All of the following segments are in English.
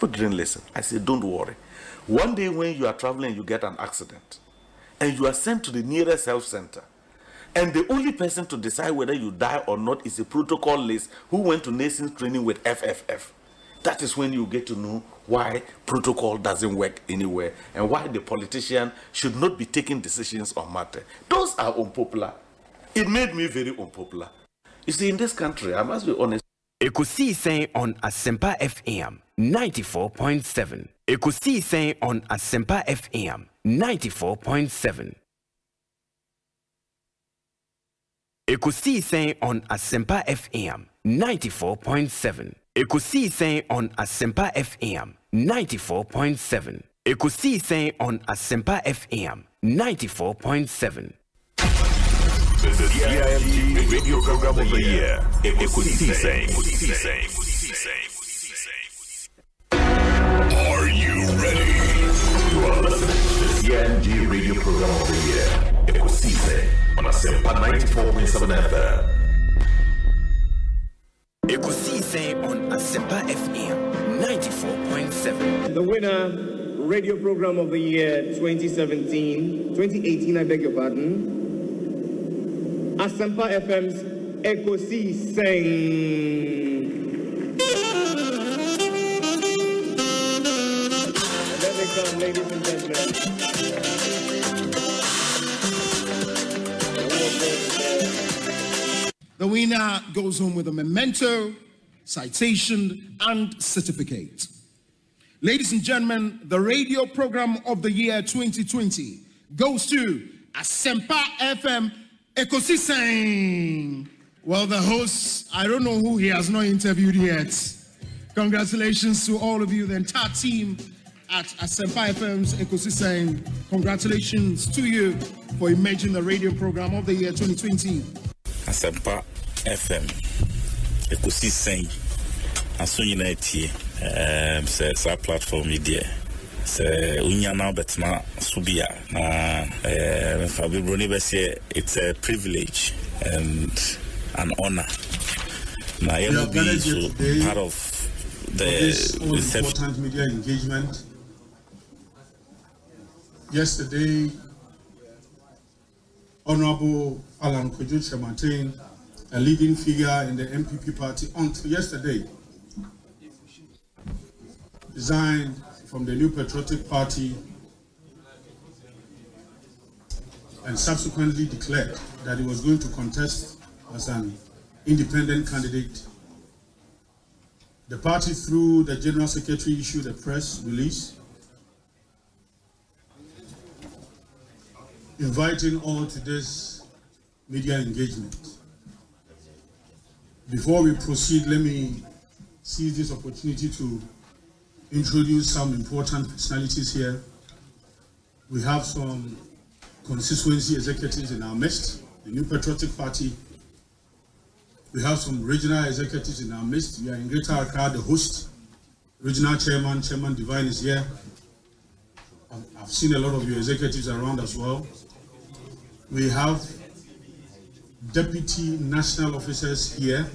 People didn't listen. I said, don't worry. One day when you are traveling, you get an accident, and you are sent to the nearest health center. And the only person to decide whether you die or not is a protocol list who went to nations training with FFF. That is when you get to know why protocol doesn't work anywhere and why the politician should not be taking decisions on matter. Those are unpopular. It made me very unpopular. You see, in this country, I must be honest. Ekosiisen on Asempa FM 94.7. Ekosiisen on Asempa FM 94.7. Ekosiisen on Asempa FM 94.7. Ekosiisen on Asempa FM 94.7. Ekosiisen on Asempa FM 94.7. CIMG Radio Program of the Year. Ekusi Are you ready? You are listening to the CIMG Radio Program of the Year. Ekusi on Asempa 94.7 FM. Ekosiisen on Asempa FM 94.7. The winner, radio program of the year 2017, 2018, I beg your pardon. Asempa FM's C Sing. Ladies and gentlemen. The winner goes home with a memento, citation, and certificate. Ladies and gentlemen, the radio program of the year 2020 goes to Asempa FM Ekosiisen. Well, the host, I don't know who he has not interviewed yet. Congratulations to all of you, the entire team at Asempa FM's Ekosiisen. Congratulations to you for emerging the radio program of the year 2020. asɛmpa fm ɛkɔsi sɛn aso nyinaa tie Ɛɛm, um, sɛ platform yi sɛ wonya na wobɛtena so bi a na eh, mfa bebroni bɛsɛ it's a privilege and an honor na yɛno bi so part of the important media engagement. Yesterday, Honorable Alan Kojo Kyerematen, a leading figure in the NPP party until yesterday, resigned from the New Patriotic Party and subsequently declared that he was going to contest as an independent candidate the party, through the General Secretary, issued a press release inviting all to this media engagement. Before we proceed, let me seize this opportunity to introduce some important personalities here. We have some constituency executives in our midst, the New Patriotic Party, we have some regional executives in our midst. We are in Greater Accra, the host. Regional chairman, Chairman Divine is here. I've- I've seen a lot of your executives around as well. We have deputy national officers here.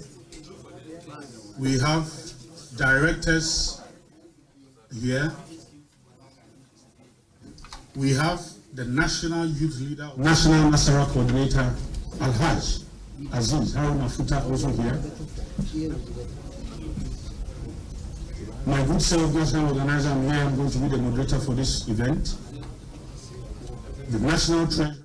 We have directors here. We have the national youth leader, national Nasara coordinator, Al-Hajj Aziz Haruna Futa also here. My good self, national organizer, I'm here, I'm going to be the moderator for this event. The national treasurer.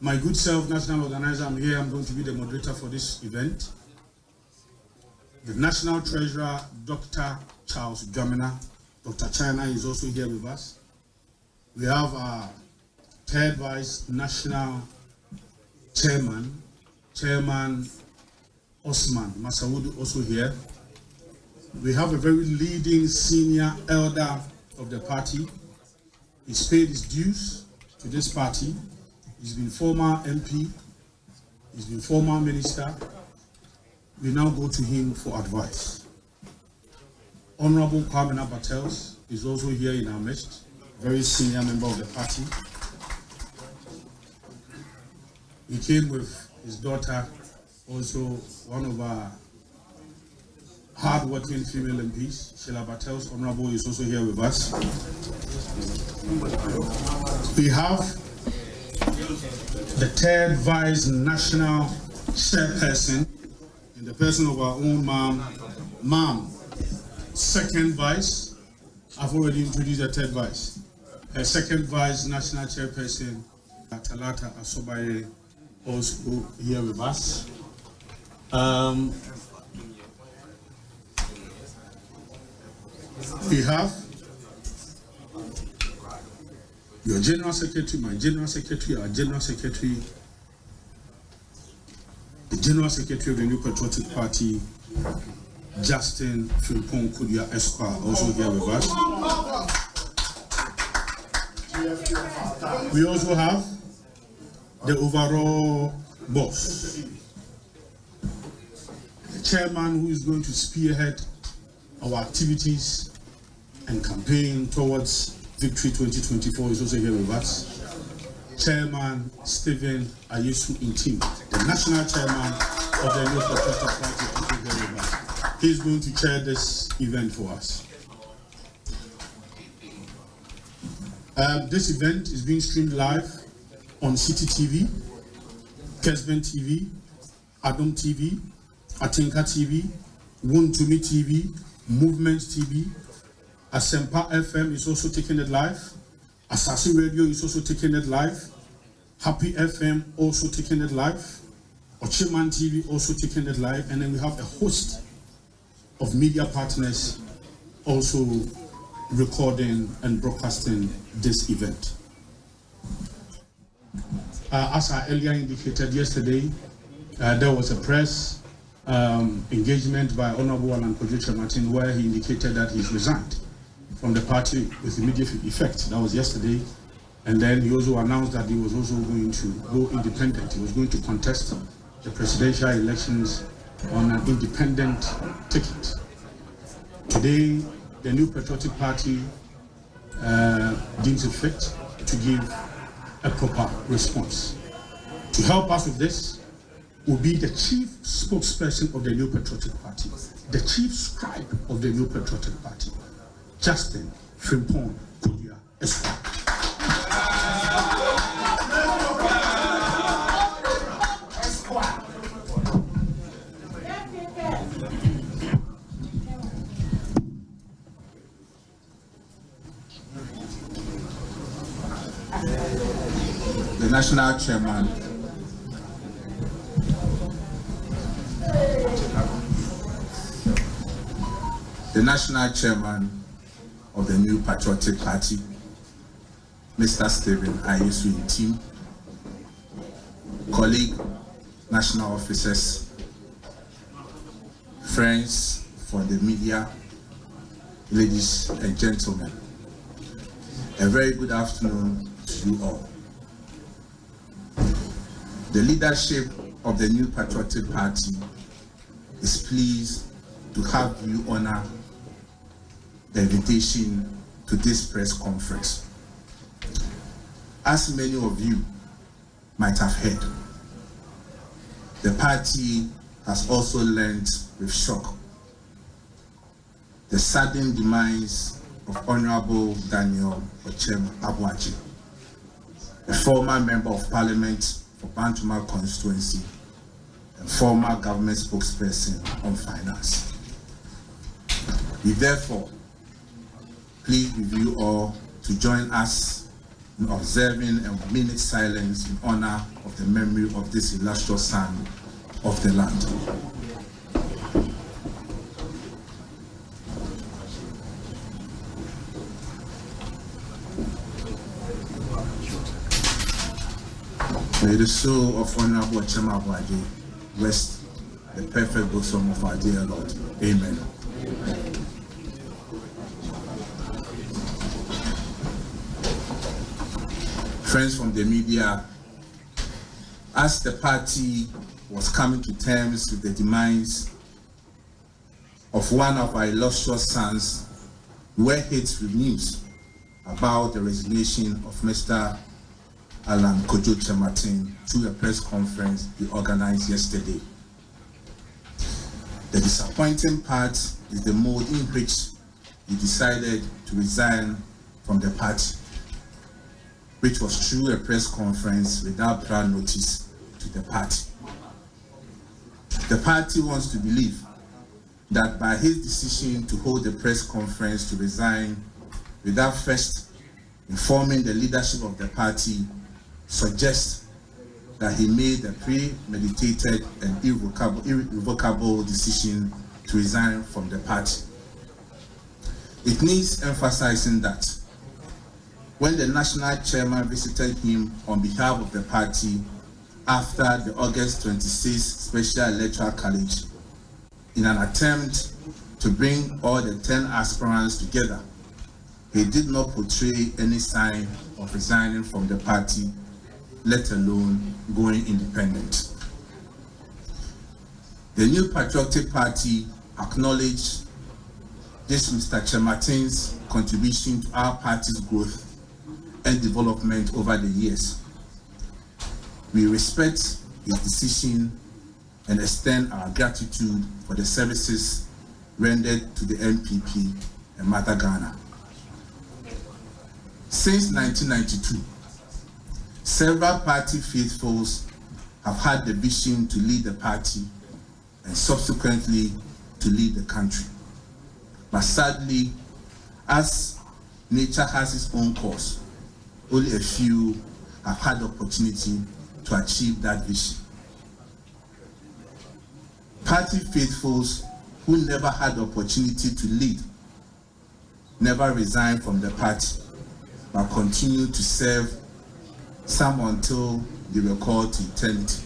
My good self, national organizer, I'm here, I'm going to be the moderator for this event. The national treasurer, Dr. Charles Dwamena. Dr. China is also here with us. We have our third vice national chairman, Chairman Osman Masawood also here. We have a very leading senior elder of the party. He's paid his dues to this party. He's been former MP. He's been former minister. We now go to him for advice. Honorable Kwame Bartels is also here in our midst, very senior member of the party. He came with his daughter, also one of our hard-working female MPs. Sheila Bartels, Honorable, is also here with us. We have the third vice national chairperson the person of our own mom, mom, second vice. I've already introduced the third vice. A second vice national chairperson, Talata Asobayire, also here with us. Um, we have your general secretary, my general secretary, our general secretary, the general secretary of the New Patriotic Party, Justin Frimpong Kodua Esquire, also here with us. We also have the overall boss, the chairman who is going to spearhead our activities and campaign towards Victory 2024 is also here with us. Chairman Stephen Ayesu Ntim, national chairman of the New Patriotic Party, is also here with us. He is going to chair this event for us. Um, this event is being streamed live on Citi TV, Kessben TV, Adom TV, Atinka TV, Wontumi TV, Movement TV, Asempa FM is also taking it live. Asaase Radio is also taking it live. Happy FM also taking it live. Ochiman TV also taking it live. And then we have a host of media partners also recording and broadcasting this event. Uh, as I earlier indicated yesterday, uh, there was a press um, engagement by Honorable Alan Kojo Kyerematen where he indicated that he's resigned from the party with immediate effect. That was yesterday. And then he also announced that he was also going to go independent. He was going to contest the presidential elections on an independent ticket. Today, the new Patriotic Party uh, deems it fit to give a proper response. To help us with this will be the chief spokesperson of the new Patriotic Party, the chief scribe of the new Patriotic Party, Justin Frimpong Kodua Esquire. National chairman. The national chairman of the new patriotic party mr stephen ayesu ntim colleague national officers friends for the media ladies and gentlemen a very good afternoon to you all the leadership of the new patriotic party is pleased to have you honor the invitation to this press conference. As many of you might have heard, the party has also learned with shock the sudden demise of Honorable Daniel Okyem Aboagye, a former member of parliament for Bantama constituency and former government spokesperson on finance. We therefore plead with you all to join us in observing a minute silence in honor of the memory of this illustrious son of the land. May the soul of Honorable Chema Abuaji rest the perfect bosom of our dear Lord. Amen. Friends from the media, as the party was coming to terms with the demise of one of our illustrious sons, we were hit with news about the resignation of Mr. Alan Kojo Kyerematen through a press conference he organized yesterday. The disappointing part is the mode in which he decided to resign from the party, which was through a press conference without prior notice to the party. The party wants to believe that by his decision to hold a press conference to resign without first informing the leadership of the party suggests that he made a premeditated and irrevocable, irrevocable decision to resign from the party. It needs emphasizing that when the national chairman visited him on behalf of the party after the August 26 Special Electoral College in an attempt to bring all the 10 aspirants together, he did not portray any sign of resigning from the party, let alone going independent. The new Patriotic Party acknowledged this Mr. Kyerematen's contribution to our party's growth and development over the years. We respect his decision and extend our gratitude for the services rendered to the NPP and Mother Ghana. Since 1992, several party faithfuls have had the vision to lead the party and subsequently to lead the country. But sadly, as nature has its own course, only a few have had the opportunity to achieve that vision. Party faithfuls who never had the opportunity to lead never resigned from the party, but continued to serve some until they were called to eternity.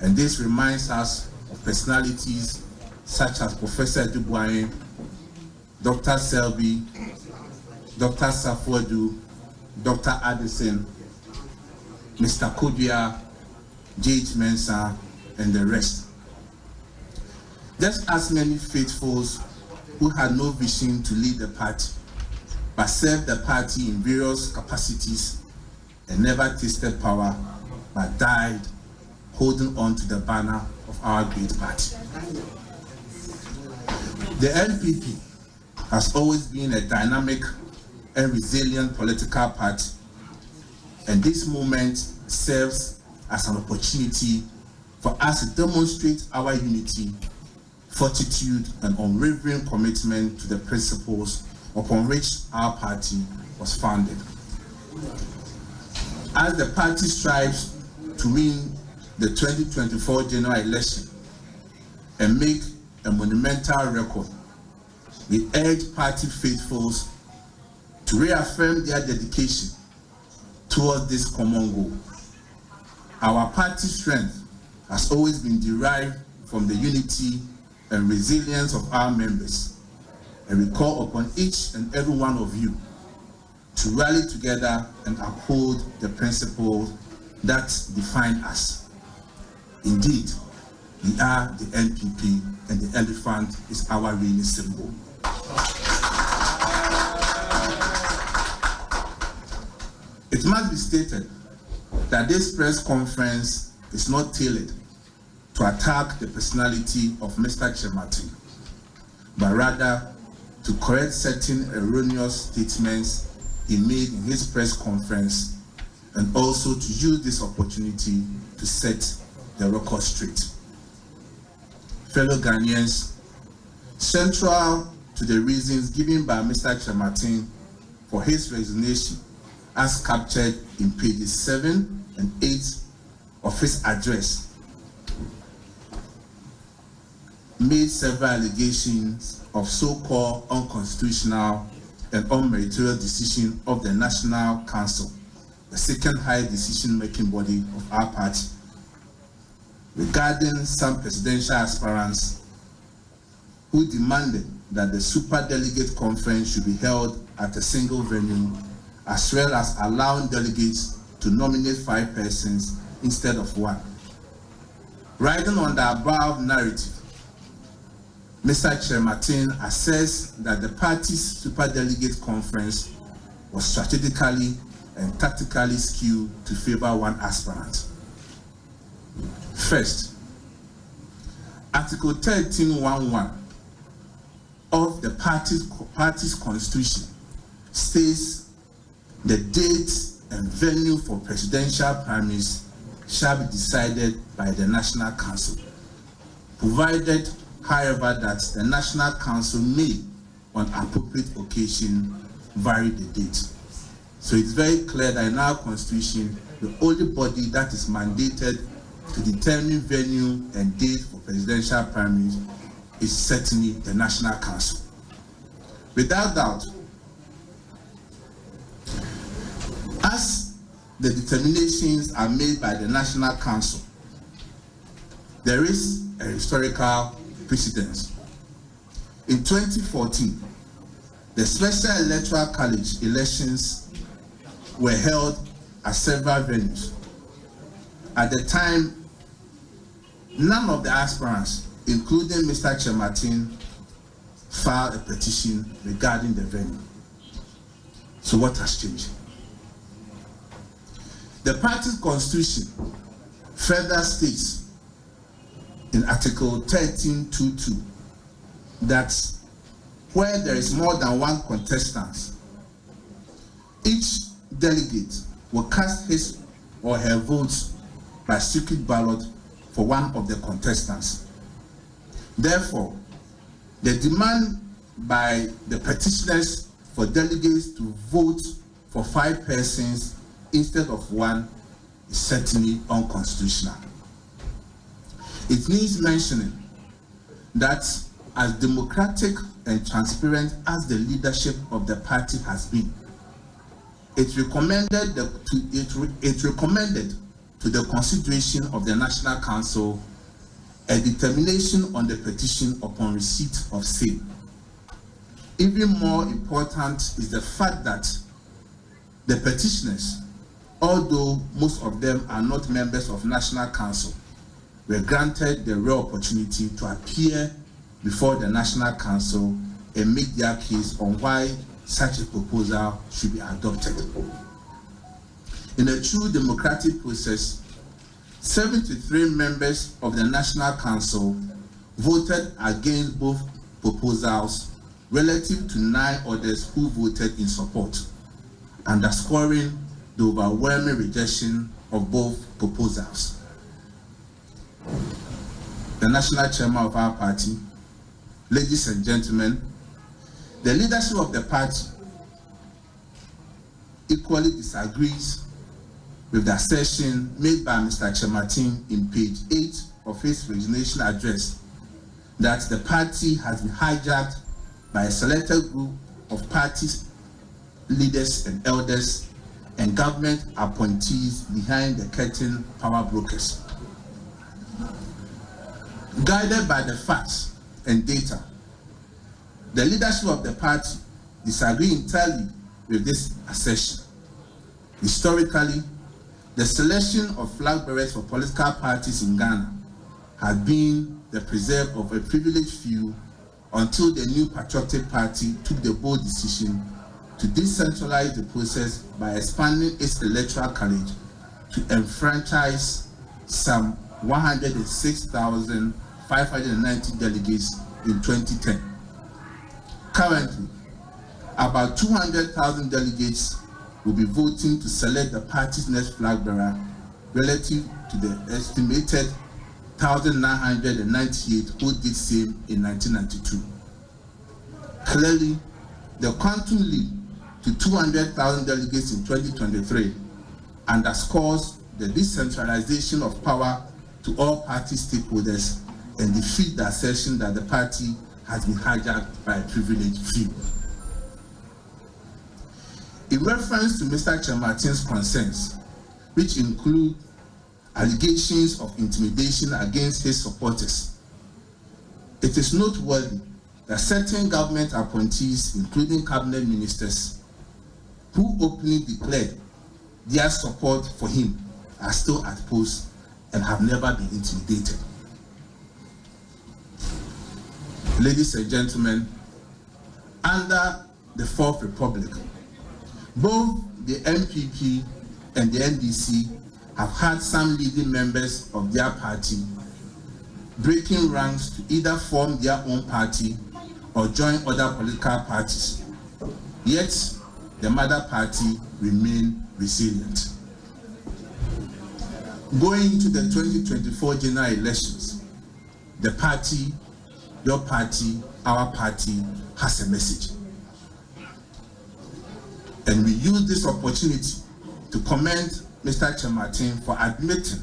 And this reminds us of personalities such as Professor Dubois, Dr. Selby, Dr. Safo-Adu, Dr. Addison, Mr. Kodia, J.H. Mensah, and the rest. Just as many faithfuls who had no vision to lead the party, but served the party in various capacities and never tasted power, but died holding on to the banner of our great party. The NPP has always been a dynamic and resilient political party, and this moment serves as an opportunity for us to demonstrate our unity, fortitude, and unwavering commitment to the principles upon which our party was founded. As the party strives to win the 2024 general election and make a monumental record, we urge party faithfuls to reaffirm their dedication towards this common goal. Our party strength has always been derived from the unity and resilience of our members, and we call upon each and every one of you to rally together and uphold the principles that define us. Indeed, we are the NPP and the elephant is our real symbol. It must be stated that this press conference is not tailored to attack the personality of Mr. Kyerematen, but rather to correct certain erroneous statements he made in his press conference and also to use this opportunity to set the record straight. Fellow Ghanaians, central to the reasons given by Mr. Kyerematen for his resignation as captured in pages 7 and 8 of his address made several allegations of so-called unconstitutional and unmeritorious decision of the National Council, the second highest decision-making body of our party, regarding some presidential aspirants who demanded that the super delegate conference should be held at a single venue, as well as allowing delegates to nominate five persons instead of one. Riding on the above narrative, Mr. Kyerematen assessed that the party's superdelegate conference was strategically and tactically skewed to favor one aspirant. First, Article 1311 of the party's, party's constitution states the date and venue for presidential primaries shall be decided by the National Council, provided, however, that the National Council may, on appropriate occasion, vary the date. So it's very clear that in our constitution, the only body that is mandated to determine venue and date for presidential primaries is certainly the National Council. Without doubt, as the determinations are made by the National Council, there is a historical precedence. In 2014, the Special Electoral College elections were held at several venues. At the time, none of the aspirants, including Mr. Kyerematen, filed a petition regarding the venue. So what has changed? The party's constitution further states in Article 1322 that where there is more than one contestant, each delegate will cast his or her votes by secret ballot for one of the contestants. Therefore, the demand by the petitioners for delegates to vote for five persons instead of one is certainly unconstitutional. It needs mentioning that as democratic and transparent as the leadership of the party has been, it recommended, the, to, it, it recommended to the consideration of the National Council a determination on the petition upon receipt of same. Even more important is the fact that the petitioners, although most of them are not members of National Council, were granted the rare opportunity to appear before the National Council and make their case on why such a proposal should be adopted. In a true democratic process, 73 members of the National Council voted against both proposals relative to nine others who voted in support, underscoring the overwhelming rejection of both proposals. The national chairman of our party, ladies and gentlemen, the leadership of the party equally disagrees with the assertion made by Mr. Kyerematen in page 8 of his resignation address that the party has been hijacked by a selected group of party leaders and elders and government appointees behind the curtain power brokers. Guided by the facts and data, the leadership of the party disagree entirely with this assertion. Historically, the selection of flag bearers for political parties in Ghana has been the preserve of a privileged few until the new patriotic party took the bold decision to decentralize the process by expanding its electoral college to enfranchise some 106,590 delegates in 2010. Currently, about 200,000 delegates will be voting to select the party's next flag bearer relative to the estimated 1,998 who did same in 1992. Clearly, the quantum leap to 200,000 delegates in 2023 underscores the decentralization of power to all party stakeholders and defeat the assertion that the party has been hijacked by a privileged few. In reference to Mr. Kyerematen's concerns, which include allegations of intimidation against his supporters, it is noteworthy that certain government appointees, including cabinet ministers, who openly declared their support for him, are still at post and have never been intimidated. Ladies and gentlemen, under the Fourth Republic, both the NPP and the NDC have had some leading members of their party breaking ranks to either form their own party or join other political parties. Yet, the mother party remained resilient. Going into the 2024 general elections, the party, your party, our party has a message. And we use this opportunity to commend Mr. Kyerematen for admitting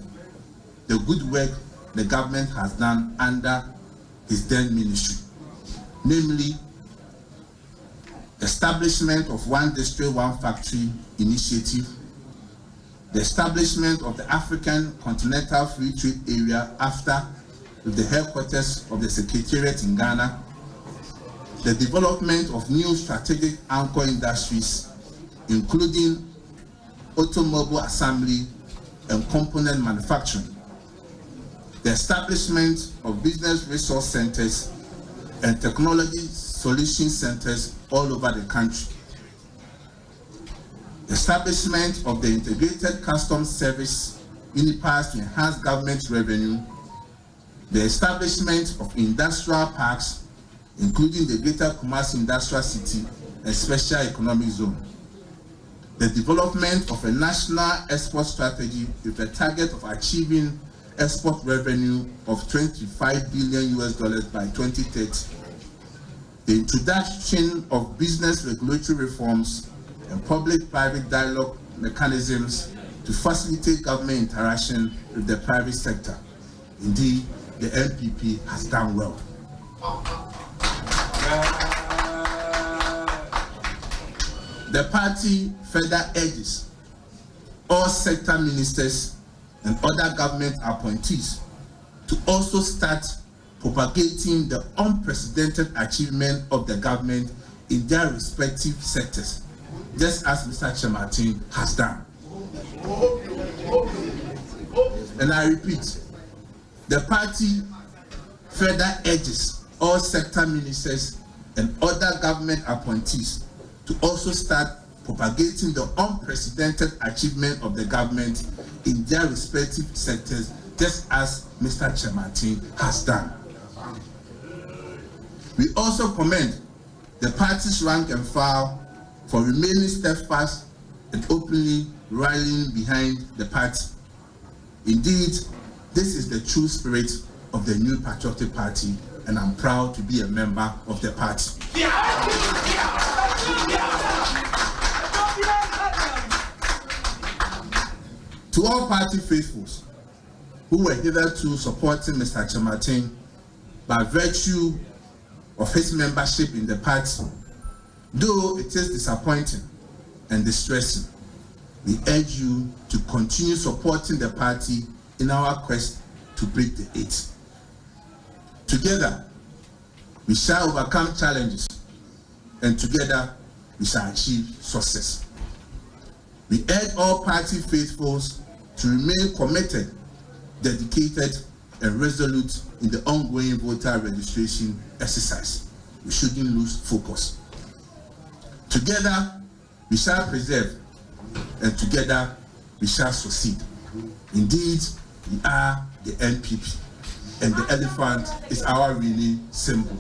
the good work the government has done under his then ministry, namely establishment of one district, one factory initiative, the establishment of the African Continental Free Trade Area after the headquarters of the Secretariat in Ghana, the development of new strategic anchor industries, including automobile assembly and component manufacturing, the establishment of business resource centers and technology solution centers all over the country, establishment of the integrated customs service UNIPAS to enhance government revenue, the establishment of industrial parks, including the Greater Kumasi Industrial City and Special Economic Zone, the development of a national export strategy with a target of achieving export revenue of 25 billion US dollars by 2030. The introduction of business regulatory reforms and public-private dialogue mechanisms to facilitate government interaction with the private sector. Indeed, the NPP has done well. The party further urges all sector ministers and other government appointees to also start propagating the unprecedented achievement of the government in their respective sectors, just as Mr. Kyerematen has done. And I repeat, the party further urges all sector ministers and other government appointees to also start propagating the unprecedented achievement of the government in their respective sectors, just as Mr. Kyerematen has done. We also commend the party's rank and file for remaining steadfast and openly rallying behind the party. Indeed, this is the true spirit of the new patriotic party, and I'm proud to be a member of the party. To all party faithfuls who were hitherto supporting Mr. Kyerematen by virtue of his membership in the party, though it is disappointing and distressing, we urge you to continue supporting the party in our quest to break the eight. Together, we shall overcome challenges and together we shall achieve success. We urge all party faithfuls to remain committed, dedicated, and resolute in the ongoing voter registration exercise. We shouldn't lose focus. Together, we shall preserve, and together, we shall succeed. Indeed, we are the NPP, and the elephant is our winning symbol.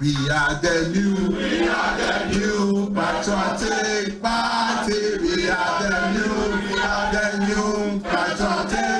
We are the new, we are the new patriotic party. We are the new, we are the new patriotic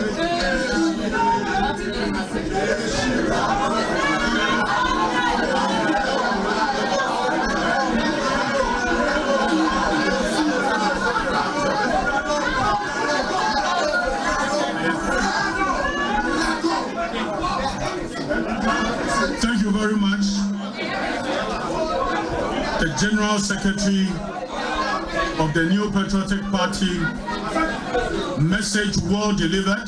General Secretary of the New Patriotic Party, message well delivered,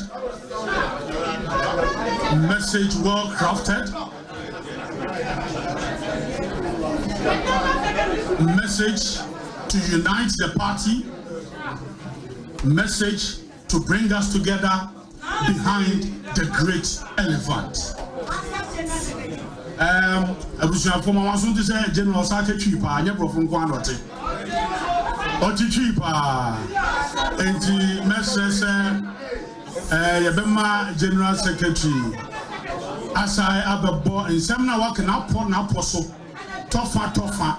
message well crafted, message to unite the party, message to bring us together behind the great elephant. Abusuafo ma wọn so ti sɛ general sake twi paa nyɛ borɔfo nko ano ɔte. Ɔte twi paa. Nti mɛsrɛ sɛ ɛɛ yɛbɛma general secretary asae abɛbɔ nsɛm na waka n'apɔ n'apɔ so tɔfa tɔfa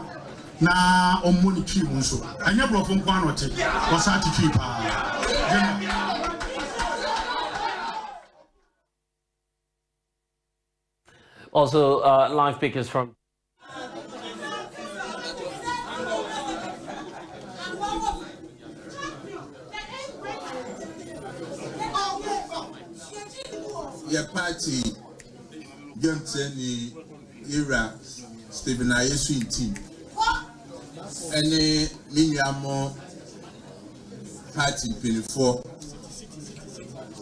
na ɔmmɔ ne twi mu nso. Ɛnyɛ borɔfo nko ano ɔte. Ɔsa te twi paa. Also, uh, live pickers from yɛ party stephen ayesu ne nuamɔ party mpanimfoɔ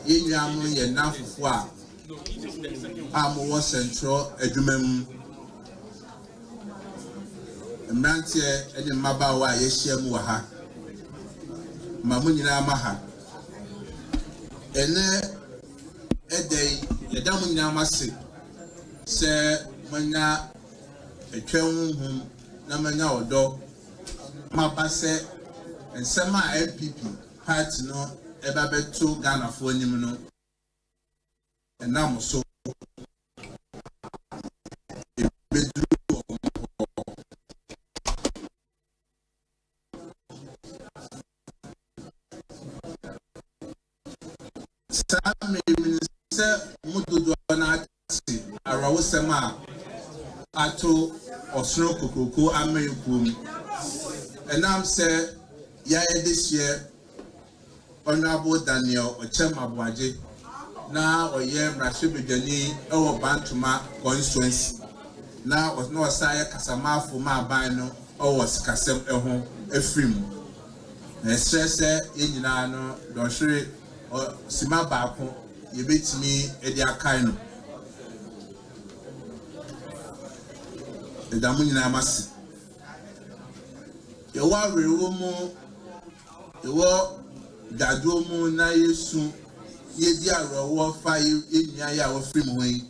yɛn nuamɔ yɛ nanfofoɔ a a mowɔ sɛntrɔ adwuma mu. Mmeranteɛ ne mmabaawa a yɛahyia mu wɔ ha. Ma mo nyinaa ma ha. Ɛnɛ yi yɛda mo nyinaa ma se sɛ manya atwa honhom na manya ɔdɔ maba sɛ nsɛm a npp party no ɛba ghanafoɔ anim no ɛnam so. Wɔn hɔ saa mmiri sɛ mo dodoɔ ato ɔsoro kokoroko amere kurom. Ɛnam sɛ yɛayɛ de hyeɛ honorable daniel ɔkyɛm aboagye na ɔyɛ mmarahyɛbadwani ɛwɔ bantoma constituency na ɔsan yɛ kasamaafo ma aban no ɛwɔ sikasɛm ɛho afiri mu. Na ɛsrɛ sɛ yɛn nyinaa no dɔhwere ɔ- sima baako yɛbɛtumi de akae no. Ɛda mo nyinaa ma se. Yɛwɔ awerɛwɔ mu yɛwɔ daduro mu na yɛsu yɛdi awerɛwɔ fa yɛ- nua yɛ a wɔfiri mu hɔ yi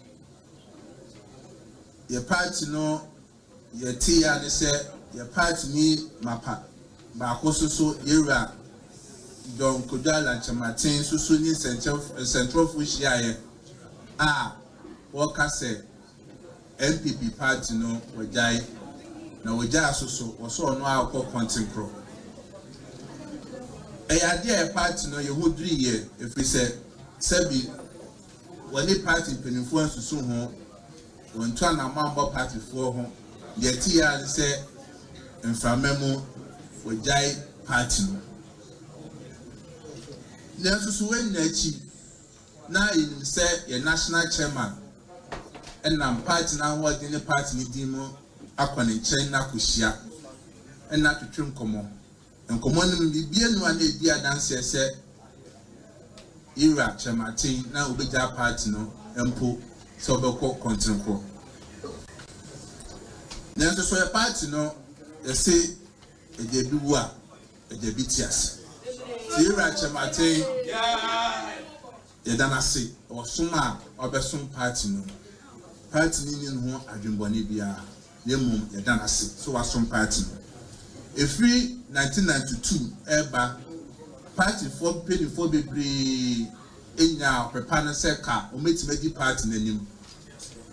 yɛ party no yɛte ya ne sɛ yɛ party ni mapa baako so so yɛwura dɔn kodwa lankyɛmaten soso ne nsɛntrɔfo hyiaeɛ a wɔka sɛ npp party no wɔgyae na wɔgyae so so wɔsɔ ɔno a ɔkɔ kɔntenkorɔ ɛyɛ adeɛ a party no yɛho duri yɛ ɛfiri sɛ sɛbi wɔne party mpanimfoɔ nsusu ho wɔntu anamambɔ partyfoɔ ho. Deɛ ɛte yɛ a ne sɛ mu wɔgyae party no. Nanso so wɔnyina akyi na yɛnim sɛ yɛ national chairman ɛnam party n'ahoɔden ne party ne din mu akɔ ne nkyɛn na akɔhyia ɛna atwitwe nkɔmmɔ. Nkɔmmɔ no mu biribi anu a na edi adanseɛ sɛ ira kyerɛmaten na obɛgya party no mpo sɛ ɔbɛkɔ kɔntenkorɔ nanso so yɛ party no yɛse ɛgya bi wu a ɛgya bi te ase sɛ ira kyerɛmaten yɛda no ase ɔsom a ɔbɛsom party no party no ni ne ho adwembɔne biara na mmom yɛda no ase sɛ wasom party no ɛfiri 1992 ɛreba partyfoɔ mpanimfoɔ bebree nya ɔpepa no sɛ ka ɔmɛtumi adi party no anim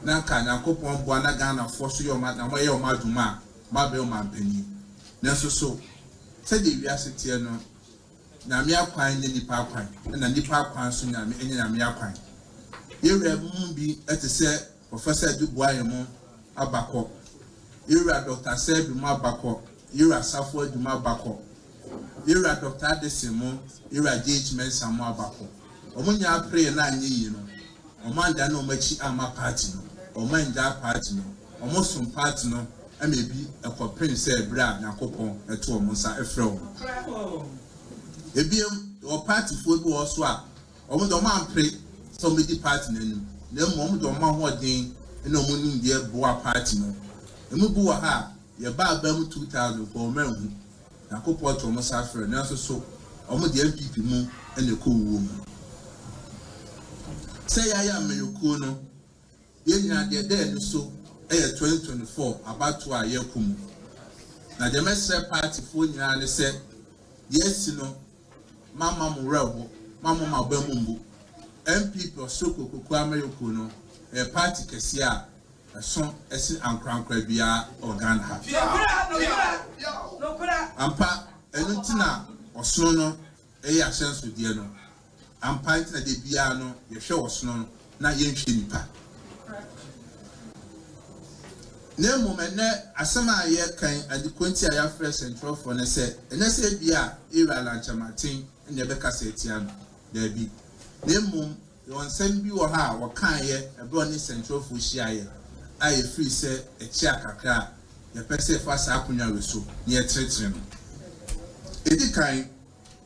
na nka nyankopɔn boa na ghanafoɔ so yɛ ɔma na wɔyɛ ɔma adwuma a mabɛyɛ ɔma mpanyin nanso so sɛdeɛ wiase teɛ no nyame akwan ne nipa akwan ɛna nipa akwan nso nyame ɛnyɛ nyame akwan. Yɛwura mu bi ɛte sɛ professor edubuayɛ mu abakɔ. Yɛwura dr. Sɛbi mu abakɔ. Yɛwura asafo adwuma abakɔ. Yɛwura dr. Adesin mu yɛwura gh mensa mu abakɔ. Wɔn nyinaa pere na anyɛ yie no wɔn anda na wɔn akyi ama paati no. Wɔn anya paati no wɔn som paati no ɛna ebi ɛkɔpem sɛ ebere a nyakopɔn ɛto wɔn nsa ɛfrɛ wɔn ebiem wɔ paatifoɔ bi wɔ so a wɔn de wɔn ampere sɛ wɔn di paati n'anim. Na emu wɔn de wɔn ahoɔden ɛna wɔn nimdeɛ boa paati no. Emu bi wɔ ha yɛba abam two thousand kɔ wɔn ahu nyakopɔn to wɔn nsa afrɛ nanso so wɔn de npp mu ɛna ɛkɔ wuo mu. Sɛ yɛayɛ amayɔkuo no yɛn nyinaa deɛ dɛɛ no so twenty four abatoɔ a yɛkɔ mu. Na deɛ mɛsrɛ paatifoɔ nyinaa ne sɛ yɛsi no mama mo werɛ ho mama mo aba mu mbu npp ɔsoro kokoko amayɔkuo no ɛyɛ paati kɛseɛ a ɛso ɛsi ankorankora biara wɔ ghana ha. Ampa ɛno ti na ɔsono no ɛyɛ ahyɛnsodeɛ no. Ampa nti na de biara no yɛhwɛ ɔsono no na yɛnhwɛ nipa na mmom ɛnɛ asɛm a yɛkan adekonti a yɛafrɛ sɛntwerɛfoɔ no sɛ ɛnɛ sɛ bi a ɛwura lankyamaten ne yɛbɛkasa atia no daabi. Na mmom yɛwɔ nsɛm bi wɔ ha a wɔkaeɛ ɛberɛ ɔne sɛntwerɛfoɔ hyiaeɛ a yɛfiri sɛ akyi a kakra a yɛpɛ sɛ ɛfa saa akonnwa wɔ so na yɛtenetene no. Ɛdi kan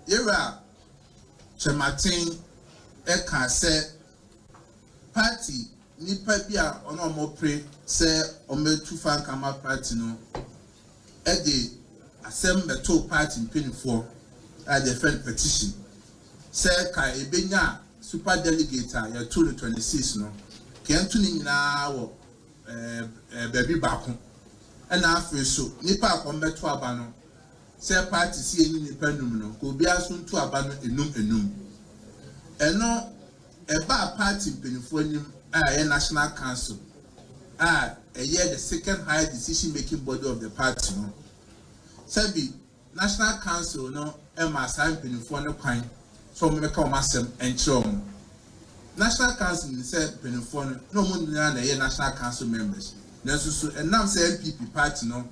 yɛwura twɛmaten ɛka sɛ party nipa bi a ɔno a wɔpere sɛ wɔbɛtu fankama party no ɛde asɛm bɛto party mpanimfoɔ a yɛde fɛ no petition. Sɛ ka ebenya super delegate a yɛto no twenty six no kɛntu ne nyinaa wɔ ɛɛ ɛɛ baabi baako. Ɛna afei so nipa a wɔbɛto aba no sɛ party si enyi nipa num no ka obiara nso nto aba no enum enum. Ɛno ɛbaa party mpanimfoɔ anim a ɛyɛ national council a ɛyɛ the second high decision making body of the party no. Sɛbi national council no ɛma saa mpanimfoɔ no kwan sɛ wɔn bɛka wɔn asɛm ɛnkyerɛ wɔn national council ni sɛ mpanimfoɔ no na wɔn nyinaa na ɛyɛ national council members. Nanso so ɛnam sɛ npp party no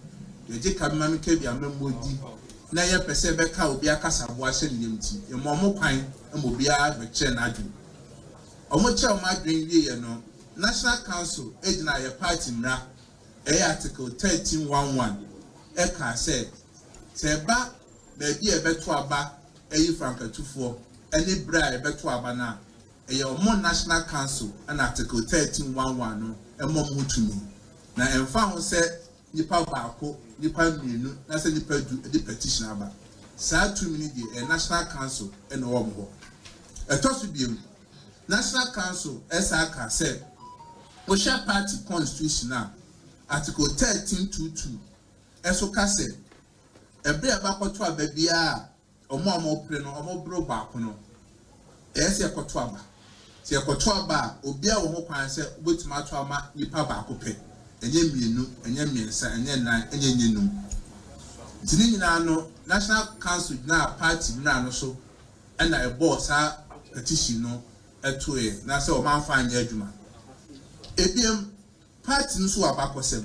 yɛgye kabimami kebi amammo di na yɛpɛ sɛ bɛka obi akasaboa hyɛ ne yam ti ɛmɔ ɔmo kwan ɛmɔ obiara bɛkyerɛ n'adwene ɔmo kyerɛ ɔmo adwene wie yɛ no national council egyina yɛ party mmara ɛyɛ article thirteen one one. Ɛka sɛ sɛ ɛba baabi a yɛbɛto aba ɛyi frankatufoɔ ɛne bere a yɛbɛto aba no a ɛyɛ ɔmo national council ɛna article thirteen one one no ɛmɔ ɔmo tumi na ɛnfa ho sɛ nipa baako nipa mmienu na sɛ nipa du ɛde petition aba. Saa tumi no deɛ ɛyɛ national council ɛna wɔn hɔ ɛtɔ so biem national council ɛsa aka sɛ wohyɛ party constitution a article thirteen two two ɛso ka sɛ ɛbere a ɛbɛkɔto aba biara a ɔmo pere no ɔmo boro baako no ɛyɛ sɛ ɛkɔto aba sɛ ɛkɔto aba a obiara wɔ ho kwan sɛ wobɛtumi ato ama nipa baako pɛ ɛnyɛ mmienu ɛnyɛ mmiɛnsa ɛnyɛ nnan ɛnyɛ nyɛ num nti ne nyinaa no national council gyina party gyina no so ɛna ɛbɔɔ saa petition no ɛtoeɛ na sɛ ɔman fa anyɛ adwuma. Ebiem party no nso wɔ abakɔsɛm.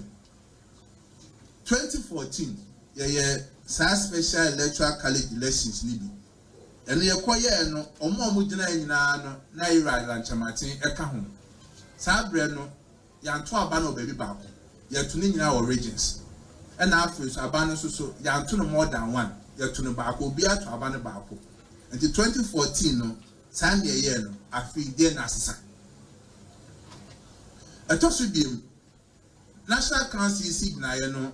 2014 yɛyɛ saa special electoral college elections ni bi. Ɛno yɛkɔyɛɛ no ɔmo a ɔmo gyina nyinaa no na yɛwura alankyɛmaten ɛka ho. Saa berɛ no yɛanto aba no baabi baako. Yɛto ne nyinaa wɔ regions. Ɛna afei so aba no nso so yɛanto no more than one. Yɛto no baako obi ato aba no baako. Nti 2014 no saa nea ɛyɛ no afei deɛ na asesa. Ɛtɔ so biem national council si gyinaeɛ no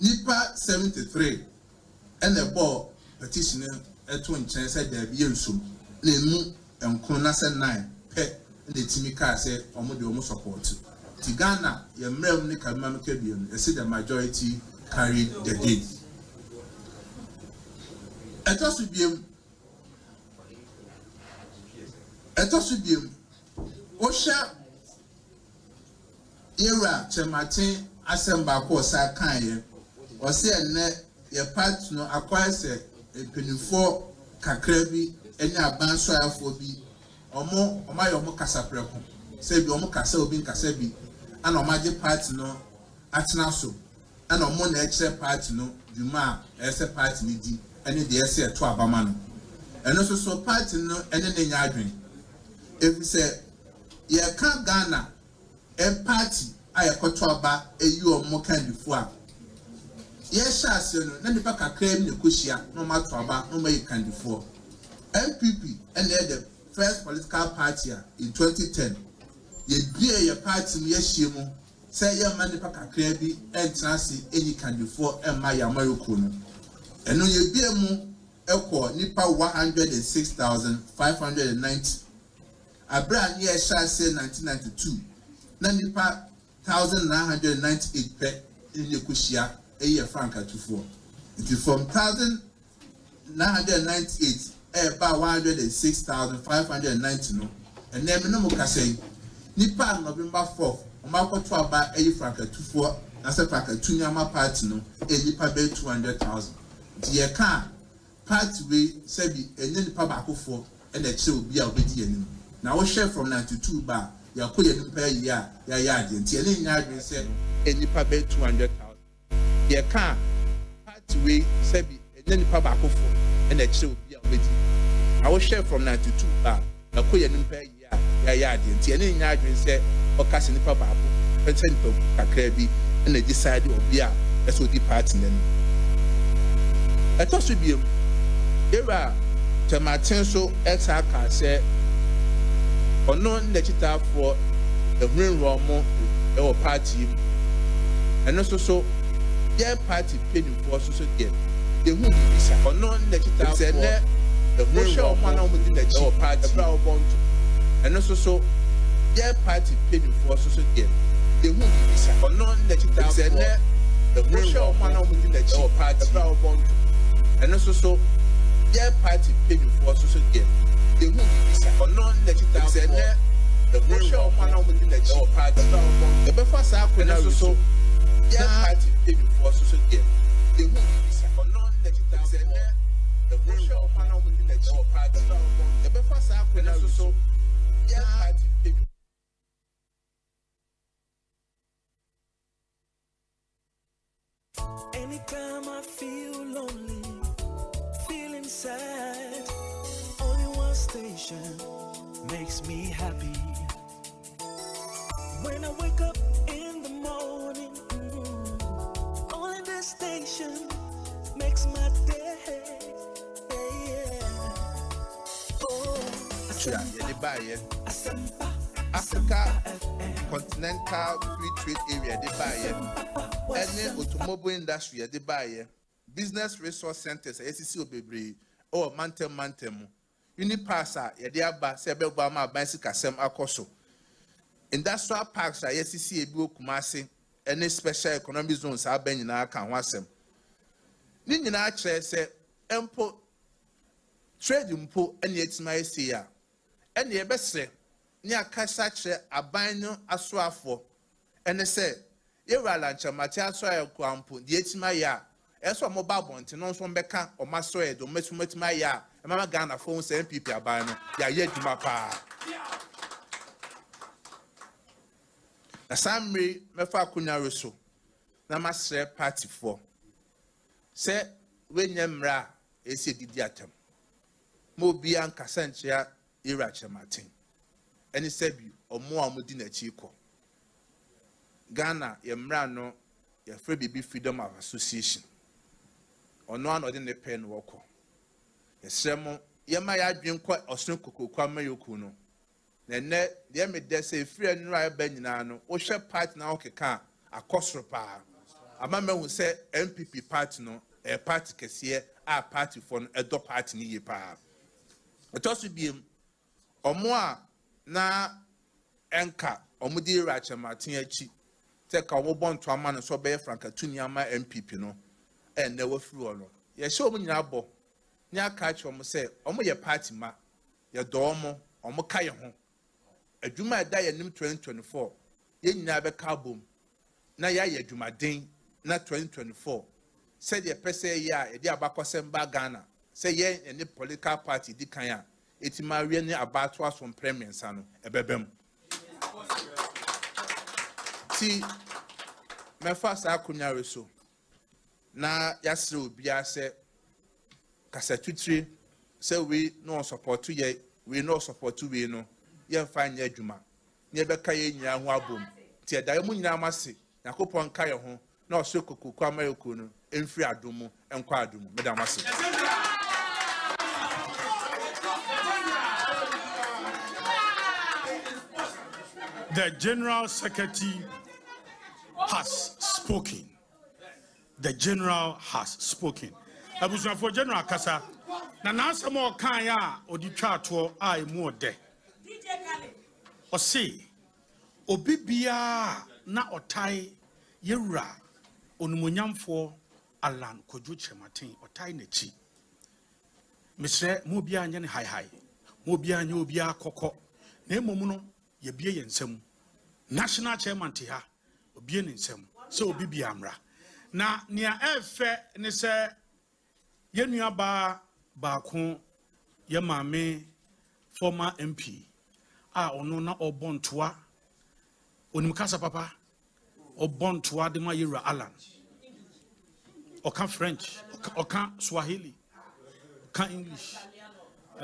nipa 73 ɛna ɛbɔ petition ɛto nkyɛn sɛ daabi yɛ nsom na emu nkron na sɛ nine pɛ ɛna etimi kaa sɛ ɔmo de ɔmo support. Ti ghana yɛ mmerɛ mu ne kabima mu kɛbie no ɛsi the majority carry the day ɛtɔ so biem ɛtɔ so biem. Wohyɛ yɛwura kyɛmaten asɛm baako ɔsa kan yɛ ɔsɛ ɛnɛ yɛ party no akɔyɛ sɛ mpanimfoɔ kakra bi ɛne abansoafoɔ bi ɔmo ɔmo ayɛ ɔmo kasaprɛko. Sɛ bi ɔmo kasa obi nkasa bi ɛna ɔmo agye party no atena so ɛna ɔmo na ɛkyerɛ party no dwuma a ɛyɛ sɛ party no di ɛne deɛ ɛsɛ ɛto abama no. Ɛno nso so no ɛne ne nya adwene efi sɛ yɛka ghana ɛ party a yɛkɔtɔ aba eyi ɔmo kandifo a. Yɛhyɛ aseɛ no na nipa kakra bi na ekohyia na ɔmo ato aba na ɔmo ayɛ kandifoɔ npp ɛna yɛ first political party a in 2010 yɛdue yɛ party mu yɛahyia mu sɛ yɛmma nipa kakra bi ɛntena ase ɛnyi kandifoɔ ɛmma yɛ amayɔkuo no. Ɛno yɛbie mu ɛkɔ nipa 106590 abere a ne yɛhyɛ aseɛ 1992 na nipa 1998 pɛ ne ekohyia ɛyɛ frank atufoɔ nti from 1998 ɛɛba 106590 no ɛnna mi ne mo kasa yi nipa a november 4 ɔmo akɔto aba ɛyɛ frank atufoɔ n'asɛ frank atu nyama party no ɛyɛ nipa bɛyɛ 200000 nti yɛ kaa party wei sɛbi ɛnyɛ nipa baakofoɔ ɛna ɛkyerɛ obi a ɔbɛdi yɛn nim na wohwɛ from 92 ba yɛakɔ yɛn nipa yie a yɛayɛ adeɛ nti ɛne nyɛ adwene sɛ ɛnipa bɛyɛ 200000 yɛka party wei sɛbi ɛnyɛ nipa baakofo ɛna ɛkyerɛ obi a ɔbɛdi ahohyɛ from ninety two ba ɛkɔ yɛ nipa yi a yɛayɛ adeɛ nti ɛne nyɛ adwene sɛ ɔka sɛ nipa baako ɛsɛ nipa kakra bi ɛna gye saa de obi a ɛsɛ odi party n'anim. Ɛtɔ so biem yɛwura tɛmaten so ɛsa aka ɔno n'akyitaafoɔ ehunrenwura ɔmo ɛwɔ party yi mu. Ɛno nso so yɛ party mpanyinfoɔ soso deɛ ehu bibi sa ɔno n'akyitaafoɔ sɛ nɛ wohwɛ ɔmo a na ɔmo di n'akyi ɛwɔ party ɛbɛrɛ a ɔbɔ nto. Ɛno nso so yɛ party mpanyinfoɔ soso deɛ ehu bibi sa ɔno n'akyitaafoɔ sɛ nɛ wohwɛ ɔmo a na ɔmo di n'akyi ɛwɔ party ɛbɛrɛ a ɔbɔ nto. Ɛno nso so yɛ party mpanyinfoɔ soso deɛ ehu bibi sa ɔno n'akyitaafoɔ sɛ nɛ wohwɛ ɔmo a na ɔmo di n'akyi ɛwɔ party ɛbɛrɛ a ɔbɔ nto saa akonnwa nso so yɛ party mpanyinfoɔ soso deɛ ehu bibi sa ɔno n'akyitaafoɔ sɛ nɛ wohwɛ ɔmo a na ɔmo di n'akyi ɛwɔ party ɛbɛrɛ a ɔbɔ nto ɛbɛfa saa akonnwa nso so yɛ party mpanyinfoɔ. Anytime I feel lonely, feeling sad, station makes me happy. When I wake up in the morning, mm, only this station makes my day. Yeah. Oh, Akyira yɛde baayɛ Africa Continental Free Trade Area yɛde baayɛ ɛne automobile industry yɛde baayɛ business resource centres a yɛsisi wɔ bebree ɛwɔ unipass a yɛde aba sɛ ɛbɛbɔ ama aban sikasɛm akɔ so. Industrial parks a yɛsisi ebi wɔ kumase ɛne special economic zones a aba nyinaa ka ho asɛm. Ne nyinaa kyerɛ sɛ mpo trade mpo ɛne yɛtumi ayɛ sei a ɛne yɛbɛsrɛ ne akasa kyerɛ aban no asoafoɔ ɛne sɛ yɛwura alankyɛmate aso ayɛ kora mpo deɛ ɛtumi ayɛ a ɛsɛ ɔmo ba abɔnten no nso bɛka ɔmo aso yɛ ɛtumi ɛtumi ayɛ a ɛmama ghanafoɔ ho sɛ npp aban no yɛayɛ adwuma paa na saa mmiri mɛfa akonnwa re so na masrɛ partyfoɔ sɛ wɔnyɛ mmerɛ a ɛsi didi atam ma obiara nkasa nkyerɛ yɛwura kyɛmaten ɛne sɛ bi ɔmo a ɔmo di n'akyi kɔ ghana yɛ mmara no yɛfrɛ biribi freedom of association ɔno a na ɔde ne pɛ no wɔkɔ yɛsrɛ mo yɛma yɛadwen kɔ ɔsoro kokooko ama no na deɛ medɛ sɛ ɛfiri nnuro a ɛba nyinaa no wohwɛ party na wokeka a akɔ soro paa. Ama mahu sɛ npp party no ɛyɛ party kɛseɛ a partyfoɔ no ɛdɔ party no yie paa. Ɛtɔ so biem ɔmo a na ɛnka ɔmo de akyɛmaten akyi sɛ ka ɔmo bɔ nto ama no sɛ ɔbɛyɛ frankatuni ama npp no ɛnɛ wafiri hɔ no yɛhyɛ ɔmo nyinaa bɔ ne aka akyerɛ ɔmo sɛ ɔmo yɛ party ma yɛdɔ ɔmo ɔmo ka yɛn ho. Adwuma ɛda yɛn nim 2024 yɛn nyinaa bɛka abom na yɛayɛ adwumaden na 2024 sɛdeɛ pɛ sɛ yɛ a yɛde abakɔsɛm ba ghana. Sɛ yɛn ɛne political party di kan a ɛtumi awie ne abaatoa so mprɛ mmiɛnsa no ɛbɛbɛ ti mɛfa saa akonnwa so. Na yɛasrɛ obiara sɛ kasa titire sɛ wei na ɔsɔpɔto yɛ wei na ɔsɔpɔto wei no yɛmfa nyɛ adwuma. Na yɛbɛka yɛn nyinaa ho abom. Nti ɛda mu nyinaa ma se nyakopɔn nka yɛn ho na ɔsoro kokoko amayɛko no mfiri adom mu nkɔ adom mu. The General Secretary has spoken. The General has spoken. Abusuafo General Kasa, na n'asɛm a ɔkaeɛ a ɔde twa atoɔ a emu ɔdɛ. Ɔse, obi biara na ɔtae yɛwura onimonyamfoɔ Alan Kwadwo Kyerematen ɔtae n'akyi. Mesrɛ mo obiara nyɛ ne haehae, mo obiara nyɛ obiara kɔkɔ, na mmom no yɛbie yɛn national chairman te ha obie ne nsam sɛ obi bia mmra na nea ɛɛfɛ ne sɛ yɛn nuabaa baako yɛ maame former mp a ɔno na ɔbɔ ntoa. Onim kasa papa ɔbɔ ntoa de ma yɛwura alan ɔka french ɔka- swahili ɔka english.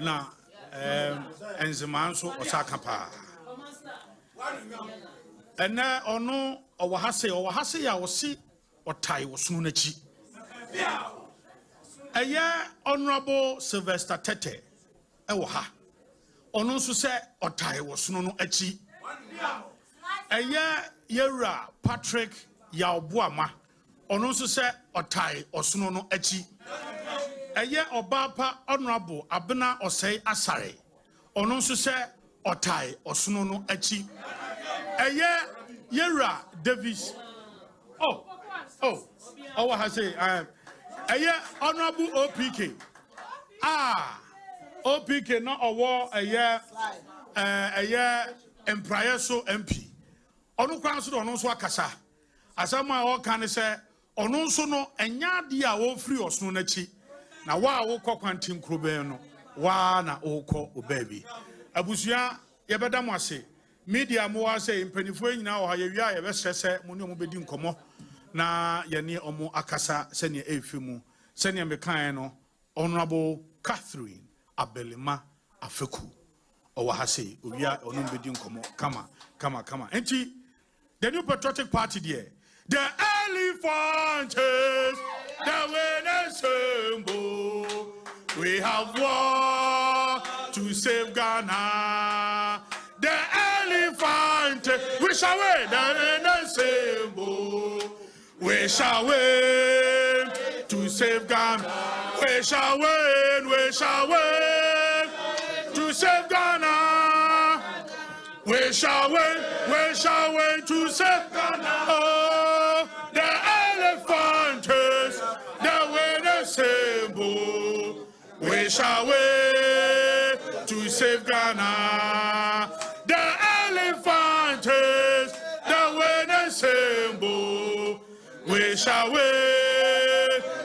Na ɛɛm, nzemaa nso ɔsa ka paa. Ɛnɛ ɔno ɔwɔ ha se ɔwɔ ha se a ɔsi ɔtae ɔsono n'akyi. Ɛyɛ honourable sylvester tete ɛwɔ ha. Ɔno nso sɛ ɔtae ɔsono no akyi. Ɛyɛ yɛwura patrick yawboama ɔno nso sɛ ɔtae ɔsono no akyi. Ɛyɛ ɔbaa pa honourable abena ɔsɛe asare. Ɔno nso sɛ ɔtae ɔsono no akyi. Ɛyɛ yɛwura davis. Oh! Oh, oh, I say, um, I am. Honorable OPK. Ah, OPK, not a war, a year, uh, a year, and prior so MP. Onu kwanso ono so akasa. Asama o kan se ono nso no enya de a wo free osno na chi. Na wa wo kwakwanti nkrobe no. Wa na wo kọ obabi. Abusua yebeda mo. Media mo ase mpanifo nyina o ha yewia yebesese mo ne mo. Na yɛne ɔmo akasa sɛnea ɛrefi mu. Sɛnea mekaeɛ no honourable catherine abelema afeku. Ɔwɔ ha sei. Owia ɔno bɛdi nkɔmmɔ. Kama kama kama. Nti the new patriotic party deɛ the elephantes the winning symbol. We have war to save ghana. The elephant we shall win the winning symbol. We shall win to save ghana we shall win we shall win to save ghana we shall win, we shall win to save Ghana. Oh, the elephant is the winning symbol. We shall win to save Ghana. Yeshawé,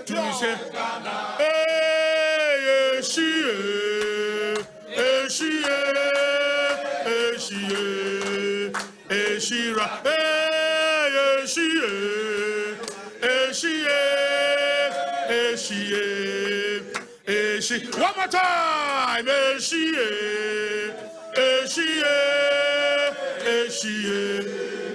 tu sais. Eh, Yeshie, Yeshie, Yeshie, Yeshira, eh, Yeshie, Yeshie, Yeshie, Yeshie. One more time, Yeshie, Yeshie, Yeshie.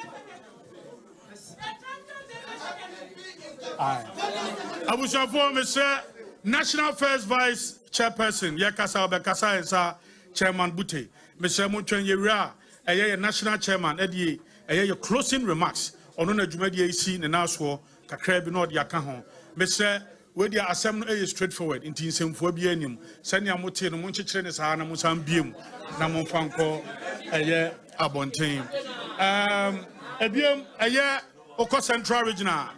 abusuafoɔ mesɛ national first vice chairperson yɛkasa ɔbɛkasa yɛ sa chairman bute. Mesɛ mo twɛn yɛwura a ɛyɛ yɛ national chairman ɛde ɛyɛ yɛ closing remarks. Ɔno na dwumadie yi si ne nan soɔ kakra bi na ɔde aka ho. Mesrɛ wadi asɛm no ɛyɛ straight forward nti nsɛmfoɔ bi anim. Sɛnea motee no monkyekyere ne saa na monsan bie mu na momfa nkɔ ɛyɛ abɔnten. Um, central regional.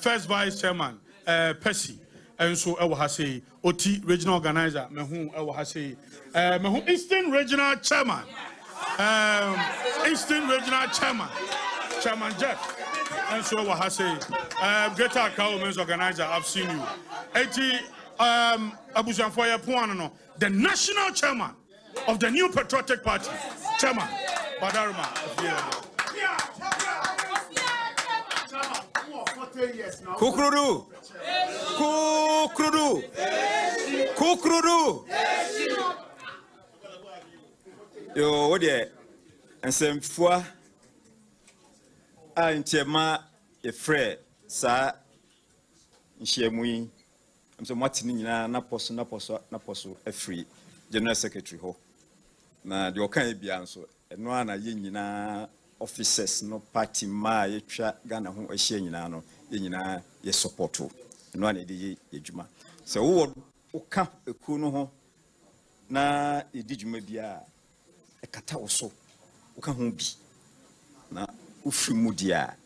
First vice chairman uh, percy nso ɛwɔ ha sei oti regional organizer mehu ɛwɔ ha sei uh, mehu eastern regional chairman. Um, eastern regional chairman chairman jeff nso ɛwɔ ha sei uh, greater accra organizer i've seen you. Eti um, abusuafoɔ yɛ pon no the national chairman of the new patriotic party. Chairman badaruma yeah. Kukurudu. Kukurudu. Kukurudu. Yo, wo deɛ nsɛmfua a nkyɛma yɛfrɛ saa nhyiamu yi sɛ moate no nyinaa napɔ so napɔ so napɔ so afiri general secretary hɔ na deɛ ɔka yɛ bia nso ɛno a na yɛ nyinaa officers no party mmaa a yɛtwa ghana ho ahyia nyinaa no yɛ nyinaa yɛ supporto ɛno a na yɛde yɛ adwuma. Sɛ wowɔ woka ekuo no ho na yɛdi dwuma bi a ɛkata wo so. Woka ho bi. Na wofiri mu deɛ a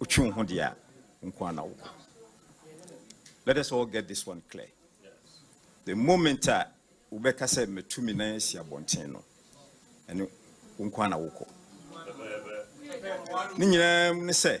wotwe wo ho deɛ a nko ana wokɔ let us all get this one clear. The moment a wobɛka sɛ matumi na asi abɔnten no wo nko ana wokɔ ne nyinaa ne sɛ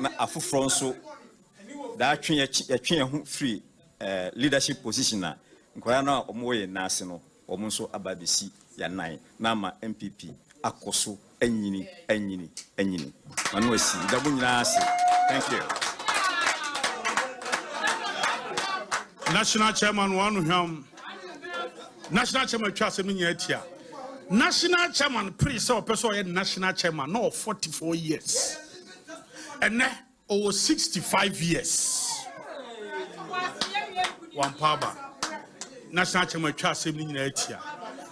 na afoforɔ nso daatwe yɛtwe yɛn ho firi eh, leadership position a nkwadaa no a wɔwɔ yɛn no wɔn nso aba abɛsi yɛn nan npp akɔ so anyini anyini anyini. Ma no asi. Dabo nyinaa ase. Thank you. National chairman wano hwam. National chairman twa asɛm nyinaa tia national chairman pere sɛ ɔpɛ sɛ ɔyɛ national chairman na ɔ 44 years. Ɛnɛ ɔwɔ 65 years. Wampaaba national chairman twa asɛm no nyinaa tia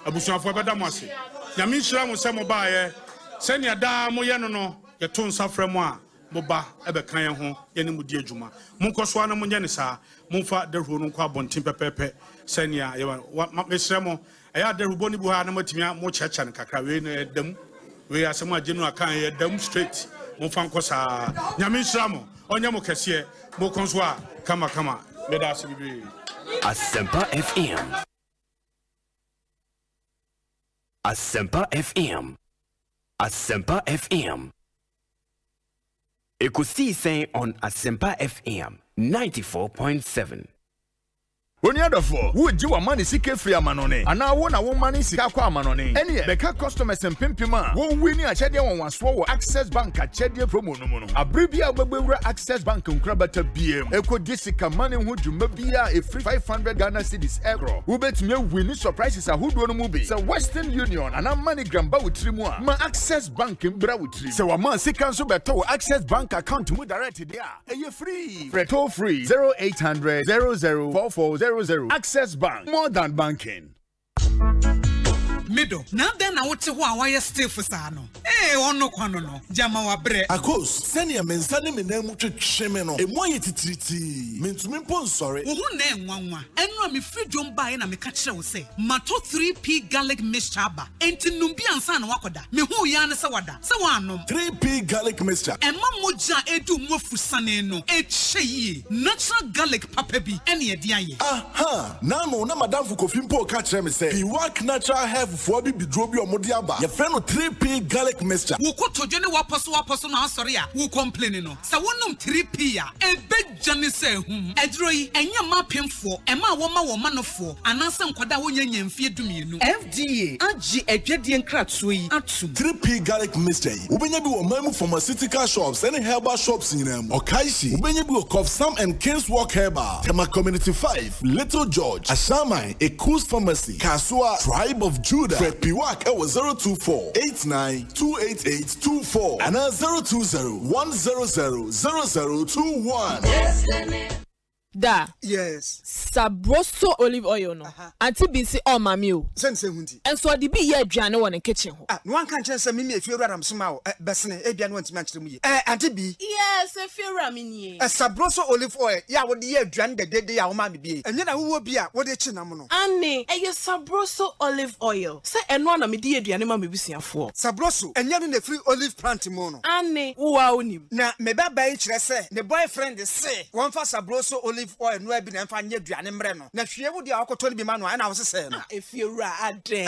abusuafoɔ bɛda mo ase. Nyame nhyira mo sɛ mobaeɛ. Sɛnea daa moyɛ no no yɛto nsa frɛ mo a moba ɛbɛka yɛn ho yɛne mu di adwuma. Monkɔ so a na monyɛ ne saa. Momfa dahuro no nkɔ abɔnten pɛpɛɛpɛ. Sɛnea mesrɛ mo ɛyɛ adahurubɔ no bi hɔ a na matumi a- mokyerɛkyerɛ no kakra. Wei no ɛdam wei asɛm a gye no aka yɛdam straight. Momfa nkɔ saa a kamakama FM. Asempa FM. FM. Ekosiisen on Asempa FM 94.7. onuadɔfoɔ wogye wama ne sika firi amanɔne anaa wo na woma ne sika kɔ amanɔne. Ɛneɛ bɛka customers mpempem a wɔnwi ne akyɛdeɛ wɔnwasoɔ wɔ access bank akyɛdeɛ promo no mu no. Abere bi a wobɛbɛwura access bank nkorabata bia mu ɛkɔgye sika ma ne ho dwuma bi a ɛfiri 500 ghana cities ɛkorɔ. Wobɛtumi awi ne surprises ahodoɔ no mu bi. Sɛ western union anaa moneygram ba wo tiri mu a ma access bank mbra wo tiri. Sɛ wama sika nso bɛtɔ wo access bank account mu direct deɛ a ɛyɛ free. Frɛ toll free 0800 004400 access bank. More than banking mido na dɛn na wote hɔ a wayɛ stiff saa no. Ee ɔno kɔ no no. Gyama wabrɛ. Akos sɛnea me nsa ne me nan mu twetwe me no ɛmu ayɛ titiritii mentumi mpo nsɔre. Wo ho na ɛnwanwa ɛno a mefiri dwom baeɛ na meka kyerɛ wo sɛ mato 3p garlic mixture aba. Enti nom bi ansa na wakɔda mehuu yɛa ne sɛ wada sɛ woanom 3p garlic mixture. Ɛma mogya a ɛdu mu afusane no ɛkyɛ yie. Natural garlic papa bi ɛne ɛde ayɛ. Aha! Naano na madamfo kofi mpo ka kyerɛ me sɛ piwak natural healthfoɔ bi biduro bi a ɔmode aba. Yɛfrɛ no 3p garlic mixture. Wo kotodwe ne wapɔ so wapɔ so na asɔre a wo complain no. Sɛ wonom 3p a ɛbɛgya agya ne sɛ ehum. Ɛduro yi ɛnyɛ mma apemfoɔ ɛma a wɔma wɔn manofoɔ anaasɛ nkwadaa a wɔnyɛ nyɛ mfie dumienu fda agye adwadie nkratoɔ yi atum. 3p garlic mixture yi wobɛnya bi wɔ man mu pharmaceutical shops ɛne herbal shops nyinaa mu. Ɔkaehye wobɛnya bi wɔ cofsam and kings walk herbal tema community 5 little george asaman ekus pharmacy kasoa tribe of judah fred piwak ɛwɔ 024 89 288 24 anaa 020 100 0021 da. Yes. Sabroso olive oil no. Anti bi si ɔma mi o. Sɛne sɛ hu nti nso ɔde bi yɛ aduane wɔ ne kitchen hɔ na wanka nkyerɛ sɛ meme afie wura nam soma wo bɛsene ebia ne wantumi ankyerɛ mu ye Eh, ante bi yes efiewura mi nie sabroso olive oil. Yɛ a wode yɛ aduane dɛdɛde a woma me bie ɛnyɛ na wowɔ bi a wode kye nam no? Ane ɛyɛ sabroso olive oil. Sɛ ɛno na mede yɛ aduane ma mebusuafoɔ sabroso. Ɛnyɛ no na ɛfiri olive plant mu no? Ane wowa wonim na mebaba yi kyerɛ sɛ ne boyfriend se wɔmfa sabroso olive oil no abi na ɛmfa nyɛ aduane mmerɛ no. Na hwie wo deɛ a wokɔtɔ no bi ma no a ɛna wo sesɛɛ no efiewura adɛn?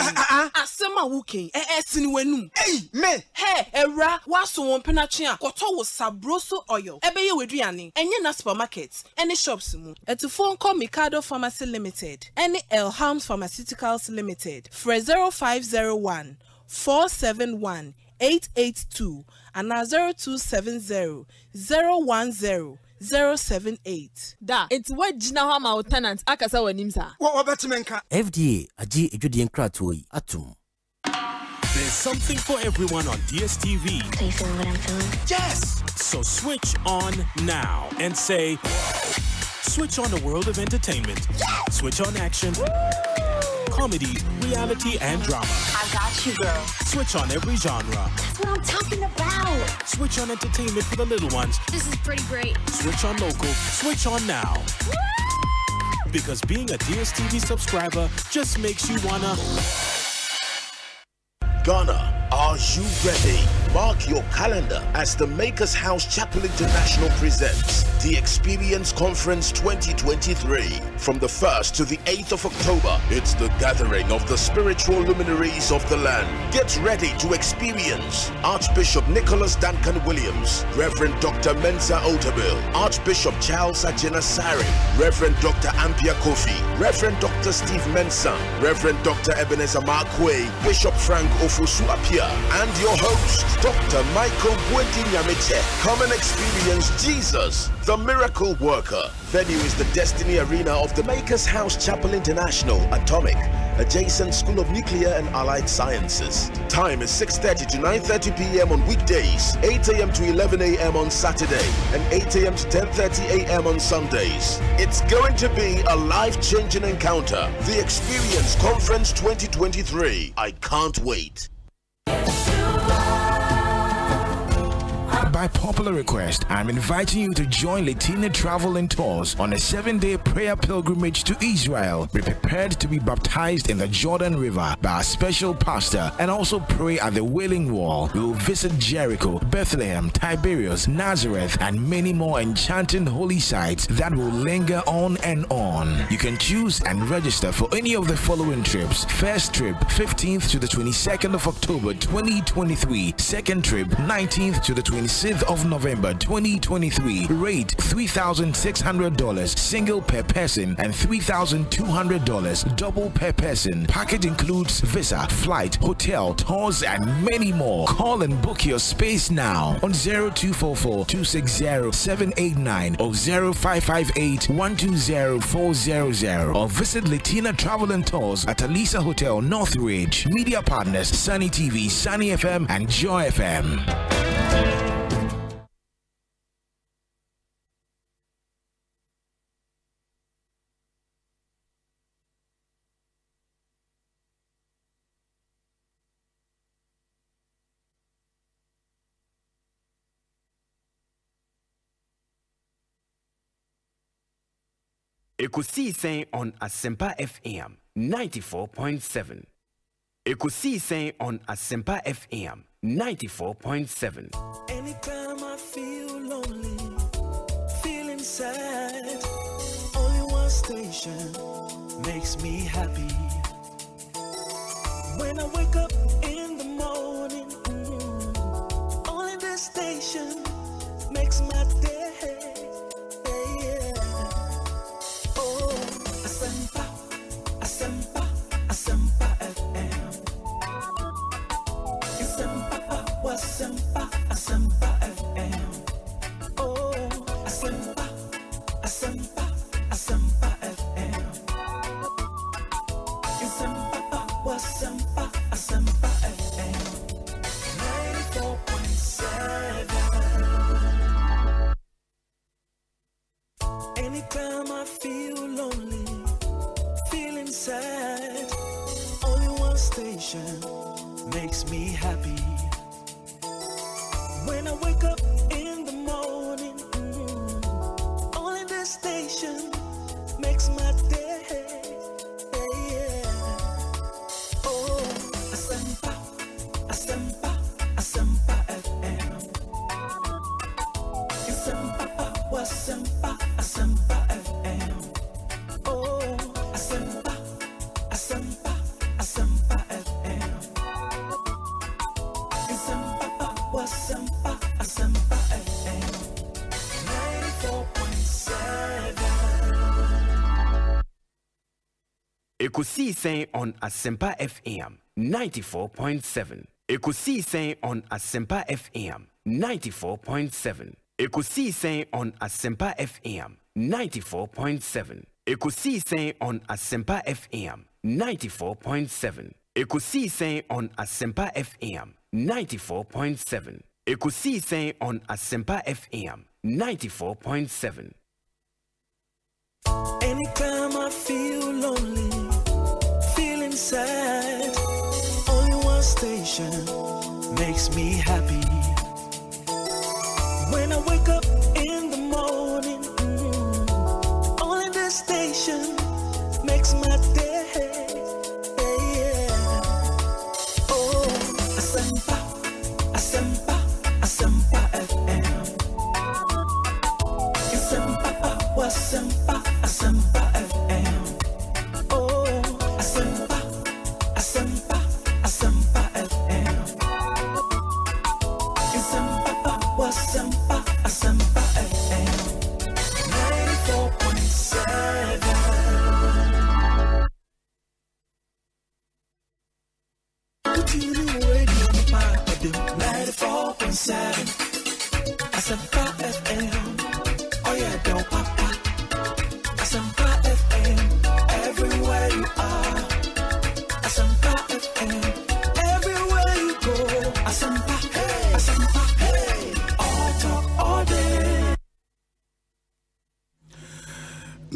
Asɛm a woken ɛɛsi ne w'anum. Ei me. Hɛ ɛwura woaso wɔn penatwe a kɔtɔ wo sabroso oil ɛbɛyɛ w'aduane. Ɛnyɛ na supermarket ɛne shops mu. Ɛtufoɔ nkɔ mikado pharmacy limited ɛne elhams pharmaceuticals limited. Frɛ 0501 471 882 anaa 0270 010 078 da nti woagyina hɔ ama wo tenant akasa w'anim saa wɔbɛteme nka fda agye adwadie nkratoɔ yi atom There's something for everyone on DSTV. Tasting what I'm feeling? Yes! So switch on now and say, switch on the world of entertainment. Switch on action, comedy, reality, and drama. I got you, girl. Switch on every genre. That's what I'm talking about. Switch on entertainment for the little ones. This is pretty great. Switch on local. Switch on now. Because being a DSTV subscriber just makes you wanna. Ghana, are you ready? Mark your calendar as the Makers House Chapel International presents the Experience Conference 2023. From the 1st to the 8th of October, it's the gathering of the spiritual luminaries of the land. Get ready to experience Archbishop Nicholas Duncan Williams, Reverend Dr. Mensa Otabil, Archbishop Charles Agyinasare, Reverend Dr. Ampia Kofi, Reverend Dr. Steve Mensah, Reverend Dr. Ebenezer Markwei, Bishop Frank Ofusu Apia, and your host, Dr. Michael Bwenti Nyamiche. Come and experience Jesus, the miracle worker. Venue is the Destiny Arena of the Makers House Chapel International, Atomic, adjacent School of Nuclear and Allied Sciences. Time is 6.30 to 9.30 p.m. on weekdays, 8 a.m. to 11 a.m. on Saturday, and 8 a.m. to 10.30 a.m. on Sundays. It's going to be a life-changing encounter. The Experience Conference 2023. I can't wait. By popular request, I'm inviting you to join Latina Travel and Tours on a seven day prayer pilgrimage to Israel. Be prepared to be baptized in the Jordan River by a special pastor and also pray at the Wailing Wall. We will visit Jericho, Bethlehem, Tiberias, Nazareth, and many more enchanting holy sites that will linger on and on. You can choose and register for any of the following trips. First trip, 15th to the 22nd of October 2023. Second trip, 19th to the 26th of November 2023. Rate $3,600 single per person and $3,200 double per person. Package includes visa, flight, hotel, tours, and many more. Call and book your space now on 0244 260 789 or 0558 120 400 or visit Latina Travel and Tours at Alisa Hotel Northridge. Media partners Sunny TV, Sunny FM, and Joy FM. Ekosiisen on Asempa FM 94.7. Ekosiisen on Asempa FM 94.7. Anytime I feel lonely, feeling sad, only one station makes me happy. When I wake up in the morning, mm, only this station makes my day. Asempa, Asempa FM. Oh, Asempa, Asempa, Asempa FM. Asempa, Asempa, Asempa FM. 94.7. Anytime I feel lonely, feeling sad, only one station makes me happy. On Asempa FM 94.7. Ekosiisen on Asempa FM 94.7. Ekosiisen on Asempa FM 94.7. Ekosiisen on Asempa FM 94.7. Ekosiisen on Asempa FM 94.7. Ekosiisen on Asempa FM 94.7. Anytime I feel makes me happy. When I wake up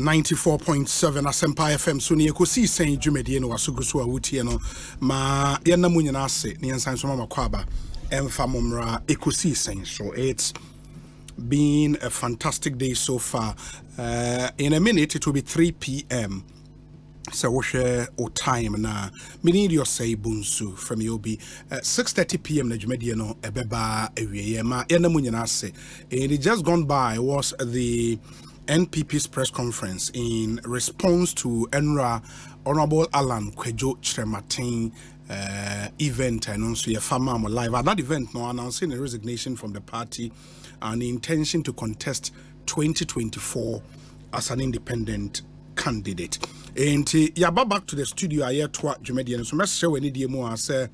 94.7 asɛmpa fm so ne yɛkɔsii sɛn dwumadie no waso gu so a wotie no ma yɛnna mu nyinaa ase ne yɛnsan so ma makɔ aba ɛmfa mo mmra ɛkɔsii sɛn so it's been a fantastic day so far. Uh, in a minute it will be 3 p.m sɛ wohwɛ wo time na mene deɛ Osei Bonsu from yɛobi uh, 6.30 pm na dwumadie no ɛbɛba awieɛ ma yɛna mu nyinaa ase. It just gone by was the npp's press conference in response to enra honorable alan kwadwo Kyerematen uh, event yɛfa ma mo live at that event no announcing a resignation from the party and the intention to contest 2024 as an independent candidate. Nti yɛaba back to the studio a yɛtoa dwumadie no so mɛhyɛ w'ani die mu a sɛ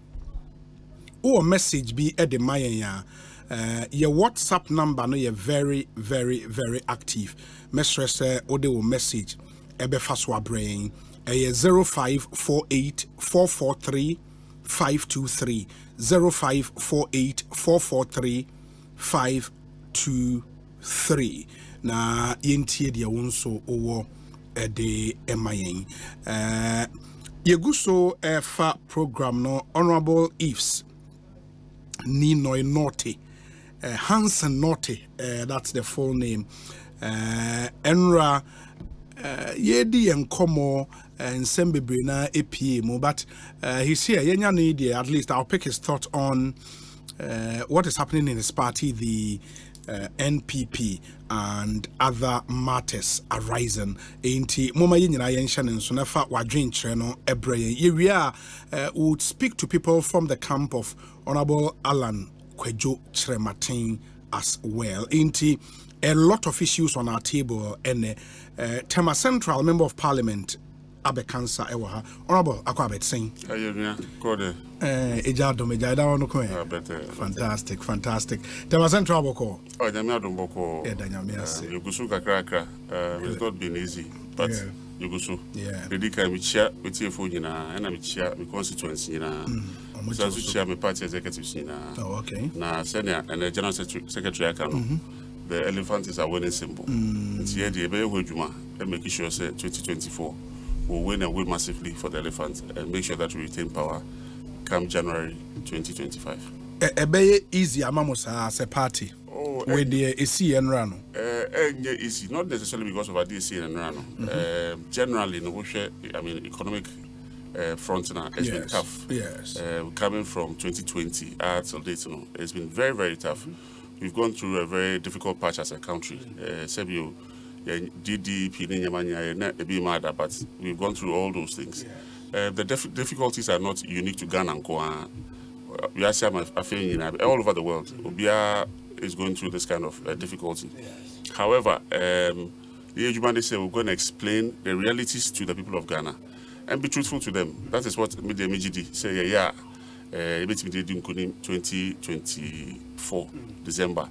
wowɔ message be de ma yɛn a uh, yɛ whatsapp number no yɛ very very very active. Mɛsrɛ sɛ wode wo message ɛbɛfa so abrɛ yɛn ɛyɛ 0548 443 523 0548 443 523 na yɛntie deɛ wo nso wowɔ ɛde ɛma yɛn. Eh, yɛgu so ɛfa program no honorable Yves ninoy norte uh, Hanson-Nortey uh, that's the full name. Uh, enra yɛdi yɛn nkɔmmɔ nsɛm bebree na epie mu but uh, he's here. Yɛnya no at least i'll pick his thought on uh, what is happening in his party the uh, NPP and other matters arising. Nti moma yɛ nyinaa yɛnhyɛ ne nso fa wadwenkyerɛ no ɛbrɛ yɛn would speak to people from the camp of honorable alan kwadwo Kyerematen as well nti a lot of issues on our table ɛnɛ uh, tema central member of parliament abɛkansa ɛwɔ ha honorable akɔ abɛtesen Ɛyɛ nua, kɔɔ dɛ? Eh, ɛgya adom ɛgya ɛda hɔ no ko ɛ fantastic fantastic tema central bɔkɔɔ Ɔ, nyame adom bɔkɔɔ. Ɛda nyame ase. Eh, Yɛgu so kakrakra. Eh, It's not been easy, but Yeah. yɛgu so. Yeah. Dedi kan mekyia metiefoɔ nyinaa, ɛna mekyia me constituency nyinaa. ɔmo San gye so wo so. kyia me party executives nyinaa. Oh, okay. Na sɛnea ɛnɛ general secretary secretary aka no, Mhm. the elephant is a winning symbol. Mm. Nti yɛ deɛ ɛbɛyɛ adwuma and making sure say 2024 will win and win massively for the elephant and make sure that we retain power come January 2025. Ɛ- ɛbɛyɛ easy ama mo saa sɛ party wei deɛ ɛsii ɛnora no Uh, easy, not necessarily because of ADC and Rano. Uh, generally, no, wohwɛ, I mean, economic uh, front now, it's been tough. yes. Uh, coming from 2020 uh, till date, you know, it's been very, very tough. We've gone through a very difficult patch as a country. Uh, Sebio, DDP, nyamanya, yeah, na- ebi mada, but we've gone through all those things. Uh, the dif- difficulties are not unique to Ghana. ara. Uh, We are seeing a- a thing in, all over the world. Obia is going through this kind of uh, difficulty. However, um, the Ejumande said we're going to explain the realities to the people of Ghana and be truthful to them. That is what Media Mijidi say, yeah, yeah, uh, di nkonim 2024 December.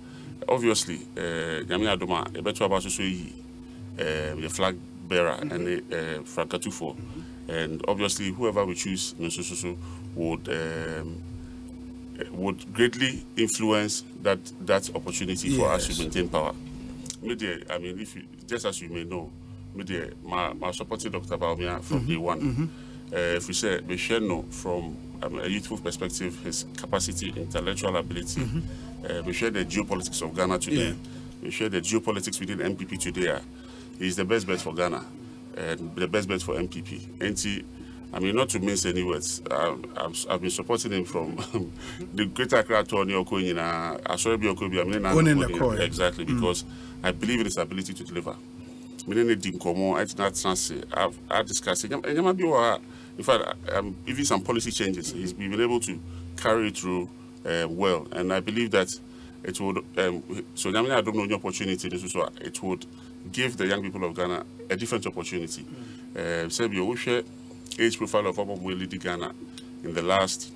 Obviously, uh, Nyame Adoma, ebeto aba so so um, the flag bearer and the uh, Frank Atufo. And obviously, whoever we choose, so, would um, eh, would greatly influence that that opportunity for us Yes. to maintain power. Me dear, I mean, if you, just as you may know, me dear, my, my supporting Dr. Bawumia from Mhm, day one. mhm. Uh, if we say, we share no from um, a youthful perspective, his capacity, intellectual ability. Mhm. Uh, we share the geopolitics of Ghana today. Yeah. We share the geopolitics within NPP today. uh, He's the best bet for Ghana and the best bet for NPP. And he, I mean, not to mince any words, I've, I've been supporting him from the Greater Accra to Onyoko, you know, Asorebi Okobi, I mean, Owning the core, yeah. exactly, Mm. because I believe in his ability to deliver. Me ne di nkɔmmɔ ɛtena tena se I've I've discussed it. Nneɛma bi wɔ ha in fact um, even some policy changes he's been able to carry it through uh, well and I believe that it would um, so nyame adom na onye opportunity no so it would give the young people of Ghana a different opportunity uh, sɛbi wohwɛ age profile of ɔmo mo lead Ghana in the last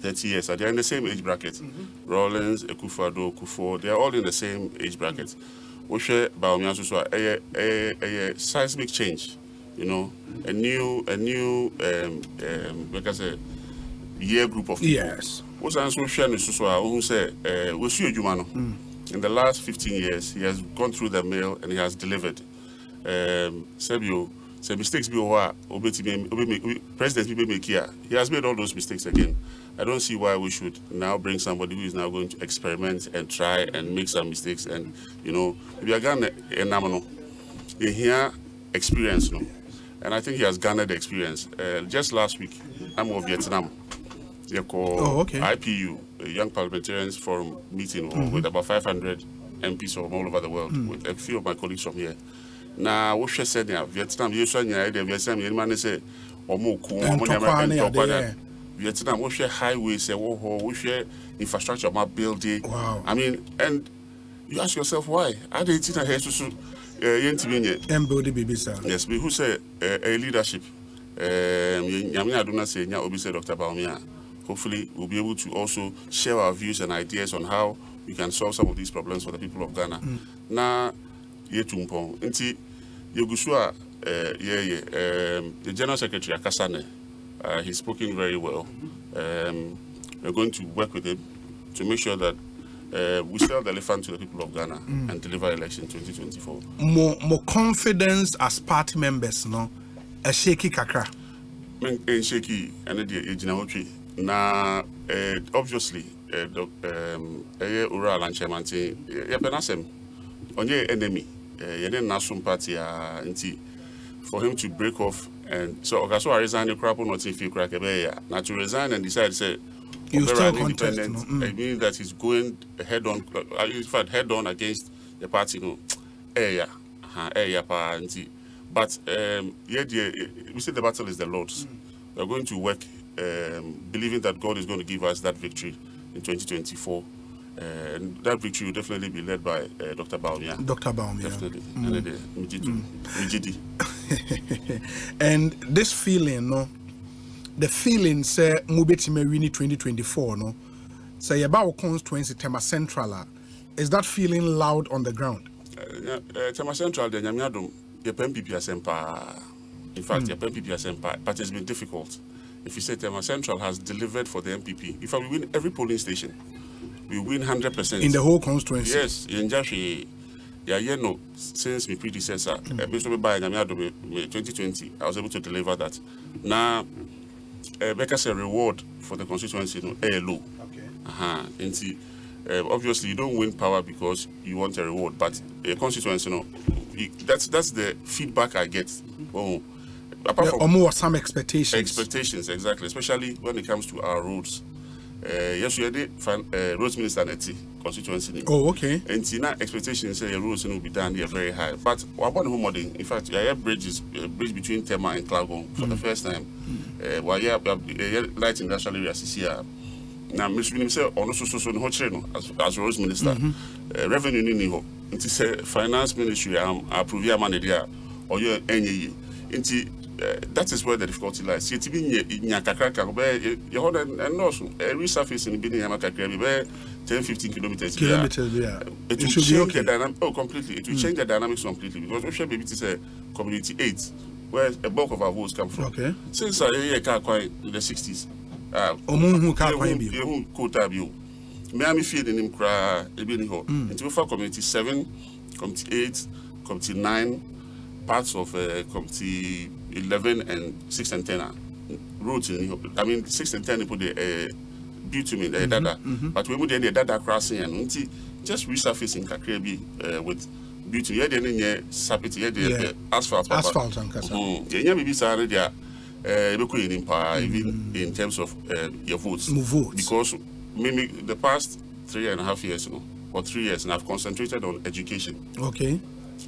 30 years. They are in the same age bracket. Rawlings, Akufo-Addo, Kufuor, they are all in the same age bracket. Oshe Baumia so a, a, a seismic change, you know, a new a new um um like I say year group of people. Yes. What's answer share no so a who say uh we see no. In the last 15 years, he has gone through the mail and he has delivered. Um, Sebio, say mistakes be over. President people make here. He has made all those mistakes again. I don't see why we should now bring somebody who is now going to experiment and try and make some mistakes. And you know, we are going to in here experience, no. And I think he has garnered experience. Uh, just last week, I'm of Vietnam. They call Oh, okay. IPU, a Young Parliamentarians Forum meeting Mhm. with about 500 MPs from all over the world, Mm. with a few of my colleagues from here. Sɛnea Vietnam yɛsua nyinaa yɛde Vietnam yɛnima ne sɛ ɔmo ko ɔmo Ntɔkwa ne ntɔkwa yeah. da Vietnam wohwɛ highways ɛwɔ hɔ wohwɛ infrastructure ɔmo building. Wow. I mean and you ask yourself why ade ti na yɛ soso yɛntumi nyɛ. ɛmbɛwode biribi saa Yes, say uh, a leadership? Um, Nyame Aduna say Nya Obi say Dr. Hopefully, we'll be able to also share our views and ideas on how we can solve some of these problems for the people of Ghana. Mm. Na yetumpon. Nti yegusu a uh, yeah yeah. Um, the General Secretary Akasane, uh, he's spoken very well. Um, we're going to work with him to make sure that uh, we sell the elephant to the people of Ghana Mm. and deliver election 2024. More, mo confidence as party members no A shaky kakra Men- nhyɛki ɛne deɛ yɛgyina hɔ twe na eh, obviously eh, doc- um, ɛyɛ owura Alan Kyerematen yɛpɛ no asɛm ɔnyɛ enemy eh, nna party a nti for him to break off and so ɔka so aresign ne koraa po na ɔte fie koraa kɛbɛyɛ a na to resign and decide sɛ You still independent, no? Mm. it means that he's going head on uh, in fact head on against the party no ɛyɛ ha ɛyɛ paa nti but um, yeah, dear, we say the battle is the Lord's. We're going to work, um, believing that God is going to give us that victory in 2024. Uh, and that victory will definitely be led by uh, Dr. Bawumia. Dr. Bawumia. Definitely. Mm. Uh, Mjidu. Mjidi. and this feeling no the feeling sɛ mobɛtumi win 2024 no yɛba wo constituency tema central is that feeling loud on the ground Uh, uh, Tema Central, the Nyamiadum, your NPP Asempa. In fact, Mm. your NPP Asempa, but it's been difficult. If you say Tema Central has delivered for the NPP, if I win every polling station, we win 100%. In the whole constituency? Yes, in Jashi. Yeah, yeah, no. Since my predecessor, uh, on by Nyame Adom, eh, 2020, I was able to deliver that. Now, uh, Becca said reward for the constituency, no, eh, low. Okay. Uh-huh. And see, uh, obviously, you don't win power because you want a reward, but a constituency, no, you- that's that's the feedback I get. Oh, apart Yeah, from or more some expectations. expectations exactly especially when it comes to our roads uh, yes we had fan, uh, roads minister neti constituency ni. Oh, okay. and now expectations say your roads will be done they are very high. But what about home modeling in fact I have bridges uh, bridge between Tema and Klago for the first time. Uh, while yeah light industrial area CCR na Mr. Minim say ono so so so no chere no as, as roads minister. Uh, revenue ni ni ho. Nti say finance ministry am approve am na dia oyo enye yi nti uh, that is where the difficulty lies. Yɛ ti bi nya kakra kakra bɛyɛ yɛ hɔ dɛ ɛnɔɔso resurface ni bi ne yɛma kakra bi bɛyɛ ten fifteen kilometres bi a it will change the dynamic oh completely. It will Mm. change the dynamics completely because wohwɛ baabi te sɛ community eight where a bulk of our votes come from. Okay. since a yɛyɛ kaa kwan in the sixties Ɔmo nhu kaa kwan bio. yɛhu kota bio mmea me fie nenim koraa ebi ni hɔ nti wofa community seven community eight community nine parts of uh, community eleven and six and ten a roads ni hɔ i mean six and ten nipo de uh, bitumen ɛyɛ dada mhm. but wei mu deɛ deɛ dada koraa sen yɛn no nti just resurfacing kakra bi uh, with bitumen yɛ deɛ ne nyɛ sapiti yɛ deɛ Yeah. yɛ asphalt papa Asphalt ankasa. Mhm. yɛnya biribi saa no deɛ a ɛbɛkɔ yɛnim paa even in terms of uh, your votes Mo votes. because maybe the past three and a half years no or three years and I've concentrated on education Okay.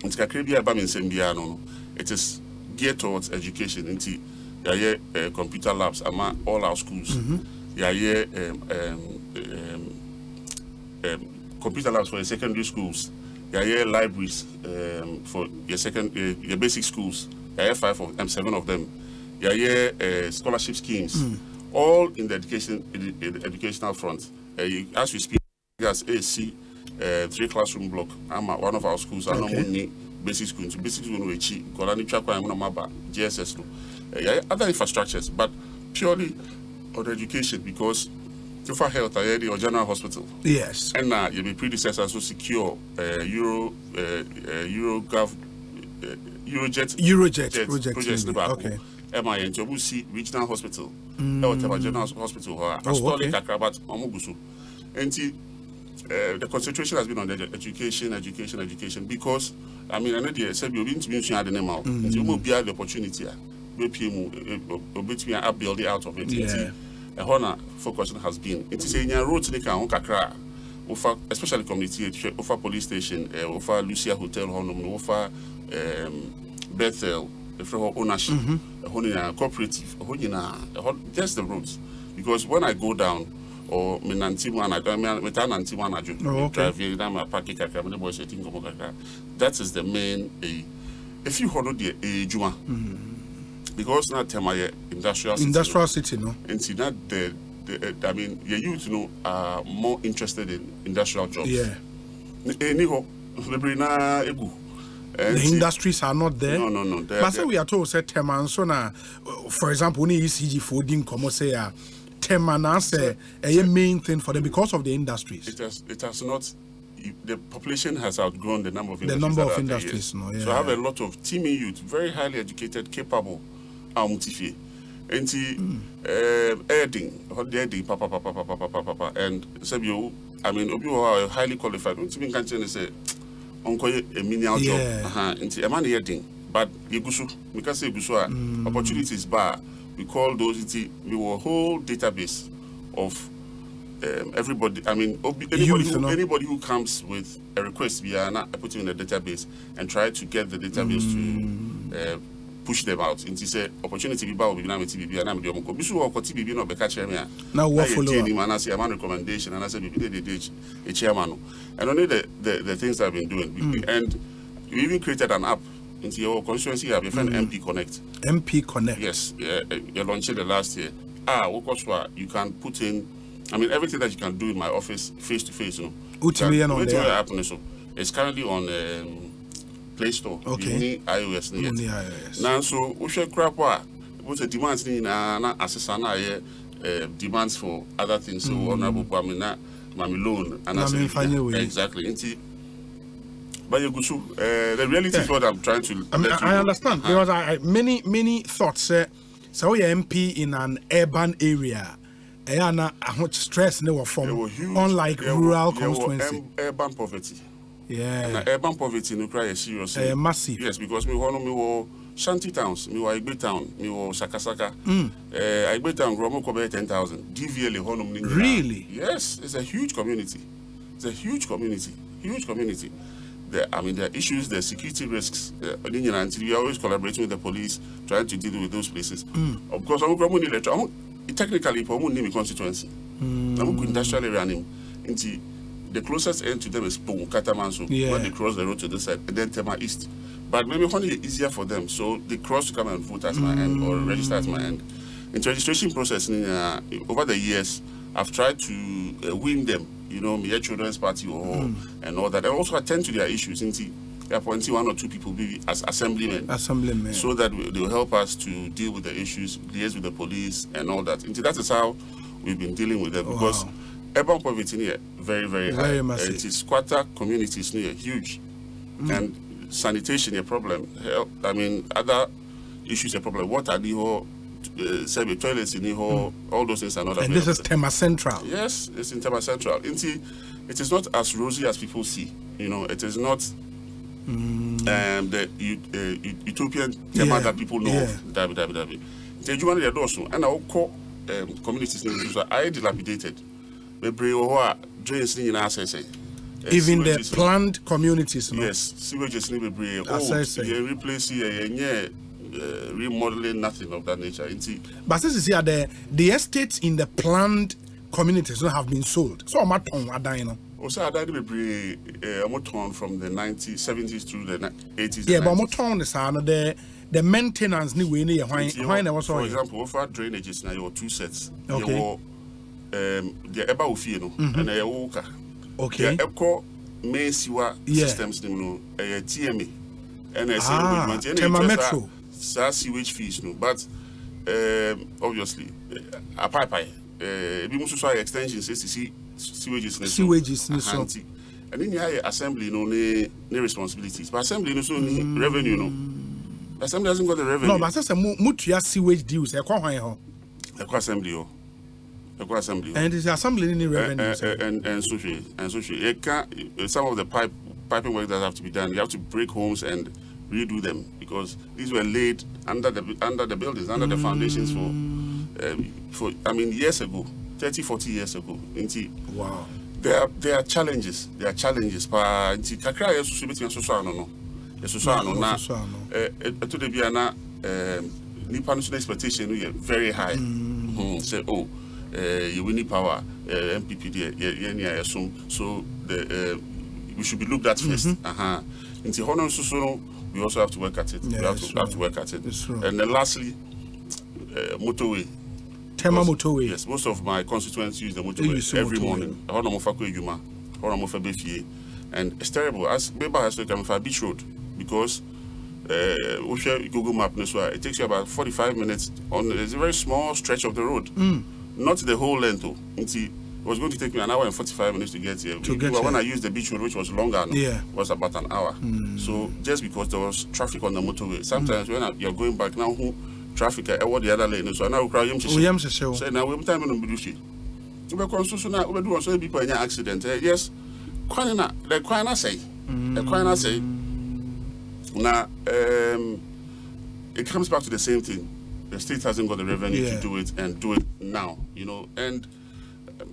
nti kakra bi a ɛba me nsɛm biara no no it is geared towards education nti yɛayɛ uh, computer labs ama all our schools. Mhm. yɛayɛ um, um, um, um, computer labs for your secondary schools. Yɛayɛ libraries um, for your second uh, your basic schools. Yɛayɛ five of them seven of them. Yɛayɛ uh, scholarship schemes. Mm. all in the education in the, in the educational front. Uh, you, as we speak as AC uh, three classroom block. Ama one of our schools Okay. Basic school nti basic school no akyi nkɔla ne twa kwan mu na mo aba GSS no uh, yɛayɛ other infrastructures but purely on education because Tufa Health ayɛ the general hospital Yes. ɛna yɛbɛ predecessor nso secure uh, euro uh, uh, euro gov uh, eurojet Eurojet jet project projects ne baako okay. ɛma yɛn nti ɔmo si regional hospital Mm. ɛwɔ tɛma general hospital hɔ a okay. kakra but ɔmo gu so nti uh, the concentration has been on the education education education because i mean ɛno deɛ sɛbi obi ntumi nsua ade ne ma o Mm. nti ɔmo biara the opportunity a bɛpie mu eh, eh, obetumi a build out of it. Yeah. ɛhɔ na focus has been nti sɛ nya road ne ka ho kakra a wofa especially community hwɛ wofa police station uh, wofa lucia hotel hɔnom no wofa um, bethel ɛfrɛ hɔ ownership. Ɛhɔ nyinaa cooperative ɛhɔ nyinaa ɛhɔ just the roads. Because when i go down or menante mu anadwo me- metaa nante mu anadwo Oh, drive na mapake kakra mene boys ɛti nkɔmmɔ kakra that is the main ɛyi ɛfi hɔ no deɛ ɛyɛ adwuma because na tɛma yɛ industrial city. Industrial city, no? nti na the, the uh, I mean your youth no are more interested in industrial jobs. Yeah. Any hɔ bebree na egu. The industries are not there. No no no. But say we are told say Tema nso na uh, for example when ECG for din komo say a Tema a main thing for them because of the industries. it has it has not. The population has outgrown the number of industries. The number of are industries, no, So I have yeah. a lot of teaming youth, very highly educated, capable, um, ɛɛdin ɛhɔ deɛ ɛdin papa papa papa papa papa and sɛbi o I mean obi wɔ hɔ a highly qualified ntumi nka kyerɛ ne sɛ ɔnkɔyɛ a menial job Yeah. Aha, nti ɛma ne yɛ den but yɛgu so meka sɛ yɛgu so opportunities ba a we call those nti we wɔ whole database of um, everybody I mean anybody, who, anybody who comes with a request we are not I put him in the database and try to get the database to uh, push them out. Nti sɛ opportunity bi ba wɔ bibi na meti bibi a na mede ɔmo kɔ bi so wɔ ɔkɔte bibi na ɔbɛka kyerɛ me a Na wo yɛ follow tie up. nim anaasɛ yɛama no recommendation anaasɛ bibi de de de ɛkyia ma no and only the, the, the things I've been doing. Mm. and we even created an app nti yɛwɔ constituency app yɛfrɛ no Mm. MP Connect MP Connect. Yes, yeah, uh, you launched it the last year. Ah, what course for you can put in, I mean, everything that you can do in my office face to face, you know. Ultimately, Can- on wait the till it app. happen, so It's currently on um, Play Store. Okay. You need iOS. ni yet. Only iOS. Now, so we should crap what the demands ni na na assess na ye uh, demands for other things. So Mm. honorable, I mean, na mami loan Na anaasɛ memfa nyɛ wei. exactly nti so uh, the reality is what i'm trying to I, mean, I know. understand Uh-huh. because I, I many many thoughts say so we MP in an urban area. ɛyɛ na aho stress ne wɔ fam unlike Yɛwɔ- rural constituency. ur- urban poverty Yeah. na urban poverty no kora yɛ serious Ɛyɛ massive. yes because me hɔ no mewɔ shanty towns mewɔ agbe town mewɔ sakasaka Mm. uh, agbe town mokɔ bɛyɛ 10000 dvl ne. Really? yes it's a huge community it's a huge community huge community there, I mean, there are issues, there are security risks. Uh, ne nyinaa nti we are always collaborating with the police, trying to deal with those places. Mm. Of course, I'm going to. Technically, I'm going to constituency. I'm going industrial area name. The closest end to them is Kpone Katamanso Yeah. when they cross the road to this side, and then Tema East. But maybe Honey is easier for them, so they cross to come and vote at my end or register at my end. In the registration process, uh, over the years, I've tried to uh, win them. You know, me children's party or Mm. and all that, and also attend to their issues. Nti appointing one or two people maybe as assemblymen Assemblymen. so that we- they will help us to deal with the issues, liaise with the police, and all that. And that is how we've been dealing with them because Wow. urban poverty here very very high. Very massive. It is squatter communities here huge, Mm. and sanitation a problem. Hell, I mean other issues a problem. Water the whole. Say toilets in the whole, all those things are not Mm. And this is Tema Central. Yes, it's in Tema Central. Inti, it is not as rosy as people see. You know, it is not um, the uh, utopian Tema Yeah, that people know. yeah. of. Dabi, dabi, dabi. Nti adwuma no yɛ dɔɔso ɛna wokɔ um, communities no nso so dilapidated. Bebree wɔ hɔ a drains no nyinaa asɛesɛe. Eh, Even the planned communities. No? Yes, sewages no bebree. Oh, yɛn replace yɛ yɛnyɛ uh, remodeling nothing of that nature. But since you see, the the estates in the planned communities have been sold. So I'm at adan no. Also, I died uh, ɔmo tɔn from the 90s, 70s through the ni- 80s. Yeah, but 90s. I'm turn the sound the the maintenance ni way ni yɛ hwan hwan na yɛwɔ- ɛwɔ so For example, over drainages now, you have two sets. Okay. Yɛwɔ, um, deɛ ɛba wo fie no, ɛna ɛwɔ wo ka. Okay. Deɛ ɛkɔ main sewer Yeah. systems nim no, ɛyɛ TMA. Ɛna ɛsɛ Ah, ɛwɔ adwuma. Nti ɛna saa- saa sewage fees no, but um, obviously, uh, apaapae. Uh, ebi mu nso so ayɛ extensions esisi sewages ne so. Sewages ne so. Aha, nti, ɛne nyinaa yɛ assembly no ne ne responsibilities. But assembly no so ni revenue no. Assembly hasn't got the revenue. No, but sɛ mu mutua sewage deals ɛkɔ hwan hɔ. ɛkɔ assembly hɔ ɛkɔ assembly hɔ And it is assembly ni Ɛ- revenue. ɛ- ɛ- and and so hwee and so hwee yɛka some of the pipe piping work that have to be done you have to break homes and redo them because these were laid under the under the buildings under the foundations for um, for I mean years ago 30 40 years ago nti Wow. there are there are challenges there are challenges paa nti kakra a yɛsoso bɛtumi asoso ano no ano na Yɛsoso ano. ɛ- ɛ- ɛto da bia na um, nipa no so expectation no yɛ very high Hmm, sɛ oh uh, yɛwini power uh, npp yɛne a yɛsom so the, uh, we should be looked at 1st uh-huh. nti hɔ no nso so no we also have to work at it we have to, it's have to work at it and then lastly uh, motorway Tema Because- motorway. Yes, most of my constituents use the motorway use every motorway. morning. Hɔ na mofa kɔ edwuma, hɔ na mofa bɛ. And it's terrible. As Beba has to come for beach road because uh, Google map it takes you about 45 minutes on it's a very small stretch of the road. Mm. Not the whole length though. It was going to take me an hour and 45 minutes to get here. To get But when. I used the beach road, which was longer, Yeah. was about an hour. So just because there was traffic on the motorway, sometimes when I, you're going back now, who traffic I ɛwɔ the other lane, so now crowd yam yam hyehyɛ wo. Say now we time mbidu hwe. Wobɛkɔ so na wobɛdu hɔ so ebi pa nya accident. Eh, yes, kwan na the kwan na sɛe. The kwan na sɛe. Na um, it comes back to the same thing. The state hasn't got the revenue Yeah. to do it and do it now, you know. And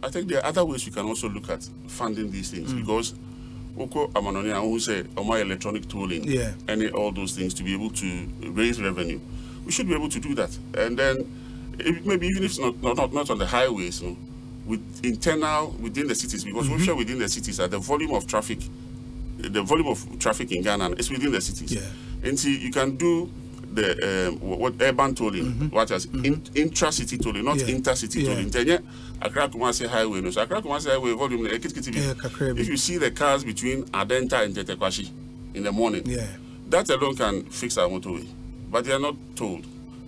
I think there are other ways we can also look at funding these things Mm. because Oko Amanoni who say Oma electronic tolling Yeah. and all those things to be able to raise revenue. We should be able to do that. And then maybe even if it's not, not, not, on the highways, you know, with internal within the cities, because Mhm. sure within the cities that the volume of traffic, the volume of traffic in Ghana is within the cities. Yeah. And see, you can do the um, what, urban tolling, what as in, intra-city tolling, not Yeah. intercity Yeah. tolling. Accra Kumasi Highway, no. So Accra Kumasi Highway volume, Yeah, if you see the cars between Adenta and Tetteh Quarshie in the morning, Yeah. that alone can fix our motorway. But they are not told.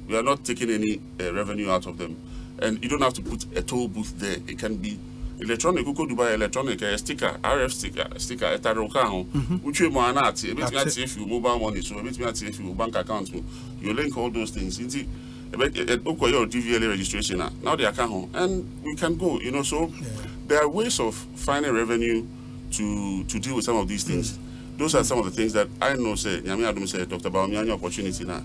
We are not taking any uh, revenue out of them. And you don't have to put a toll booth there. It can be electronic wokɔ dubai electronic ɛyɛ sticker rf sticker sticker ɛtare wo kaa ho wotwe mu a na ate ɛbɛtumi Ate. ateɛ fi wo mobile money so ɛbɛtumi ateɛ fi wo bank account mu you link all those things nti wokɔyɛ your dvla registration a na wode aka ho and we can go you know so there are ways of finding revenue to to deal with some of these things those are some of the things that i know say nyame adom say dr baomi anya opportunity na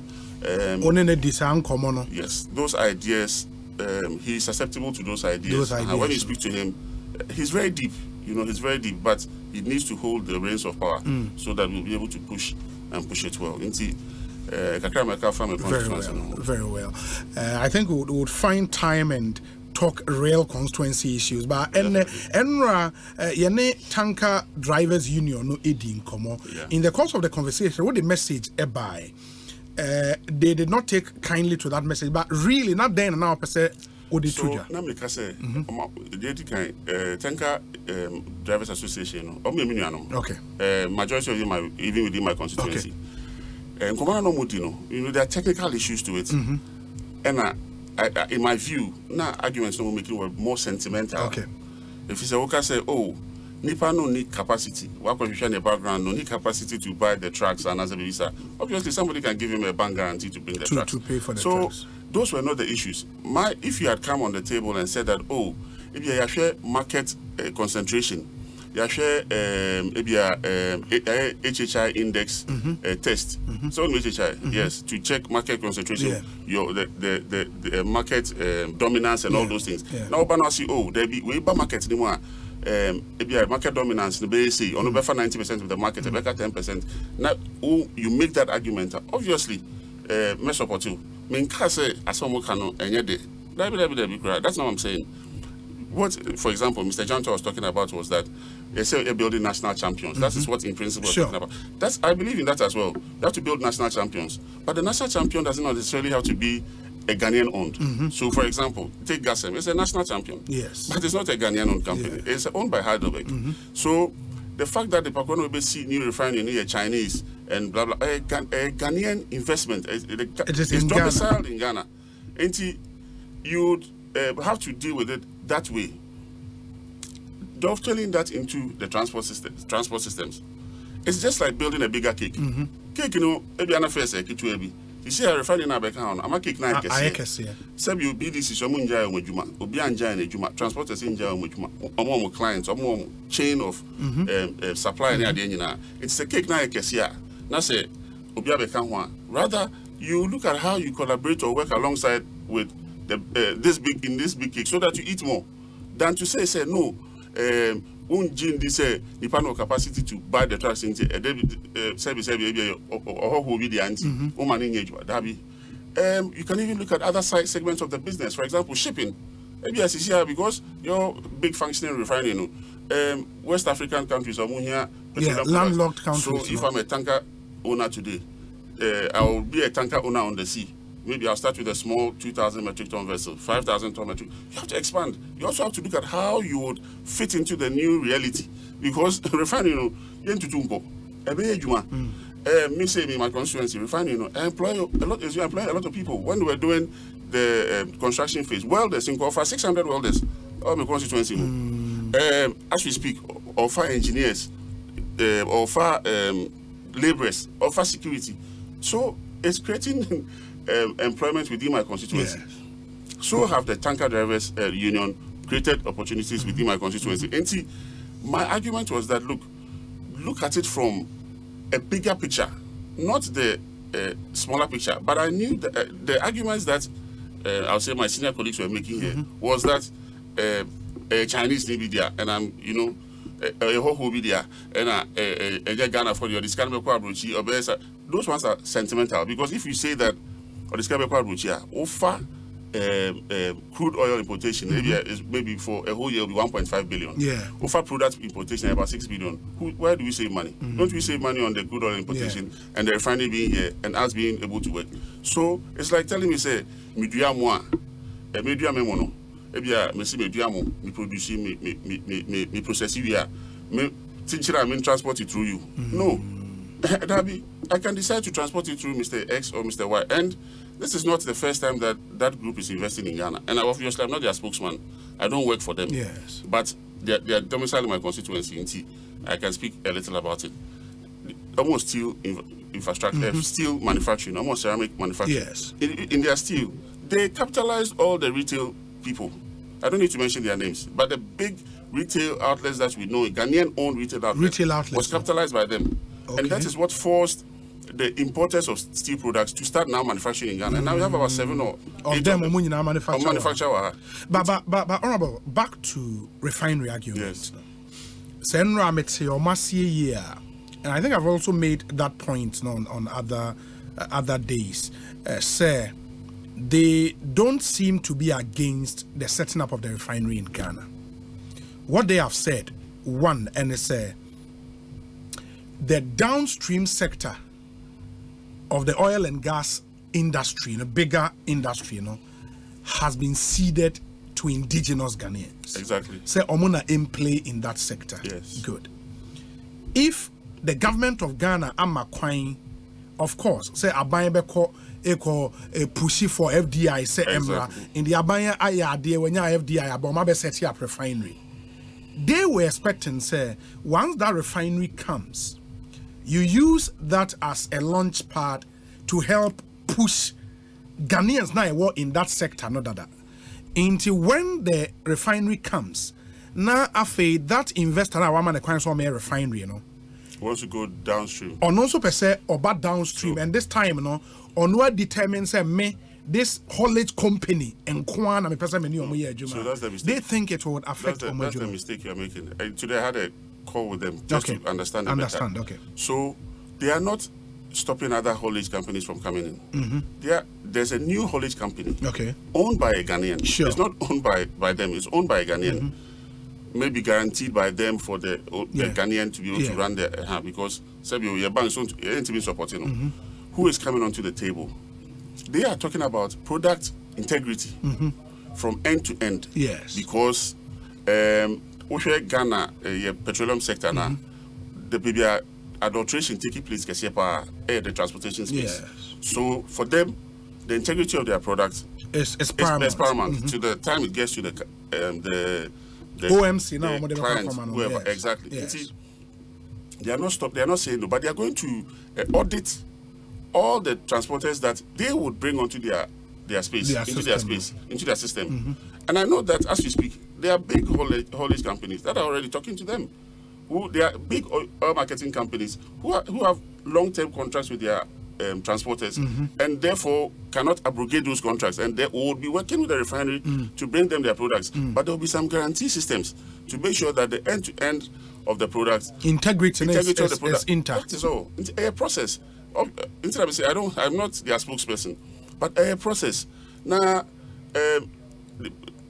um, wo ne ne di saa nkɔmmɔ no Yes, those ideas, um, he's susceptible to those ideas. Those And when you speak to him, he's very deep, you know, he's very deep, but he needs to hold the reins of power Mm. so that we'll be able to push and push it well. Inti, kakra meka fa me very well very well. Uh, i think we would, we would find time and talk real constituency issues but ɛnɛ ɛnra uh, yɛne tanker drivers union no ɛdi nkɔmmɔ in the course of the conversation what the message ɛbae uh, they did not take kindly to that message but really not then now per se So, na meka sɛ, deɛ ɛdi kan, Tanker um, Drivers Association no, ɔmo yɛ me nuanom. okay. Uh, majority of them are even within my constituency. And no Mudi, no, you know, there are technical issues to it. Mhm. And I, I, in my view, now arguments no making were more sentimental. Okay. If you say, okay, say, oh, Nipa no need capacity. What in the background, no need capacity to buy the tracks and as a visa. Obviously, somebody can give him a bank guarantee to bring the To- trucks. to pay for the so, trucks. those were not the issues. My, if you had come on the table and said that, oh, if you have market uh, concentration, you share um, maybe a um, A- a- HHI index uh, test. So HHI, yes, to check market concentration, Yeah. your the the, the, the uh, market um, dominance and all Yeah. those things. Yeah. Now, but now see, oh, there be we buy market anymore. Um, maybe a market dominance, the BAC, on over ninety percent of the market, about ten percent. Now, oh, you make that argument. Obviously, uh, me support you. Me nka say asomo kano enye de. Dabi dabi dabi kura. That's not what I'm saying. What, for example, Mr. Janto was talking about was that they say you're building national champions. That is mm-hmm. what, in principle, Sure. talking about. That's I believe in that as well. You have to build national champions, but the national champion doesn't necessarily have to be a Ghanaian owned. Mm-hmm. So, for example, take Ghacem. It's a national champion. Yes. But it's not a Ghanaian owned company. It's owned by Heidelberg. Mm-hmm. So the fact that the Pakwano Obesi new refinery near Chinese and blah blah a, Ghan- a Ghanaian investment is, it, It is it's in Ghana. domiciled in Ghana. And you would uh, have to deal with it that way. Dovetailing that into the transport system, transport systems, it's just like building a bigger cake. Cake, you know, maybe an affair say kitu ebi. You see, a refinery na beka on. I'm a cake na A- ayɛ kɛseɛ. sɛbi obi di sisi ɔmo ngya ɔmo adwuma obi angya ne adwuma transporters ngya ɔmo adwuma ɔmo ɔmo clients ɔmo ɔmo chain of Mhm. um, uh, supply ne adeɛ nyinaa it's a cake na yɛ kɛse a na sɛ obi abɛka ho rather you look at how you collaborate or work alongside with the uh, this big in this big cake so that you eat more than to say say no um, wongye ndi sɛ nipa no capacity to buy the trucks nti ɛdɛ bi sɛbi sɛbi ebi ɛyɛ ɔ- ɔ- ɔhɔhoɔ bi deɛ nti ne nyɛ adwuma dabi um, you can even look at other side segments of the business. For example, shipping. Maybe as is here because your big functioning refinery, know, um, West African countries are here. Yeah, landlocked So if? I'm a tanker owner today, uh, I will be a tanker owner on the sea. Maybe I'll start with a small 2,000 metric ton vessel, 5,000 ton metric. You have to expand. You also have to look at how you would fit into the new reality because refinery, you know, yen tutumpo, ebe juma. Uh, me say me my constituency refinery, you know, I employ a lot. You employ a lot of people. When we were doing the um, construction phase, welders in offer 600 welders. all my constituency. know. Um, as we speak, offer engineers, uh, offer um, laborers, offer security. So it's creating um, employment within my constituency. So have the tanker drivers uh, union created opportunities within my constituency. And see, my argument was that look, look at it from a bigger picture, not the uh, smaller picture. But I knew the, uh, the arguments that uh, I'll say my senior colleagues were making here was that uh, a Chinese there, and I'm, you know, a whole be there, and a Ghana for the discount abrochi or better. Those ones are sentimental because if you say that or discount abrochi offer um, um, crude oil importation maybe uh, is maybe for a whole year will be 1.5 billion. Yeah. Offer product importation about 6 billion. Who, where do we save money? Don't we save money on the crude oil importation and the refinery being here and us being able to work? So it's like telling me, say, midua mo a, eh, midua me mo no. Ebi a me si midua mo, me produce me me me me me, me process you here. Me tinchira me transport it through you. No. Dabi, I can decide to transport it through Mr. X or Mr. Y. And this is not the first time that that group is investing in Ghana. And obviously, I'm not their spokesman. I don't work for them. Yes. But they are, they are domiciled in my constituency in T. I can speak a little about it. Almost steel in, infrastructure, uh, Mhm. steel manufacturing, almost ceramic manufacturing. Yes. In, in their steel, they capitalized all the retail people. I don't need to mention their names, but the big retail outlets that we know, Ghanaian owned retail outlets, Retail outlets, was capitalized by them. And that is what forced the importers of steel products to start now manufacturing in Ghana. And now we have about seven or of eight them of nyinaa manufacture manufacture but, but, but, but honorable back to refinery argument. Sɛ nnora mete yie and i think i've also made that point on, on other uh, other days. Uh, say they don't seem to be against the setting up of the refinery in ghana. What they have said one and it's uh, the downstream sector of the oil and gas industry, a bigger industry, you know, has been ceded to indigenous Ghanaians. Exactly. Say Omuna in play in that sector. Yes. Good. If the government of Ghana ama kwan, of course, say aban beko eko eh, a pushy for FDI say emra in the aban aya ade when FDI aboma set up refinery. They were expecting say once that refinery comes, you use that as a launch pad to help push Ghanaians now were in that sector, no dada. Until when the refinery comes, now after that investor now man the so me refinery, you know. Once you go downstream. Or also per se or back downstream, and this time, you know, on what determines say me this haulage company and kwan and person many omo ye So that's the mistake. They think it would affect That's the, that's the mistake you're making. Uh, today I had a call with them just Okay. to understand Understand, better. okay. So they are not stopping other haulage companies from coming in. They are, there's a new haulage company Okay. owned by a Ghanaian. Sure. It's not owned by, by them, it's owned by a Ghanaian. Maybe guaranteed by them for the, uh, the Yeah. Ghanaian to be able Yeah. to run their uh, because Sebio, your bank don't ain't even supporting them. Mhm. Who is coming onto the table? They are talking about product integrity Mhm. from end to end. Yes. Because um wohwɛ Ghana your petroleum sector now, Mm-hmm. the baby are adulteration taking place kɛseɛ paa ɛyɛ the transportation space. Yes. So for them, the integrity of their product It's, it's is paramount. is paramount. Mhm. To the time it gets to the um, the, the OMC now, the what they client, call command, whoever yes. exactly. Yes. They are not stopped They are not saying no, but they are going to uh, audit all the transporters that they would bring onto their their space, Their into their system. space, into their system. Mhm. And I know that as we speak, there are big haulage, companies that are already talking to them. Who they are big oil, marketing companies who are, who have long term contracts with their um, transporters Mhm. and therefore cannot abrogate those contracts and they will be working with the refinery to bring them their products. But there will be some guarantee systems to make sure that the end to end of the products Integrity, is, integrity of the is, product is intact. that is all. A process. Of, uh, instead of say I don't, I'm not their spokesperson, but a process. Now, um,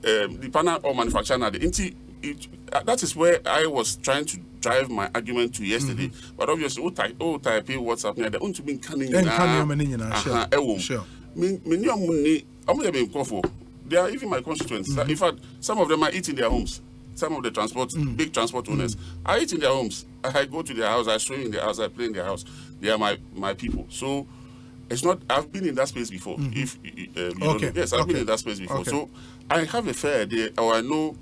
um, the panel or manufacturer now, the inti, it, uh, that is where I was trying to drive my argument to yesterday. Mm-hmm. But obviously, oh, type, oh, type, what's happening? The only thing can Ɛnka nneɛma no nyinaa, sure, eh, ɛwɔ sure. me me ni ɔmo ni ɔmo yɛ me nkɔfo they are even my constituents. Mm-hmm. In fact some of them are eating their homes. Some of the transport mm. big transport mm. owners are eating their homes. I go to their house I swim in their house I play in their house. They are my my people. So it's not I've been in that space before mm-hmm. if uh, you Okay, know. yes I've been in that space before. okay. so I have a fair idea or I know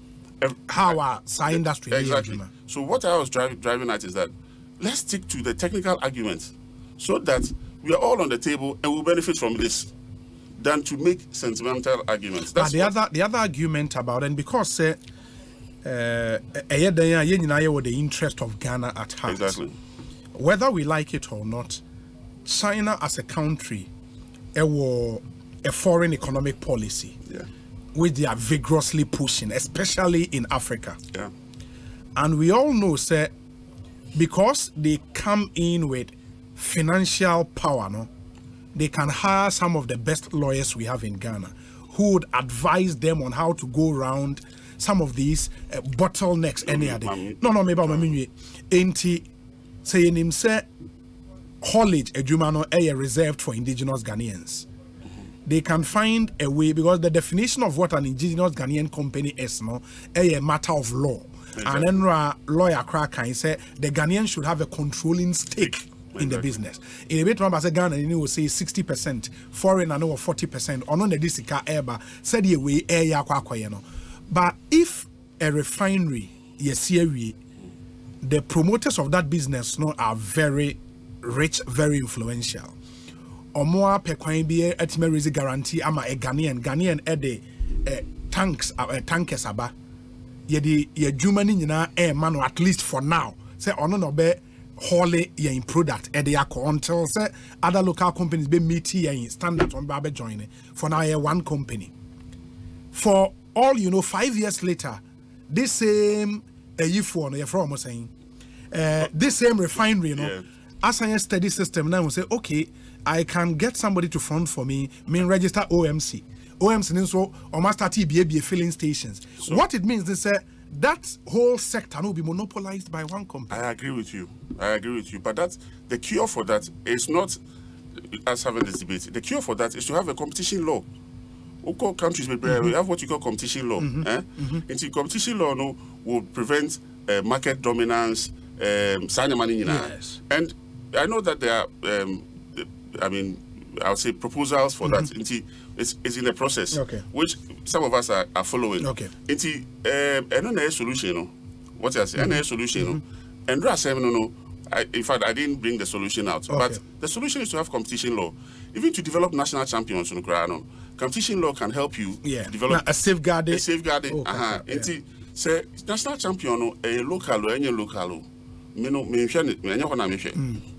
How our side industry exactly so what I was driving driving at is that let's stick to the technical arguments so that we are all on the table and we benefit from this than to make sentimental arguments. But That's the other the other argument about and because uh, ɛyɛ dan a yɛn nyinaa yɛwɔ the interest of Ghana at heart. Exactly. Whether we like it or not, China as a country, ɛwɔ a foreign economic policy, Yeah. Which they are vigorously pushing, especially in Africa. Yeah. And we all know, say, because they come in with financial power, no, they can hire some of the best lawyers we have in Ghana who would advise them on how to go around some of these uh, bottlenecks. Any other? No, no, maybe I'm mean Enti say him say no ɛyɛ reserved for indigenous Ghanaians. They can find a way because the definition of what an indigenous Ghanaian company is no eh, a matter of law. And then uh, lawyer crack can say the Ghanaian should have a controlling stake in the business. In a bit, remember, say Ghana, you will say 60%, foreign and over 40%, or non sika eba, said ye we eh, air ya kwa kwa, you. But if a refinery, yes, the promoters of that business no, are very rich, very influential. Ɔmo apɛ kwan bi atumi raise guarantee ama ɛ ghanaian. Ghanaian ɛde ɛ tanks ɛ tankers aba. Yɛde yɛdwuma no nyinaa ɛɛma no at least for now. Sɛ ɔno na ɔbɛ hɔle yɛn product ɛde akɔ until sɛ other local companies bɛ meet yɛn standard wɔn bɛ abɛ join for now yɛ one company. For all you know five years later this same ɛyifoɔ no yɛfrɛ wɔn sɛn ɛɛ this same refinery no. Yeah. as a steady system now we say okay i can get somebody to fund for me mean register omc omc nso ọma start ebie filling stations what it means is that that whole sector will be monopolized by one company I agree with you. I agree with you. But that's the cure for that is not us having this debate. The cure for that is to have a competition law. We call countries, but uh, we have what you call competition law. Mhm. Eh? Mhm. And the competition law no, will prevent uh, market dominance, um, signing money. Yes. And I know that there are, um, I mean, I'll say proposals for that. Nti, It's, it's in the process, Okay. which some of us are, are following. Okay. Nti, um, ɛno na ɛyɛ solution no. What I say, ɛno na ɛyɛ solution no. Mm-hmm. And asɛm no no, I, in fact, I didn't bring the solution out. Okay. But the solution is to have competition law. Even to develop national champions, koraa no, competition law can help you Yeah. develop Na a safeguarding- a safeguarding. Oh, uh-huh. yeah. Nti, sɛ national champion no, ɛyɛ local ɛnyɛ local. Me no, ɛnyɛ hɔ na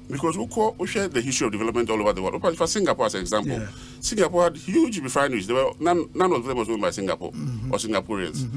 mehwɛ. Mm. Because we share the history of development all over the world. For Singapore as an example, Yeah. Singapore had huge refineries. There were none, none of them was owned by Singapore Mhm. or Singaporeans.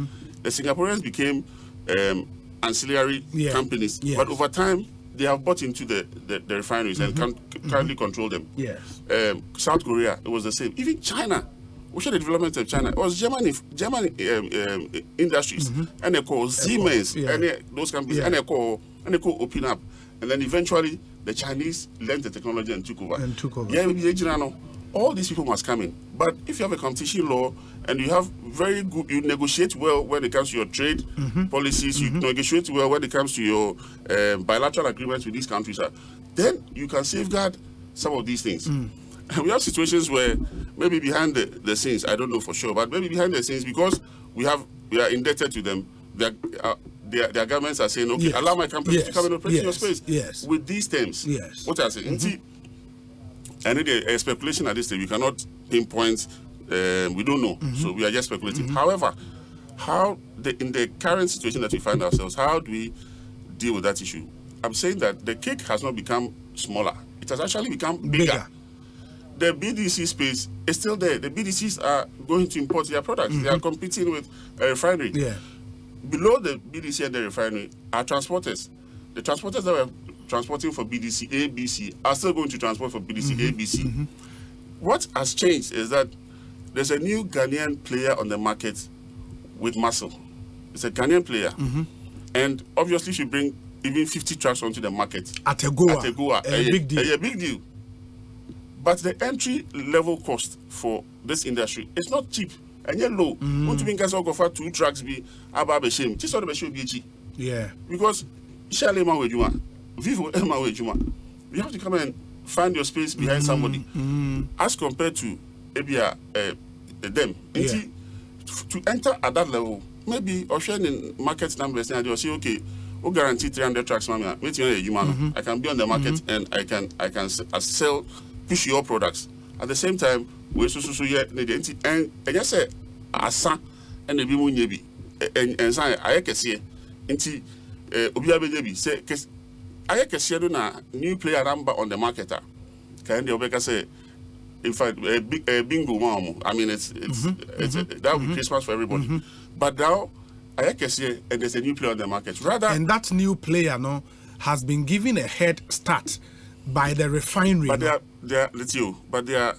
The Singaporeans became um, ancillary Yeah. companies, Yes. but over time they have bought into the, the, the refineries and can currently control them. Yes. Um, South Korea, it was the same. Even China, we show the development of China. It was Germany, German um, um, industries, and they call Siemens, yeah. and they- those companies, and they call and they call open up, and then eventually the Chinese learned the technology and took over. And took over. Yeah, all these people must come in. But if you have a competition law and you have very good, you negotiate well when it comes to your trade Mhm. policies, you negotiate well when it comes to your um, bilateral agreements with these countries, uh, then you can safeguard some of these things. Mm. And we have situations where maybe behind the, the scenes, I don't know for sure, but maybe behind the scenes, because we have we are indebted to them, their, uh, their, their governments are saying, okay, Yes. allow my company to come and operate in your space. Yes. With these terms. Yes. What I say. Mm-hmm. Nti, I need a, a speculation at this stage. We cannot pinpoint. Um, we don't know, mm-hmm. so we are just speculating. Mm-hmm. However, how the, in the current situation that we find ourselves, how do we deal with that issue? I'm saying that the cake has not become smaller; it has actually become bigger. The BDC space is still there. The BDCs are going to import their products. They are competing with a refinery. Yeah. Below the BDC and the refinery are transporters. The transporters that were transporting for BDC ABC are still going to transport for BDC mm-hmm. ABC. Mm-hmm. What has changed is that there's a new Ghanaian player on the market with muscle. It's a Ghanaian player. Mm-hmm. And obviously, she bring even 50 trucks onto the market, At a goa. at a Goa, A big deal. A, big deal. But the entry level cost for this industry is not cheap. And yet low. Mhm. Want to be go for two trucks be about the shame. Just sort of be cheap. Yeah. Because Shell Ema Wejuma, Vivo Ema Wejuma, you have to come and find your space behind somebody. Mm. As compared to maybe uh, uh, them. Yeah. Nti, To enter at that level, maybe sharing in market numbers and they'll say, okay, we guarantee 300 tracks me a human. Mhm. I can be on the market and I can I can sell, push your products. At the same time, we so so so yeah, ne de nti and and just asa and ebi mu nye bi and and say aye kese nti eh, bi say kes aye kese do na new player number on the market a kan de obeka say in fact eh, eh, a big a bingo mom i mean it's it's, mm-hmm. it's mm-hmm. that will be mm-hmm. christmas for everybody. But now aye kese and there's a new player on the market. Rather And that new player no has been given a head start by the refinery. But no? They are, let's but they are,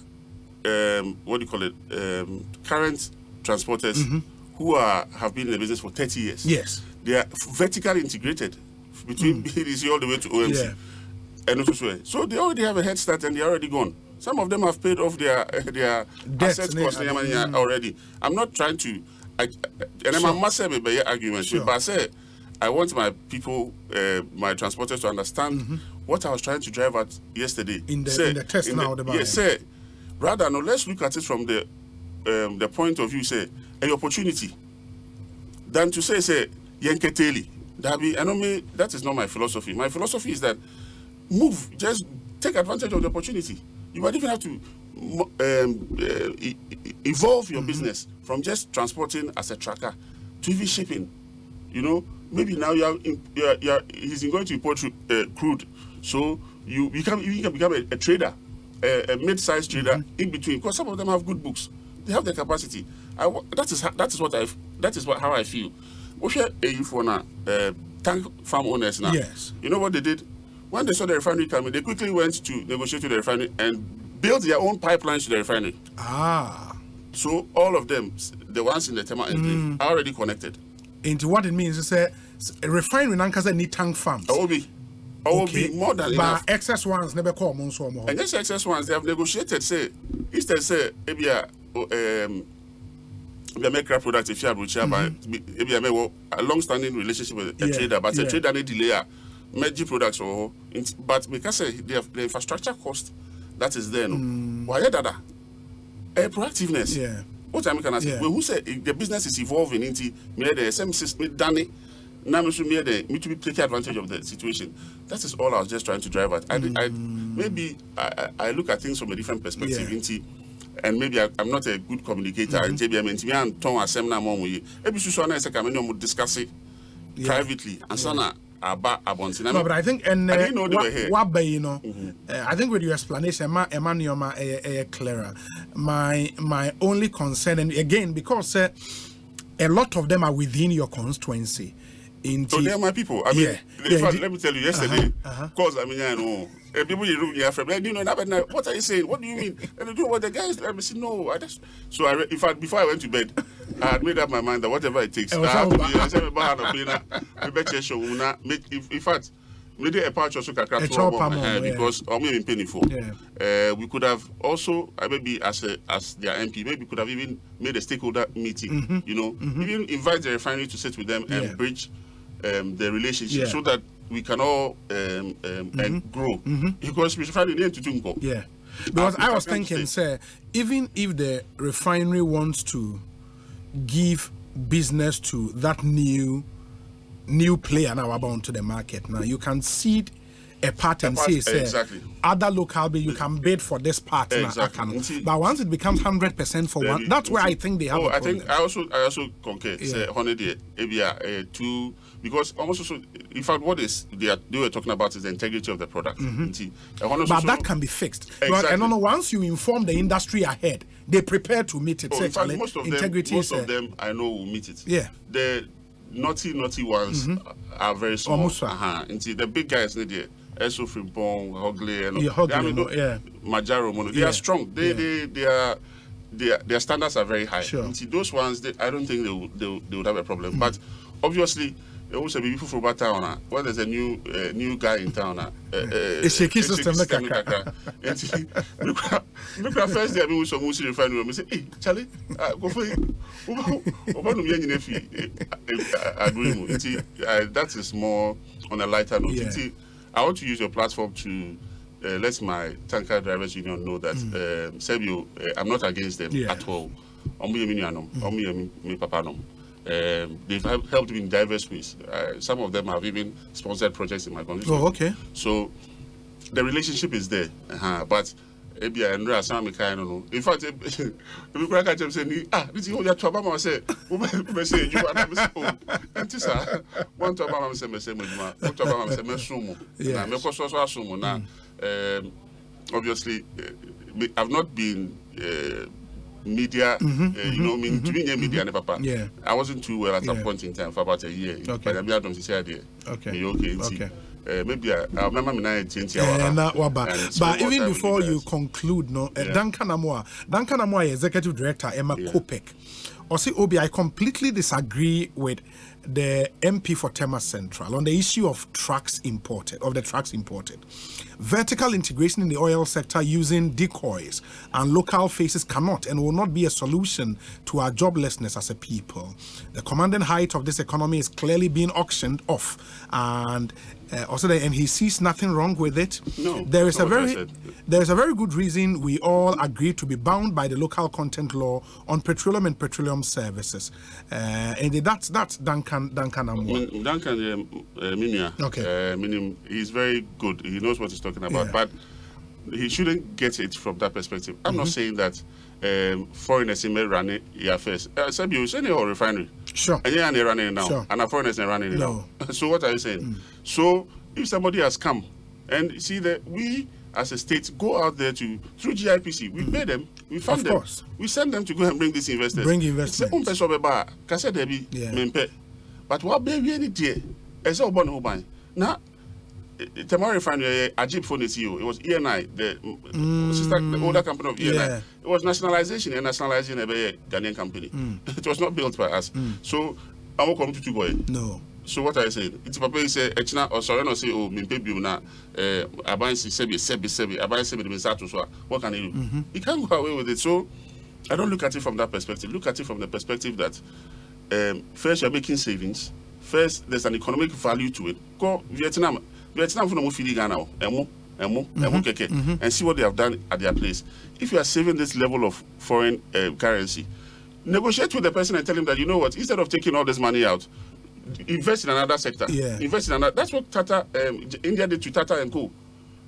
um, what do you call it, um, current transporters who are have been in the business for 30 years. Yes. They are vertically integrated between BDC all the way to OMC. Yeah. And so- they already have a head start and they're already gone. Some of them have paid off their their Debts, asset cost mm. already. I'm not trying to, I, and I'm a massive argument, Sure. but I say, I want my people, uh, my transporters to understand what I was trying to drive at yesterday. In the- in the test now, the Yes, sir. Rather, no, let's look at it from the um, the point of view, say, an opportunity, than to say, say, Yanketeli. That be, I know me, that is not my philosophy. My philosophy is that move, just take advantage of the opportunity. You might even have to um, uh, evolve your business from just transporting as a tracker to even shipping. You know, maybe now you are, you are, you are he's going to import uh, crude, so you become you can become a, a trader, a, a mid-sized trader in between. Because some of them have good books, they have the capacity. I, that is that is what I that is what how I feel. Oshe for now, uh, tank farm owners now. Yes. You know what they did? When they saw the refinery coming, they quickly went to negotiate with the refinery and built their own pipelines to the refinery. Ah. So all of them, the ones in the Tema enclave, Mm. are already connected. Into what it means is a refinery nankasa need tank farms. I will be. I will be more than but enough. excess ones never call mon so mo. And just excess ones, they have negotiated, say, instead say, maybe a, um, maybe a make product if you have which have maybe a make a long-standing relationship with a Mm-hmm. Yeah, trader, but yeah. a trader need delay a magic products or but because say the, the infrastructure cost that is there, no, why that? A proactiveness. Mm. Yeah. What time can I say? Yeah. Well, who said the business is evolving into me the same system, Danny. Now, me me the me to be taking advantage of the situation. That is all I was just trying to drive at. I, I maybe I, I I look at things from a different perspective. Yeah. Into, and maybe I, I'm not a good communicator. And maybe I'm into me and Tom asem na mom we. Ebi susu na ese kameni omo discuss it privately. And sana aba abonti. No, but I think and I uh, didn't know they were here. what by you know, uh, I think with your explanation, Emma, Emma Nyoma, uh, uh, clearer. My my only concern, and again because uh, a lot of them are within your constituency. Into, So they are my people. I mean, yeah, in fact, the- let me tell you, yesterday, Uh-huh, uh-huh. cause I mean, I know. eh, people you look your friend, you know, but what are you saying? What do you mean? And they do what the guys. Let me say, no, I just. So I, in fact, before I went to bed, I had made up my mind that whatever it takes, Eh, I have to be. I said, "Me ba no be na, me be che show na." If- In fact, dey a patch also kakra A to chop our am on, hand yeah. because I'm even paying for. Yeah. Uh, we could have also, uh, maybe as a, as their MP, maybe could have even made a stakeholder meeting. Mhm. You know, Mhm. even invite the refinery to sit with them and Yeah. bridge um, the relationship Yeah. so that we can all um, um, and grow. Mhm. Because we refinery need to do Yeah. Because I was thinking, sir, even if the refinery wants to give business to that new new player now about to the market, now you can seed a part and say, sir, exactly. other local you can bid for this part. Exactly. But once it becomes hundred percent for one, that's where I think they have. Oh, a I think I also I also concur. Yeah. Say hundred year, maybe uh, two because almost also in fact what is they are they were talking about is the integrity of the product. Nti, eh, But that can be fixed. Exactly. and no, no, once you inform the industry ahead, they prepare to meet it. Oh, in fact, most of integrity them, most of them, I know will meet it. Yeah. The naughty, naughty ones Mhm. are very small. Almost, uh. Until the big guys need it. Eso Frimpong, Hogley, and Yeah, Hogley, I mean, mo- yeah. Majaro, Mono. They Yeah. are strong. They, Yeah. they, they are. Their, their standards are very high. Sure. Until those ones, they, I don't think they will, they, will, they would have a problem. Mm. But obviously, also be people from town. ah, When there's a new uh, new guy in town, uh, uh, A shaky system, shaky like like kakra. that. Nti, look at- first day I mean some Musi refinery. I say, hey, Charlie, uh, go for it. Oba no yẹn nyina fi agree mu. Nti uh, that is more on a lighter note. Yeah. I want to use your platform to uh, let my tanker drivers union know that um, Sebio, uh, I'm not against them Yeah. at all. Ọmọ yẹ mi nuanom, ọmọ yẹ mi- mi papa nom. Um, they've helped me in diverse ways. Uh, some of them have even sponsored projects in my constituency. Oh, okay. So the relationship is there. Uh-huh. But ebi a nnura asan mi kan no in fact ebi ebi kura ka kyerɛ sɛ ni ah ne ti yɛ to aba ma sɛ bɛ sɛ edwuma na bɛ sɛ o nti sa wɔn to aba ma sɛ mɛ sɛ mo edwuma wɔn to aba ma sɛ mɛ sun mo na mɛ kɔ so so asun mo na um, obviously uh, I've not been. Uh, media Mhm, uh, you know mhm, I mean to be mhm, near media mhm. ne papa Yeah. I wasn't too well at Yeah. that point in time for about a year Okay. but I mean I don't see there Okay. me okay Okay. uh, maybe I, I remember me na nti Eh, na waba. But even before you conclude, no, uh, Yeah. Duncan Amoah, Duncan Amoah, executive director, Emma Kopek, or see, Obi, I completely disagree with the MP for Tema Central on the issue of trucks imported, of the trucks imported. Vertical integration in the oil sector using decoys and local faces cannot and will not be a solution to our joblessness as a people. The commanding height of this economy is clearly being auctioned off, and uh, also, and he sees nothing wrong with it. No, there is a not what I very there is a very good reason we all agree to be bound by the local content law on petroleum and petroleum services. Uh, and that's that's Duncan Duncan Amoah. Mm, Duncan um, uh, Minua, Okay. uh, Minim, he's very good. He knows what he's talking about, Yeah. but he shouldn't get it from that perspective. I'm not Mhm. saying that um, foreigners may run it yeah, first. Uh, Sabi, you say a refinery. Sure. And they're running now. Sure. And our foreigners are running No. now. so what are you saying? So if somebody has come and see that we as a state go out there to through GIPC, we pay them, we fund Of them, course. we send them to go and bring these investors. Bring investments. Sɛ wompɛ sɛ ɔbɛba a, ka sɛ dabi, Yeah. But wabɛwie ne deɛ, ɛsɛ ɔbɔ ne ho ban. Na eh, Tamari refinery, uh, Agip phone CEO, it was ENI, the mm, sister, the older company of ENI. yeah. It was nationalization and nationalizing a Ghanaian company. Mm. it was not built by us. So, I won't come to two boy. No. So what you saying? It's papa yi sɛ ɛkyina ɔsɔre na ɔsɛ o mimpe biom na ɛɛ aban si sɛbi sɛbi sɛbi aban sɛbi de mi nsa so what can he do? Mhm. He can't go away with it. So I don't look at it from that perspective. Look at it from the perspective that um, first you're making savings. First, there's an economic value to it. Go Vietnam. Vietnam for no fili Ghana. Emo, emo, emo Mhm, keke. mhm. And see what they have done at their place. If you are saving this level of foreign uh, currency, negotiate with the person and tell him that you know what, instead of taking all this money out, invest in another sector. Yeah. Invest in another. That's what Tata, um, India did to Tata and Co.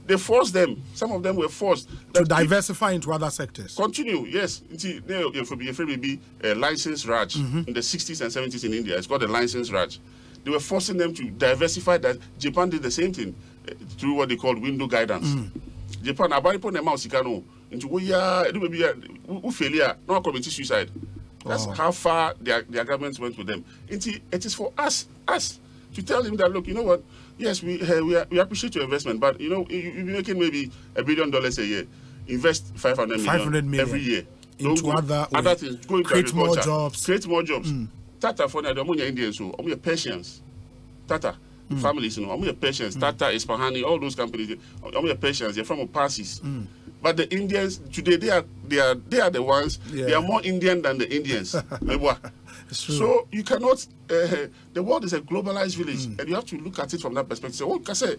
They forced them. Some of them were forced To diversify into other sectors. Continue, yes. If we- be a license Raj Mhm. in the 60s and 70s in India, it's called the license Raj. They were forcing them to diversify that. Japan did the same thing uh, through what they called window guidance. Japan, abaripo ne mouse no. Into we ya, it will be a failure, no commit suicide. That's Wow. how far their, their governments went with them. Nti, it is for us, us, to tell him that look, you know what? Yes, we uh, we, we appreciate your investment, but you know you, you're making maybe a billion dollars a year. Invest 500 million, 500 million every year. into Don't go- other- other things. Go into create more jobs. Create more jobs. Tata for now, they're Indians, so I'm Persians. Tata. Hmm. Families, you know, I'm Persians. Hmm. Tata, Ispahani, all those companies, I'm Persians. They're from Parsis. Hmm. But the Indians today, they are they are they are the ones. They are more Indian than the Indians. So you cannot. Uh, the world is a globalized village, and you have to look at it from that perspective. Say, oh, kase, look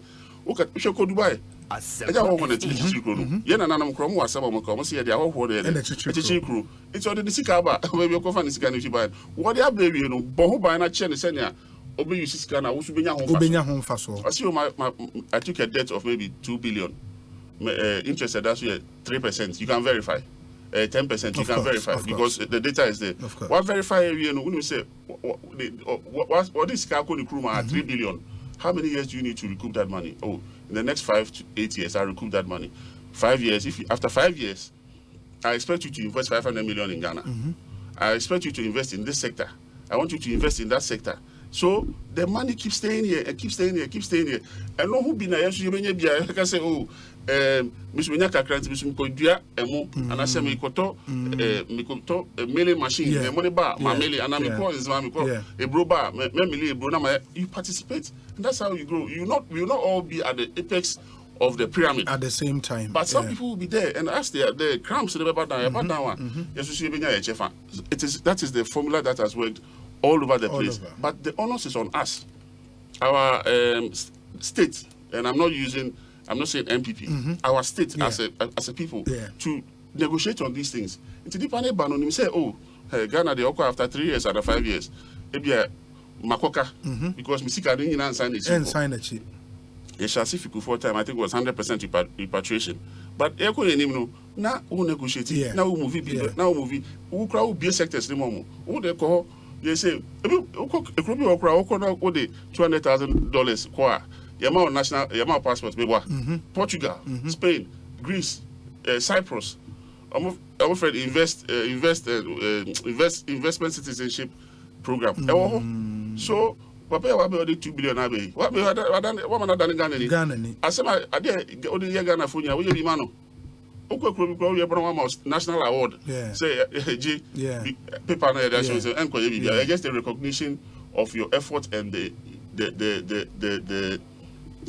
at Bishop Dubai. ɛgya hɔ hɔ na kyikyiri kuro no yɛ nananom korɔ mo wɔ asɛm a ɔmo ka ɔmo sɛ yɛde ahɔhoɔ de Ɛna kyikyiri ɛkyikyiri kuro nti ɔde ne sika aba baabi ɔkɔfa ne sika no fi bae no wɔde aba awie no bɔ ho ban no kyɛ ne sɛnea ɔbɛyi si sika no a wo so bɛnya ho mfa so. Wobɛnya ho mfa so. I see my, my, I took a debt of maybe two billion. Uh, interest that's three percent. You can verify. Uh, Ten percent. You Of can course, verify of because the data is there. Of course. What verify you know when you say what what what, what is Kako Nkrumah at three billion? How many years do you need to recoup that money? Oh, in the next five to eight years, I recoup that money. Five years. If you, after five years, I expect you to invest 500 million in Ghana. Mm-hmm. I expect you to invest in this sector. I want you to invest in that sector. So the money keeps staying here and keeps staying here, keeps staying here. And no who be na yesu yebenya bia I can say oh um misumenya kakra nti misum ko dua emo and I say mm. me koto eh uh, me mm. koto milling machine Yeah. the money bar ma Yeah. milling and I'm ko is ma me a bro bar me me a bro you participate and that's how you grow. You not we will not all be at the apex of the pyramid. At the same time. But some yeah. people will be there, and as they are there, cramps in the back down, back mm-hmm. down. Ah. Mm-hmm. Yes, you see, when you're a chef, it is that is the formula that has worked all over the All place. over. But the onus is on us, our um, state, and I'm not using, I'm not saying NPP, our state as a as a people Yeah. to negotiate on these things. Panel ban on him say, oh, eh, Ghana they occur after three years, after five years, maybe a makoka Mhm. because Misika didn't sign it. And sign yɛhyɛ ase for time i think it was 100 percent repatriation but ɛkɔ yɛ nim no na wo negotiate Yeah. na wo movie bi Yeah. na wo movie wo kura wo bie sectors mu ɔmo wo de hɔ yɛ sɛ ekuro bi wɔ kora wokɔ na wo de 200000 dollars kɔ a yɛma wo national yɛma wo passport bi bɔ a portugal spain greece uh, cyprus ɔmo ɔmo fɛ invest uh, invest uh, uh, invest investment citizenship program ɛwɔ hɔ so papa yɛ wabɛ ɔde two billion abɛ yi wabɛ wada wada wamana dani ghana ni asɛm adeɛ ɔde yɛ ghana fo nyina woyɛ bi ma no wokɔ kuro bi kura woyɛ bɔnɔ wama national award Yeah. sɛ ɛ- ɛ- Yeah. Eh, paper no yɛde ahyɛ sɛ ɛnkɔyɛ biribia just a recognition of your effort and the the the the the,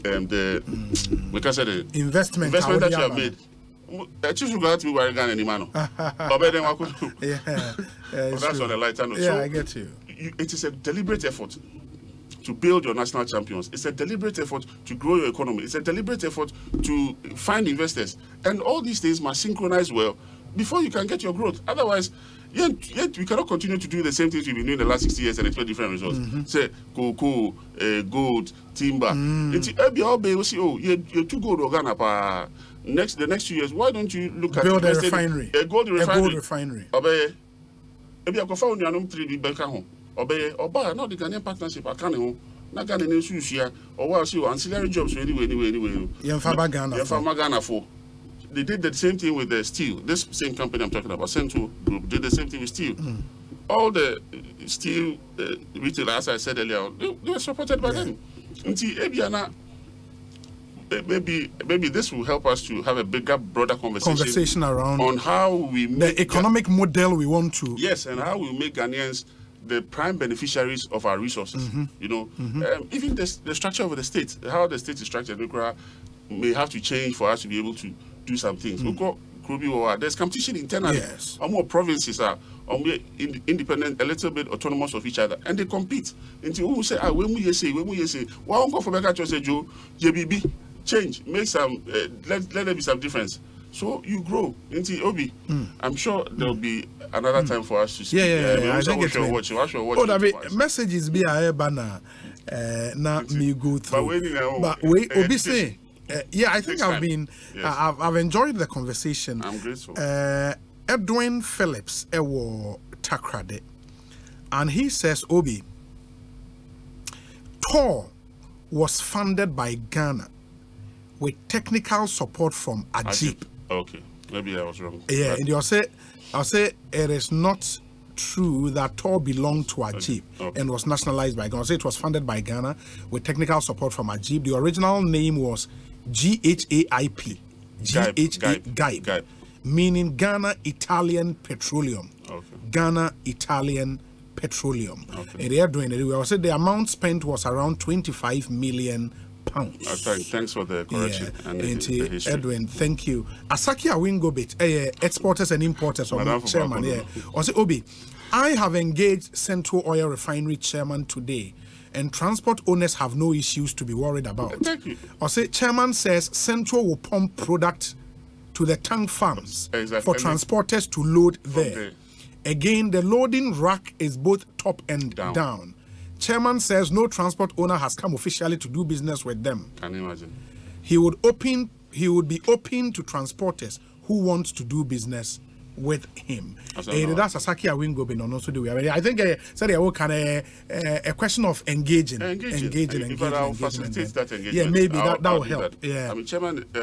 the um the mm. I said the Investment investment that you have made. Eh, Chief Sugar to be wearing Ghana anymore. no. Obe then wakutu. Yeah, yeah, Oh, that's on a lighter note. Yeah, so I get you. you- It is a deliberate effort to build your national champions. It's a deliberate effort to grow your economy. It's a deliberate effort to find investors. And all these things must synchronize well before you can get your growth. Otherwise, yet, yet we cannot continue to do the same things we've been doing the last 60 years and expect different results. Mhm. Say, cocoa, uh, gold, timber. Mm. It's every all see, oh, you're, you're too good. Next, the next few years, why don't you look at Build a refinery. A gold A refinery. gold refinery. Ɔbɛyɛ. ebi akɔfa wo nuanom tiri bi bɛka ho ɔbɛyɛ ɔbaa na ɔde ghanaian partnership aka ne ho na ghana ne nso sua ɔwɔ ase o ancillary jobs wei ni wei ni wei ni wei no Yɛmfa ba Ghana fo. ma ghana fo they did the same thing with the steel. This same company i'm talking about central group did the same thing with steel. All the uh, steel uh, retailers as i said earlier they, they were supported by them. Nti ebi ana eh, maybe maybe this will help us to have a bigger broader conversation Conversation around on how we the make economic model we want to. Yes, and how we make Ghanaians the prime beneficiaries of our resources. Mhm. You know, Mhm. um, even the, the structure of the state, how the state is structured, may have to change for us to be able to do some things. Ukro- Krobi Wawa, There's competition internally. Yes. Our more provinces are more in, independent, a little bit autonomous of each other, and they compete. Until who say, ah, when we say, when we say, why don't go for Beka say, Joe, JBB, change, make some, uh, let, let there be some difference. So you grow into Obi. I'm sure there'll be another time for us to speak. Yeah, yeah, yeah. Um, I think watch it's your been- watch, watch your Oh, watch. that be messages be a eba na eh, na me go through. you But wait, eh, obi say, eh, yeah, I think I've time. been, Yes. I- I've, I've enjoyed the conversation. I'm grateful. Uh, Edwin Phillips, ewo Takrade, and he says, Obi, Tor was funded by Ghana with technical support from Agip. Okay, maybe I was wrong. Yeah, Right. and you'll say, I'll say it is not true that Tor belonged to Agip Okay. and was nationalized by Ghana. Say it was funded by Ghana with technical support from Agip. The original name was GHAIP. Gaib, GHA Gaib, Gaib, meaning Ghana Italian Petroleum. Okay. Ghana Italian Petroleum. Okay. And they are doing it. I said the amount spent was around 25 million pounds. Uh, thank, thanks for the correction and the, the. Edwin, thank you. Asaki Awingobit, eh, exporters and importers chairman. Yeah. Ose Obi, I have engaged Central Oil Refinery chairman today, and transport owners have no issues to be worried about. Thank you. Ose chairman says Central will pump product to the tank farms Exactly. for transporters to load there. there. Again, the loading rack is both top and down. Chairman says no transport owner has come officially to do business with them Can you imagine? he would open he would be open to transporters who want to do business with him. That's Eh, Sasaki Awingo bin also do. I think uh, said uh, kind of uh, a question of engaging, Engaging. engaging, In engaging, fact, I'll engaging, facilitate that engagement. Yeah, maybe that, that I'll will help. Yeah. I mean, Chairman, uh,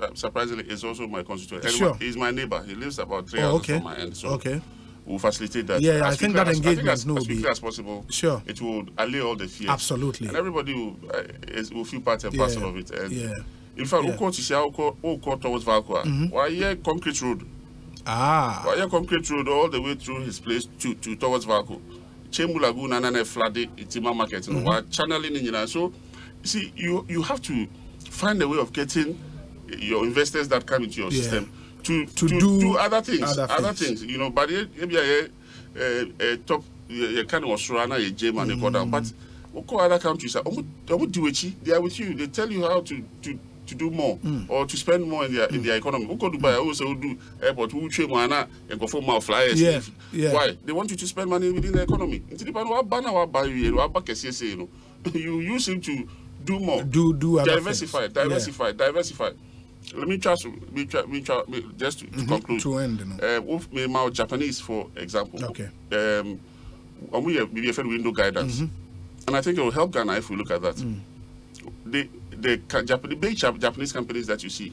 uh, surprisingly, is also my constituent. Sure. He's my neighbor. He lives about three Oh, hours from my end. So Okay. We'll facilitate that. Yeah, I think that as- engagement as, will as quickly be- as possible. Sure. It will allay all the fears. Absolutely. And everybody will, uh, is, will feel part and Yeah. parcel of it. And Yeah. In fact, Yeah. we'll call to see we'll call towards Valco. Mhm. Why here concrete road? Ah. Why here concrete road all the way through his place to, to towards Valco? Chemu Lagoon and then flooded Itima Market. You know, Mhm. while channeling in, you. So, you see, you you have to find a way of getting your investors that come into your Yeah. system to, To to, do do, other things, other other, things. things. You know, but yeah, maybe a uh, top, you kind of Australia, a Jam and go down, but okay, other countries are almost do it. They are with you. They tell you how to to. To do more or to spend more in their in their economy. Who go Dubai also do airport, who train mana and go for more flyers. Yeah, yeah. Why? They want you to spend money within the economy. Into the what banner what buy you, what back you know. You use him to do more. Do do other diversify, diversify, diversify. Let me try to me try, me try me, just to, to Mhm, conclude. to end, you know. Uh, with my Japanese, for example. Okay. Um, and we have maybe a window guidance, Mm-hmm. and I think it will help Ghana if we look at that. Mm. The the Japanese big Japanese companies that you see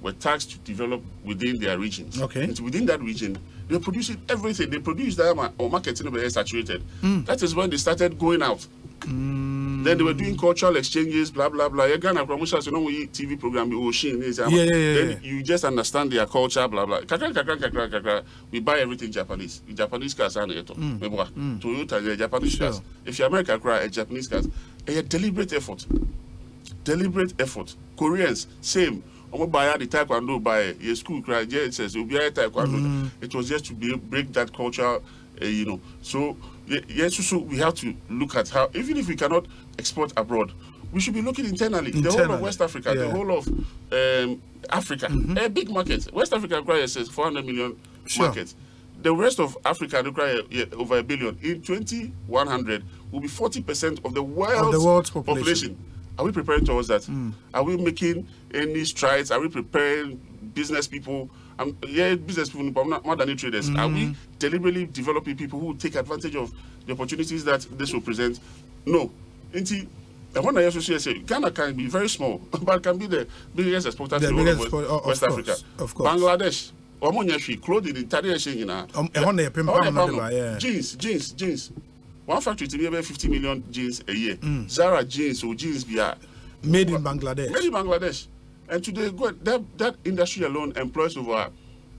were taxed to develop within their regions. Okay. And within that region, they're producing everything. They produce that or marketing over saturated. Mm. That is when they started going out. Then they were doing cultural exchanges, blah blah blah. Yeah, Ghana promotions, you know, we TV program, oh, she, Yeah, yeah, yeah, Then you just understand their culture, blah blah. Kakra, kakra, kakra, kakra. We buy everything Japanese. The Japanese cars are neto. Mm. Mm. Toyota, the Japanese Sure. cars. If you America cry, a Japanese cars, a deliberate effort. Deliberate effort. Koreans, same. Omo buy the taekwondo by your school cry. Yeah, it says you'll be a taekwondo. Mm. It was just to be, break that culture, uh, you know. So ye- yes, so we have to look at how even if we cannot export abroad, we should be looking internally. The whole of West Africa, the whole of um, Africa, a big market. West Africa requires says 400 million Sure. market. The rest of Africa require yeah, over a billion. In 2100, will be 40% of the world's, the world's population. Are we preparing towards that? Mm. Are we making any strides? Are we preparing business people? Um, yeah, business people, but not more than traders. Are we Mm. deliberately developing people who take advantage of the opportunities that this will present? No. Inti, I want to also say Ghana can be very small, but can be the biggest exporter The to biggest West, of West course, Africa. of course. Bangladesh, yẹn fi clothing ntade ẹhyẹ nyinaa. Um, ɛhɔ na yɛpem Ɛhɔ pam na no de yɛpam ba, yeah. jeans jeans jeans one factory ti bi ẹ fifty million jeans a year. Mm. Zara jeans or jeans a. made in bangladesh Made in Bangladesh. And today, that, that industry alone employs over uh,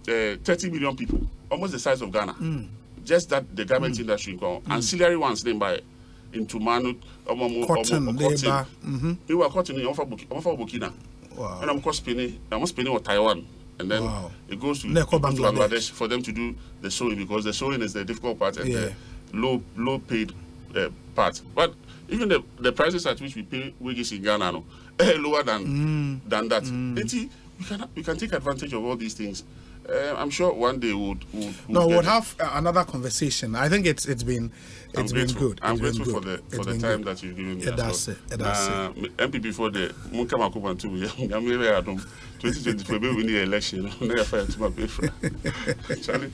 30 million people, almost the size of Ghana. Mm. Just that the garment industry. Mm. Ancillary ones, they by into Manu, Omo, Cotton, Omo, labour, mhm. They were cotton in Burkina. Wow. And I'm spinning, I'm spinning with Taiwan. And then Wow. it goes to, They it call goes to Bangladesh. Bangladesh for them to do the sewing because the sewing is the difficult part and Yeah. the low low paid uh, part. But even the, the prices at which we pay wages in Ghana no, eh, lower than Mm. than that. Enti, we can we can take advantage of all these things. Uh, I'm sure one day we'll. we'll, we'll no we'll have uh, another conversation i think it's it's been I'm it's been grateful. good I'm It's been grateful for the for It's the time good. that you've given me. Yeah, that's well. it. That's it. MPP for the Munka Makupan too. Yeah, I'm very at home. 2024, maybe we need an election. Never fire to my pay for. Charlie,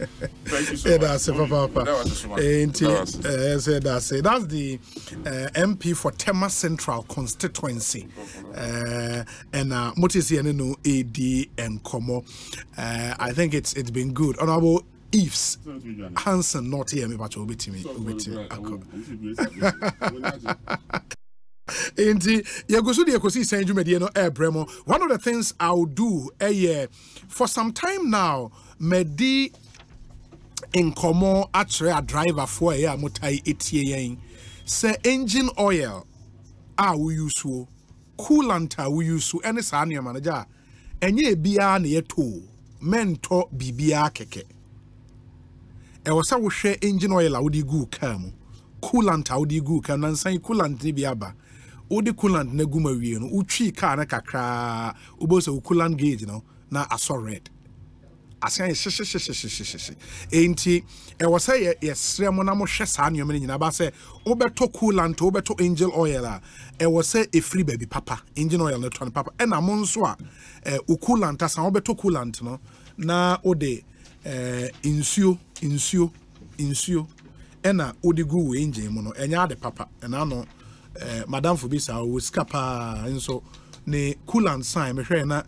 thank you so Yeah, much. that's it, Papa. Papa. That was so much. Eh, That was- eh, that's it. That's the uh, MP for Tema Central constituency. Uh, and uh, Motisi no AD and Como. Uh, I think it's it's been good. Honorable Eves Hansen, not here, me, but will be to me. nti yɛgu so de yɛkɔsi sɛn dwumadie no mu one of the things i'll do eh, ɛyɛ for some time now madi nkɔmmɔ akyerɛ a driverfoɔ ɛyɛ eh, a motae ɛtie yɛn sɛ engine oil a woyi suo coolant a woyi so ɛne saa nneɛma no gye a ɛnyɛ ebiara na yɛtɔ o. Mɛntɔ biribiara kɛkɛ ɛwɔ sɛ wohwɛ engine oil a wode gu kaa mu. Coolant a wode gu kaa mu. Coolant no bi aba. Wode coolant no agu mu awie no wotwii kaa no kakraa wobɛhu sɛ wo coolant gauge no na asɔ red. Aseɛ yɛ hyehyehyehyehyehye enti ɛwɔ sɛ yɛ- yɛsrɛ mo na mohwɛ saa nneɔma no nyinaa ba wobɛtɔ coolant wobɛtɔ angel oil a ɛwɔ sɛ ɛfiri baabi papa. Engine oil no tɔ papa. Ɛna mo nso a wo coolant asa wobɛtɔ coolant no na wode nsuo nsuo nsuo. Ɛna wode gu wo engine mu no ɛnyɛ ade papa. Ɛna no eh, madamfo bi saa wɔ sika paa nso. Ne coolant sign mehwɛ na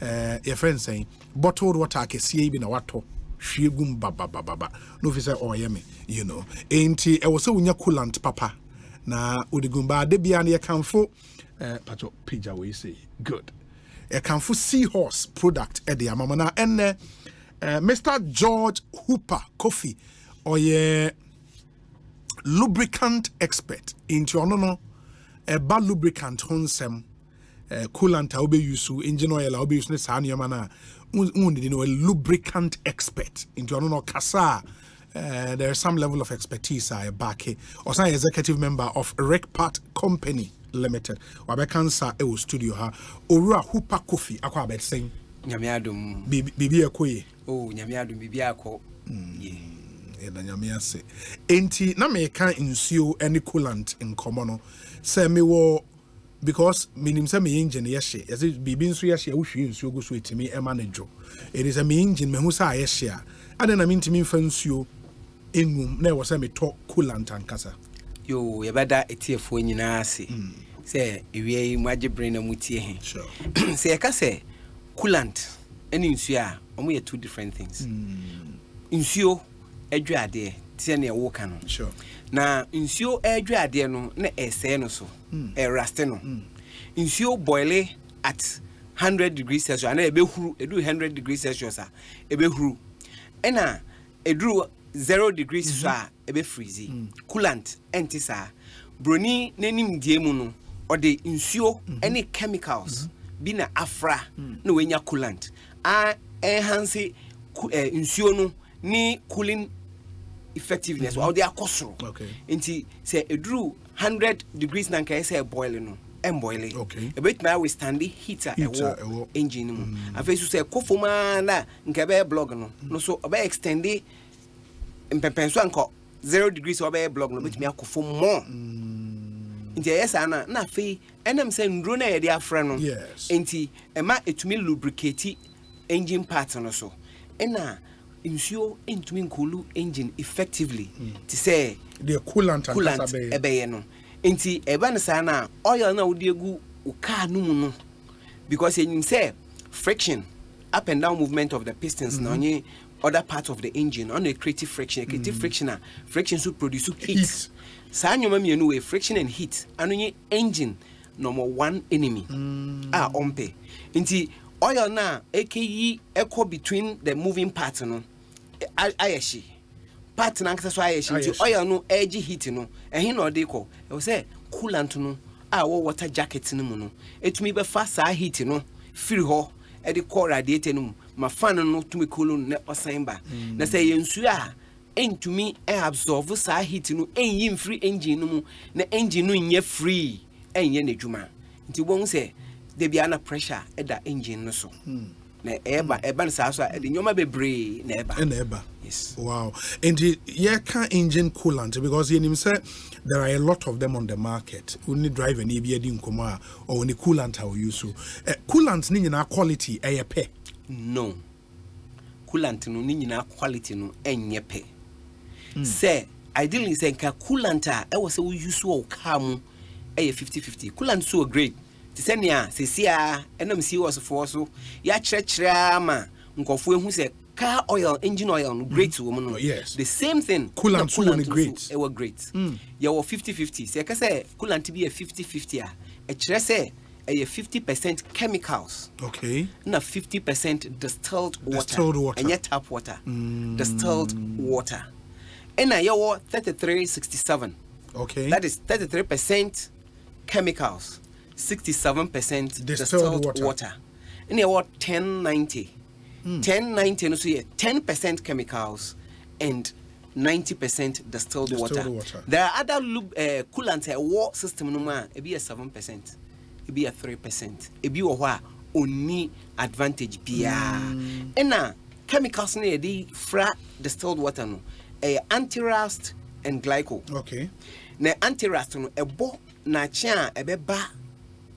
eh, yɛfrɛ nsɛn bottled water akɛseɛ yi bi na watɔ. Hwie gum babababa na ofi sɛ ɔyɛ me you know. Enti ɛwɔ sɛ wonya coolant papa. Na wode gum baa. Da biara no yɛkamfo eh, patɔ pagya wei sei good. Yɛkamfo seahorse product ɛde ama mo. Na ɛnnɛ eh, mr george hooper kofi ɔyɛ lubricant expert nti ɔno no ɛba lubricant ho nsɛm eh, coolant a wobɛyi so engine oil a wobɛyi so ne saa nneɛma no a wonnidi no ɔyɛ lubricant expert nti ɔno no ɔkasa a uh, there is some level of expertise a ɛbaake ɔsan yɛ executive member of recpat company limited. Wabɛka nsa ɛwɔ studio ha. Owura hooper kofi akɔ abɛsɛn nyame adom biribi ɛkɔ ye? O nyame adom biribi akɔ yɛda nyame ase enti na meka nsuo ne coolant nkɔmmɔ no. Sɛ mewɔ because menim sɛ me engine yɛhye. Yɛsɛ biribi nso yɛhye a wohwie nsuo gu so ɛtumi ɛma no dwo. Ɛdi sɛ me engine mahu sɛ a yɛhye a. Ade na mentumi mfa nsuo ɛnwum na ɛwɔ sɛ metɔ coolant ankasa? Yo yɛbɛda ɛtiefoɔ nyinaa ase. Sɛ ewia yi bere na mu tie he sɛ yɛka sɛ coolant. Ne nsuo a ɔmo yɛ two different things. Nsuo adwa adeɛ te sɛ nea woka no. Sure. na nsuo ɛredwe adeɛ no na ɛsɛe no so. Mm. ɛraste no. Nsuo boile at 100 degrees celsius anaa ɛbɛhuru ɛduru 100 degrees celsius a ɛbɛhuru ɛna ɛduru 0 degrees so a ɛbɛfirizi coolant ɛnte saa. Broni n'anim die mu no ɔde nsuo ɛne chemicals bi na afra na wanya coolant. A ɛnhanse ku- eh, nsuo no ne cooling effectiveness. Ɔde akɔ soro. Nti sɛ ɛduru 100 degrees na nka ɛsɛ ɛboil no ɛmboile. Ɛbɛtumi a withstande heat a Heat a ɛwɔ. engine mu. Afei so sɛ ɛkɔ fam a na nka ɛbɛyɛ blog no no so ɔbɛyɛ extende mpɛmpɛnso a nka 0 degrees ɔbɛyɛ blog no ɔbɛtumi akɔ fam more. Nti ɛyɛ saa no a na afei ɛnam sɛ nduro no a yɛde afrɛ no Yes. nti ɛma ɛtumi lubricate engine part no so ɛna nsuo ntumi nkolu engine effectively te sɛ coolant ankasa coolant bɛyɛ. ɛbɛyɛ no nti ɛba no saa no a oil no a wode agu wo car no mu no because ɛnyim sɛ friction up and down movement of the pistons na Mhm. ɔnye other part of the engine ɔna creative friction creative Mhm. friction a friction so produce heat saa nnwoma mmienu wei friction and heat ano nye engine number one enemy. A ɔmpɛ nti oil no a ɛkɛyi ɛkɔ between the moving part no ɛ- ayɛ hye part no ankasa so ayɛ hye nti oil no ɛregye heat no ɛhe na ɔde kɔ ɛwɔ sɛ coolant no a ɛwɔ water jacket no mu no. Ɛtumi bɛfa saa heat no firi hɔ ɛde kɔ radiator no mu. Ma fan no tumi kolo no na ɔsan ba. Na sɛ yɛ nsuo a ɛntumi absorb saa heat no ɛnyi mfiri engine no mu na engine no nyɛ free. Ɛnyɛ n'adwuma. Nti wɔn sɛ debi ana pressure ɛda engine no so. Na ɛɛba ɛba no saa so a ɛde nneɛma bebree na ɛba. Ɛna ɛba. Yes. Wow. Nti yɛka engine coolant because yɛnim sɛ there are a lot of them on the market. Wone driver ne bi adi nkɔmmɔ a ɔwɔ ne coolant a ɔyi so. Eh, coolant ne nyinaa quality ɛyɛ pɛ? No. Coolant no ne nyinaa quality no ɛnyɛ pɛ. Sɛ ideally sɛ nka coolant a ɛwɔ sɛ woyi so wɔ wo car mu ɛyɛ 5050 coolant so wɔ grade. Te sɛ nea sesie a ɛnam sie wɔ so yɛakyerɛkyerɛ a ma nkɔfoɔ ehu sɛ car oil engine oil no grade wɔ mu no. Yes. the same thing Coolant so wɔ ne nso grades. ɛwɔ grades. Mm. yɛwɔ 5050 sɛ ɛka sɛ coolant bi yɛ 5050 a ɛkyerɛ sɛ ɛyɛ 50 percent chemicals okay. na 50 percent distilled water. Distilled water. ɛnyɛ tap water. Mm. distilled water. Ɛna yɛwɔ 3367 okay. That is 33 percent chemicals 67 percent distilled, water. water. ɛna yɛwɔ 1090 1090 hmm. no so yɛ 10 percent chemicals and 90 percent distilled, Distilled water. water. there are other lub, uh, coolant a ɛwɔ system no mu a ebi yɛ 7 percent ebi yɛ 3 percent. Ebi wɔ hɔ a onni advantage biara hmm. ɛna uh, chemicals no yɛde fra distilled water no. Anti-rust and glycol. Okay. Na antirust no ɛbɔ n'akye a ɛbɛba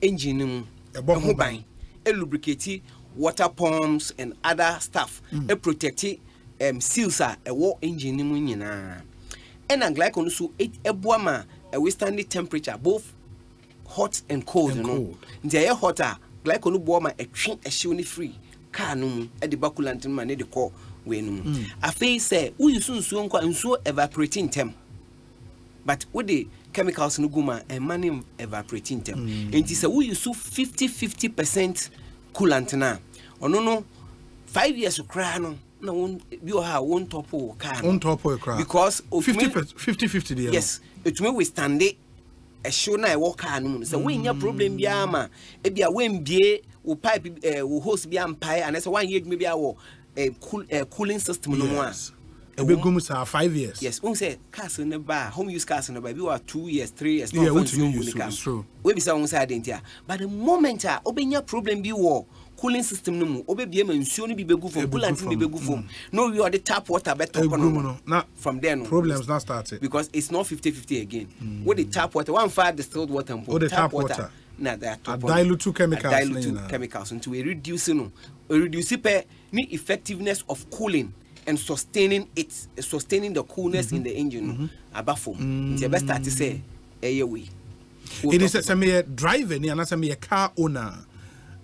engine no mu. Ɛbɔ ho ban. ɛlubricate water pumps and other stuff. Mm. ɛprotecte um, seals a ɛwɔ engine no mu nyinaa. Ɛna glycol no so ɛ- ɛboa ma ɛwithstand temperature both hot and cold no nti ɛyɛ hot a glycol no boa ma ɛtwe ɛhyew no firi car no mu ɛde ba coolant no ma ne de kɔ wei no mu. Mm. afei sɛ woyi so nsuo nkɔ nsuo evaporate ntɛm but wode chemicals no gu mu a ɛma no evaporate ntɛm Mm. enti sɛ woyi so 50 50 percent coolant no a ɔno no. 5 years koraa no. Na won- bi wɔ ha a wontɔpo wo car. No wontɔpɔ koraa because otumi- 50 50 deɛ yes. Ɛtumi withstande ɛhyew no a ɛwɔ car no. Mu no sɛ wonya problem biara ma? Ebia woambie wo pipe eh, wo hose bi ampae anaasɛ woanyɛ adwuma biara wɔ eh, cool, eh, cooling system no mu a Yes. Ɛbɛgu mu saa 5 years. Yes wohu sɛ cars no ba a home use cars no ba bi wɔ 2 years 3 years na Yeah, ɔmfa wotumi nsuo ngu use ne so, car. it's true. wobisa wo ho sɛ adɛn nti a but the moment a wobɛnya problem bi wɔ cooling system no mu wobɛbie ma nsuo no bi bɛgu fam Ɛbɛgu coolant no bi fam, bɛgu fam na owie ɔde tap water bɛtɔ ɛgu kɔ mu no no na from there no problems na started. Because it's not 50 50 again. What the tap water one fire distilled water mpo Wode tap water. na they are top Adilute chemicals ne dilute nyinaa. chemicals nti we reduce no we reduce pɛ ne effectiveness of cooling and sustaining it sustaining the coolness in mm-hmm. the engine no aba fam nti ɛbɛ start sɛ ɛyɛ mm. wei. It is sɛ meyɛ driver ni anaasɛ meyɛ car owner.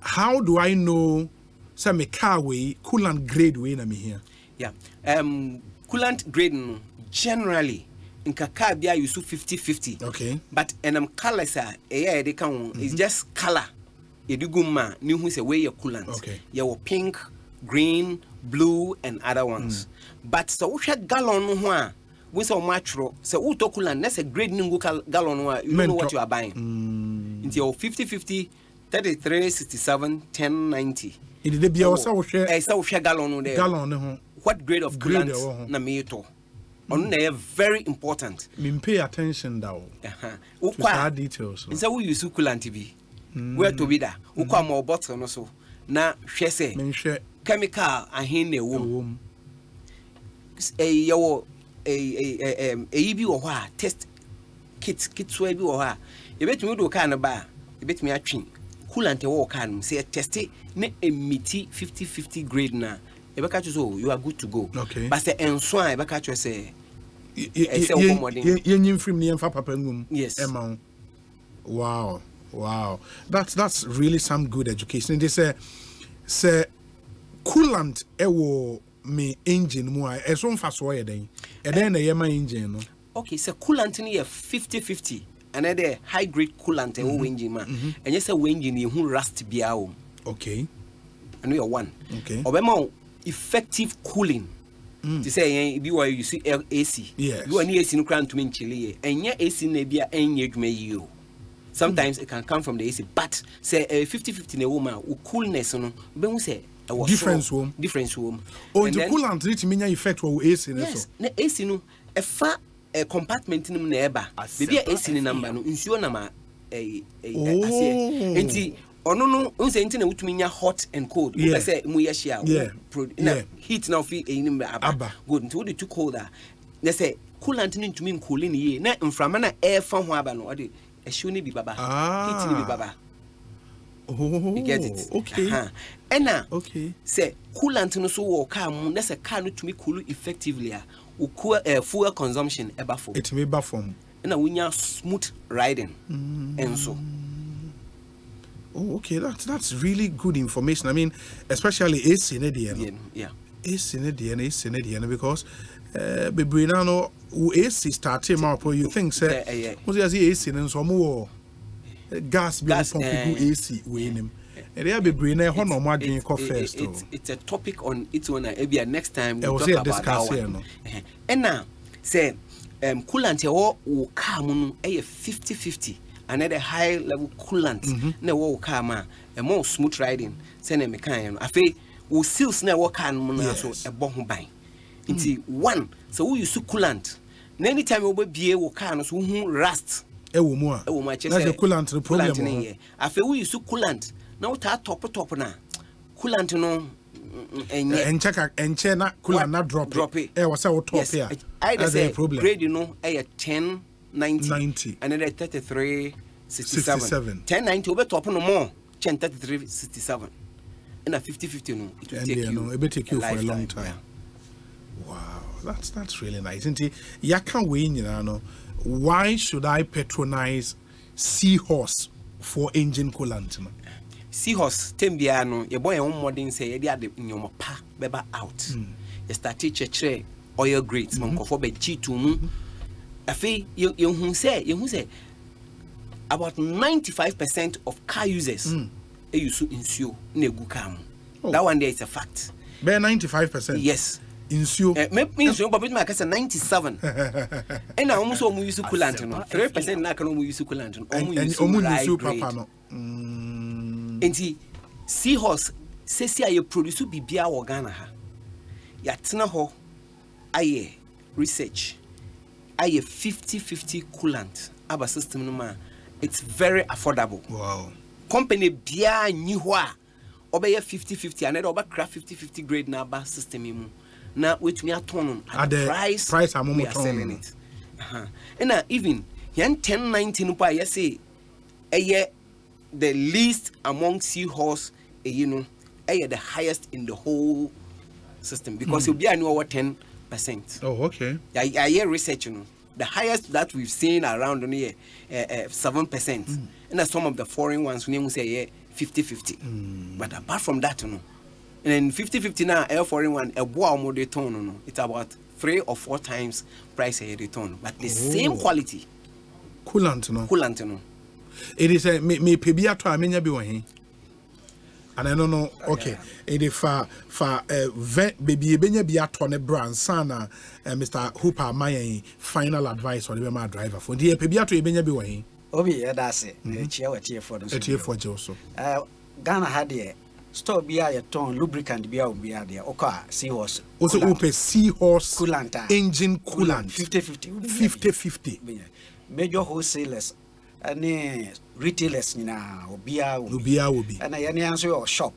How do i know sɛ me car wei coolant grade wei na mehia yeah um, coolant grade no generally nka car bi a use 50-50 okay. But ɛnam colours mm-hmm. a ɛyɛ a yɛde ka ho is just colour yɛde gu mu ma ne hu sɛ wei yɛ coolant. Okay. yɛwɔ pink green blue and other ones. But sɛ wohwɛ gallon no ho a wo sɛ ɔmo atwerɛ sɛ wotɔ coolant na sɛ grade no ngu gal- gallon no a you don't know what you are buying. Nti yɛwɔ 50-50 33 67 10 90 ɛdede bia wɔ sɛ wohwɛ ɛɛ sɛ wohwɛ gallon no dɛ gallon ne ho. what grade of Grade coolant ɛwɔ na meetɔ ɔno na ɛyɛ very important. Mempay attention da o Ɛha. to wokɔ a no. nsɛ wouse coolant bi. Woatɔ bi da. Wokɔ a ma wɔ bottle no so. Na hwɛ sɛ menhwɛ chemical ahen na ɛwɔ mu. Ɛyi, yɛwɔ ɛyi, ɛyi, ɛyi bi wɔ hɔ a test kit ketewa bi wɔ hɔ a yɛbɛtumi wo car no ba a yɛbɛtumi atwe coolant ɛwɔ wɔ car no mu. Sɛ yɛteste ne emiti 50-50 grade no a yɛbɛka kyerɛ sɛ oh, you are good to go. Okay. but sɛ ɛnso a yɛbɛka kyerɛ sɛ ɛsɛ wokɔ mmɔden. yɛnyi mfirim ne yɛmfa papa ngum Yes. ɛma wo. Wow wow. That's that's really some good education. Nti sɛ sɛ coolant ɛwɔ me engine mu a ɛso mfasoɔ yɛ dɛn? Ɛdɛn na ɛyɛ ma engine no? Okay sɛ coolant no yɛ 50-50 anaa dɛ high grade coolant ɛwɔ wɔ engine mu a ɛnyɛ sɛ wɔ engine no yɛhu rust biara mu. Okay. Ɛno yɛ one. Okay. Ɔbɛma wo effective cooling. Te sɛ yɛn bi wɔ use air- ac Yes. bi wɔ ne ac no koraa ntumi nkyele yɛ. Ɛnyɛ ac no bi a ɛnyɛ adwuma yie o. Sometimes it can come from the ac but sɛ ɛyɛ 50-50 na ɛwɔ mu a wo coolness no wobɛhu sɛ ɛwɔ Difference wɔ mu. difference wɔ mu o And nti coolant ne tumi nya effect wɔ wo ac ne yes so. na ac no ɛfa eh, compartment no mu na ɛba. Baabi a ac no namba no nsuo nam a ɛyi ɛyi Oh. aseɛ. Nti ɔno no n sɛ nti na wotumi nya hot and cold Yeah. wopɛ sɛ mu yɛ hyia na heat na ofi ɛyi no mu aba. Aba. good. Nti wode tu cold a na sɛ coolant no ntumi nkoli ne yie. Na mframa no a ɛɛfa ho aba no ɔde ɛhyew no bi baba. Heat no bi baba. Oh you get it? okay. Aha. Ɛna okay sɛ coolant no so wɔ car mu na sɛ car no tumi cool effectively a wo cool, uh, fuel consumption ɛba fam ɛtumi ba fam ɛna wonya smooth riding Mm. ɛnso Oh, okay, that's that's really good information. I mean, especially AC ne deɛ no. yeah. AC ne deɛ no, AC ne deɛ no because uh, bebree na no AC start ma po you think sɛ ɛyɛ- mo sɛ AC nso eh, gas bi pump eh. gu AC wei nim. Ɛde a bebree na ɛhɔ na ɔmo adwene kɔ first o. it's, it's a topic on its own uh, maybe next time we Ɛwɔ talk yɛ about that yɛ one. ɛna sɛ um, coolant ɛwɔ wo car mu no ɛyɛ 50-50 anaa the high level coolant na ɛwɔ wo car mu a ɛma wo smooth riding sɛnea mekaeɛ no. Afei wo seals na ɛwɔ car no mu Yes. so ɛbɔ ho ban. Nti one sɛ wouse coolant na anytime wobɛbie wo car no so wohu rust Ɛwɔ mu a. ɛwɔ mu akyɛ Na sɛ coolant no problem coolant wɔ yɛ. Afei wouse coolant na wotaa tɔpotɔpo no a coolant no mm, mm, ɛnyɛ Ɛnkyɛ ka ɛnkyɛ na coolant na drop. drop it. Ɛwɔ sɛ wo top a. either That's a sɛ problem. grade no ɛyɛ 10 90, 90. and then 33 67 67. 10 90 wobɛtɔpo no more kyɛn 33 67 ɛna 50 50 no it will And take yeah, you no, it will take you for a long time. Wow, that's that's really nice. Nti yaka wei nyinaa no, why should I patronize Seahorse for engine coolant no? Seahorse tem biara no yɛbɔ yɛn ho mmɔden sɛ yɛde ade nneɛma pa bɛba out. Hmm. Yɛstarte kyerɛkyerɛ oil grades. Hmm. Ma nkɔfoɔ bɛgye to mu. Hmm. Afei yɛ- yɛhu sɛ yɛhu sɛ about 95 percent of car users ɛyi so nsuo na egu car mu. Oh. That one there is a fact. Bɛyɛ 95%. yes. Nsuo. Eh, me me nsuo bɔ bituma akasa 97 ɛna wɔn nso wɔn use coolant no 3 percent na aka na wɔn use coolant no wɔn Ɛn- use ɔmo dry nsuo grade. papa no. Nti seahorse sesi a yɛproduce biribia wɔ ghana ha. Yɛatena hɔ ayɛ research ayɛ 50-50 coolant aba system no mu a it's very affordable. Wow. company biara nyi hɔ a ɔbɛyɛ 50-50 anaa dɛ ɔbɛkra 50-50 grade na aba system yi mu. Na wɔatumi atɔn no At the price, price we are selling it. Ɛna even yɛn 1090 no po a yɛse ɛyɛ the least among seahorse ɛyi no ɛyɛ the highest in the whole system because Hmm. obiara ni ɔwɔ 10 percent. Oh, okay. yɛayɛ research no the highest that we've seen around no yɛ uh, uh, 7 percent. Ɛna some of the foreign ones no yɛhu sɛ ɛyɛ 50 50 but apart from that no and fifty fifty na ɛyɛ foreign one ɛboa a wɔn de tɔn no no it's about three or four times price ɛyɛ de tɔn but the same Oh. quality. Coolant no coolant no. Ɛde sɛ me- mepɛ bi atɔ a menya bi wɔ he. Ana ɛno no ok ɛde fa fa eh, vɛ baabi yɛbɛnya bi atɔ ne berɛ ansa na eh, mr hooper ama yɛn final advice ɔde bɛma driver. Fo nti yɛpɛ eh, bi atɔ yɛbɛnya bi wɔ he. Obi yɛda ase ɛkyia wɔtiefoɔ no nso atiefoɔ gyew so. Eh, ghana ha deɛ eh, store bi a yɛtɔn lubricant bi a obi a deɛ eh, a seahorse wo sɛ wopɛ seahorse coolant ah. engine coolant. 50-50 50-50 major wholesalers ne retailers nyinaa obiaa wɔ bi. obiaa wɔ bi ɛna yɛne nso yɛ shop.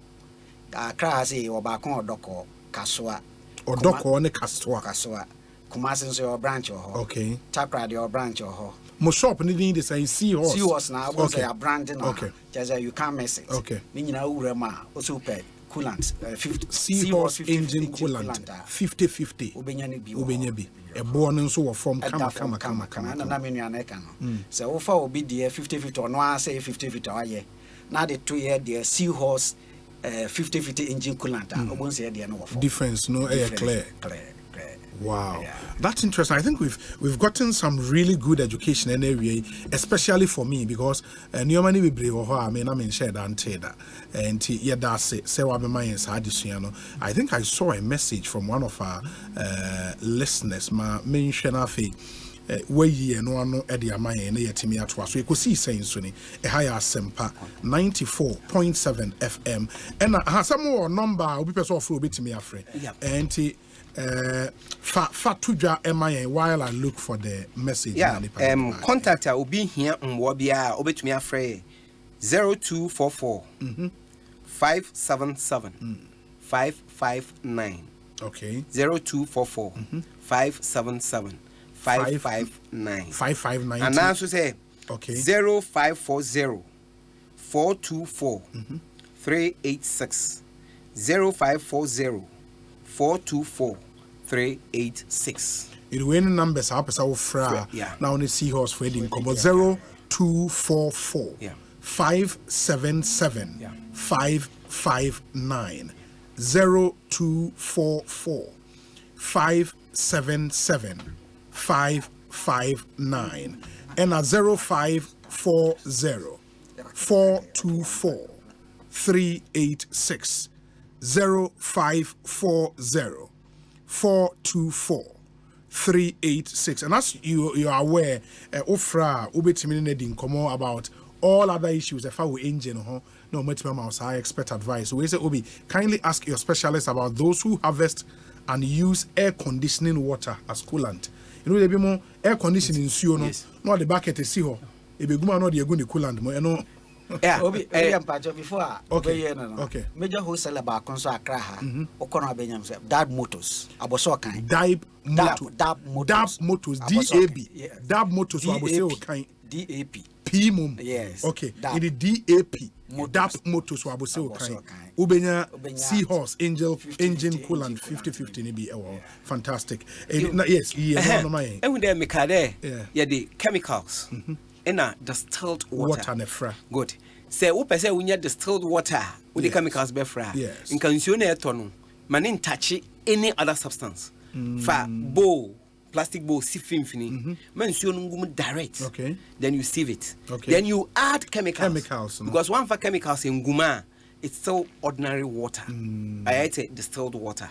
Akra ha sɛ ɔbaako ɔdɔkɔ kasoa ɔdɔkɔɔ ne kasoa kasoa kumase nso yɛ branch wɔ hɔ okay takra deɛ branch wɔ hɔ mo shop ne din de sɛ seahorse. Seahorse na abɔ sɛ yɛabrande no Okay. kyɛ sɛ you can't miss it. Okay. ne nyinaa wowura mu a wo sɛ wopɛ coolant eh, 50 seahorse 50 engine coolant a 50-50 wobɛnya bi. Wɔ wobɛnya bi. Ɛboɔ no nso wɔ fam ɛda kama kama kama kama ɛna na me nuane ka no. Mm. sɛ wofa obi deɛ 5050 ɔno ara sɛ 5050 a wayɛ. Na de to yɛ deɛ seahorse eh, 5050 engine coolant a wobɛhu sɛ yɛdeɛ no wɔ fam difference no ɛyɛ clear. Clear Wow, that's interesting. I think we've we've gotten some really good education in area, especially for me because uh, nneɛma no bebree wɔ hɔ a me na menhyɛ da ntee da. Eh, nti yɛda ase sɛ wabɛma yɛn saa adesua no I think I saw a message from one of our uh, listeners. Ma menhwɛ no afei eh, wayi ɛno ano de ama yɛn na yɛtumi atoa so ɛkɔsii sɛn so ni ɛha yɛ asɛmpa 94.7 fm ɛna ha sɛ mowɔ number a obi pɛ sɛ ɔfrɛ wobɛtumi afrɛ. Yep. Eh, fa fa while i look for the message. Yeah, um, contact a obi hia mmoa biara obetumi afrɛ yɛ zero two four four mhm. five seven seven mm. five five nine. Okay. Zero two four four mhm. five seven seven five five nine. Five five nine. And now so say. Okay. Zero five four zero four two four mhm. three eight six zero five four zero four two four. 0386 ɛdewei no numbers up wopɛ our fra? Yeah. Now wo seahorse wedding combo. Zero two four four. yeah. 577 yeah. 559 0244 577 559 424 386 424 386 and as you you are aware uh, ofra wobɛtumi ne no about all other issues. Ɛfa wo engine ho na ɔmatumi ama wo saa expert advice. Wei sɛ obi kindly ask your specialist about those who harvest and use air conditioning water as coolant. You know ebi mo air conditioning nsuo no? Na ɔde bucket si hɔ ebegum a na ɔde egu ne coolant mu ɛno obi obi eh. before Okay, wobɛyɛ no no okay. major wholesaler baako nso akra ha. Mm-hmm. Wokɔ no abɛnyam sɛ dad motors. Abɔsɛ ɔkan Dab Dab- Dab motors. Dab Abɔsɛ dab ɔkan. Yeah. dab motors abɔsɛ DAP. ɔkan dap p. Mom Yes, okay. Dab. it is dap dap motors. Wɔ abɔsɛ ɔkan wobɛnya seahorse angel engine coolant 5050 ne bi ɛwɔ hɔ fantastic. Eh, yes. Ɛhɛ, no noma yɛn ɛhu dɛ meka dɛ Yeah. yɛde chemicals mm-hmm. Ɛna distilled water, water ne fra. Good. Sɛ wopɛ sɛ wonya distilled water a wode Yes. chemicals bɛfra a Yes. nka nsuo no ɛtɔ no ma ne ntakye any other substance. Fa mm. bowl plastic bowl si mfimfini ma mm-hmm. nsuo no ngu mu direct. Okay. then you sieve it. Okay. then you add chemicals, Chemicals, no. because one for chemicals in guma it's still ordinary water. Mm. I say distilled water.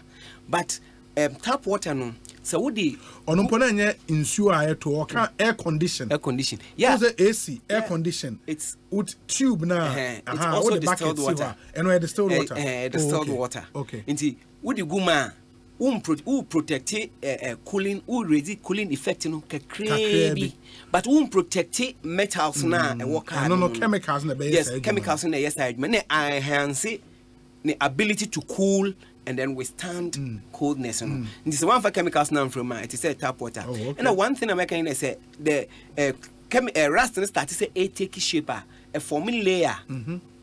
But um, tap water no sɛ wode ɔno mpo na ɛnyɛ nsuo a ɛto ɔka air condition. Air condition. Yeah. sɛ ac air condition. It's with tube na Eh, it's aha, also distilled water. a ɛno yɛ distilled Eh, water. eh, Oh, distilled okay. water. okay. Nti wode gu mu a wo protect uh, uh, cooling wo raise cooling effect no Kakraa bi. but wo protect metals no a ɛwɔ car no no chemicals na ɛbɛyɛ yes chemicals no na ɛyɛ saa adwuma ne enhance ne ability to cool and then withstand coldness no nti sɛ woamfa chemicals no amfrɛ mu a ɛte sɛ tap water. Oh, okay. ɛna one thing a mɛka ne sɛ the uh, chem uh, rust no start sɛ ɛtake shape a ɛform layer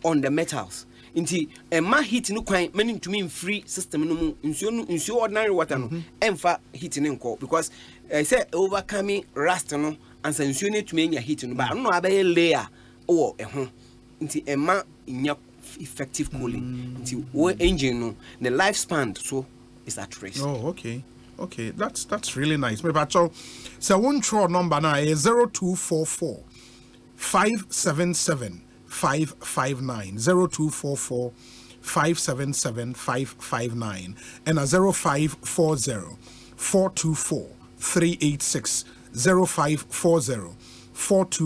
on the metals. Nti ɛma heat no kwan ma ne ntumi mfiri system no mu. Nsuo no nsuo ordinary water no ɛmfa heat no nkɔ. Because uh, sɛ overcome rust no ansa nsuo no atumi anya heat no ba ɛno na abɛyɛ layer wɔ ɛho nti ɛma nya effective cooling. Nti wo engine no the lifespan so is at risk Oh, okay. Okay, that's that's really nice. Me pacho, so one throw number now is zero two four four five seven seven five five nine. zero two four four five seven seven five five nine. And a zero five four zero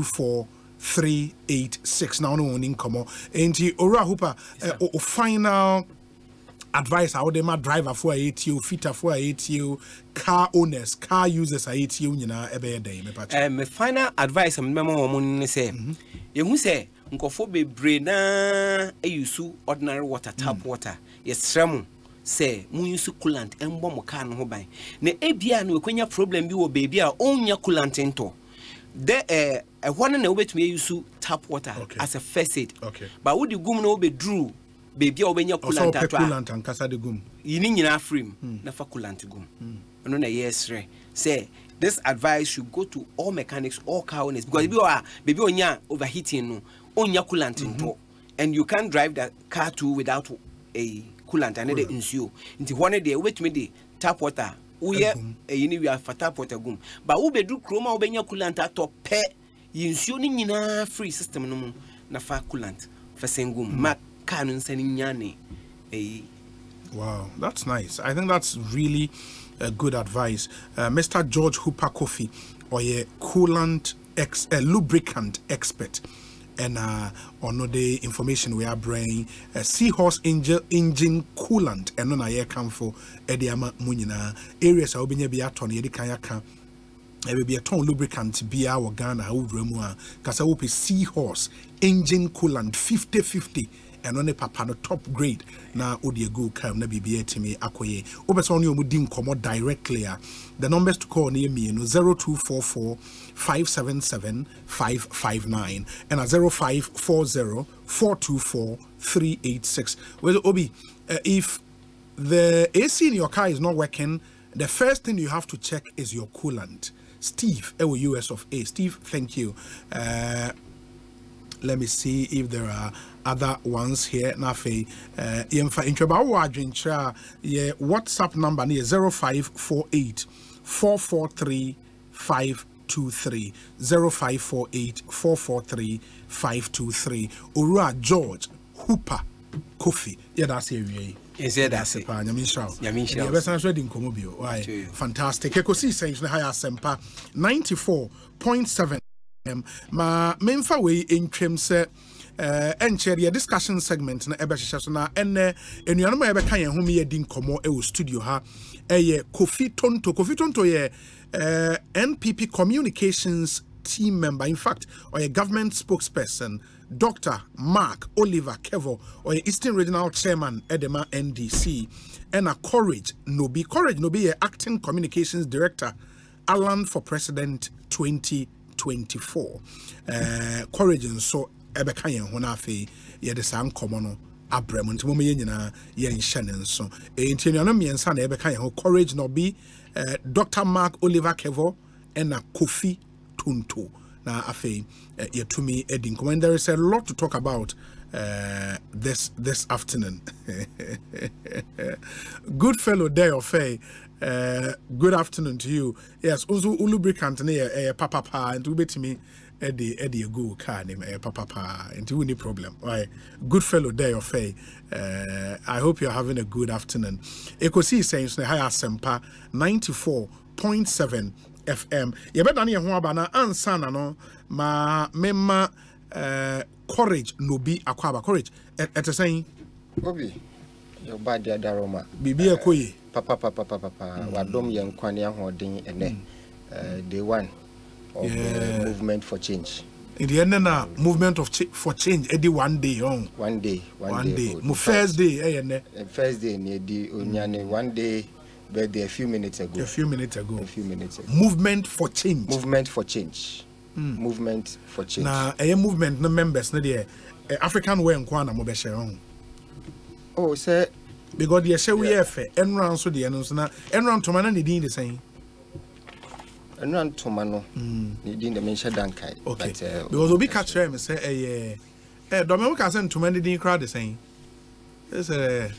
four two four three eight six. Zero five four zero four two four. 386 now no one income enti owura hopa eh, o o final advice a wode ma driverfoɔ a ɛtie o fitafoɔ a ɛtie o car owners car users a ɛtie o nyinaa ɛbɛyɛ dɛn mepa Eh, me final advice a mebɛma wɔ mo ne sɛ yɛhu sɛ nkɔfoɔ bebree naa ayusu ordinary water tap water. Yɛsrɛ mo sɛ monyusu coolant ɛmbɔ mo car no ho ban na ebia no wɔkwanya problem bi wɔ baabi a ɔnnya coolant ntɔ dɛ eh, ɛhɔ no na wobɛtumi ayusu tap water as a first aid. Okay. but wode gum no wobɛduru baabi a wobɛnya ɔsɛ coolant wopɛ ato a coolant ankasa de gum. Yi ne nyinaa firi mu hmm. na fa coolant gum. Hmm. Ɛno na yɛsrɛ sɛ this advice should go to all mechanics all car owners. Because ebi wɔ a baabi a ɔnya overheating no ɔnya coolant mhm. ntɔ. And you can't drive the car too without a coolant. Ane de nsuo nti hɔ no deɛ wobɛtumi de tap water. Woyɛ ɛyi ne wie afa tap water gum. But wobɛduru kurom a wobɛnya coolant atɔ pɛ yi nsuo no nyinaa free system no mu na fa coolant fa sɛn gum ma car no nsa no nya ne ɛyi Wow, that's nice. I think that's really uh, good advice. Uh, Mr. George Hooper Kofi, or a coolant ex, uh, lubricant expert. And uh, on the information we are bringing, uh, seahorse engine, engine coolant, and on a year come for Ediama Munina areas. I'll be near Biaton, Yedikayaka. Ɛbɛbi ɛtɔn lubricant biara wɔ ghana awowura mu a kasa wopɛ seahorse engine coolant 5050 ɛno ne papa no top grade. Na wode agu kam na biribiaa atumi akɔyɛ wopɛ sɛ wone ɔmu di nkɔmmɔ directly a the numbers to call no yɛ mmienu 0244 577 559 ɛna 0540 424 386 well obi uh, if the AC in your car is not working, the first thing you have to check is your coolant. Steve, Ewo US of A. Steve, thank you. Uh, let me see if there are other ones here. Nafe, uh, yemfa intweba wo adwenkyerɛ WhatsApp number no yɛ 0548 443 523 0548 443 523 Owura George Hooper Kofi. Yeah, that's here. Ɛnsɛ da ase paa nyame nhyira wo yɛbɛsan so adi nkɔmmɔ bio. Why? fantastic. Ɛkɔsii sɛn so no ha yɛ asɛmpa 94.7 m. Ma memfa wei ntwam sɛ ɛnkyɛ deɛ discussion segment no ɛbɛhyehyɛ so na ɛnɛ anuanom a yɛbɛka yɛn ho yɛdi nkɔmmɔ ɛwɔ studio ha ɛyɛ kofi tonto. Kofi tonto yɛ uh, npp communications team member. In fact ɔyɛ government spokesperson dr mark oliver Kevor ɔyɛ eastern regional chairman ɛdema ndc ɛna courage nobi. Courage nobi acting communications director alan for president 2024 uh, courage nso ɛbɛka yɛn ho no afei yɛde saa nkɔmmɔ no abrɛ mu nti moma yɛn nyinaa yɛnhyɛ ne nso ho courage nobi uh, dr mark oliver Kevor ɛna kofi tonto na afei uh, yɛtumi adi nkɔmmɔ and there is a lot to talk about uh, this this afternoon. Good fellow there ɔfɛ uh, good afternoon to you. Yes also lubricant ne yɛ papa paa nti wobɛtumi ɛde ɛde egu wo car nim ɛyɛ papa paa nti wonni problem. Why? Good fellow there ɔfɛ uh, i hope you're having a good afternoon. Ekosi sɛn so na ha yɛ asɛmpa 94.7 fm yɛbɛdane yɛn ho aba na ansa na no ma mema uh, courage nobi akɔ aba. Courage ɛte sɛn? Obi yɛba deɛ daroma biribi ɛkɔ yi papapapapapa wadom yɛ nkwa ne ahoɔden ɛnɛ. Eh, day one of Yeah. the movement for change. Nti ɛnɛ na movement of ch for change ɛdi one day ɔn? One day one, day ago. mo first day ɛyɛ nɛ eh, first day ne ɛdi onyane one day birthday a few minutes ago. A few minutes ago. A few minutes ago. Movement for change. Movement for change. Mm. movement for change. Na ɛyɛ movement no members no deɛ eh, african way a na ɔn oh sɛ because ɛhyɛ wo yɛ fɛ ɛnora nso deɛ no nso na ɛnora ntoma na ne din de sɛn ɛnura ntoma no ne din de menhyɛ dankae okay. but, eh, because obi ka kyerɛ me sɛ ɛyɛ ɛ dɔmɛ wo ka sɛ ntoma deden koraa de sɛn ɛsɛ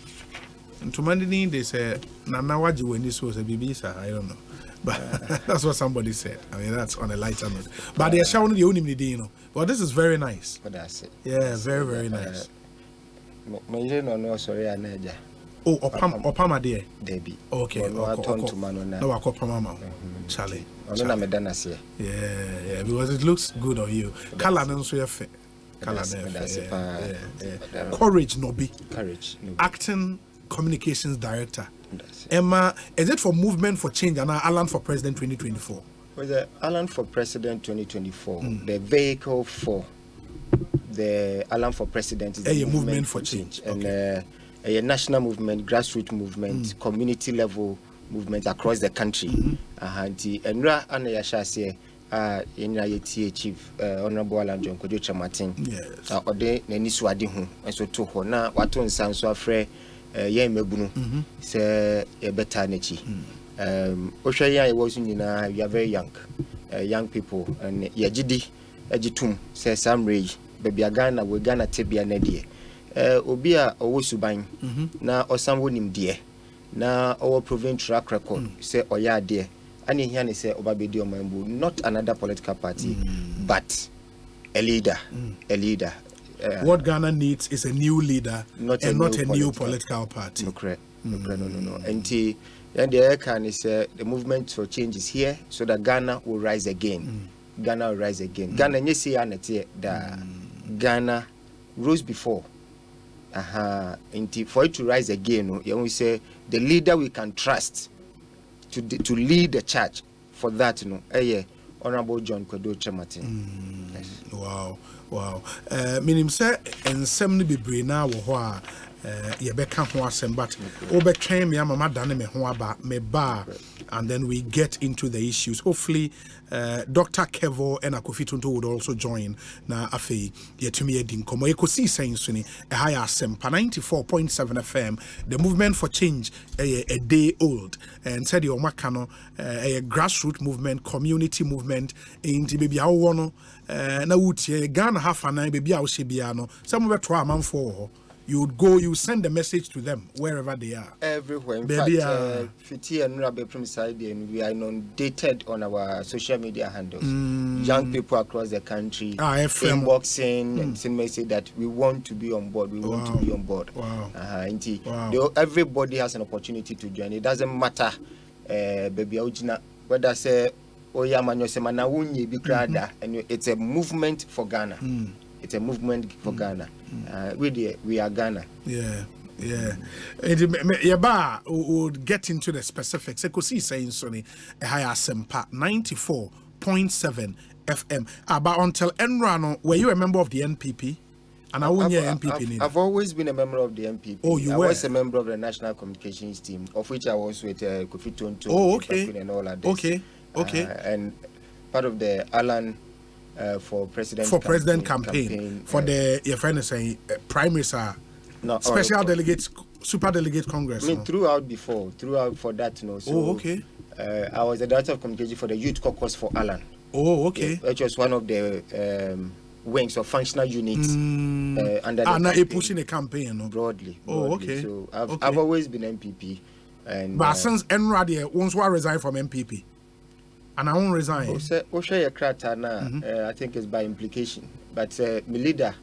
ntoma deden de sɛ nana wagye w'ani so sɛ biribi sa i don't know. But that's what somebody said. I mean that's on a lighter note. But they no deɛ wonim ne din no but this is very nice. But that's it. Yeah very very nice. meyere no ɔno ɔsɔre a na agya oh ɔpam ɔpam adeɛ dabi okay ɔkɔ- atɔ ɔkɔ- ntoma no na. Na wakɔ pam ama wo. Charlie. ɔno na meda naseɛ Yeah, yeah, because it looks good on you. Color no yɛ fɛ. Color Medase- no. Courage Nobi. courage Acting communications director. Emma, is it for movement for change and Alan for president 2024? was the Alan for President 2024. The vehicle for the Alan for President is the Eh, movement, movement for for change, and uh, a national movement, grassroots movement, community level movement across the country. Uh, nti nwura ana yɛahyɛ aseɛ a yɛnyina yɛtie chief uh, honorable alan john kodwo Kyerematen Yes. a ɔde n'ani so ade ho nso to hɔ na wato nsa nso afrɛ uh, yɛn mmabunu sɛ yɛbɛtaa n'akyi. Um, wohwɛ yɛn a yɛwɔ so nyinaa we are very young. Uh, young people. And yɛgye di agye tom sɛ saa mmerɛ yi baabi a ghana wɔ ghana tebea no deɛ. Uh, obi a ɔwɔ suban na ɔsan wɔ nimdeɛ na ɔwɔ proven track record sɛ ɔyɛ adeɛ ane hia ne sɛ ɔba bɛdi ɔman bu not another political party but a leader a leader uh, What Ghana needs is a new leader Not a and not new a new political- party. nokorɛ nokorɛ mm. no no no nti yɛn deɛ yɛka ne sɛ the movement for change is here so that ghana will rise again. Mm. Ghana will rise again. Mm. Ghana nyɛ sei a na ghana rose before. Aha. Nti for it to rise again no yɛhu sɛ the leader we can trust to, to lead the church for that no ɛyɛ eh, honourable john Kwadwo Kyerematen wow wow. Uh, menim sɛ nsɛm no bebree naa wɔ hɔ a uh, yɛbɛka ho asɛm but wobɛtwɛn me ama madane me ho aba meba a and then we get into the issues. Hopefully uh, dr Kevor and akofi would also join. Na afei yɛtumi adi nkɔmmɔ. Yɛkɔsii sɛn so ni ɛha yɛ asɛmpa 94.7 fm the movement for change ɛyɛ a day old. And sɛdeɛ ɔmaka no ɛyɛ grassroot movement community movement. Nti baabi a wowɔ na wotie ghana ha fa nan baabi a wohyɛ biara no sɛ mobɛtoa amanfoɔ wɔ hɔ you would go you would send a message to them wherever they are everywhere. In Baby, fact, uh, uh, Fiti and Nura Beprim side, and we are inundated on our social media handles. Mm. Young people across the country Ah, FM. inboxing and Mm. send message that we want to be on board. We want to be on board. Wow. Uh-huh. Nti, Wow. they- everybody has an opportunity to join. It doesn't matter, uh, baby, Aujina, whether say, yeah, man, you na wunye bi kra da." and it's a movement for Ghana. Mm. It's a movement for Ghana. Uh, we, we are Ghana. Yeah, yeah. Me- we would get into the specifics ɛkɔsii sɛi nso ne ɛha yɛ asɛmpa 94.7 fm ah, but until ɛnra no were you a member of the npp and I won't I've, hear npp I've, I've always been a member of the NPP. Oh, you I were? was a member of the national communications team, of which I was with uh, Kofi Tonto, Oh, okay. And all of this. Okay, okay. Uh, and part of the Alan uh, for president for president campaign, for uh, the your friend is saying uh, primaries are No, special oh, delegates super delegate congress I mean, no? throughout before, throughout for that, you know. So, Oh, okay. Uh, I was the director of communication for the youth caucus for Alan. oh okay Which was one of the um, wings or functional units Mm. uh, under the ah, now campaign. pushing a campaign no? broadly. Oh, okay. So I've, Okay. I've always been NPP. And, but uh, since there once I resign from npp and i won't resign yɛ krataa no Mhm. uh, I think it's by implication. But uh, my leader,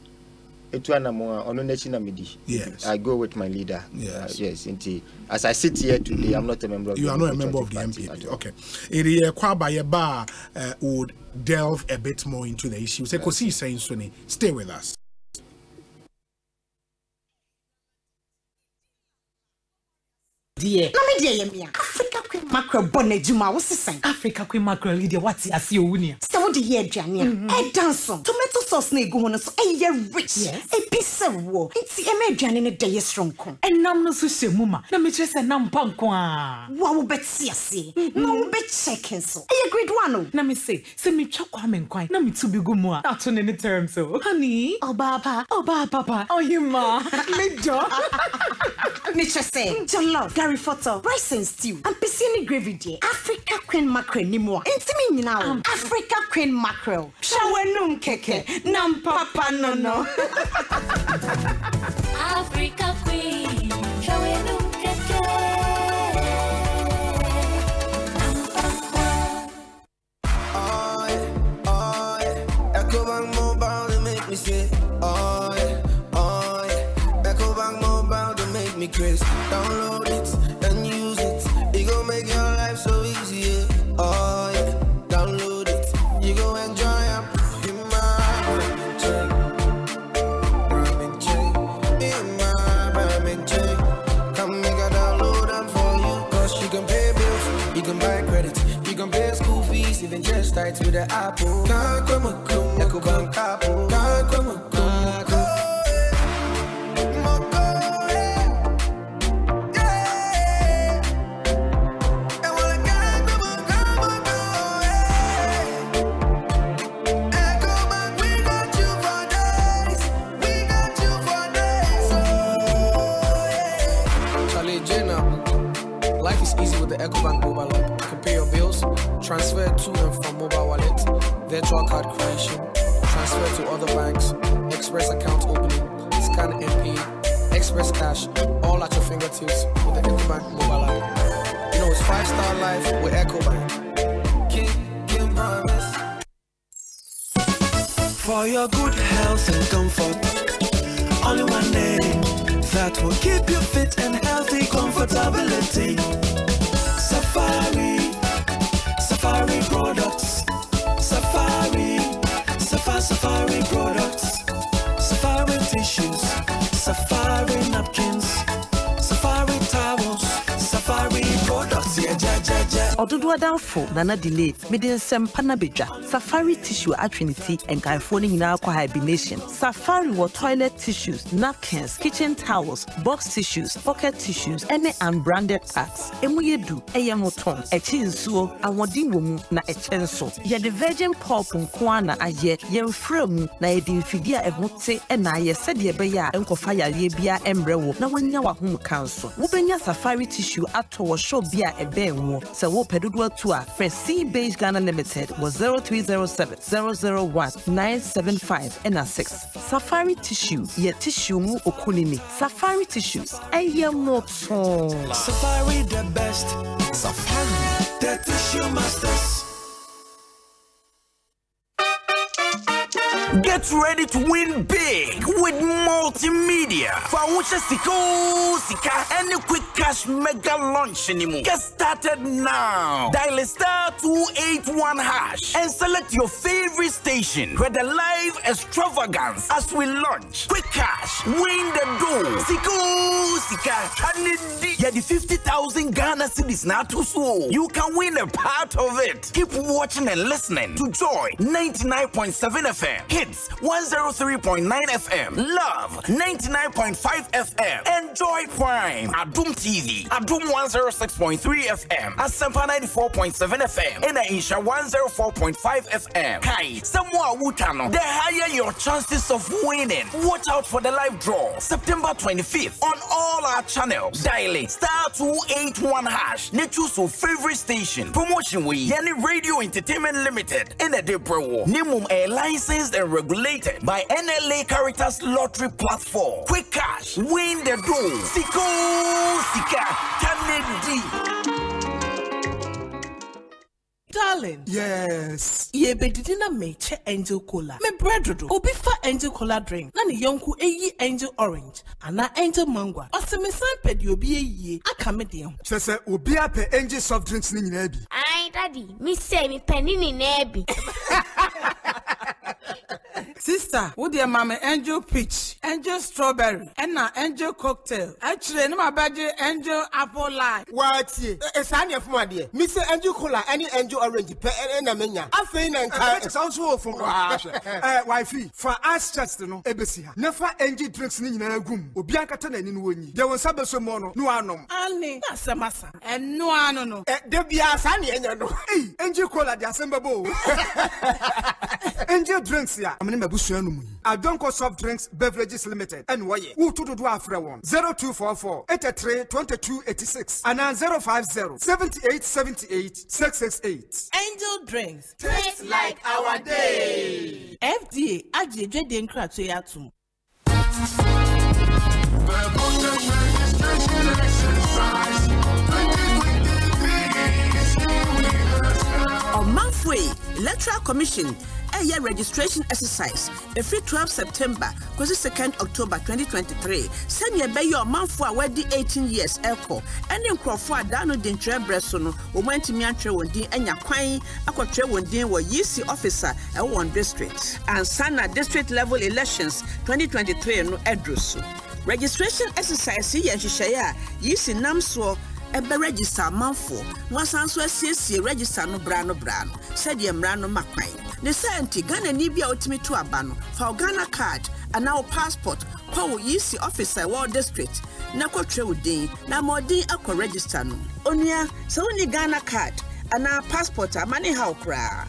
etu anamo a ɔno n'akyi na medi. Yes. I go with my leader. Yes. Uh, yes. Nti, as I sit here today, I'm not a member of you the are not a member of the NPP. Okay. It Yeba uh, would delve a bit more into the issue. Say, Kosi saying stay with us. Deɛ na me deɛ yɛ mea. Africa queen mackerel bɔ n'adwuma a wosesan africa queen mackerel yi deɛ wate ase owu nea. Sɛ wode yɛ aduane a ɛda nso tomato sauce no ɛgu ho no so ɛyɛ rich. Ebi sɛ wɔ. Nti ɛma aduane no dɛ yɛ soronko. Ɛnam no so hyɛ mu ma na mekyerɛ sɛ nam pa nko a. Woa wobɛte aseɛ na wobɛkyɛke nso. Ɛyɛ grade one o. Na me se sɛ metwa kwame nkwan na meto bi gu mu a ato ne ne term so. Honey? Ɔbaa pa ɔbaa papa ɔhema. Medɔ mekyerɛ sɛ jollof gary photo rice and stew ampesie ne gravy deɛ africa queen mackerel ni mu a ɛntimi nyina o africa queen mackerel hwɛ w'anum kɛkɛ na mpapa no no Africa Queen, showing Oh, yeah, oh, yeah. EcoBank Mobile, they make me say, oh, yeah, oh, yeah. EcoBank Mobile, they make me crazy. Download it Oh, yeah. Download it. You go enjoy it. In my my ramen chain. Come download for you. Cause you can pay bills, you can buy you can pay school fees, even just starts with the Apple. Can't come come, Bank Apple. Can't come come, transfer to and from mobile wallet, virtual card creation, transfer to other banks, express account opening, scan and express cash, all at your fingertips with the EcoBank mobile app. You know it's five star life with EcoBank. For your good health and comfort, only one name that will keep you fit and healthy. Comfortability. Safari, Safari products. Safari, Safari products. Safari tissues, Safari napkins, ja, ja. ɔdodo adamfo nana delay mede nsɛmpa na bedwa safari tissue atwe ne ti nkaefoɔ no nyinaa kɔ hibernation. Safari wɔ toilet tissues napkins kitchen towels box tissues pocket tissues ne unbranded packs ɛmu yɛ du ɛyɛ ho tɔn ɛkyi nsuo ahoɔden wɔ mu na ɛkyɛ nso. Yɛde virgin pulp nko a na ayɛ yɛmfrɛ mu na yɛde mfidie a ɛho te ɛna ayɛ sɛdeɛ ɛbɛyɛ a ɛnkɔfa yareɛ bia ɛmmerɛ wo na woanya w'ahomka nso. Wobɛnya safari tissue atɔ wɔ shop bi a ɛbɛn wo. Sɛ wopɛ dodoɔ to a frɛ c base ghana limited was 0307 001 975 ɛna 6 safari tissue. Yɛ tissue mu okunini. Safari tissues. Ɛyɛ mmɔtɔn Safari the best. Safari the tissue masters. Get ready to win big with multimedia. Fawusha Siko Sika any quick cash mega launch anymore. Get started now. Dial star 281 hash and select your favorite station where the live extravagance as we launch. Quick cash, win the dough. Siko Sika Kanidi. Yeah, the 50,000 Ghana cedis now too so. You can win a part of it. Keep watching and listening to Joy 99.7 FM. Hitz 103.9 FM. Luv 99.5 FM. Enjoy Prime. Adom TV. Adom 106.3 FM. Asempa 94.7 FM. And Nhyira 104.5 FM. Kai, Samoa Wutano. The higher your chances of winning. Watch out for the live draw. September 25th on all our channels. Dial it. Star 281 hash. Ne choose your favorite station. Promotion we. Yani Radio Entertainment Limited. In a Debro. Nimum a licensed and regulated by NLA Caritas Lottery Platform. Quick cash. Win the dough. Siko Sika. Kennedy. darling. yes. yɛbɛdidi na meche angel cola mebrɛ dodo obi fa angel cola drink na ne yɔnko eyi angel orange Ana angel mango a ɔsɛ mesan pɛ deɛ obi eyie aka me deɛ ho kyerɛ sɛ obi apɛ angel soft drinks no nyinaa bi Aye, daddy, me say me penny ni nebi. sister wo deɛ ma me angel peach angel strawberry ɛna angel cocktail. Akyerɛ ne ma bɛgye angel apple lime waatie ɛsaa neɛ fom adeɛ mesɛ angel cola ɛne angel orange pɛ ɛ- ɛna menya. Afei na nka ɛsa nso wɔ fam hwɛ. Wifi fa ice chest no ɛbɛsi ha. Na fa angel drinks no nyinaa gum. Obi ankata n'ani no wɔnyi deɛ wo nsa bɛsɔ mu no na wanom ane na asɛm asa ɛno ano no. Da biaa saa neɛ ɛnya no. Angel cola de asɛm bɛbɔ o. angel drinks a amene mabusua no mu yi. Adonko soft drinks beverages limited ɛne wɔyɛ woto dodoɔ afrɛ wɔn. 0244 83 22 86 anaa 050 78 78 668 angel drinks. Taste like our day. fda agye dwadie nkratoe atom ɔmanfo yi electoral commission ɛyɛ registration exercise. Ɛfiri 12 september kɔsi 2nd october 2023 sɛnea ɛbɛyɛ ɔmanfo a wɔadi 18 years ɛkɔ ɛne nkurɔfoɔ a daa no de ntwerɛ berɛ so no wɔn antumi antwerɛ wɔn din anya kwan akɔtwerɛ wɔn din wɔ yisi office a ɛwɔ wɔn district. Ansa na district level elections 2023 no ɛduru so. Registration exercise yɛ nhyehyɛeɛ a yisi nam soɔ ɛbɛ register amanfoɔ na wasan so asiesie register no bra no bra no sɛdeɛ mmara no ma kwan. Ne sɛ nti ghanani bi a wotumi to aba no fa wo ghana card anaa wo passport kɔ wo yisi office a ɛwɔ district na kɔtwerɛ wo din na ma ɔdin akɔ register no. Onua sɛ wonni ghana card anaa passport a ma ne ha wo koraa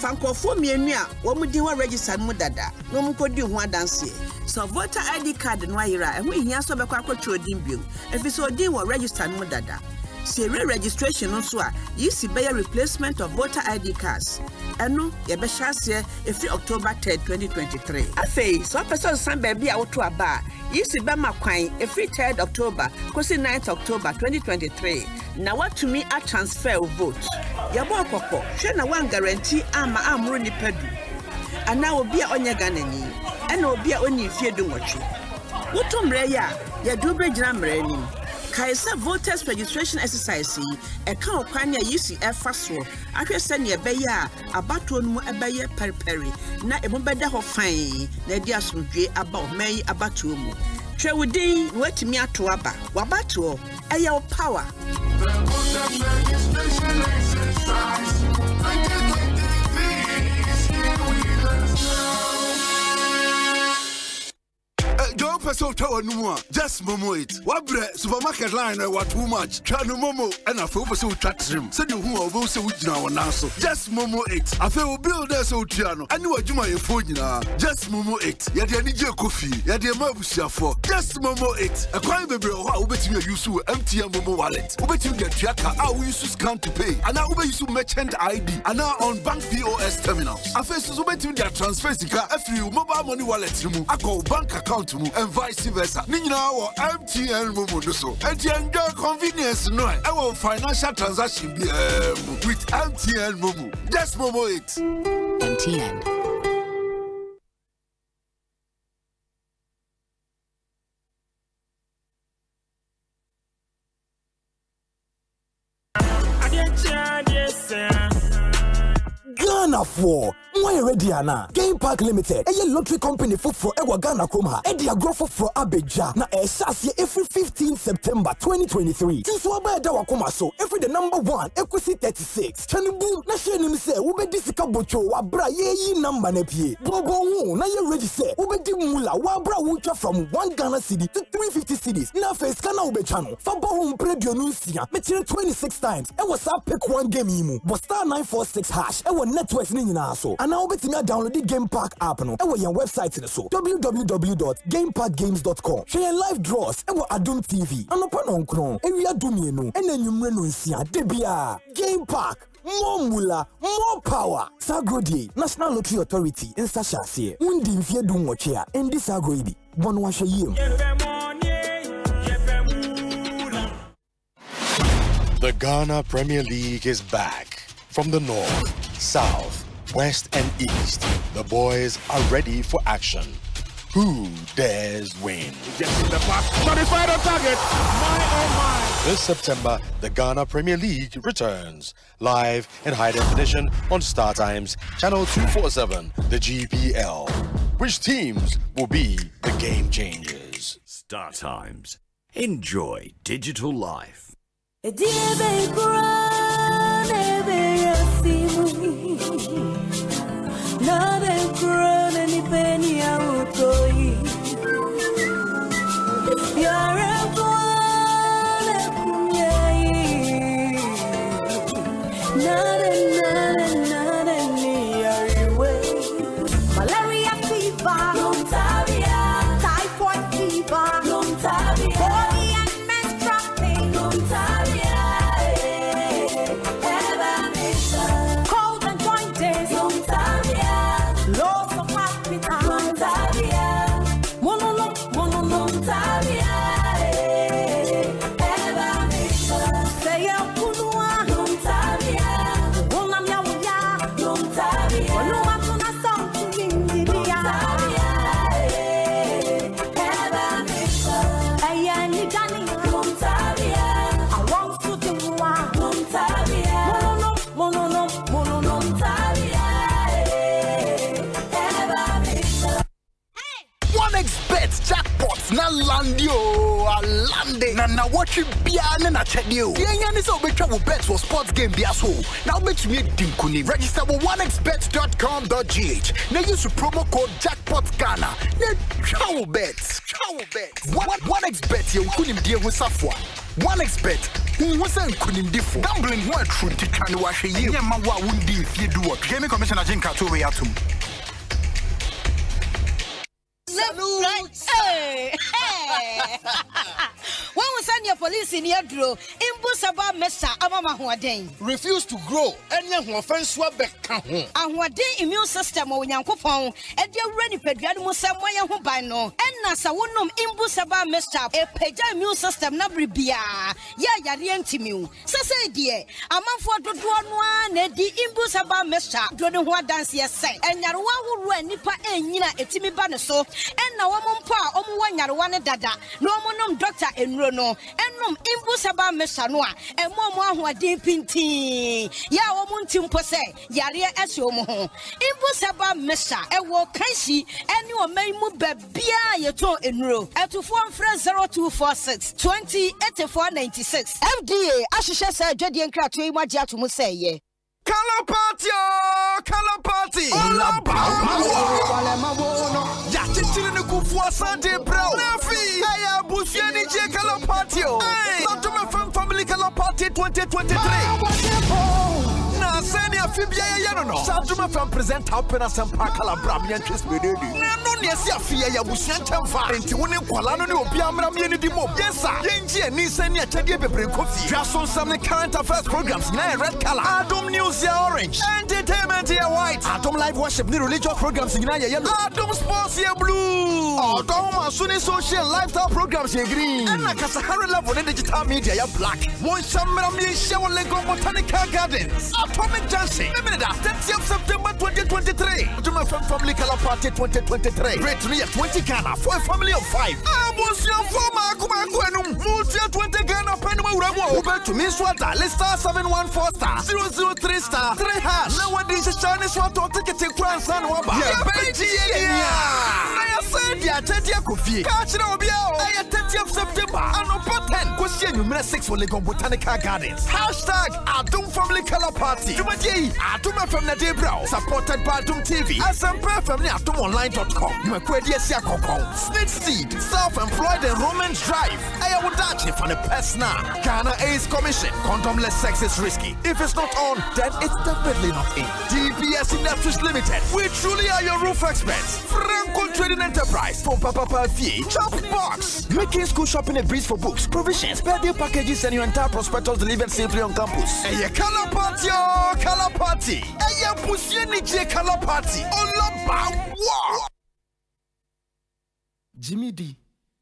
fa nkurɔfoɔ mmienu a wɔn din wɔ register no mu dada na wɔn nkɔdi ho adanseɛ. Sɛ voter id card no ayera ɛho hia sɛ ɔbɛkɔ akɔtwerɛ odin bio. Ɛfiri sɛ odin wɔ register mu dada sɛ registration no nso a yisi bɛyɛ replacement of voter id cards. Ɛno yɛbɛhyɛ aseɛ ɛfiri october 3 2023 afei sɛ ɔpɛ sɛ ɔsesan baabi a woto aba a yisi bɛma kwan ɛfiri 3 october kɔsi 9 october 2023 na woatumi atransfer wo vote. Yɛbɔ kɔkɔ hwɛ na woangaranti ama ammoro nnipa du anaa obi a ɔnyɛ ghanani ɛna obi a ɔnni mfeɛ du nwɔtwe woto mmerɛ yi a yɛde wo bɛgyina mmerɛ anim kae sɛ voters registration exercise yi ɛka ɔkwan ne a yisi ɛfa soɔ. Ahwɛ sɛnea ɛbɛyɛ a abatoɔ no mu ɛbɛyɛ pɛripɛri. Na ɛmu bɛda hɔ fain na ɛde asomdwe aba ɔman yi abatoɔ mu. Twerɛ wo din na woatumi ato aba. Wabatoɔ ɛyɛ wo power Joe Peso Tower Numa, just momo it. What bre supermarket line or what too much? Try no momo and a full so track trim. Said you who are both so which now and so. Just momo it. I feel build there so tiano. I knew a juma your phone na. Just momo it. Ya de DJ coffee. Ya de mabusia for. Just momo it. A crime baby oh, or how bet me use MTN momo wallet. Get tracker. How we use to scan to pay. Ube use merchant ID. And now on bank POS terminals. I face to ubet you get transfer sika. Every mobile money wallet. I call bank account mu and vice versa. Ni nyinaa wɔ MTN MoMo no so. Enti enjoy convenience no ɛ ɛwɔ financial transaction biara eh, mu with MTN MoMo. Just momo it. MTN. ghanafoɔ moayɛ ready ana game park limited ɛyɛ lottery company foforɔ ɛwɔ ghana kurom ha ɛde agorɔ foforɔ abɛdwa na ɛhyɛ aseɛ ɛfiri 15 september 2023 ti nso wabɛɛ da wakoma so ɛfiri the number 1 ɛkɔsi 36 kyɛ no bu na hyɛ nim sɛ wobɛdi sika botwo wabrɛ a yɛyi namba no pie. Bɔbɔ ho na yɛ ready sɛ wobɛdi mula wabrɛ a wotwa from 1 ghana cedi to 350 cedis na afei sika no a wobɛtwa no fa bɔ ho mprɛ aduonu nsia mekyerɛ 26 times. Ɛwɔ saa pick one game yi mu bɔ star 946 hash. Ɛwɔ networks ne nyinaa so anaa wobɛtumi adownload game park app no? Ɛwɔ yɛn website no so. Www.gameparkgames.com hwɛ yɛn live draws ɛwɔ adom tv anɔpa nɔnkron awia dumienu ɛna anwummerɛ no? Nsia da biaa game park more mula more power. Saa die national lottery authority nsa hyɛ aseɛ wondi mfeɛ du nwɔtwe a ɛndi saa agorɔ yi bi. Bɔ no wahwɛ yie mu. The Ghana Premier League is back. From the north, south, west, and east, the boys are ready for action. Who dares win? Gets in the box. Satisfied on target. My oh my. This September, the Ghana Premier League returns. Live in high definition on Star Times, Channel 247, the GPL. Which teams will be the game changers? Star Times. Enjoy digital life utoi nabe kurone nipeni ya utoi. Na wɔtwe biara ne n'akyɛdeɛ o. Deɛ nya ne sɛ wobɛtwa wo bet wɔ sports game bia so. Na wobɛtumi adi nkonim register wɔ onexbet.com.gh na use promo code jackpot ghana. Na twa wo bet twa wo bet One- onexbet yɛ nkonimdie ho safoa onexbet hu sɛ nkonimdifo gambling ho aturo nti twa ne wahwɛ yie. Ɛnyɛ ma wo a wondi mfie du wɔ. Gaming commission agye nkrato wei atom wɔhu sɛneɛ polisi ni aduro mbu sɛba mɛsa ama ma ahoɔden refuse to grow. Ɛne ahoɔfɛ nso abɛka ho ahoɔden immune system a onyankopɔn ɛde awura nipadua no mu sɛ mmɔyɛ ho ban no. Ɛna sɛ wonom imbu sɛba mixture ɛpagya immune system na bere biaa yɛ ayareɛ ntimi wo sɛ sɛ deɛ amanfoɔ dodoɔ no a na ɛdi imbu sɛba mixture duro no ho adanseɛ sɛ ɛnyarewa ahoroɔ a nnipa ɛnyina ɛtumi ba ne so ɛna wɔn mpo a ɔmowɔ nyarewa no dada. Na ɔmonom dɔkta nnuro no. Ɛnom imbu sɛba mixture no a ɛma ɔmo ahoɔden pintii yɛ a wɔn nti mpo sɛ yareɛ ɛhyɛ wɔn ho. Imbu sɛba mixture ɛwɔ kanhyi ɛne ɔman mu baabiara yɛtɔn nnuro ɛtufoɔ mfrɛ zero two four six twenty eighty four ninety six. Fda ahyehyɛ sɛ adwadie nkratoɔ yi mu agye ato sɛ ɛyɛ. Color party, oh, color party. Yàtìtìrì ni kò fún Asante Brown. Nàfi, ẹ̀yà àbùsùn ẹni jẹ́ color party o. Látọ̀mọ̀ fẹ́m family color party twenty twenty three. Na sẹ́ni àfi bí ayẹyẹ nù nọ. Ṣáàtúmọ̀ fẹ́m present open asempa color bra mi yẹn twist mi dédé. Nínú ni ẹsẹ̀ àfi ẹ̀yà àbùsùn ẹ̀kyẹ́ nfa. Nti wọn ni nkwalá no ni obi amúra mi yẹn ni di mọ̀. Yẹ́n sà, yẹn jí ẹ̀ ní sẹ́ni ẹ̀kyẹ́díẹ̀ bèbèrè kò fi. Dwaso nsàm ni current affairs programs nyinaa yɛ red colour. Adom news yɛ orange. Entertainment yɛ white. Adom live worship ni religious programs nyinaa yɛ yellow. Adom sports yɛ blue. Ɔdɔn ma so ni social and lifestyle programs yɛ green. Ɛna kasahari level ni digital media yɛ black. Wɔn nhyɛ mmeram yɛ nhyɛ wɔ Legon Botanical Gardens. Atomic Junction. Mímini da thirtieth September twenty twenty three. Adom FM family color party twenty twenty three. Rate ni yɛ twenty Ghana for a family of five. Abusuafo maako maako enum. Multi twenty Ghana pɛn mu awura mu o. Wobɛtumi nso ada lista seven one four star zero zero three star three hash. Na wɔde nhyehyɛ ne so atɔ tikiti kura nsa na waba. Yɛbɛgye yɛ nia. Na yɛsɛ de akyɛde akɔ fie. Kaa kyerɛ obi a o. Ɛyɛ thirtieth September anɔpa ten kosi enyimrɛ six wɔ Legon Botanical Gardens. Hashtag Adom Family Color Party. Dwumadie yi Adom FM na de bra o. Supported by Adom TV. Adomonline.com. Nnwumakuo adi asi akɔkɔn. Snitch Seed. Self-employed enrollment drive. Ɛyɛ wo daakye for the personal. Ghana AIDS Commission. Condomless sex is risky. If it's not on, then it's definitely not in. DPS Industries Limited. We truly are your roof experts. Franco Trading Enterprise. From Papa Fie. Chop Box. Making school shopping a breeze for books, provisions, birthday packages, and your entire prospectus delivered safely on campus. Hey, color party, color party. Hey, pussy, DJ color party. All about war. Jimmy D,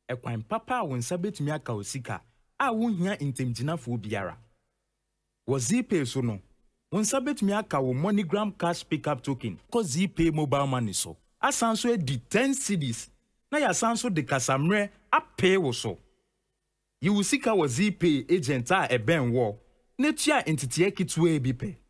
ɛkwan papa a wo nsa bɛtumi aka wo sika a wohia ntamgyinafoɔ biara. Wɔ ZPay so no, wo nsa bɛtumi MoneyGram cash pickup token kɔ ZPay mobile money so. Asan so adi 10 cedis na yɛasan so de kasammerɛ apee wo so. Yi wo sika wɔ ZPay agent a ɛbɛn wɔ na tua nteteɛ ketewa.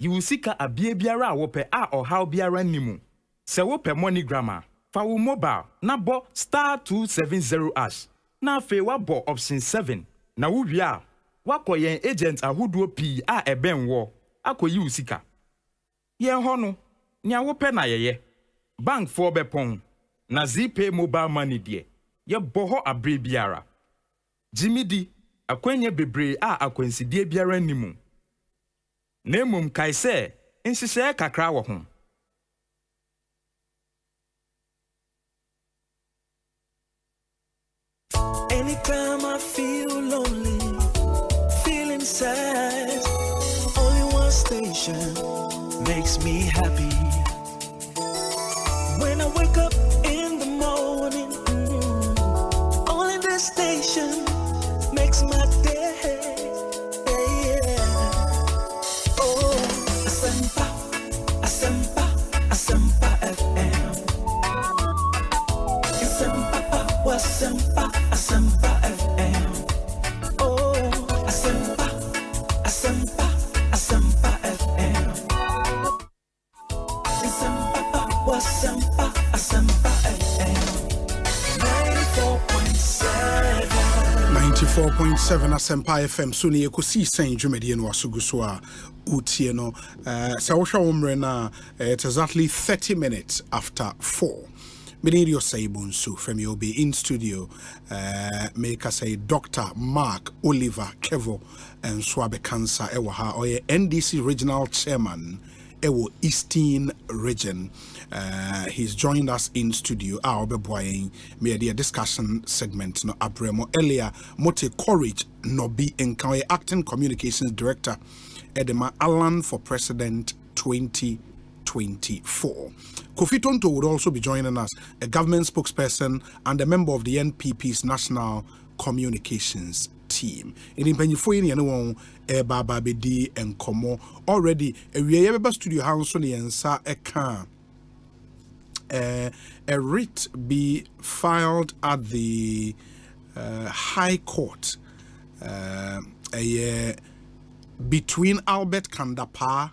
Yi wo sika abie biara a wɔpɛ a ɔhaw biara nni mu. Sɛ wopɛ MoneyGram a, fa wo mobile na bɔ star 270 ash. Na afei woabɔ option 7 na wowie a woakɔ yɛn agent ahodoɔ pii a ɛbɛn wɔ. Akɔyi wo sika. Yɛn hɔ no nea wopɛ na yɛyɛ. Bankfoɔ bɛpɔn. Na zpay mobile money deɛ yɛbɔ hɔ abere biara. Gyimi di akwanya bebree a akwansidie biara nni mu. Na mmom kae kakra wɔ Anytime I feel lonely, feeling sad, only one station makes me happy. When I wake up in the morning, mm, only this station makes my Asempa, Asempa FM. Oh, Asempa, Asempa, Asempa FM. 94.7. 94.7 asɛmpa fm so ne yɛkɔsii sɛn dwumadie no waso so a wotie no sɛ wohwɛ wo mmerɛ no a it's exactly 30 minutes after 4 de ɔsɛe from your be in studio. Uh, meka sɛ dr mark oliver Kevor and Swabe ɛwɔ ha ɔyɛ ndc regional chairman ɛwɔ eastern region. Uh, he's joined us in studio. A ɔbɛboa yɛn meyɛde a discussion segment no abrɛ mo earlier mote courage nka ɔyɛ acting communications director ɛde ma alan for president 2024 kofi tonto would also be joining us a government spokesperson and a member of the npp's national communications team. Ɛni mpanyinfoɔ yi ne already awie yɛbɛba studio a writ be filed at the uh, high court uh, between Albert Kan-Dapaah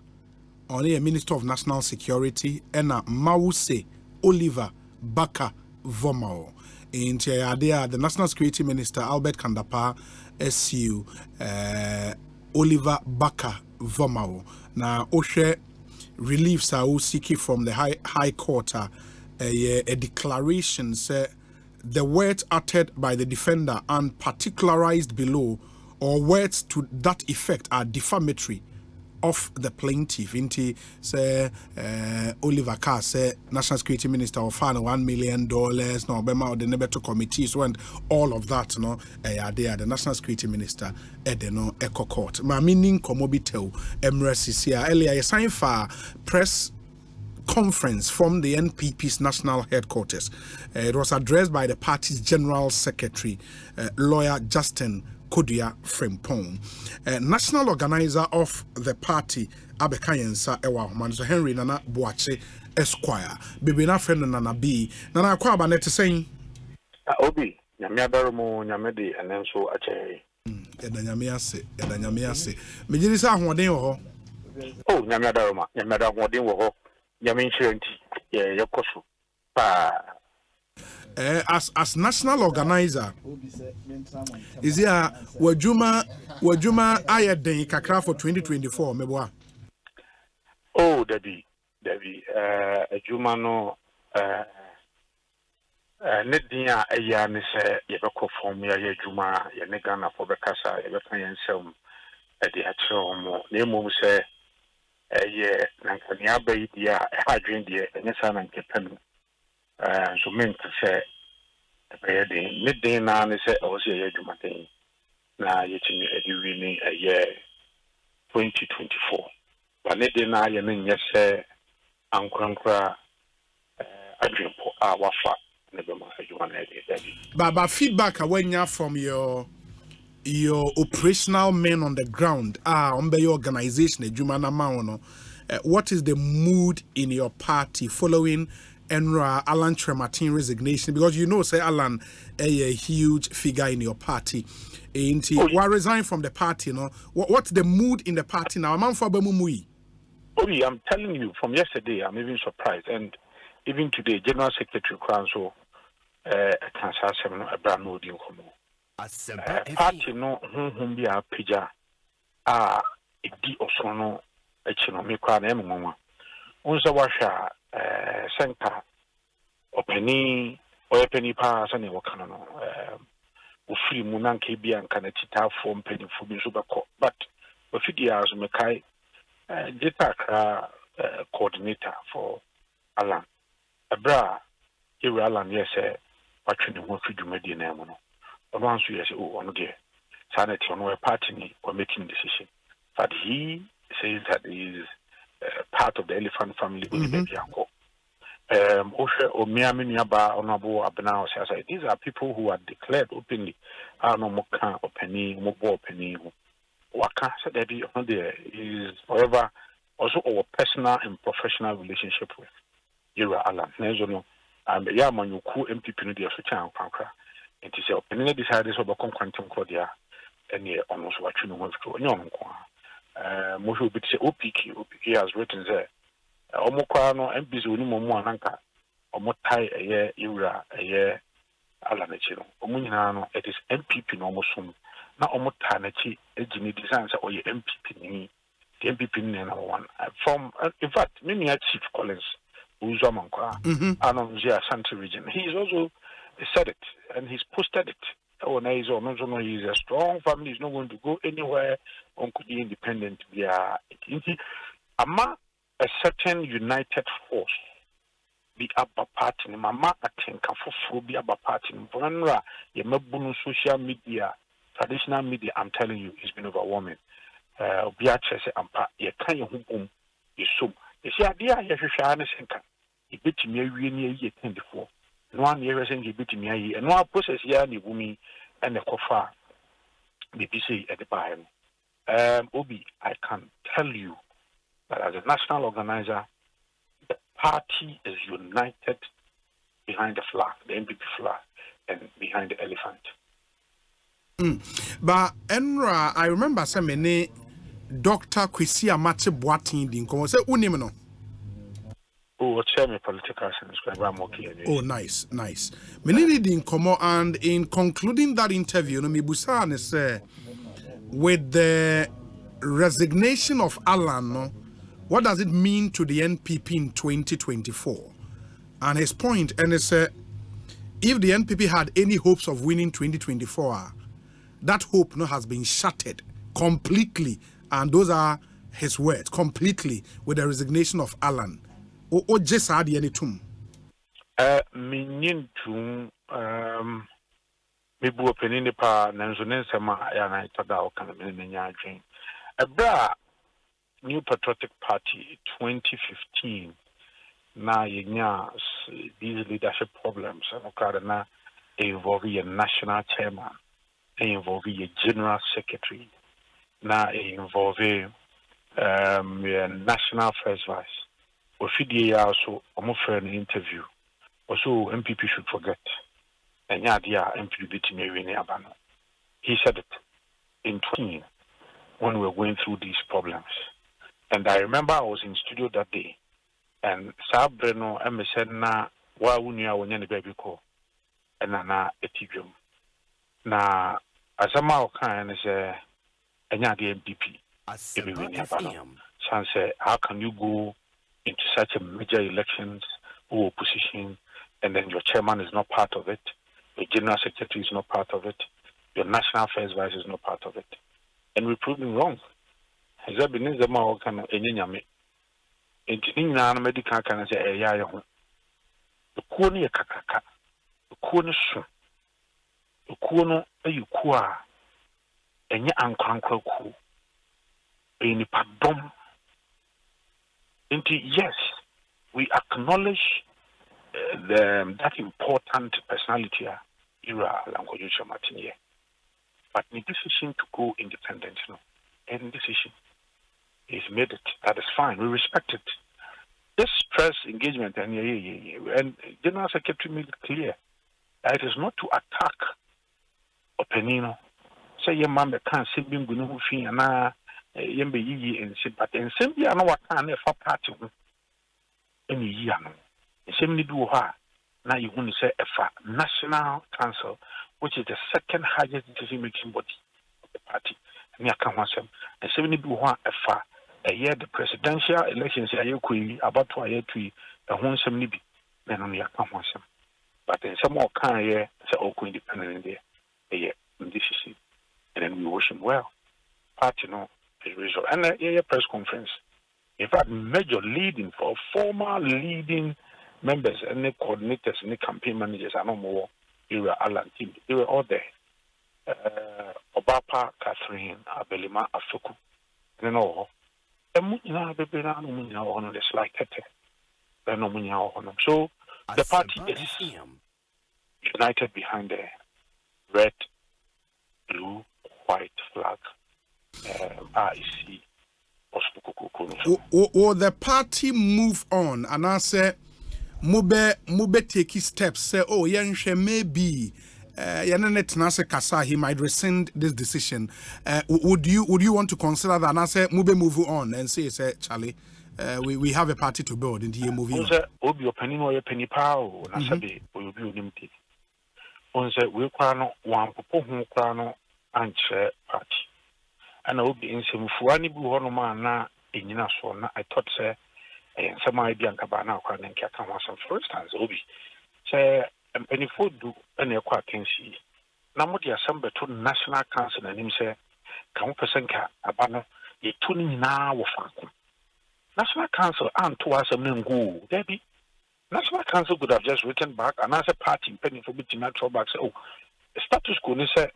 ɔne yɛ minister of national security ɛna mawuse oliver baka vomao. Nti ɛyɛ adeɛ a the national security minister Albert Kan-Dapaah asiu uh, oliver baka vomao. Na wohwɛ reliefs a wosiki from the high, high court a. A declaration sɛ the words uttered by the defender and particularized below or words to that effect are defamatory of the plaintiff nti sɛ uh, oliver carr national security minister ɔfa no one million dollars na ɔbɛma ɔde ne bɛto committees and all of that no ɛyɛ ade a the national security minister ɛde no ɛkɔ court maame ni nkɔmmɔ bi tɛw mmerɛ sisi press conference from the NPP's national headquarters. Uh, it was addressed by the party's general secretary, uh, lawyer Justin Kodua Frempong. Uh, national organizer of the party, Abeka Yensa Ewa Manzo Henry Nana Boakye Esquire. Bibi na friend Nana B. Nana kwa ba net saying. Obi, nyame abɛrɛ mu nyame de ɛnɛ nso akyɛ Ɛda nyame ase, ɛda nyame ase. Megyere sɛ ahoɔden wɔ hɔ. o nyame adarɔ ma nyame ada ahoɔden wɔ hɔ nyame nhyerɛ nti yɛkɔ so paa Uh, as as national organizer, is here wajuma wajuma ayaden kakra for 2024 meboa. oh dabi dabi ɛɛ, adwuma no uh, uh, ne din a ɛyɛ a ne sɛ yɛbɛkɔ fam yɛayɛ adwuma a yɛne ghanafoɔ bɛkasa yɛbɛka be nsɛm ɛde akyerɛ wɔ mo. Na mmom sɛ ɛyɛ nanka nea aba yi deɛ a ɛha adwene deɛ ɛnyɛ saa na nkepɛ no nso menka sɛ ɛbɛyɛ den. Ne den naa ne sɛ ɛwɔ sɛ yɛyɛ adwumaden na yɛtumi ɛde wi ne ɛyɛ 2024 ba ne den naa yɛ no nyɛ sɛ ankorankora ɛɛ, adwempo a wafa ne bɛma adwuma no ɛde dabi but feedback went from your your operational men on the ground, ah, on your organization, Juma Namauno, uh, what is the mood in your party following Enra Alan Kyerematen resignation? Because you know, say Alan, a, a huge figure in your party. Ain't he? Why resign from the party? You know, what, what's the mood in the party now? Man for Bemumui. Obi, I'm telling you, from yesterday, I'm even surprised. And even today, General Secretary Kranso, uh, Kansa Seven, Abraham Odin Komo. Party no, hmm, honhom bi a apagya a ah, ɛdi ɔsoro no akyi eh, no, me koraa na ɛme nwanwa. Wo sɛ a, eh, nka ɔpani, ɔyɛ pani paa sɛnea wɔka no no, eh, ofiri mu na nka ebi a nka n'akyitaafoɔ mpanyinfoɔ bi. But wafidi a so mekae Jeta Accra uh, coordinator for Alan. Ɛberɛ a Alan yɛ sɛ watwe ne ho afiri dwumadie no mu no, ɔno nso yɛ sɛ o ɔno deɛ saa na ɛte ɔno ɔyɛ party ni or making decision. But he says that he is part of the elephant family mm -hmm. Um, wohwɛ omia me abena these are people who are declared openly. A na ɔmoka ɔpani ɔmobɔ ɔpani ho waka. Ɔno deɛ is however also our personal and professional relationship with yɛwura alan na ɛso no um, yɛ amanyɔku mpp no deɛ so kyɛn akwankora nti sɛ ɔpani no decide sɛ ɔbɛkɔ nkwantem korɔ deɛ a ɛneɛ ɔno nso watwe ne ho afiri ɔnyɛ ɔno nko a mohwɛ obi te sɛ opk opk has written sɛ eh, ɔmo koraa no mp sɛ onim ɔmo a nanka ɔmo tae ɛyɛ yɛwura ɛyɛ alan akyi no. Ɔmo nyinaa no it is mpp na ɔmo som na ɔmo taa n'akyi agyi ne design sɛ ɔyɛ npp ni the npp ni one. From uh, in fact me nua chief collins owusu amankwa Mhm. anonzi asante region. He is also said it and he's posted it sɛ ɔno nso no is a strong family is not going to go anywhere. Ɔnkɔdi independent biara nti ama a certain united force bi aba party no mu ama atenka foforɔ bi aba party no yɛmabu no social media traditional media i'm telling you it's been overwhelming. Obi akyerɛ sɛ ampa yɛka yɛn ho bom yɛsom yɛsɛ adeɛ a yɛhwehwɛ ara ne sɛ nka yɛbɛtumi awie ne ayi yɛtendifoɔ ɛno a ne yɛhwɛ sɛ nka yɛbɛtumi ayi process um, obi i can tell you that as a national organizer the party is united behind the flag the npp flag and behind the elephant Mm. But Enra, I remember sɛ me ne Dr. Kwesi Amate Boateng di nkɔmmɔ sɛ wonim no. Oh political. Oh, nice, nice. Me ne ne di and in concluding that interview, no mebusaa ne sɛ with the resignation of Alan, no, what does it mean to the NPP in 2024? And his point, and he said, if the NPP had any hopes of winning 2024, ah, that hope no, has been shattered completely. And those are his words, completely, with the resignation of Alan. Gye saa adeɛ no tom. Menye ntum um, mebu ɔpani ne paa nanso ne nsɛm a ɛyɛ ana ɛtɔ da a ɔka no mene menya adwen ɛberɛ a new patriotic party 2015 na yɛnya these leadership problems ɛno koraa de na involve yɛ national chairman involve yɛ general secretary na involve um, yɛ national first vice ofidie yi a so ɔmo frɛ no interview. Ɔso npp should forget. Ɛnyɛ adeɛ a npp bɛtumi awie ne aba no he said it. In 20 when we were going through these problems. And i remember i was in studio that day. And saa berɛ no ɛme sɛ na waa wo nua a wɔnyɛ ne baabi kɔ ɛna na ɛti dwam na asɛm a ɔkaeɛ ne sɛ ɛnyɛ adeɛ npp ɛbɛwie ne aba no sɛ how can you go into such a major elections or opposition and then your chairman is not part of it, your general secretary is not part of it, your national affairs vice is not part of it. And we proved him wrong. No a Nti, yes, we acknowledge uh, the, that important personality, uh, Ira Lankojo Martinier. But the decision to go independent, no, any decision, he's made it. That is fine. We respect it. This press engagement and yeah, yeah, yeah, yeah. and General Secretary made it clear that it is not to attack Openino. Say your man can't see him going to fi and yɛmbɛ yiyi nsi but nsɛm bi a na waka na ɛfa party ho ɛna yi ano. Nsɛm no bi wɔ hɔ a na yɛhu ne sɛ ɛfa national council which is the second highest decision making body of the party. Ne aka ho asɛm. Nsɛm no bi wɔ hɔ a ɛfa ɛyɛ the presidential elections a yɛkɔ yi abato a yɛto yi ɛho nsɛm no bi. Na ɛno no yɛaka ho asɛm. But nsɛm a ɔkaeɛ sɛ ɔkɔ independent deɛ ɛyɛ ndcc and then we wish him well. Party no resolved. And uh, yeah, yeah, press conference. In fact, major leading for former leading members and the coordinators and the campaign managers and no more era Alan team. They were all there. Uh, Obapa Catherine Abelima Afuku. And then all. And mu nyinaa bebree naa na mu nyinaa wɔ hɔ no there's like tete. Then no mu nyinaa wɔ hɔ no. So the party is united behind the red, blue, white flag. Um, I see. Will, the party move on. And I say, mube mube take his steps. Say oh yɛnhwɛ maybe uh, yɛne ne tena ase kasa he might rescind this decision. Uh, would you would you want to consider that? And I say mube move on and say say Charlie uh, we, we have a party to build and he moving Ɔn on. Sɛ obi ɔpanin no ɔyɛ panin paa o na sɛbi ɔyɛ obi a onim de ɔn sɛ wei koraa no koraa no ankyerɛ party ɛna obi nsɛmfua no bi hɔnom a na ɛnyina soɔ na i thought sɛ ɛyɛ nsɛm a akora ne nkeka ho asɛm. For instance obi sɛ eh, mpanimfoɔ du ɛna ɛkɔ akansi yi na mode asɛm bɛto national council n'anim sɛ ka ho pɛ sɛ nka aba no yɛtu no nyinaa wɔ faako. National council anto asɛm no dabi national council could have just written back anaasɛ party mpanimfoɔ bɛtumi atrɔ back sɛ oh status quo ne sɛ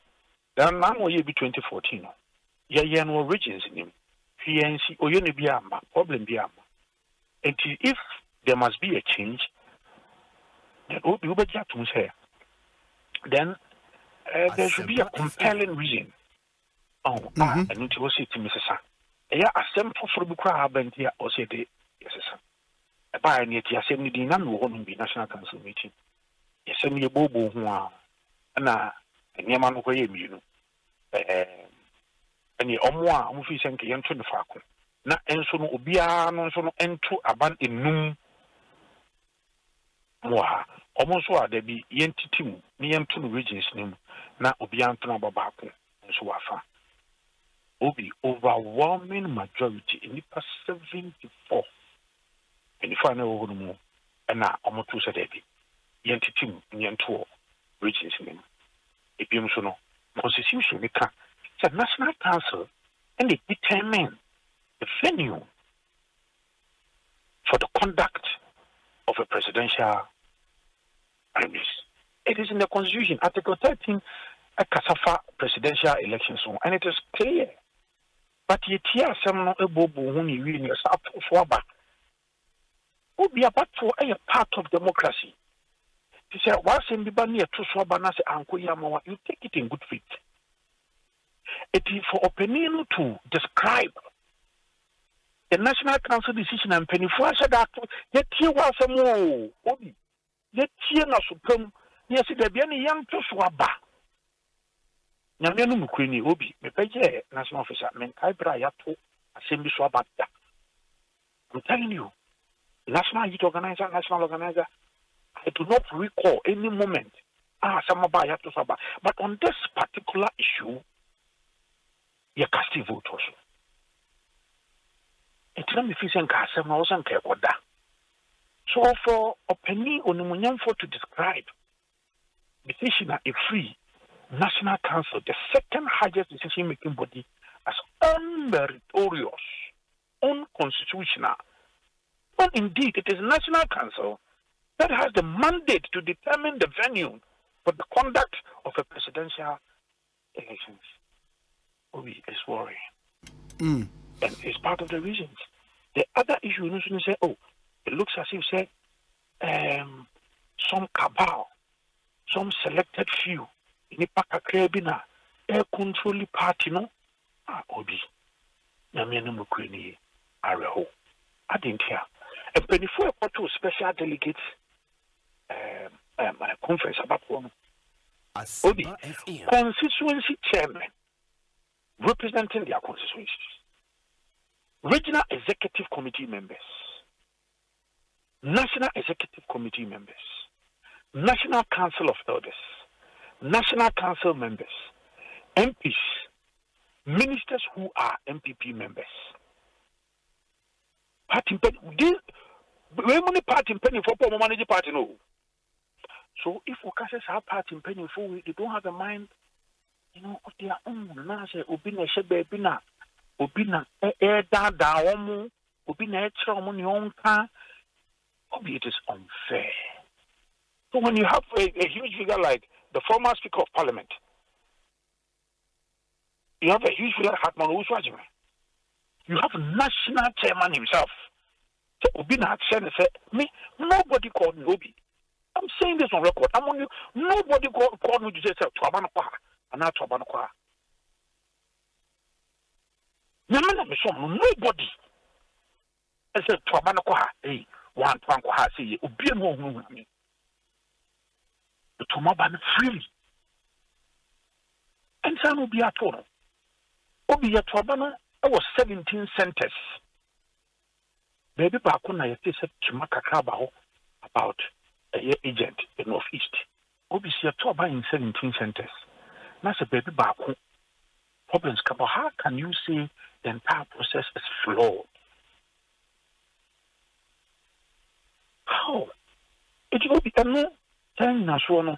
dan na ɔyɛ bi 2014 no yɛyɛ no wɔ regions nim hwee oh, nsi ɔyɛ no bi amma problem bi amma nti if there must be a change then obi wobɛgye atom sɛ then uh, there should be a compelling reason. Oh, ɛno nti wɔsɛ tumi sesa ɛyɛ asɛm foforɔ bi koraa aba nti a ɔsɛ de yɛsesa ɛbaeɛ no yɛti asɛm no din na mewɔ hɔnom bi national council meeting. Yɛsɛm yɛbooboo ho a ɛna nneɛma no kɔyɛ mmienu ɛne ɔmo a ɔmo fii sɛ nka yɛnto no faako na nso no obiara no nso no nto aban enum mo wɔ ha. Ɔmo nso a dabi yɛntiti mu na yɛnto no regions no mu. Na obiara nto no baako nso wafa. Obi overwhelming majority nipa seventy four nifa a na ɛwɔ hɔ no mu ɛna ɔmo to sɛ dabi yɛntiti mu na yɛnto wɔ regions no mu. Ebiom so no constitution ne ka sɛ national council ɛna determine the venue for the conduct of a presidential primaries. It is in the constitution, Article 13, a Kasafa presidential elections, and it is clear. But yet, here, some ebobo who you win yourself for back. Would be about for a part of democracy. He said, once in the banner to Swabana, Uncle Yamawa, you take it in good faith. It is for opinion to describe. The national council decision and mpanyinfoɔ ahyɛ da ato yɛtie wɔ asɛm o obi so pam na yɛsi dabi ɛne yɛnto so aba nyame no mukuri ni obi mepɛgyɛ eh, national officer menkae berɛ a yɛato asɛm bi so aba da i'm telling you national youth organizer national organizer i do not recall any moment a asɛm aba a yɛato but on this particular issue yɛcasti vote so nti na mefi sɛ nka asɛm no wɔ sɛ nka ɛkɔda so for ɔpani onimunyamfoɔ to describe decision a ɛfiri national council the second highest decision making body as unmeritorious unconstitutional. When indeed it is national council that has the mandate to determine the venue for the conduct of a presidential elections Obi is worrying Mm. and it's part of the reasons. The other issue you know, say, oh, it looks as if say um, some cabal, some selected few, bi na air control party no, ah, obi, nyame no mu kure ni areho. Adentia, mpanyinfoɔ ɛkɔtɔ special delegates um, um, conference abapoɔ no. Obi, constituency chairman representing their constituencies regional executive committee members, national executive committee members, national council of elders, national council members, MPs, ministers who are MPP members. Party this for poor party no. So if we can say party penny for they don't have a mind, you know, of their. Now say obi na na obi na obi na obi it is unfair. So when you have a, a huge figure like the former speaker of parliament you have a huge figure like Owusu-Ajime you have national chairman himself. So obi na me nobody called me obi i'm saying this on record. I'm on you nobody called, called me to say sɛ toaba anaa toaba no kɔ ha nyame na nobody. Ɛsɛ toaba no kɔ ha ei wantoa nkɔ ha sɛ yɛ obia no ɔhunu me toma ba no freely ɛnsa no obi ato obi yɛ toaba no ɛwɔ 17 centers. Baabi baako na yɛte sɛ tuma about eh, ɛyɛ agent the north obi si yɛto aba in 17 centers na sɛ baabi baako problems come but how can you say the entire process is flawed? How? It will be ɛno saa nyinasoɔ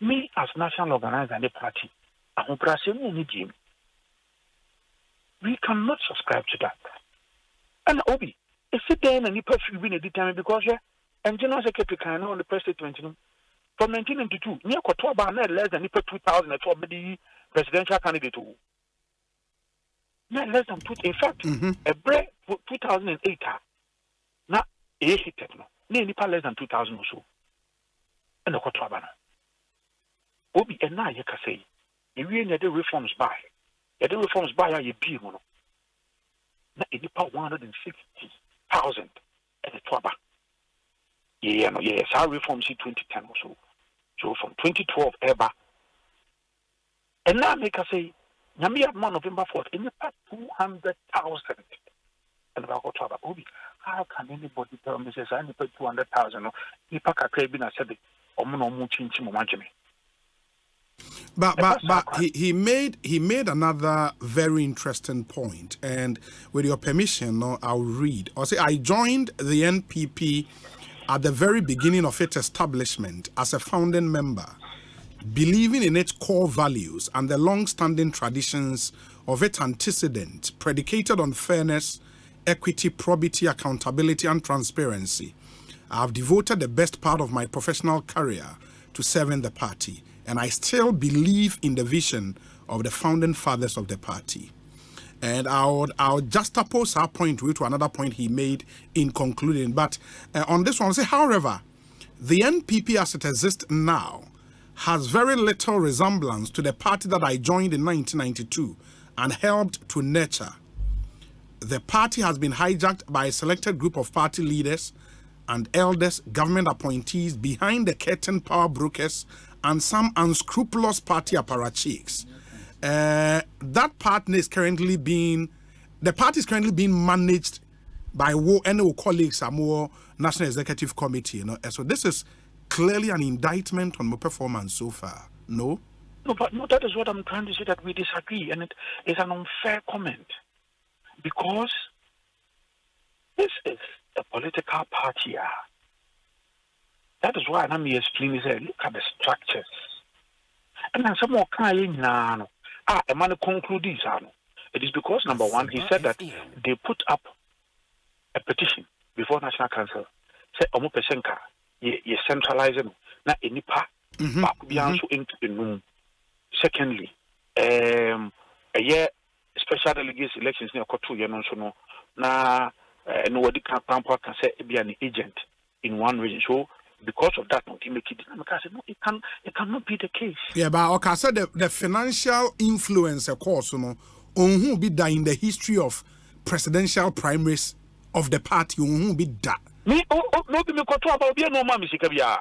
me as national organizer party mu ne diem we cannot subscribe to that. Ɛna obi dɛn na nipa firi bi na ɛdi time because hwɛ ɛngyina secretary kan na ɔne press statement no from 1992 ne ɛkɔto aba na less than nipa 2000 ɛtɔ ɔmɛde yi presidential candidate o na less than two in fact ɛbrɛ 2008 a na ɛyɛ heated no. Na yɛ nipa less than 2000 or so. Ɛna ɛkɔto aba no. Obi ɛna a yɛkasa yi yɛwie na yɛde reforms bae yɛde reforms bae a yɛbii mu no. Na nipa 160000 ɛde to aba yɛyɛ no yɛyɛ saa reforms yi 2010 or so so from 2012 ɛba ɛna meka sɛ nyame yɛ ma november 4th nnipa 200000 ɛna baakɔto aba obi? How can anybody tell me sɛ saa nnipa 200000 no nnipa kakra bi na sɛde ɔmo na ɔmo kyinkyim ɔmo agye me But but but he, he made he made another very interesting point, and with your permission, no, I'll read. I'll say I joined the NPP at the very beginning of its establishment as a founding member, believing in its core values and the long-standing traditions of its antecedents, predicated on fairness, equity, probity, accountability, and transparency. I have devoted the best part of my professional career to serving the party, and I still believe in the vision of the founding fathers of the party. And I'll, I'll juxtapose our point to another point he made in concluding. But uh, on this one, I'll say, however, the NPP as it exists now has very little resemblance to the party that I joined in 1992 and helped to nurture. The party has been hijacked by a selected group of party leaders and elders, government appointees, behind the curtain power brokers, and some unscrupulous party apparatchiks. Uh, that partner is currently being, the party is currently being managed by wo, any colleagues, more National Executive Committee. You know, And so this is clearly an indictment on my performance so far. No. No, but no, that is what I'm trying to say that we disagree, and it is an unfair comment because this is a political party. ah. That is why I'm explaining. Look at the structures, and then some more kind of no. Ah, a man conclude this. no. It is because number one, he said that they put up a petition before National Council. Say, omo pesenka, ye ye centralize no na enipa baako bi nso ntu enum. Secondly, um, ɛyɛ special delegates elections ne ɛkɔto yɛ no nso no na uh, no wɔde ka pampo aka sɛ ebia ne agent in one region. So because of that, no, they make it. I said, no, it can it cannot be the case. Yeah, but okay, I said the, the financial influence, of course, you know, on who be that in the history of presidential primaries of the party, on who be that. Me, oh, oh, no, be me koto about be no mama sika bia.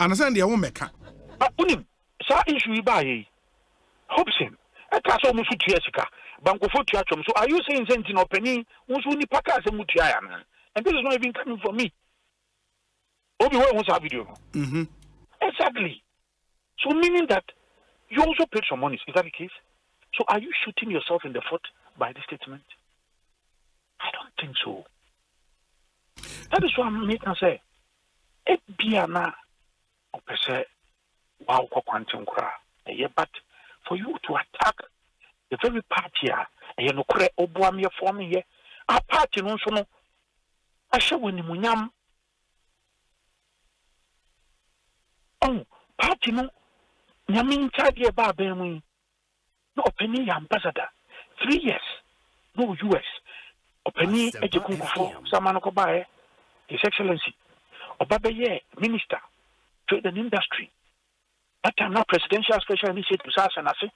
Understand the woman meka. But unim, sa issue yi ba yi. Hobson, ɛka sɛ ɔmo so tua sika. Bankofo tua twam. So are you saying sɛ nti na ɔpanyin, wo nso nipa kaa sɛ mu tua ya no? And this is not even coming from me. Obi wo ehun sa video no. Mm-hmm. Exactly. So meaning that you also paid some money. Is that the case? So are you shooting yourself in the foot by this statement? I don't think so. That is why I'm making say, it be a na ɔpɛ sɛ wow kwanten koraa but for you to attack the very party a ɛyɛ nokorɛ ɔboa meyɛfoɔ meyɛ a party no nso no ahyɛ wɔ animuonyam ɔn party no nyame nkyadeɛ ɛba abɛn mu yi na ɔpani yɛ ambassador. Three years na ɔ us ɔpani agye kunkufoɔ sɛ ama no kɔbaeɛ his excellency ɔba bɛyɛ minister trade and industry. That time na presidential special initiative saa asɛ n'ase.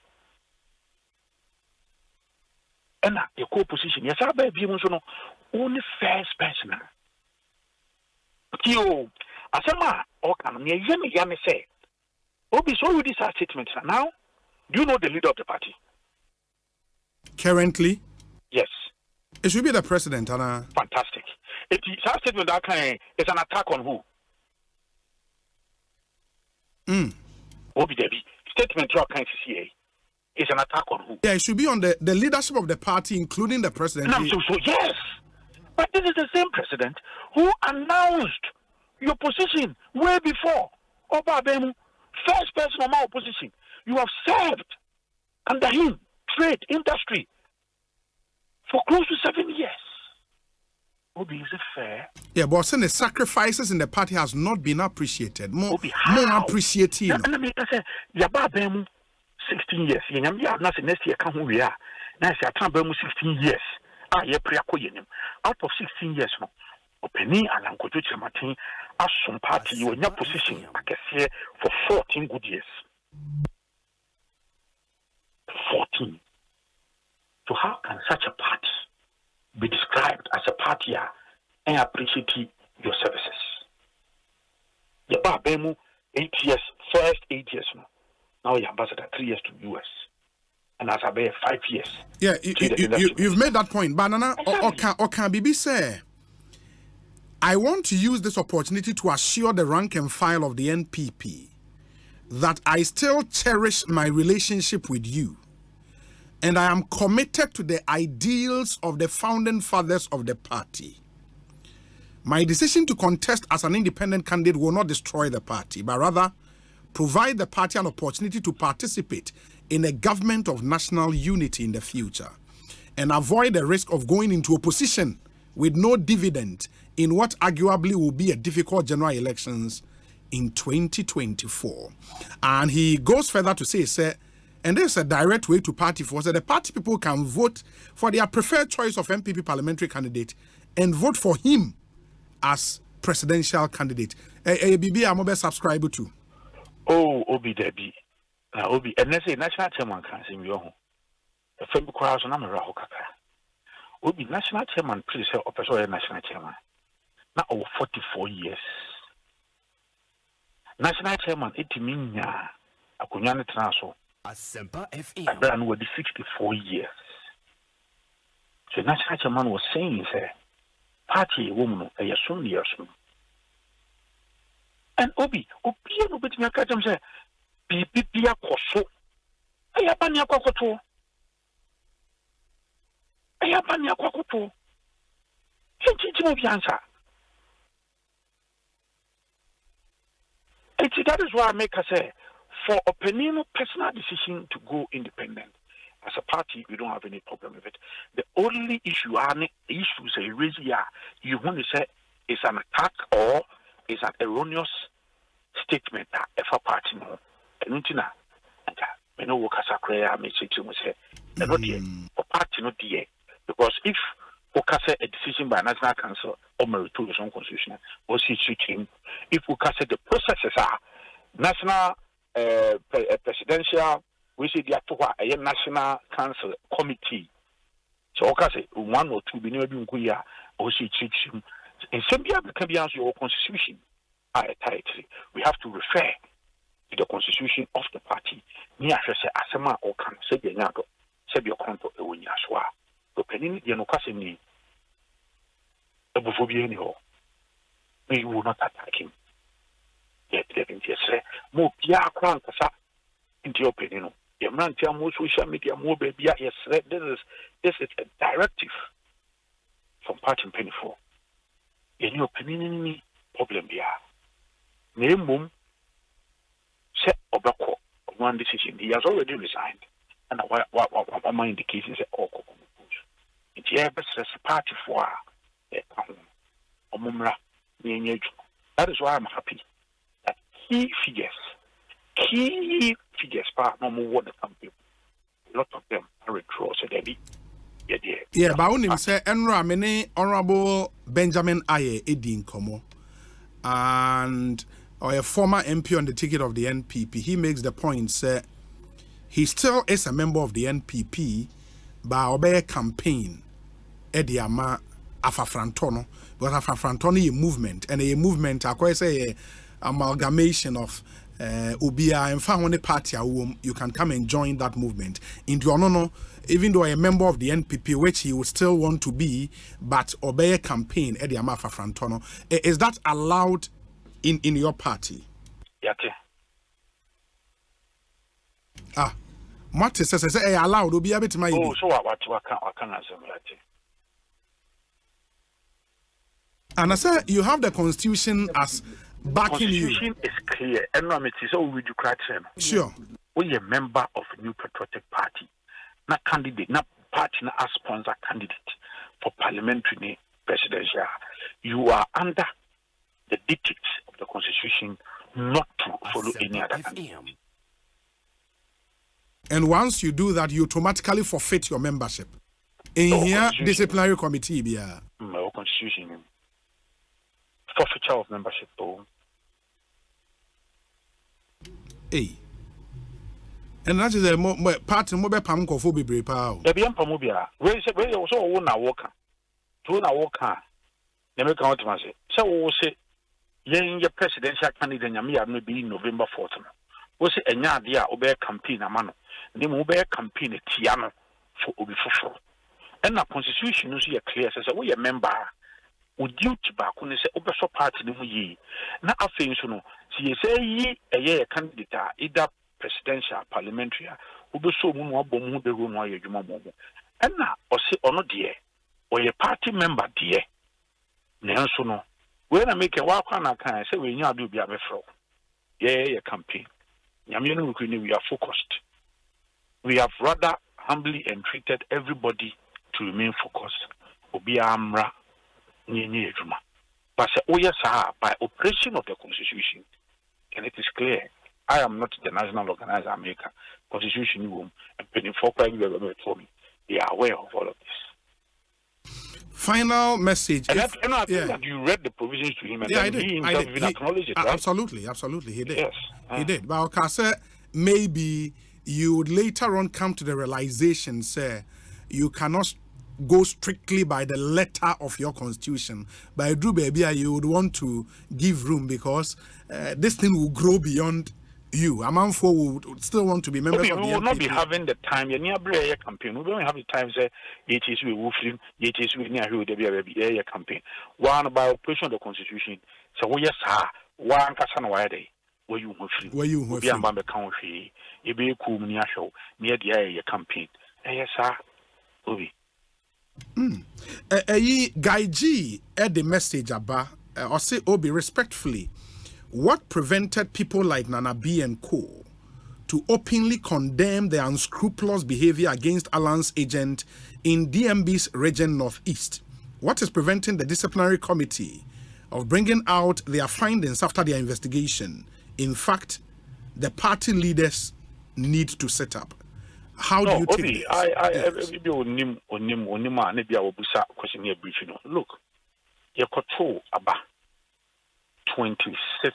Ɛna yɛkɔ opposition. Yɛsaa baa bie mu nso no wo ne first person. A nti o asɛm a ɔka no neɛyɛ me ya ne sɛ obi so ɔredi saa statement na now do you know the leader of the party Currently, yes it should be the president, Anna. fantastic eti saa statement aka ɛ is an attack on who Mm. obi dabi statement a ɔka sisi yɛ is an attack on who? Yeah, it should be on the, the leadership of the party, including the president. And so, so yes. But this is the same president who announced your position way before. Oba Abemu, first person on my opposition. You have served under him, trade, industry, for close to seven years. Obi, is it fair? Yeah, but saying the sacrifices in the party has not been appreciated. More, more appreciated. Na na me say ya ba ba mu 16 years. Ye nyam ya na say next year ka ho we a. Na say aka ba mu 16 years. Ah, ye pre akọ yenim. Out of 16 years no. Openi alankojo chamatin asom party you nya position akese for 14 good years. 14. So how can such a party be described as a party a and appreciate your services? The Babemu, eight years, first eight years now. Now you're ambassador, three years to US. And as I be five years. Yeah, you, you, you, you've made that point. Banana, or, or, can, or can Bibi say, I want to use this opportunity to assure the rank and file of the NPP that I still cherish my relationship with you and I am committed to the ideals of the founding fathers of the party. My decision to contest as an independent candidate will not destroy the party, but rather provide the party an opportunity to participate in a government of national unity in the future and avoid the risk of going into opposition with no dividend in what arguably will be a difficult general elections in 2024. And he goes further to say, sir, and there's a direct way to party for so the party people can vote for their preferred choice of MPP parliamentary candidate and vote for him as presidential candidate. Eh, eh, I'm going subscribe to. Oh, Obi Debi. Na Obi, and let's say national chairman can see me on. A friend because I'm a raho kaka. Obi, national chairman, please say, or national chairman. Now, over 44 years. National chairman, it means, akonya ne tena so. Asempa abira no wɔde 64 years. So national chairman was saying sɛ party ɛwɔ mu no ɛyɛ som ne yɛsom and obi obia no wobɛtumi aka kyɛm sɛ biribi bi akɔ so ɛyɛ aba ne akɔ ɛyɛ aba ne akɔ ɛnkyinkyim obi ansa It's, that is why I make her say, for Openino personal decision to go independent, as a party, we don't have any problem with it. The only issue, and issues a raise here, you want to say is an attack or is an erroneous statement that if a party no, and you know, and me no work as a prayer, me say. To me say, no dear, or party no dear, because if Okasa a decision by National Council or meritorious if the processes are national uh, pre- uh, presidential, we say the a national council committee. So Okasa one or two, never been queer or see team. In some can be answered your constitution. Tightly. We have to refer to the constitution of the party. Nago, say your conto a ni we will not attack him yɛsrɛ ma obiaa kora nkasa nti ɔpani no yɛmmra nti a mo social media mo baabi a yɛsrɛ this is this is a directive from party mpanimfoɔ yɛne ɔpani no ni problem biara na mmom one decision he has already resigned. Ɛna wama indication sɛ ɔkɔ nti yɛbɛsrɛ sɛ partyfoɔ a that is why i'm happy that key figures key figures ɔmo wɔ the campaign a lot of them are withdraw sɛ dabi yɛdeɛ Yeah, but wonim sɛ ɛnora me ne honorable benjamin ayɛ ɛdi nkɔmmɔ and or a former mp on the ticket of the npp he makes the point sɛ he still is a member of the npp but ɔbɛyɛ campaign ɛde ama afafrantɔ no. Because afafrantɔ no yɛ movement and a movement akɔyɛ sɛ yɛ amalgamation of uh, obiara mfa ho ne party a wowɔ mu. You can come and join that movement. Nti ɔno no even though a member of the npp which he would still want to be but ɔbɛyɛ campaign ɛde ama afafrantɔ no. Is that allowed in in your party? Yɛte ah moate sɛ sɛ sɛ ɛyɛ allowed obiaa bɛtumi ayɛ oh bi so wa wate waka waka na asɛm I said, you have the constitution as backing you. Constitution is clear. Ɛno a mete sɛ wowedi kora kyerɛ no sure. Woyɛ member of new patriotic party. Na candidate na party na as sponsor candidate for parliamentary ne presidential. You are under the dictates of the constitution not to follow any other candidate. and once you do that you automatically forfeit your membership. In here disciplinary committee yeah. mm, our constitution forfeiture of membership oh ei ɛno na kyerɛ sɛ mo- mo- party no mobɛpam nkɔfoɔ bebree paa o. Dabi yɛmpa mu biara wei sɛ wei yɛ sɛ wɔwo na woka nti wo na woka a na meka wotema ase sɛ wowo presidential candidate nyame yɛ no bɛyi november 4th no. Wo se ɛnyɛ adeɛ a wobɛyɛ campaign ama no. Mmom wobɛyɛ campaign atia no for obi foforɔ ɛna constitution no nso yɛ clear sɛ sɛ woyɛ member a wo duty baako ne sɛ wobɛsɔ party no mu yie. Na afei nso no sɛ yɛsɛ yi ɛyɛ yɛ candidate a presidential parliamentary a wobɛsɔ mu na wabɔ mu ho dawuro na wayɛ adwuma mmɔ mu ɛna ɔse ɔno deɛ ɔyɛ party member deɛ. Nanso no wei na meka waakɔ ana kae sɛ wɔanya ade obi a bɛfrɛ wo. Yɛyɛ yɛ campaign. Nyame no wokuri no we are focused. We have rather humbly entreated everybody to remain focused. Obiara mmra yɛnyɛ adwuma but sɛ woyɛ saa by operation of the constitution and it is clear i am not the national organizer america constitution ni wom mpanimfoɔ koraa bi bɛbɛbɛtoɔ me they are aware of all of this final message and, if- that, and I think yeah. that you read the provisions to him and yeah, I did. he I himself did. even He- acknowledged it right? Absolutely, absolutely, he did. Yes. He Ah. did. But Okase, maybe you would later on come to the realization, sir, you cannot go strictly by the letter of your constitution. By Drew Baby, you would want to give room because uh, this thing will grow beyond you. Amanfo would would still want to be members Obi, of we the will not be having the time. Yɛn ni abere campaign. We don't have the time. Say yɛ ti esi wɔ ewu firim. Yɛ ti esi wɔ ni ahwɛ odabi a baabi yɛ yɛ campaign. One by operation of the constitution. Sɛ woyɛ saa, wɔn ankasa na wɔayɛ dɛ. Wɔyi wɔn ho firim. Wɔyi wɔn ho Obi firim. amba bɛka wɔn hwee. Ebe ekum ni ahwɛ wo. Ni yɛ de ayɛ yɛ campaign. Ɛyɛ saa. Obi. Eh, ɛyi guy g ɛde message aba eh, ɔse obi respectfully what prevented people like nana b and co to openly condemn the unscrupulous behavior against alan's agent in dmb's region northeast? What is preventing the disciplinary committee of bringing out their findings after their investigation? In fact the party leaders need to set up how do no, you take Obi, this? I, I, yes. Eh, bi onim, onim, onim a ne bi a wɔbusa question yɛ brief no. Look, yɛkɔtoo aba 26th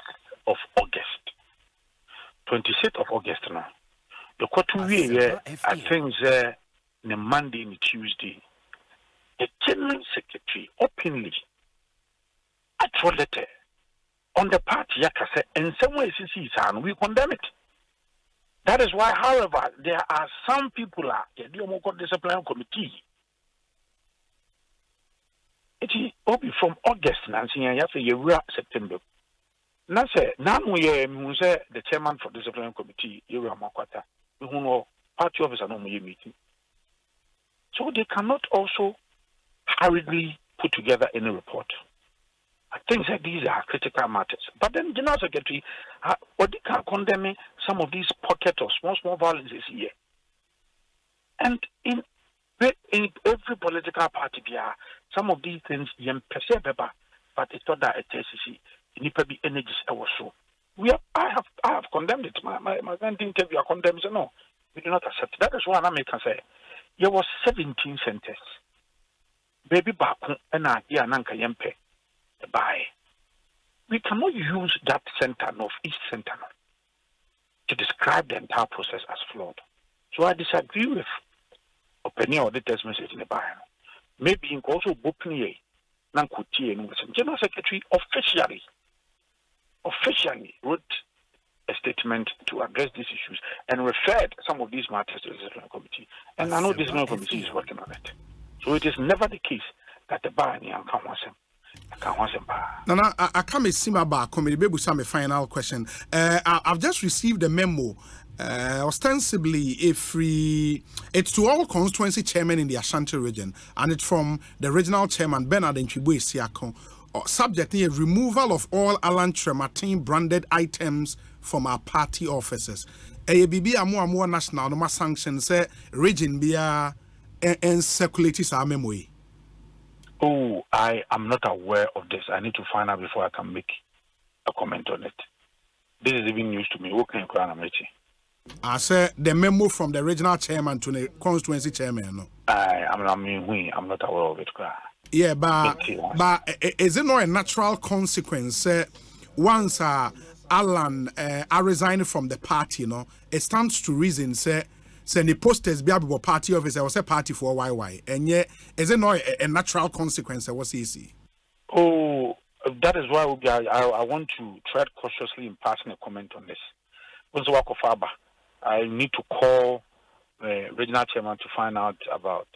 of August. 26th of August no. Yɛkɔto wieɛ, I think sɛ ne Monday ne Tuesday. The general secretary openly atwerɛ letter on the party yɛka sɛ nsɛm a ɛsisii saa no, we condemn it. That is why, however, there are some people are the Omoko disciplinary committee. It is obi from August Nancy and Yafe Yura September. Na say now we say the chairman for disciplinary committee, Yura Makwata, who know party officer no meeting. So they cannot also hurriedly put together any report. Think that these are critical matters. But then General Secretary, uh, what they can condemn some of these pocket of small, small violences here. And in in every political party, there some of these things, but it's not that it is, energies so. We have, I have, I have condemned it. My, my, my interview, I condemned it. No, we do not accept it. That is why I'm making say, there was 17 centers. Baby back, and I, nanka yempe by. We cannot use that center, Northeast Center, no, to describe the entire process as flawed. So I disagree with opinion or the test message in the Bible. Maybe in also Bopnie, Nankuti, and General Secretary officially, officially wrote a statement to address these issues and referred some of these matters to the committee. And I know this disciplinary committee is working on it. So it is never the case that the Yankan wants him. Nana, I, I come a sima back. Come, baby, some final question. Uh, I, I've just received a memo uh, ostensibly every it's to all constituency chairmen in the Ashanti region, and it's from the regional chairman Bernard Antwi Boasiako. Uh, subject here removal of all Alan Kyerematen branded items from our party offices. a mo a mowɔ national no ma sanction sɛ region biara ɛncirculate saa memo yi Oh, I am not aware of this. I need to find out before I can make a comment on it. This is even news to me. What can you? I said the memo from the regional chairman to the constituency chairman. No. I am I mean, we- I'm not aware of it. Yeah, but but i- i- is it not a natural consequence? Uh, once uh, Alan uh, I resigned from the party, you know, it stands to reason. Say, say the posters be able party office. I was a party for YY, and yet is it not a, a natural consequence? I was easy. Oh, that is why are- I, I want to tread cautiously in passing a comment on this. Once work of Abba, I need to call the regional chairman to find out about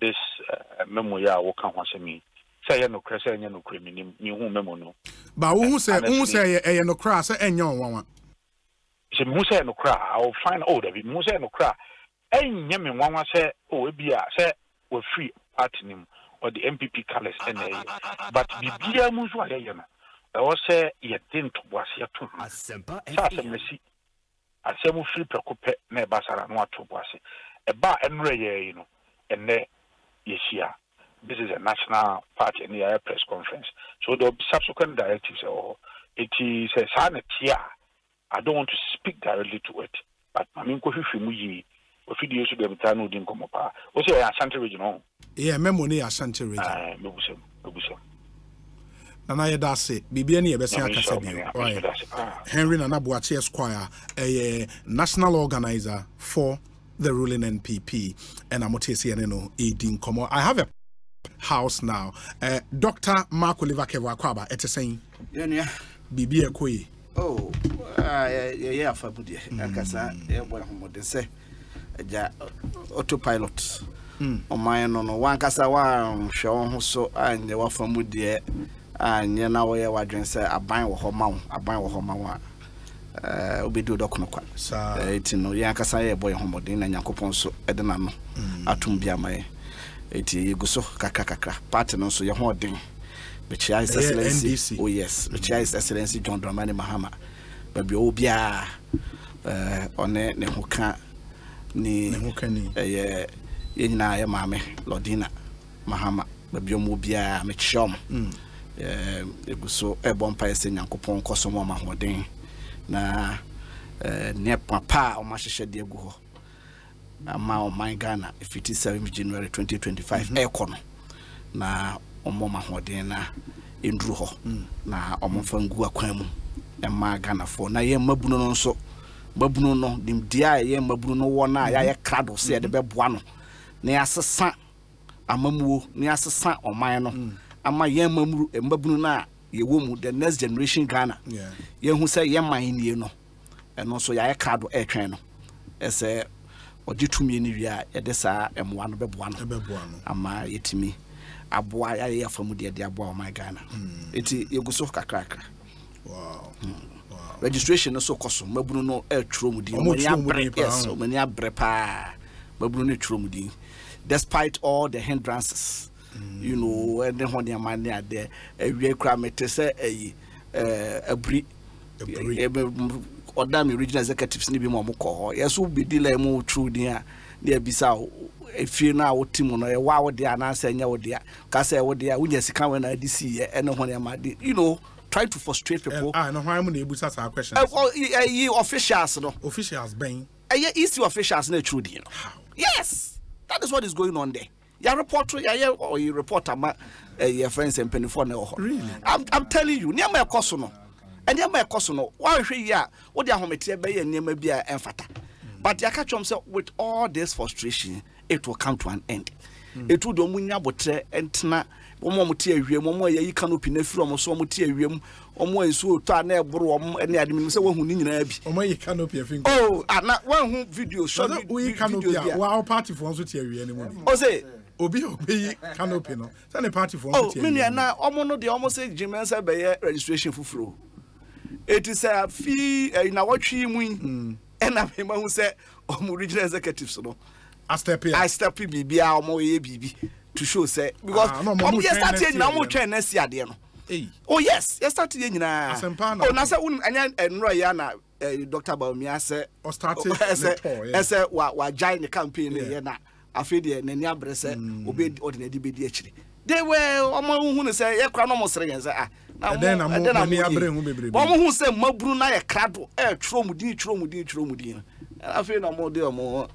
this uh, memo. Yeah, what can one say me? Say yeah, no credit, say yeah, no credit. Me, me who memo no. But who say who honestly- say a no crass and yon one. Sɛ mehu sɛ no kora a, I will find oh dabi mehu sɛ no kora a, ɛnyɛ me nwanwa sɛ oh ebi a sɛ wafiri party no mu ɔde npp colours ɛna ɛyɛ. But biribiara mu nso a yɛyɛ no ɛwɔ sɛ yɛde ntoboaseɛ to ho. Sɛ asɛm no si asɛm firi prɛko pɛ na ɛba sara wato boase. Ɛba a ɛnorɛ yɛɛ yi no ɛnnɛ yɛhyia. This is a national party and a press conference. So the subsequent directives ɛwɔ hɔ. Eti sɛ saa na tie a I don't want to speak directly to it, but I mean, Kofi Fimuyi, Kofi Dio should have done with Dinkomo Pa. What's your Ashanti region? Oh, Yeah, memo ni Ashanti region. Mebusem, Mebusem. nana yɛda ase biribia ne yɛbɛsen Nyame akasa nhyira wo, bio Nyame Ɔyɛ. nhyira ase paa. henry nana boakye esquire ɛyɛ national organizer for the ruling npp ɛna mote sɛ yɛne no ɛdi nkɔmmɔ i have a house now uh, dr mark oliver kevor akwaba ɛte sɛn yɛnua biribi ɛkɔ yi oh yɛ- yɛyɛ afa mu deɛ ankasa yɛbɔ ahomɔden sɛ agya autopilot. Ɔman no no wankasa woanhwɛ wo ho so anyɛ wafa mu deɛ anyɛ na woyɛ w'adwene sɛ aban wɔ hɔ ma wo aban wɔ hɔ ma wo a eh, wobɛdi wo dɔkono kwa ɛti no yɛn ankasa yɛbɔ yɛ homɔden na nyankopɔn nso ɛde n'ano atom bi ama yɛ ɛti yɛgu so kakra kakra party no nso yɛ ho ɔden bɛkyia his Ɛyɛ excellency NDC. oh yes. Bɛkyia his excellency john dramani mahama. Baabi ɔwɔ biaa eh, ɔne ne ho ka ne ɛyɛ yɛn nyinaa yɛ maame lordina mahama. Baabi ɔmo biaa mekyia ɔmo Eh, ɛgu so ɛbɔ mpaeɛ sɛ nyankopɔn nkɔ so ma ɔma ahoɔden. Na eh, nneɛma pa a ɔma hyehyɛ de agu hɔ ama ɔman ghana ɛfiti 7 january 2025 ɛrekɔ no. Na ɔmmɔ ma ahoɔden na ɛnduru hɔ. Na ɔmomfa ngu akwan mu. Ɛma ghanafoɔ. Na yɛ mmabunu no nso mmabunu no nimdeɛ a ɛyɛ mmabunu no wɔ no a yɛayɛ krado sɛ yɛde bɛboa no. Na yɛasesa amamuo na yɛasesa ɔman no. Ama yɛn mmamuru mmabunu no a yɛwɔ mu the next generation ghana. Yɛhu sɛ yɛn man nie no. Ɛno nso yɛayɛ krado ɛretwɛn no. Ɛsɛ ɔgye tumi no wie a yɛde saa mmoa no bɛboa no. Ama yɛtumi aboa yɛayɛ yɛafa mu deɛ de aboa ɔman ghana. Ɛnti yɛgu so kakrakra. Registration no so kɔ so. Mmabunu no ɛretwerɛ mu din. Ɔmo Ɔmo ani twerɛ mu abere din paa. mmabunu no twerɛ mu din. Despite all the hindrances you know ɛne ho nneɛma ne adeɛ awie kora mete sɛ ɛɛ abiri ɔda me regional executives ne bi ma ɔmo kɔ hɔ. Yɛso bɛdi la mu twerɛ din a ne yɛbisa wo efie no a wote mu no ɛwɔ a wode anaasɛ ɛnyɛ wode a. Ka sɛ ɛwɔ de a wonya sika wɔ na ade siiɛ ɛne ho nneɛma de. You know trying to frustrate people. Ah no hwan mu na ebusa saa yi- ɛyi officials no. Officials bɛn? Ɛyɛ east officials na ɛtwerɛ din no. Yes! That is what is going on there. Yɛ report yɛyɛ ɔyɛ report ama ɛyɛ friends mpanyinfoɔ na ɛwɔ hɔ. Really? I'm i'm telling you nneɛma ɛkɔ so no nneɛma ɛkɔ so no wɔahwɛ yi a wode ahometeɛ bɛyɛ nneɛma bi a ɛmfata. But yɛaka kyerɛm sɛ with all this frustration it will come to an end ɛtu de ɔmo nya abotire ɛntena wɔn a wɔte awiem wɔn a yɛyi canopy na efiri wɔn so wɔn te awiem wɔn a nsuo tɔ a na ɛboro wɔn ne ade mímu sɛ wɔn hu ne nyinaa bi. ɔmo ayi canopy efi nkɔ oh ana wɔn hu video short sɛ vi- woyi vi- canopy videos bi a a. wa party foɔ nso te awie ne mu bi ɔsɛ. obi a ɔbɛyi canopy no sɛ ne party foɔ oh nso te me awie nua na ɔmo no deɛ ɔmo sɛ gyimɛ sɛ bɛyɛ registration foforɔ eti sɛ fi ɛyi na wɔtwi yi mu yi ɛna mema hu sɛ ɔmo regional executives no astep astep biribiaa ɔmo yɛ biribi to show sɛ because Ah, ɔmo- ɔmo yɛ start yɛ nyinaa ɔmo twɛn na si adeɛ no. Oh yes. Yɛ start yɛ nyinaa Asɛmpa na oh na sɛ wo ɛnyɛ ɛnura yɛ na eh, dr baomia sɛ Ɔstarte ɛsɛ ɛsɛ wa wagyae ne campaign yɛ na. Afei deɛ n'ani abere sɛ obe ɔde n'adi bɛdi akyire de wɛ ɔmo hu ne sɛ yɛ kora na ɔmo sere yɛn sɛ ah Ɛdɛn na mo- mo ani mo abere ho bebrebe? Ɔmo hu sɛ mmabunu na yɛ krado ɛɛtwerɛ mu din twerɛ mu din twerɛ mu din afei na ɔmo de ɔmo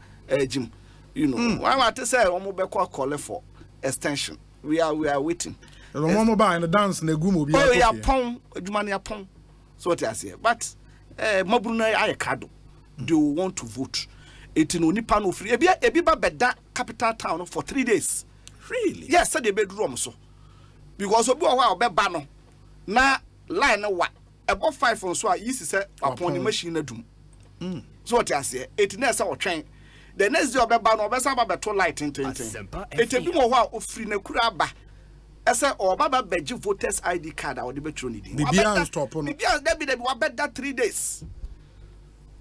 you know. I wɔn a te sɛ ɔmo bɛkɔ akɔlɛ for extension. We are we are waiting. ɛdɔn wɔn mo baa ne dance na egu mu obi Oh, akɔ yɛ fie. apɔn adwuma no yɛapɔn so wɔte aseɛ but eh, mmabunu no ayɛ krado they will want to vote? Eti na onipa no ofiri ebi ebi ba bɛda capital town for three days. really? Yes sɛdeɛ ebɛduru ɔmo so. Because obi wɔ hɔ a ɔbɛba no. Na line no wa ɛbɔ five nso a yi si sɛ apɔn ne Wapɔn. machine no dum. So wɔte aseɛ eti na ɛsɛ ɔtwɛn the next day ɔbɛba no ɔbɛsa ba bɛto light tententen eti ebi wɔ hɔ a ofiri n'ekura aba ɛsɛ ɔba ba bɛgye voters id card a ɔde bɛtwerɛ ne din Wabɛda- nstɔpo no. biribiara dabi dabi wabɛda three days.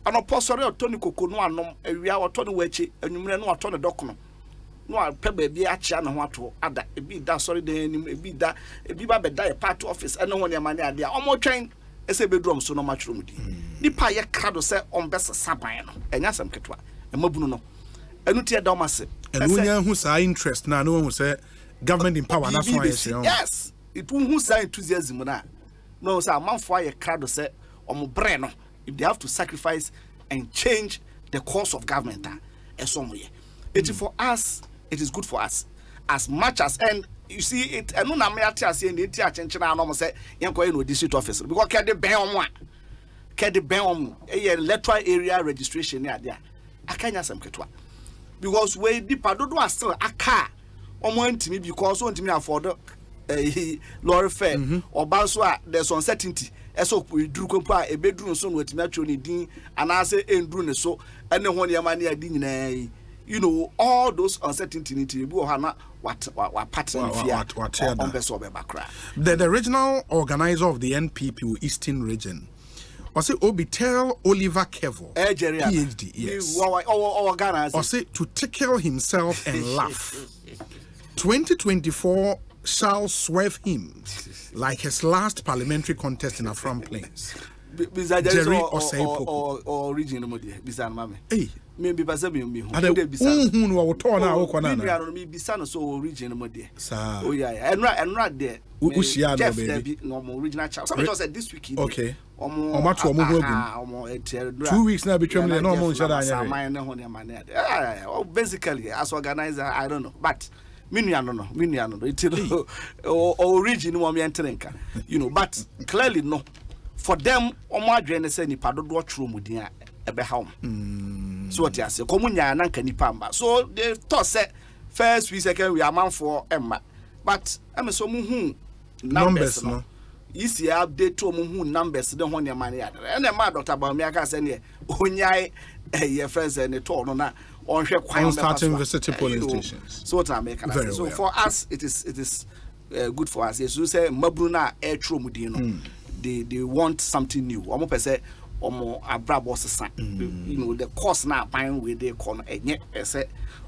Anɔpɔ sɔre ɔtɔ ne koko no anom awia ɔtɔ ne wɔakyi anwummerɛ no watɔ ne dɔkono no apɛ baabi akyea ne ho ato ada ebi da sɔre dan anim ebi da ebi ba bɛda yɛ party office ɛne ho nneɛma ne adeɛ a ɔmo twɛn ɛsɛ ebɛduru ɔmo so na ɔmo atwerɛ mu din nipa yɛ kra do sɛ ɔmo bɛsesa ban no ɛnyɛ asɛm ketewa ɛma bunu no. Ɛnu tiɛ da ɔmo ase ɛnu wonya hu saa interest na wɔn hu sɛ government in power na so ayɛ sɛ ɔn. yes itu hu saa enthusiasm na. Na ɔmo sɛ amanfo ayɛ kra do sɛ ɔmo brɛ no. If they have to sacrifice and change the course of government a ɛsɛ ɔmo yɛ. Eti for us it is good for us. As much as and you see it ɛnu na mɛ ate aseɛ ne eti akyenkyere anɔ mo sɛ yɛn kɔ yɛ no district office. Because kɛde bɛn ɔmo a. Kɛde bɛn ɔmo. Ɛyɛ electoral area registration ne adeɛ a aka nya asɛm ketewa. Because wei nipa dodo a still aka a ɔmo ntumi because ɔntumi afford ɛyi lorry fare ɔba nso a there's uncertainty. Ɛsɛ ɔkpɔ eduru kɔmpo a ebeduru nso na otumi atwerɛ ne din anaasɛ enduru ne so. Ɛne ho nneɛma ne adi nyinaa yi. You know all those uncertainty ne ti ebi wɔ hɔ a na wat wa wapate Wa- ne fia wat- wate sɛ ɔbɛba koraa. The, the original organizer of the NPP Eastern Region was it Obi tell Oliver Kevor, Eh. PhD, yes. Say to tickle himself and laugh. 2024 shall swerve him like his last parliamentary contest in Afram Plains. Bi- bisa Jerry origin no mu deɛ bisa no ma me. Hey. mi bi sɛ mi mi hu. Ada Wode bisa no. unhu no wotɔ na Oh, wokɔ na mi na. nua no mi bisa no so origin mu deɛ. Saa. Oh yeah, yeah. Enra enra deɛ. Wo- me- wohyia no, Jeff baby. Na ɔmo original child. Somebody just said this week. Okay. Ɔmo Ɔmo ato ɔmo ho aha, ah, ɔmo. Ah, eh, Two weeks na betwam deɛ na ɔmo nhyɛ da anyɛ. Asaman ah, ne ho ade. Oh, Basically, as organizer, I don't know, but me nua no no, me nua no no. Eti no, o- o- origin no ɔmo yɛntere nka. You know, but clearly no. For them, ɔmo adwene ne sɛ nipa dodoɔ twerɛ mu din a ɛbɛha wɔn. so wɔte ase. Kɔmu nyaa na nka nipa mba so they thought sɛ first week second week amanfoɔ ɛmma but ɛmɛ sɛ ɔmo hu Numbers no. no. yisi update to ɔmo hu numbers ne ho nneɛma ne yadɛ ɛna ɛma dr. Bawumia aka sɛ neɛ onyae ɛyɛ fɛn sɛ ne tɔɔ no na ɔnhwɛ kwan ɔbɛfa starting so visiting eh, polling you know, stations. so what I'm making Very so well. for us it is it is uh, good for us. Yes so say mabru na ɛtwerɛ mu din no they they want something new. Ɔmo pɛ sɛ ɔmo abrabɔ sesa you know the course na aban wey dey kɔ no ɛnyɛ ɛsɛ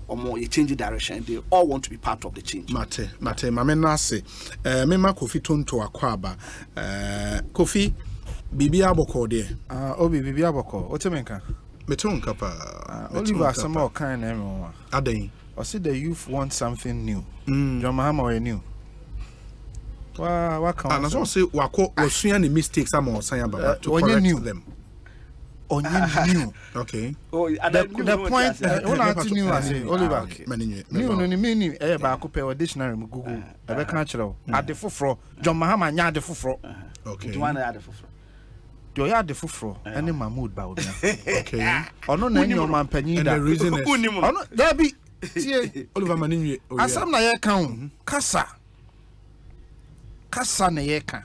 ɔmo yɛ change direction. They all want to be part of the change. mate mate mame no ase Eh, mema kofi tonto akɔ aba Eh, kofi biribi abɔkɔ deɛ obi biribi abɔkɔ wote me nka mete wo nka paa mete wo oliver nka asɛm paa. a ɔkae na ɛme wa adɛn ɔse the youth want something new. John mahama ɔyɛ new Ah, sɛ ɔse wakɔ wasua ne mistakes ama ɔsan aba Eh, ba to correct them. Ɔnyɛ new. Okay. Oh the, the point wọn ati new ase oliver. new no ni meaning ɛyɛ baako pɛ wɔ dictionary mu google. Ɛbɛka akyerɛ wo ade foforɔ john mahama nyɛ ade foforɔ okay. Ade foforɔ. deɛ ɔyɛ ade foforɔ ɛne mahmood baobia okay. Ɔno na ɛnyɛ ɔmampanyin And da. the reason is- Who nim no? ɔno dabi tie owia. asɛm na yɛka ho kasa kasa na yɛka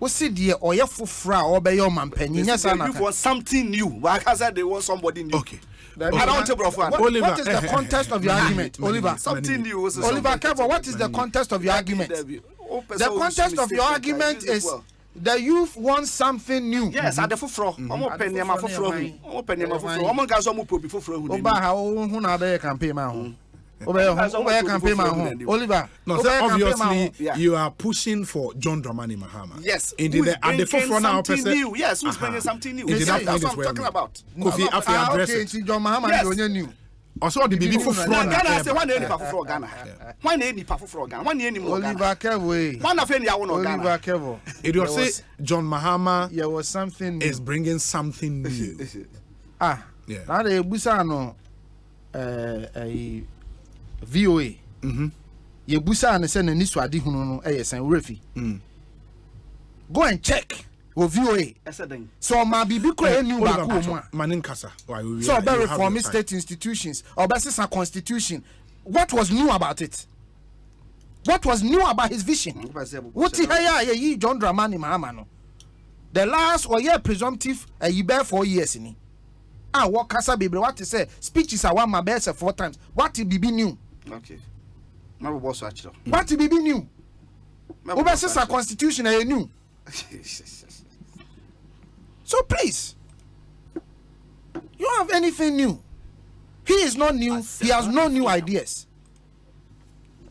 wosi deɛ ɔyɛ foforɔ a ɔbɛyɛ ɔmampanyin nyɛ saa na you want something new. Said they want somebody new. okay. I don't want to bro What, what is the context of your argument, Oliver? Something new. was Oliver Kevo, what is the context of your argument? The context of your argument is the youth want something new. yes ade foforɔ ɔmo pɛ Ade nneɛma foforɔ hu ɔmo pɛ nneɛma foforɔ ɔmo nka sɛ ɔmo pɛ obi foforɔ hu Oba ha wo hu na campaign Ɔmo campaign ma ho. Oliver, no, so obviously you are pushing for John Dramani Mahama. Yes, in the, at the forefront now, person. New. Yes, who's uh -huh. bringing something new? Yes, that's what I'm talking about. Kofi, after you ah, address Yes. John Mahama is yes. new. ɔsɛ ɔde biribi foforɔ na ghana sɛ wane nipa foforɔ ghana wane nipa foforɔ ghana wane nim no ghana wane afei ne yawo no ghana it was say john mahama yeah, was something new. is bringing something new ah yeah. na de ebusa no ɛɛ ɛyi VOA. Mhm. Ye busa no sɛ n'ani so ade hunu no ɛyɛ sɛn wura Mm. Go and check wɔ VOA. Sɛ ɔma biribi kora ɛni baako wɔ mu a. Manin Kasa. Why, we- sɛ ɔbɛ reform state institutions ɔbɛsesa constitution what was new about it what was new about his vision woti ha yi a yɛyi john dramani mahama no the last ɔyɛ presumptive ayi bɛɛ four years ni a wɔkasa bebree wate sɛ speeches a wama bɛɛ sɛ four times wate bibi new okay na bɔ so akyerɛ wate bibi new. Wobɛsesa constitution ɛyɛ new. So please you have anything new? He is not new. He has no new ideas.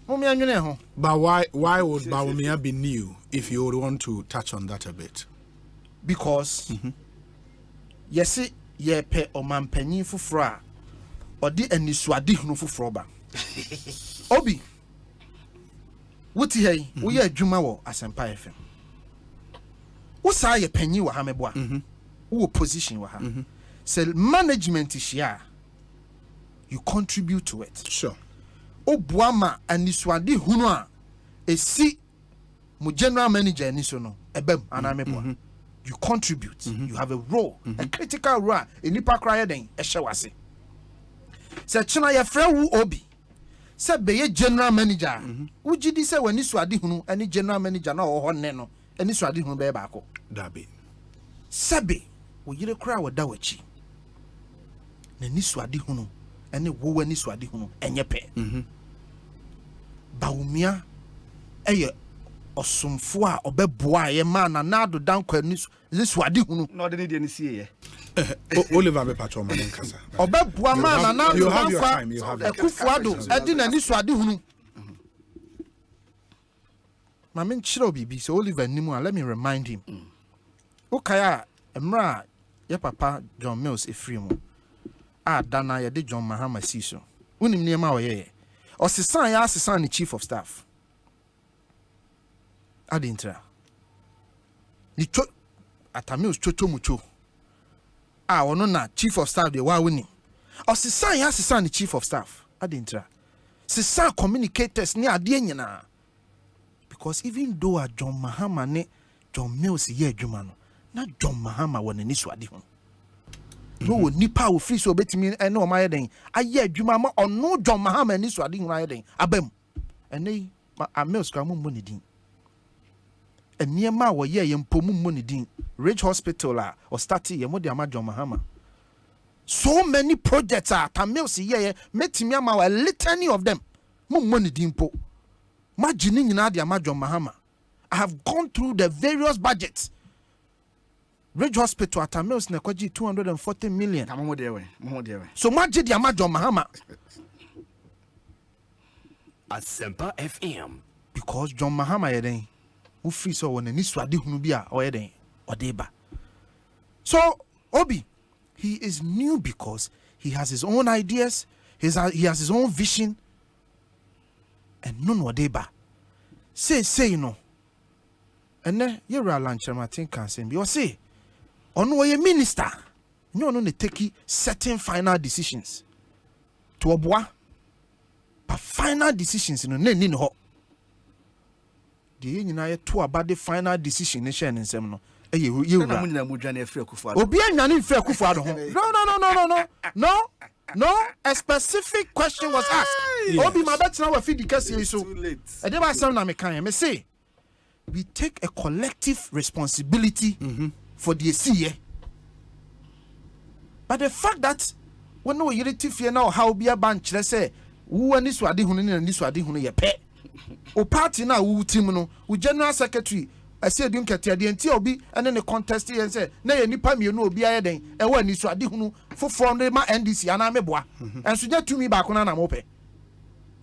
But why why would Bawumia be new if you would want to touch on that a bit? because yɛse yɛpɛ ɔmampanyin foforɔ a ɔde anisuade hunu foforɔ ba obi wote ha yi woyɛ adwuma wɔ asɛmpa fm wo saa yɛ panyin wɔ ha mɛboa wowɔ position wɔ ha. Sɛ management hyia a you contribute to it. Sure. Woboa ma anisuade hunu a ɛsi mo general manager ani so no ɛbɛ mu anaa mɛboa you contribute. You have a role. A critical role a nipa koraa yɛ den ɛhyɛ wase sɛ kyena yɛfrɛ wo obi sɛ bɛyɛ general manager. A wogye di sɛ w'ani so ade hunu ne general manager na ɔwɔ hɔ nnɛ no ani so ade hunu bɛyɛ baako. Dabi. sɛbe wo yere koraa wɔda w'akyi. N'ani so ade hunu ne wo w'ani so ade hunu ɛnyɛ pɛ. Bawumia ɛyɛ ɔsomfo a ɔbɛboa a yɛmaa nanaado dankwa ani so- ani so ade hunu. Na ɔde ne deɛ sie O- Oliver Bepacho Manin Kasa. ɔbɛboa You maa have- nanaado you have your dankwa time, you have your time. akufuado ɛde n'ani so ade hunu. Maame nkyerɛ wo biribi sɛ oliver nim a let me remind him. Wokae a mmerɛ a yɛ papa john mills ɛfiri mu a da no yɛde john mahama sii so. Wonim nneɛma a ɔyɛyɛ ɔsesan yɛ asesan ne chief of staff. Ade ntira ne two atamils twotwo mu two a ɔno na chief of staff deɛ waa wonim ɔsesan yɛ asesan ne chief of staff. Ade ntira sesan communicators ne adeɛ nyinaa. Because even though a john mahama ne john mills yɛ adwuma no na john mahama wɔ n'ani so ade ho. Na wɔ nipa a ofiri so obetumi ɛne ɔmo ayɛ den ayɛ adwuma ama ɔno john mahama ani so ade ho ayɛ den aba mu. Ɛnɛ yi ma a mills kora mo mmɔ ne din nneɛma a wɔyɛ yɛ mpo mu ne din. Rich hospital a ɔstarte yɛ mo de ama john mahama. So many projects a ta mills yɛ yɛ mɛtumi ama wɔ a litany of them mo mmɔ ne din po magye ne nyinaa de ama john mahama. I have gone through the various budgets. Ridge hospital at mills na ɛkɔgye 240 million. Mo deɛ wɛ mo deɛ wɛ. So magye de ama john mahama. Asempa FM. because john mahama yɛ den wofiri sɛ ɔwɔ n'ani so ade hunu bi a ɔyɛ den ɔde ba so obi he is new because he has his own ideas his, he has his own vision. Ɛno na ɔde ba seesei no. Ɛnɛ yɛwura alankyerɛmaten ka asɛm bi. Ɔse ɔno ɔyɛ minister. Nyɛ ɔno na take certain final decisions. To ɔboa. But final decisions no na ɛni ne hɔ the yɛn nyinaa yɛto aba the final decision ne in ne nsɛm no ɛyɛ yɛwura obi anyane mfiri akufo ado ho. No no no no no no no a specific question was asked. Obi ma bɛtena wɔ afidi kɛseɛ yi so. Ɛde ba asɛm na meka yɛ me se we take a collective responsibility mm -hmm. for the sea but the fact that wɔn we wɔyere ti fie na ɔhaw bi aba nkyerɛ sɛ wuwa ni suade hunu ne this ni suade hunu yɛ pɛ. O party na wo team no wo general secretary ɛsɛ edu nkɛtɛ deɛ nti a obi ɛne ne contest yɛn sɛ na yɛ nipa mmienu obi ayɛ den ɛwɔ ani so ade hunu foforɔ de ma ndc anaa meboa. Ɛnso nyɛ tumi baako na pɛ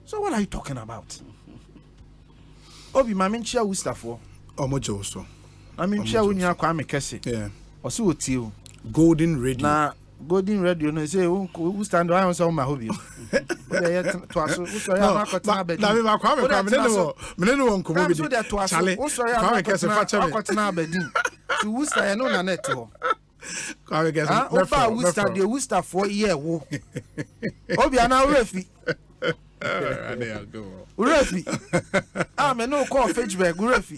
so what are you talking about? Obi maame nkyia wustafoɔ ɔmo gye wo so. Na me nkyia wo nua kwame kɛse. Ɔsɛ wɔtie o golden radio na golden radio no sɛ wo stand ayɛ sɛ woma hɔ bio wode yɛ toa so wosɔre ama akɔtena abadi na mema kwame kwa mene ne wɔ mene ne wɔ nkɔmmɔ bi so deɛ toa so Chale, wosɔre ama kwame kɛse fa kyɛ me akɔtena abadi nti wusta yɛ no na na ɛte hɔ kwame kɛse Ah, wobaa mɛfrɛ wo, wusta deɛ wo. wustafoɔ yɛ wo. Obi anaa werɛ fi werɛ fi a me ne wokɔɔ fitchburg werɛ fi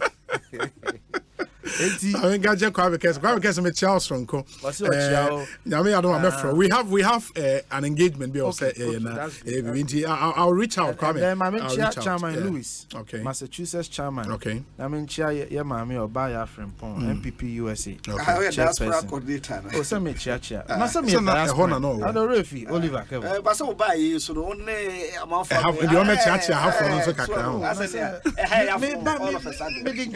enti amenka kyɛ kwame kɛse kwame kɛse mekyia wo soronko Ɔse ɔkyia wo. Eh, nyame adom a Ah. mɛfrɛ wo. we have we have uh, an engagement bi a ɔsɛ Okay, ɛyɛ okay, na that's good. ɛyɛ biribi nti I- I'll, I'll reach out kwame Then maame I'll nkyia reach out. chairman Yeah. louis okay massachusetts chairman Okay. na menkyia yɛ yɛ maame ɔba yɛ afrempɔn Mm. npp usa Ah, ɔyɛ diaspora chairperson. coordinator no. o sɛ mekyiakyia Ah. na sɛ Sɛ na ɛhɔ na na meyɛ ɔwɔ. adɔwerɛfi oliver kɛvo Eh, basa wo baa yi so no wo ne amanfoɔ Ɛha- no- deɛ ɔmɛkyeakyea Eh, ahafoɔ no nso eh, kakra ho. so, asɛ deɛ, ɛha yɛ Me- afo ba- all me- of a sudden. mede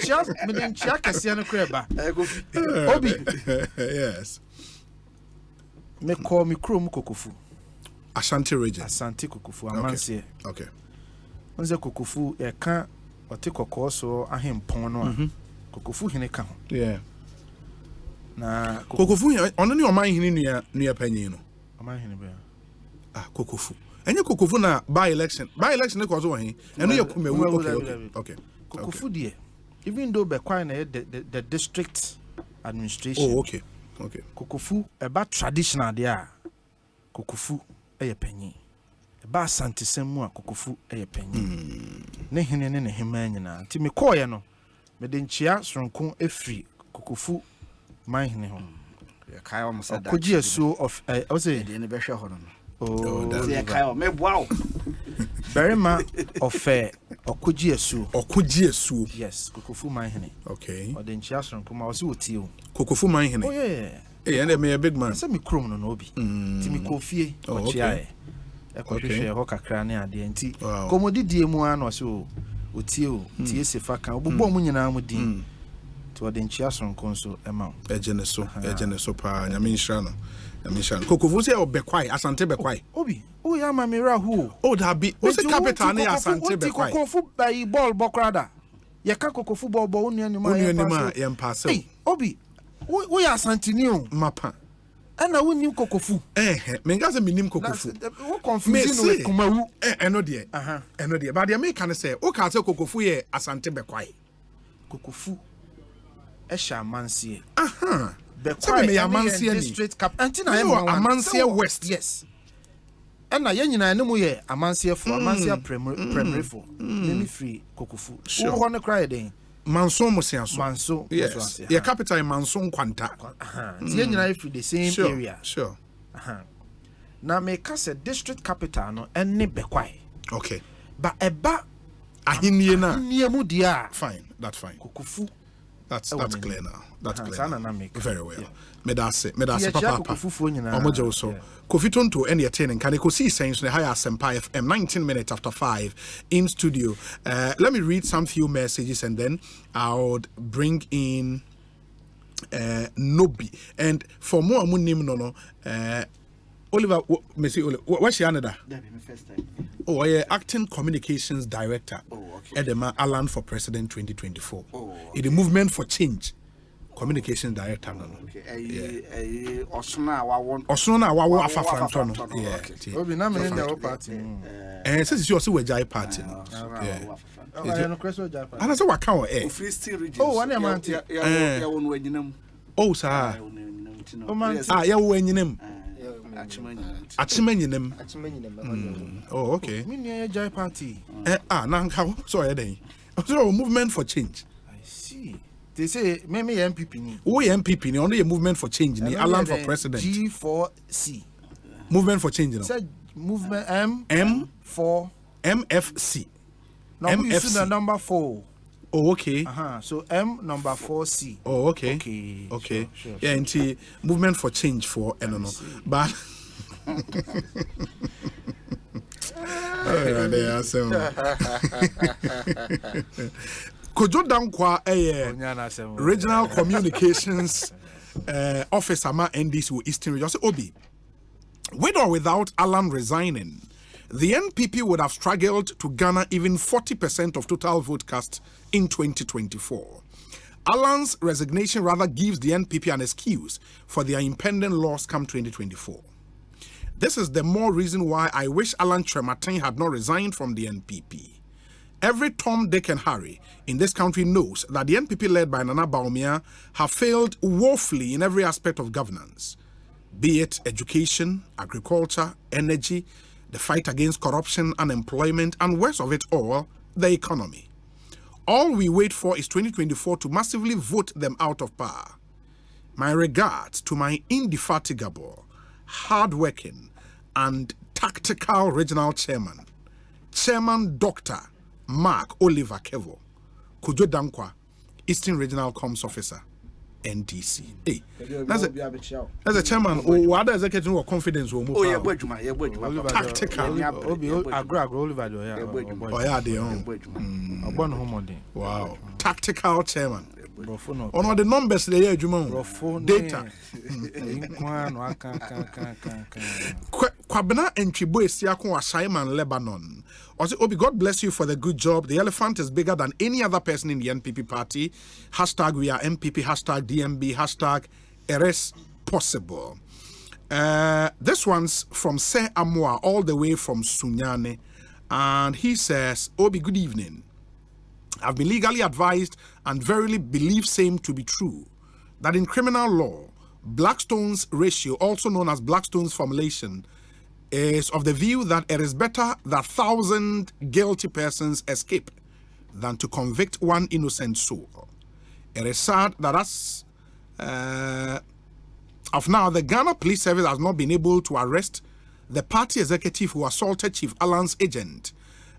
kɛseɛ no korɛ ba Kofi. obi? yes. Mekɔɔ me kurom kokofu. Ashanti region. Asante kokofu Okay. amanseɛ okay. Ɔn sɛ kokofu yɛka ɔte kɔkɔɔ so ahempɔn no a Mhm. kokofu hene ka ho. Yeah. Na kokofu ɔno ne ɔman hene nua nua panyin no ɔman hene bɛa ah. Kokofu. Ɛnyɛ kokofu na by election by election ne kɔ so wɔ he ɛno yɛ kumawu okay okay okay. Kokofu deɛ even though bɛkwan na the, the, the district administration. Oh okay okay. Kokofu ɛba traditional deɛ a kokofu ɛyɛ panyin. Ɛba asantesɛm mu a kokofu ɛyɛ panyin. Ne hene ne ne hemaa nyinaa. Nti mekɔɔyɛ no mede nkyea soronko ɛfiri kokofu man hene ho. Sɛ ɔkɔgye asuo of ɛ ɔsɛ ɛdeɛ ne bɛhwɛ hɔ no Nti yɛkae wɔ meboa wo barima ɔfɛ ɔkɔgye asuo ɔkɔgye asuo yes kokofu man hene okay. Ɔde nkyea soronko ma ɔsɛ wɔtie o. Kokofu man hene Oh, yeah. ɛyɛ ɛnɛ meyɛ big man. Sɛ me kurom no na obi. Nti mekɔ fie okay. ɔkyeaɛ ɛkɔhwehwɛ hɔ kakra ne adeɛ nti Wow. kɔmmɔdidie mu a na ɔsɛ o ɔtie o tie sefa ka wobobɔ mu nyinaa mu din nti ɔde nkyea soronko nso ɛma wo ɛgye ne so ɛgye ne so paa nyame nhyira no nyame nhyira no. Kokofu sɛ ɔbɛkwae asante bɛkwae obi woyɛ ama mmerɛ aho o dabi wo sɛ capital ne yɛ asante bɛkwae kokofu bayi bɔɔl bɔ koraa da yɛka kokofu bɔɔl bɔ wo nuanim wo nuanim a yɛmpa asɛm Ei, obi wo- woyɛ asanteni o. Mapa ɛna wonim kokofu ɛhɛ menka sɛ menim kokofu wo confuse no with kumawu Ɛ- ɛno deɛ ɛno deɛ. Badeɛ meka ne sɛ wokaa sɛ kokofu yɛ asante bɛkwae kokofu ɛhyɛ amanseɛ meyɛ amanseɛ ni. district cap ɛnti na yɛ wɔ ma wa- amanseɛ west. Yes. Ɛna yɛn nyinaa ne mu yɛ amanseɛfoɔ Mm. amanseɛ Mm. prɛmirifoɔ Mm. ne ne firi kokofu. Sure. wowɔ hɔ no koraa yɛ den? Manso mosea so. Manso yes. yɛ capital yɛ manso nkwanta nti yɛn nyinaa yɛfiri the same Sure, area. Sure. Aha. na meka sɛ district capital no ɛne bɛkwae okay. Ba ɛba ahennie no a ahennie mu deɛ a fine. That's fine. Kokofu that's that's clear now. That's clear saa now. na na very well. Meda ase meda ase Yɛkyia papa nyinaa. ɔmo so. Kofi tonto ɛne yɛte ne nka ne kɔsii sɛn so ne ha fm 19 minutes after 5 in studio. Uh, let me read some few messages and then i would bring in uh, nobi. And for more a monim no no uh, oliver wo- mesi oliver wahyia ne da Oh, ɔyɛ acting communications director at the Ma Alan for President 2024. Oh, In the movement for change, communications director. No, no. ɛyi ɛyi ɔsono a wawɔ ɔsono no a wawo Wawo afa afa frantɔ no frantɔ no, Yeah, okay. nti- obi na mene afa deɛ party mu Eh, sɛ sisi ɔsɛ wagyae party no Yeah. ɛyɛ nokorɛ sɛ ɔgya party ana sɛ waka wɔ ɛ ofiri steel region Oh, wɔne ɛmante. Eh. yɛwɔ no anyinam o saa Ɔmante. a yɛwowɔ anyinam akyema nyinam akyema nyinam akyema nyinam Mm. oh okay. Me nua yɛ gyae party. Eh, ah na nka wo sɛ ɔyɛ dɛn ɔsɛ ɔwɔ movement for change. See. Te sɛ me meyɛ mpp ni. Woyɛ mpp ni? Ɔno yɛ movement for change ni. Alan yɛ for president. G4c movement for change no sɛ movement m M four. MFC. use MFC. the number four Oh, okay. uh-huh. so m number four c Oh, okay. Okay, Okay. sure, sure, yeah, nti movement for change for ɛno no. But Awurade asɛm. kojo dankwa na regional communications uh, officer ma ndc eastern region obi with or without alan resigning the npp would have struggled to garner even 40% of total vote cast in 2024 alan's resignation rather gives the npp an excuse for their impending loss come 2024 this is the more reason why I wish Alan Kyerematen had not resigned from the NPP. Every Tom, Dick, and Harry in this country knows that the NPP led by Nana Bawumia have failed woefully in every aspect of governance, be it education, agriculture, energy, the fight against corruption, unemployment, and worst of it all, the economy. All we wait for is 2024 to massively vote them out of power. My regards to my indefatigable, hardworking, and tactical regional chairman, Chairman Dr. Mark Oliver Kevor, Kojo Dankwa, Eastern Regional Comms Officer, NDC. Hey, that's a, that's a chairman. Oh, what other executive or confidence? Oh, Oh, yeah, boy, Juma, yeah, boy, Juma. Tactical. obi agro agro oliver de Oh, yeah, they own. ɔbɔ ne ho mmɔden Wow. Tactical chairman. borɔfo no the numbers they hear Juma. borɔfo Data. Kwabena Enchibo Esiako Ashaiman, Lebanon. Also, Obi, God bless you for the good job. The elephant is bigger than any other person in the NPP party. Hashtag we are NPP, hashtag DMB, hashtag is possible. Uh, this one's from Se Amwa, all the way from Sunyani. And he says, Obi, good evening. I've been legally advised and verily believe same to be true that in criminal law, Blackstone's ratio, also known as Blackstone's formulation, is of the view that it is better that thousand guilty persons escape than to convict one innocent soul. It is sad that as uh, of now, the Ghana Police Service has not been able to arrest the party executive who assaulted Chief Alan's agent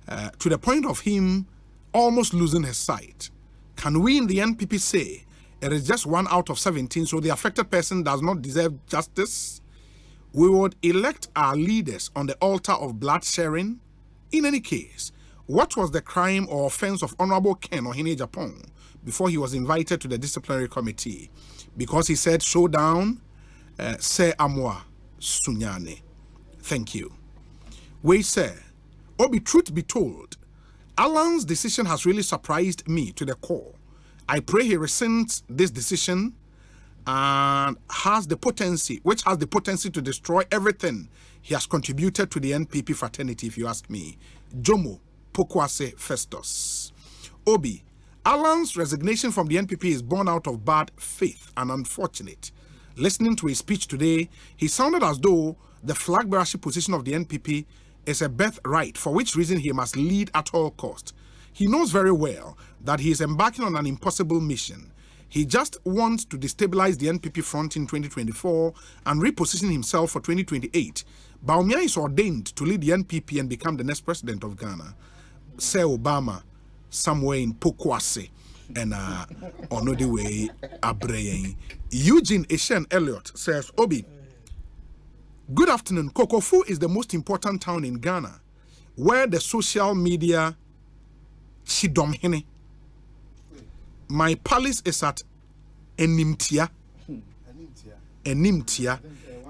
uh, to the point of him almost losing his sight. Can we in the NPP say it is just one out of 17, so the affected person does not deserve justice? We would elect our leaders on the altar of blood sharing. In any case, what was the crime or offense of Honorable Ken Ohene Agyapong before he was invited to the disciplinary committee? Because he said, showdown, uh, se amwa sunyani. Thank you. We say, Obi, truth be told, Alan's decision has really surprised me to the core. I pray he rescinds this decision and has the potency, which has the potency to destroy everything he has contributed to the NPP fraternity, if you ask me. Jomo Pokuase Festus. Obi, Alan's resignation from the NPP is born out of bad faith and unfortunate. Listening to his speech today, he sounded as though the flag bearership position of the NPP is a birthright, for which reason he must lead at all cost. He knows very well that he is embarking on an impossible mission. He just wants to destabilize the NPP front in 2024 and reposition himself for 2028. Bawumia is ordained to lead the NPP and become the next president of Ghana. Say Obama, somewhere in Pokuase, and uh, way, Abraying. Eugene Eshen Elliott says, Obi, good afternoon. Kokofu is the most important town in Ghana where the social media Chidomhene. My palace is at Enimtia. Enimtia.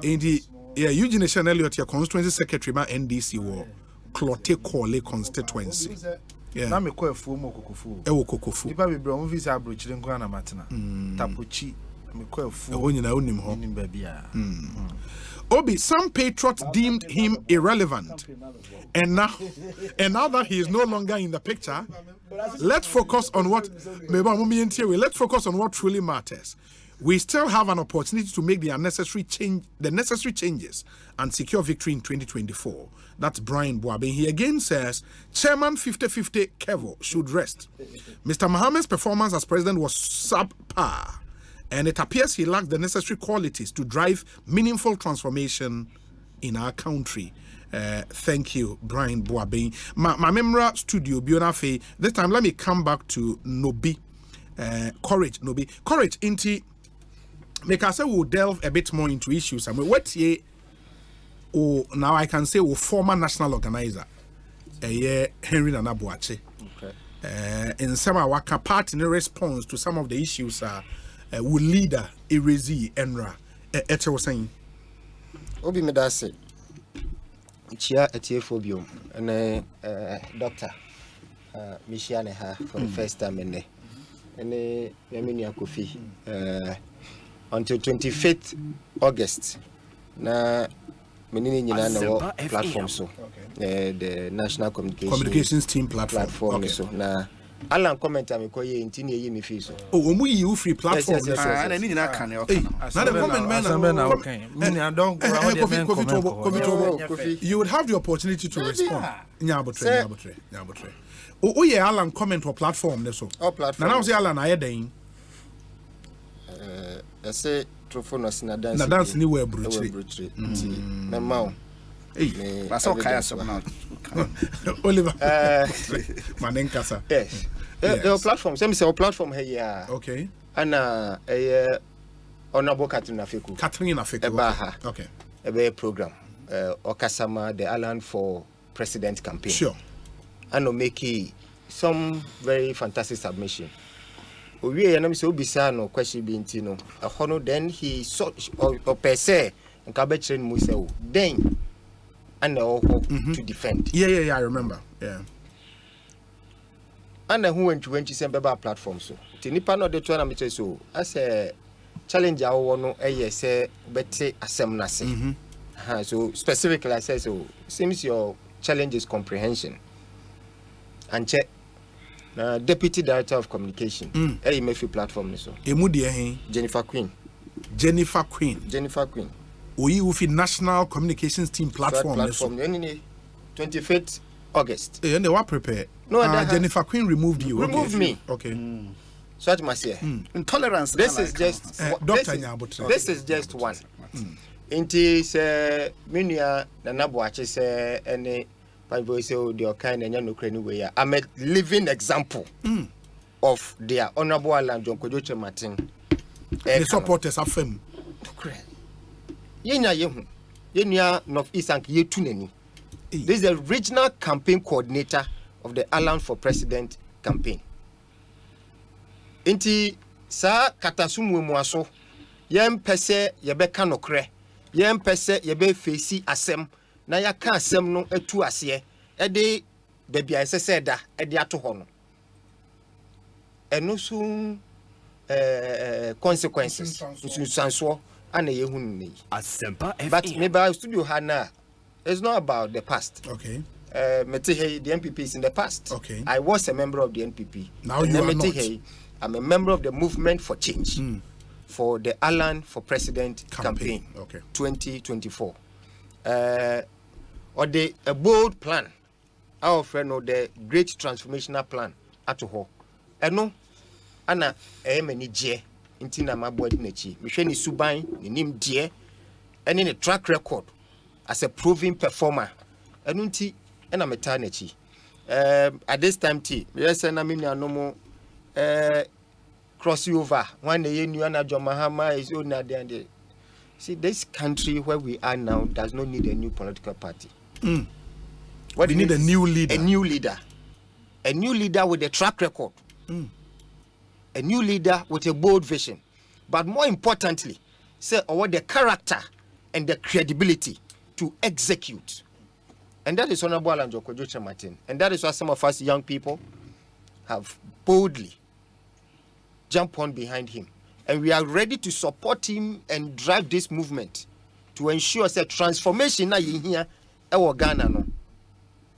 In the yeah, Eugene Eshen Elliott, your constituency secretary, my NDC war, Klottey Korle constituency. Yeah. na mekɔ afuo mu okokofuo Ɛwɔ Kokofu. nipa bebree ɔmo fi sɛ aburokyire nkoa na matena hmm. tapokyi mekɔ afuo Ɛhɔ nyinaa wonim hɔ. Menim baabi a hmm. Hmm. Obi, some patriots deemed him irrelevant. And now, and now that he is no longer in the picture, let's focus on what let's focus on what truly matters. We still have an opportunity to make the unnecessary change, the necessary changes, and secure victory in 2024. That's Brian Boabe. He again says Chairman 50-50 Kevor should rest. Mr. Mohammed's performance as president was subpar and it appears he lacks the necessary qualities to drive meaningful transformation in our country. Uh, thank you, Brian Boabe. My, my memra studio, Bionafe. This time, let me come back to Nobi. Uh, courage, Nobi. Courage, Inti. Make I say we'll delve a bit more into issues. I mean, what ye, oh, now I can say, oh, former national organizer, uh, yeah, Henry Nana Boakye. Okay. uh, nsɛm a waka party ne response to some of the issues uh, wo leader erezi ɛnra ɛte wo sɛn? Obi meda ase. Kyia atiefoɔ biom uh, doctor. Uh, mehyia ne ha for the Mm. first time ɛnnɛ ɛne mame nua kofi. Uh, until 25th august. Na mene ne nyinaa na wɔ platform so. Uh, the national communications, Communications team platform. Okay. so. Na alan comment a mekɔyɛ nti ne ɛyi me fii so o ɔmu yi wo firi platform Yes, yes, yes, no yes, so. yes. ne nyinaa ka ne ɔka Hey, no. na the comment man asɛm bɛn na woka yi? Me nua dɔn Eh, koraa, eh, wodeɛ Kofi- bɛn Kofi comment Tobo, kɔ hɔ. Kofi Yeah, Tobo, yeah, Kofi. you would have the opportunity to respond Sɛ- nyabotre nyabotre nyabotre o woyɛ alan comment wɔ platform ne so Ɔ platform. na na wo sɛ alan ayɛ dɛn Eh, ɛsɛ trofo no na dance Na dance bi ni wɔ ɛwɔ aburokyire. aburokyire nti mɛma wo Ne Ba sɛ ɔkae evidence asɛm wɔ ha. no. oliver Eh, ma ne nkasa yes Eh, ɛwɔ platform sɛ mesɛ wɔ platform ha yi a okay ana ɛyɛ honorable catherine afeku. Catherine afeku ɛbaa ha. Okay ɛbɛyɛ program. Eh, ɔkasa ma the island for president campaign. Sure. ana ɔmaki some very fantastic submission. Owie yɛ nam sɛ obisaa no question bi nti no. Ɛhɔ no then he so ɔ- ɔpɛ sɛ nka bɛkyerɛ no mu sɛ o. Then ana ɛwɔ hɔ to defend. Yeah yeah yeah i remember. Yeah ana ɛho wantwiwantwi sɛ bɛba platform so. Nti nipa no ɔde toa na mekyerɛ so asɛ challenge a wowɔ no ɛyɛ sɛ wobɛte asɛm no ase Aha, so specifically i say so seems your challenge is comprehension ankyɛ na deputy director of communication Mm. ɛyɛ mafi platform no so. Ɛmu deɛ he jennifer queen jennifer queen jennifer queen oyi wo fi national communications team platform ne so. platform ne 25th august. Ɛyɛ ne wa prepare No, ah, that ha- jennifer queen removed you. Removed okay. me. okay. Mm. So ati ma seɛ eh? mm. intolerance eh, this is just Eh, wa- Dr. this is- this is just one. Mm. Nti sɛ me nua nana boakye sɛ ɛne paibo sɛ o deɛ ɔkan na ɛnyɛ nokorɛ no wei a i'm a living example Mm. of their honourable alan john kodwo kyerɛmaten the eh, supporters afam yɛnya yɛhu yɛnua north east ank yɛtu n'ani this is the regional campaign coordinator of the alan for president campaign. Nti saa katasumuamua so yɛmpɛ sɛ yɛbɛka nokorɛ yɛmpɛ sɛ yɛbɛfeesi asɛm na yɛaka asɛm no atu aseɛ ɛde baabi a ɛsɛ sɛ ɛda ɛde ato hɔ no. Ɛno so ɛɛ consequences nsunsuansoɔ. ana yɛhu no ne yi. But meba studio ha no a it's not about the past. Okay Eh, mete ha yi the npp is in the past. Okay. i was a member of the npp Now And you are mete not. i'm a member of the movement for change. Hmm. For the alan for president campaign, Campaign, okay. 2024 uh, eh, or the a bold plan. Our friend no the great transformational plan ato hɔ eh, ɛno ana ɛyɛ m'ani gyeɛ nti na maboa di n'akyi mehwɛ ne suban ne nimdeɛ ɛne ne track record as a proven performer. Nti ɛna metaa n'akyi. Um, at this time ti meyɛ sɛ na me nuanom uh, cross over one yɛ nua na john mahama is deɛ deɛ see this country where we are now does not need a new political party. Mm. what We need a new leader. a new leader. A new leader with a track record. Mm. a new leader with a bold vision. But more importantly say or the character and the credibility to execute and that is honorable alan jokojo martin. And that is why some of us young people have boldly jumped on behind him. And we are ready to support him and drive this movement to ensure say transformation na yɛhia ɛwɔ ghana no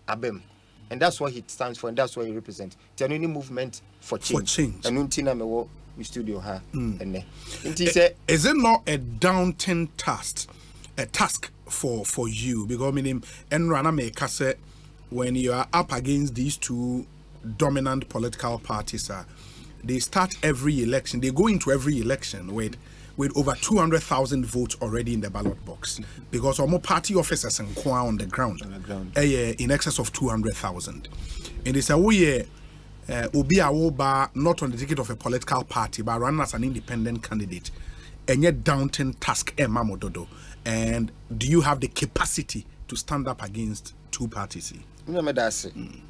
abem. And that's what he stands for and that's what he represents. Tianuni movement for change For change. ɛno nti na mewɔ me studio ha Mm. I- is it not a daunting task a task for for you because meaning enrana may say when you are up against these two dominant political parties uh, they start every election they go into every election with with over 200,000 votes already in the ballot box because our party officers and on the ground, on the ground. in excess of 200,000 and it's a way uh, obi a woba not on the ticket of a political party but running as an independent candidate and yet daunting task Emma Mododo. And do you have the capacity to stand up against two parties? mɛda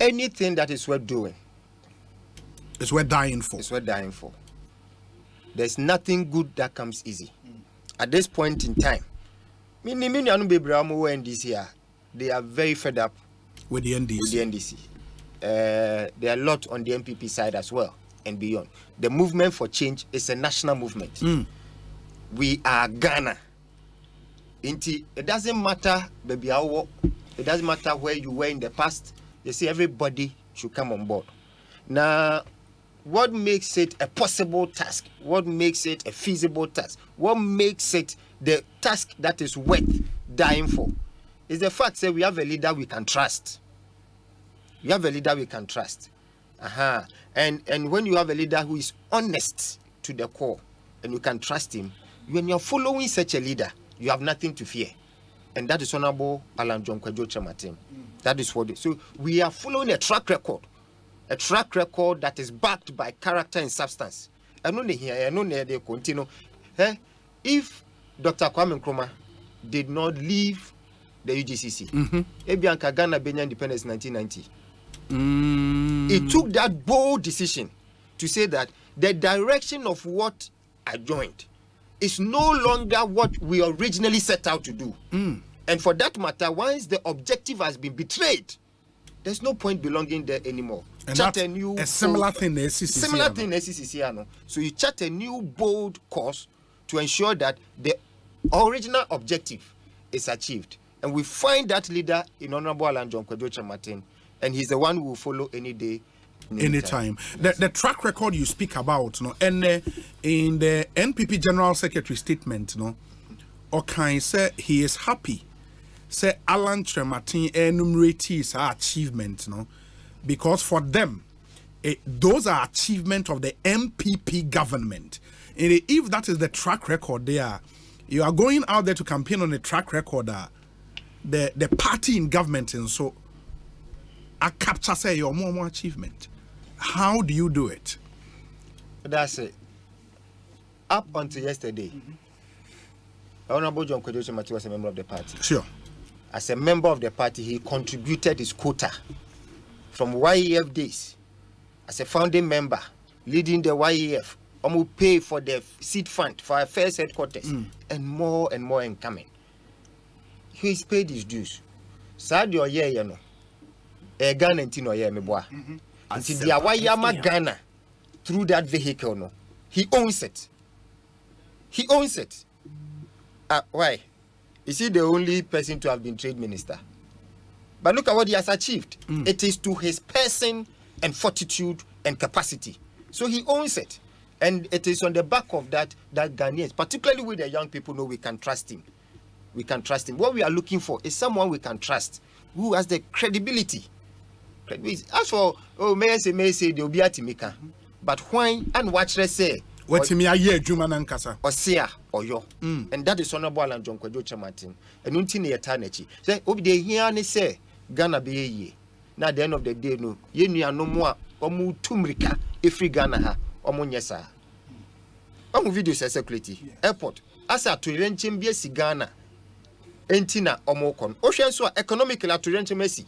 anything that is worth doing it's worth dying for. It's worth dying for. There's nothing good that comes easy. At this point in time, me ni me nuanom bebree a wɔwɔ NDC a they are very fed up with the NDC. With the NDC. Uh, there are a lot on the NPP side as well and beyond. The movement for change is a national movement. Mm. We are Ghana. It doesn't matter baby how it doesn't matter where you were in the past. They say everybody should come on board. Now, what makes it a possible task? What makes it a feasible task? What makes it the task that is worth dying for? Is the fact that we have a leader we can trust. We have a leader we can trust. Uh-huh. And and when you have a leader who is honest to the core and you can trust him, when you're following such a leader, you have nothing to fear. And that is Honorable Alan John Kwadwo Kyerematen. That is what it, so we are following a track record a track record that is backed by character and substance. And only here, and only they continue. Eh? If Dr. Kwame Nkrumah did not leave the UGCC, mm-hmm. Ebianka Ghana Benya independence 1990. Mm. It took that bold decision to say that the direction of what I joined is no longer what we originally set out to do. Mm. And for that matter, once the objective has been betrayed, there's no point belonging there anymore. And chart a new a similar bold- thing SCCC Similar thing SCCC. So you chart a new bold course to ensure that the original objective is achieved. And we find that leader in Honorable Alan John Kwadwo Kyerematen, and he's the one who will follow any day. anytime. The, the track record you speak about, no, and uh, in the NPP General Secretary statement, no, Okai said he is happy. Say Alan Kyerematen enumerates his achievement, no, because for them, eh, those are achievement of the NPP government. And if that is the track record there, you are going out there to campaign on a track record. Uh, the the party in government and so I capture say your more more achievement. How do you do it? That's it. Up until yesterday, mm-hmm. Honorable John Kwadwo Kyerematen was a member of the party. Sure. As a member of the party, he contributed his quota from YEF days. As a founding member, leading the YEF, And will pay for the seed fund for our first headquarters, mm. and more and more incoming. He's paid his dues. Saa deɛ ɔyɛ you no, ɛyɛ Ghana nti na ɔyɛ me boa. Mhm. Nti deɛ wayɛ ama Ghana through that vehicle no, he owns it. He owns it. Ah, why? Is he the only person to have been trade minister? But look at what he has achieved. Mm. It is to his person and fortitude and capacity. So he owns it. And it is on the back of that that Ghanaians, particularly with the young people, know we can trust him. We can trust him. What we are looking for is someone we can trust who has the credibility. As for oh, may I say, may I say, they'll be at Timika. But when and let's say, Watimi aye adwuma na nkasa. ɔsea ɔyɔ and that is honourable alan john kwadwo kyerɛmaten ɛno nti ne yɛta n'akyi sɛ obi de ehia ne sɛ ghana bɛyɛ yie na at the end of the day no. Yɛn nuanom a wɔn tu mmirika efiri ghana ha wɔn nyɛ saa wɔn video sɛ security airport. Asa atoyerɛnkyɛn bi esi ghana. Enti na wɔn kɔ no ohwɛ nso a economically atoyerɛnkyɛn esi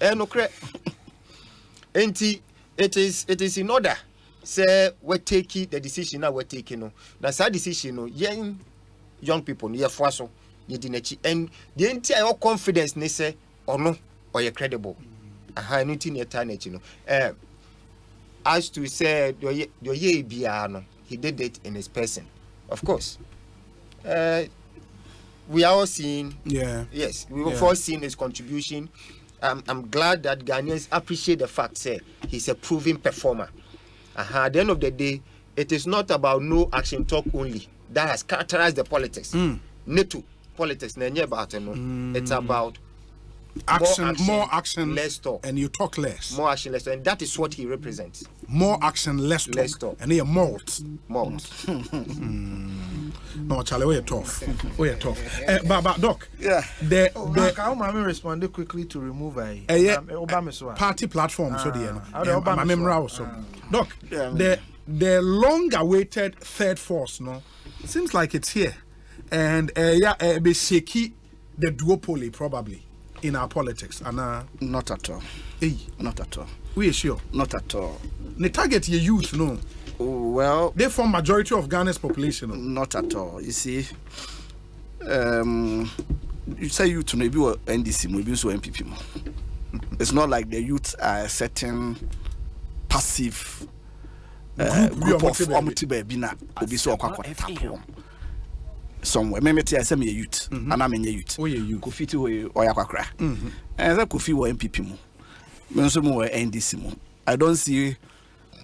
ɛyɛ nokorɛ enti it is it is in order sɛ wɔtake the decision a wɔtake no. Na saa decision no yɛn young people no yɛfoa so yɛdi n'akyi. And deɛ nti a yɛwɔ confidence ne sɛ ɔno ɔyɛ credible. Aha ɛno nti na yɛtaa n'akyi no. Ɛɛ as to sɛ deɛ ɔyɛ deɛ ɔyɛ biara no he did it in his person. Of course. Ɛɛ we are all seeing Yeah. yes we have Yeah. all seen his contribution I'm, I'm glad that Ghanaians appreciate the fact say he's a proven performer. Uh at the end of the day it is not about no action talk only. That has characterized the politics. NATO politics na ɛnyɛ about it no it's about Action, more action, less talk and you talk less. more action less talk and that is what he represents More action, less talk. Less talk. And here malt. malt No, Charlie, we're tough. We're tough. Uh, but, but doc, Yeah. the Oh, the Mark, how Mami responded quickly to remove a Eh, yeah. um, Obama party platform so Ah, there no how the um, Obama I'm so? member also doc Yeah, I mean- the the long awaited third force no seems like it's here and uh, yeah uh, be shaky the duopoly probably in our politics anaa. not at all. Hey. not at all. we sure. not at all. the target your youth no. well. they form majority of ghana's population. No? not at all you see um, you say youth no ebi wɔ ndc mu ebi nso wɔ npp mu it's not like the youth are a certain passive uh, Group group of ɔmo te baabi. na obi ɔkɔ somewhere. Mɛmɛ te a sɛ meyɛ youth. Anaa menyɛ youth kofi te hɔ ɔyɛ akwakora ɛn sɛ kofi wɔ npp mu me nso wɔ ndc mu i don't see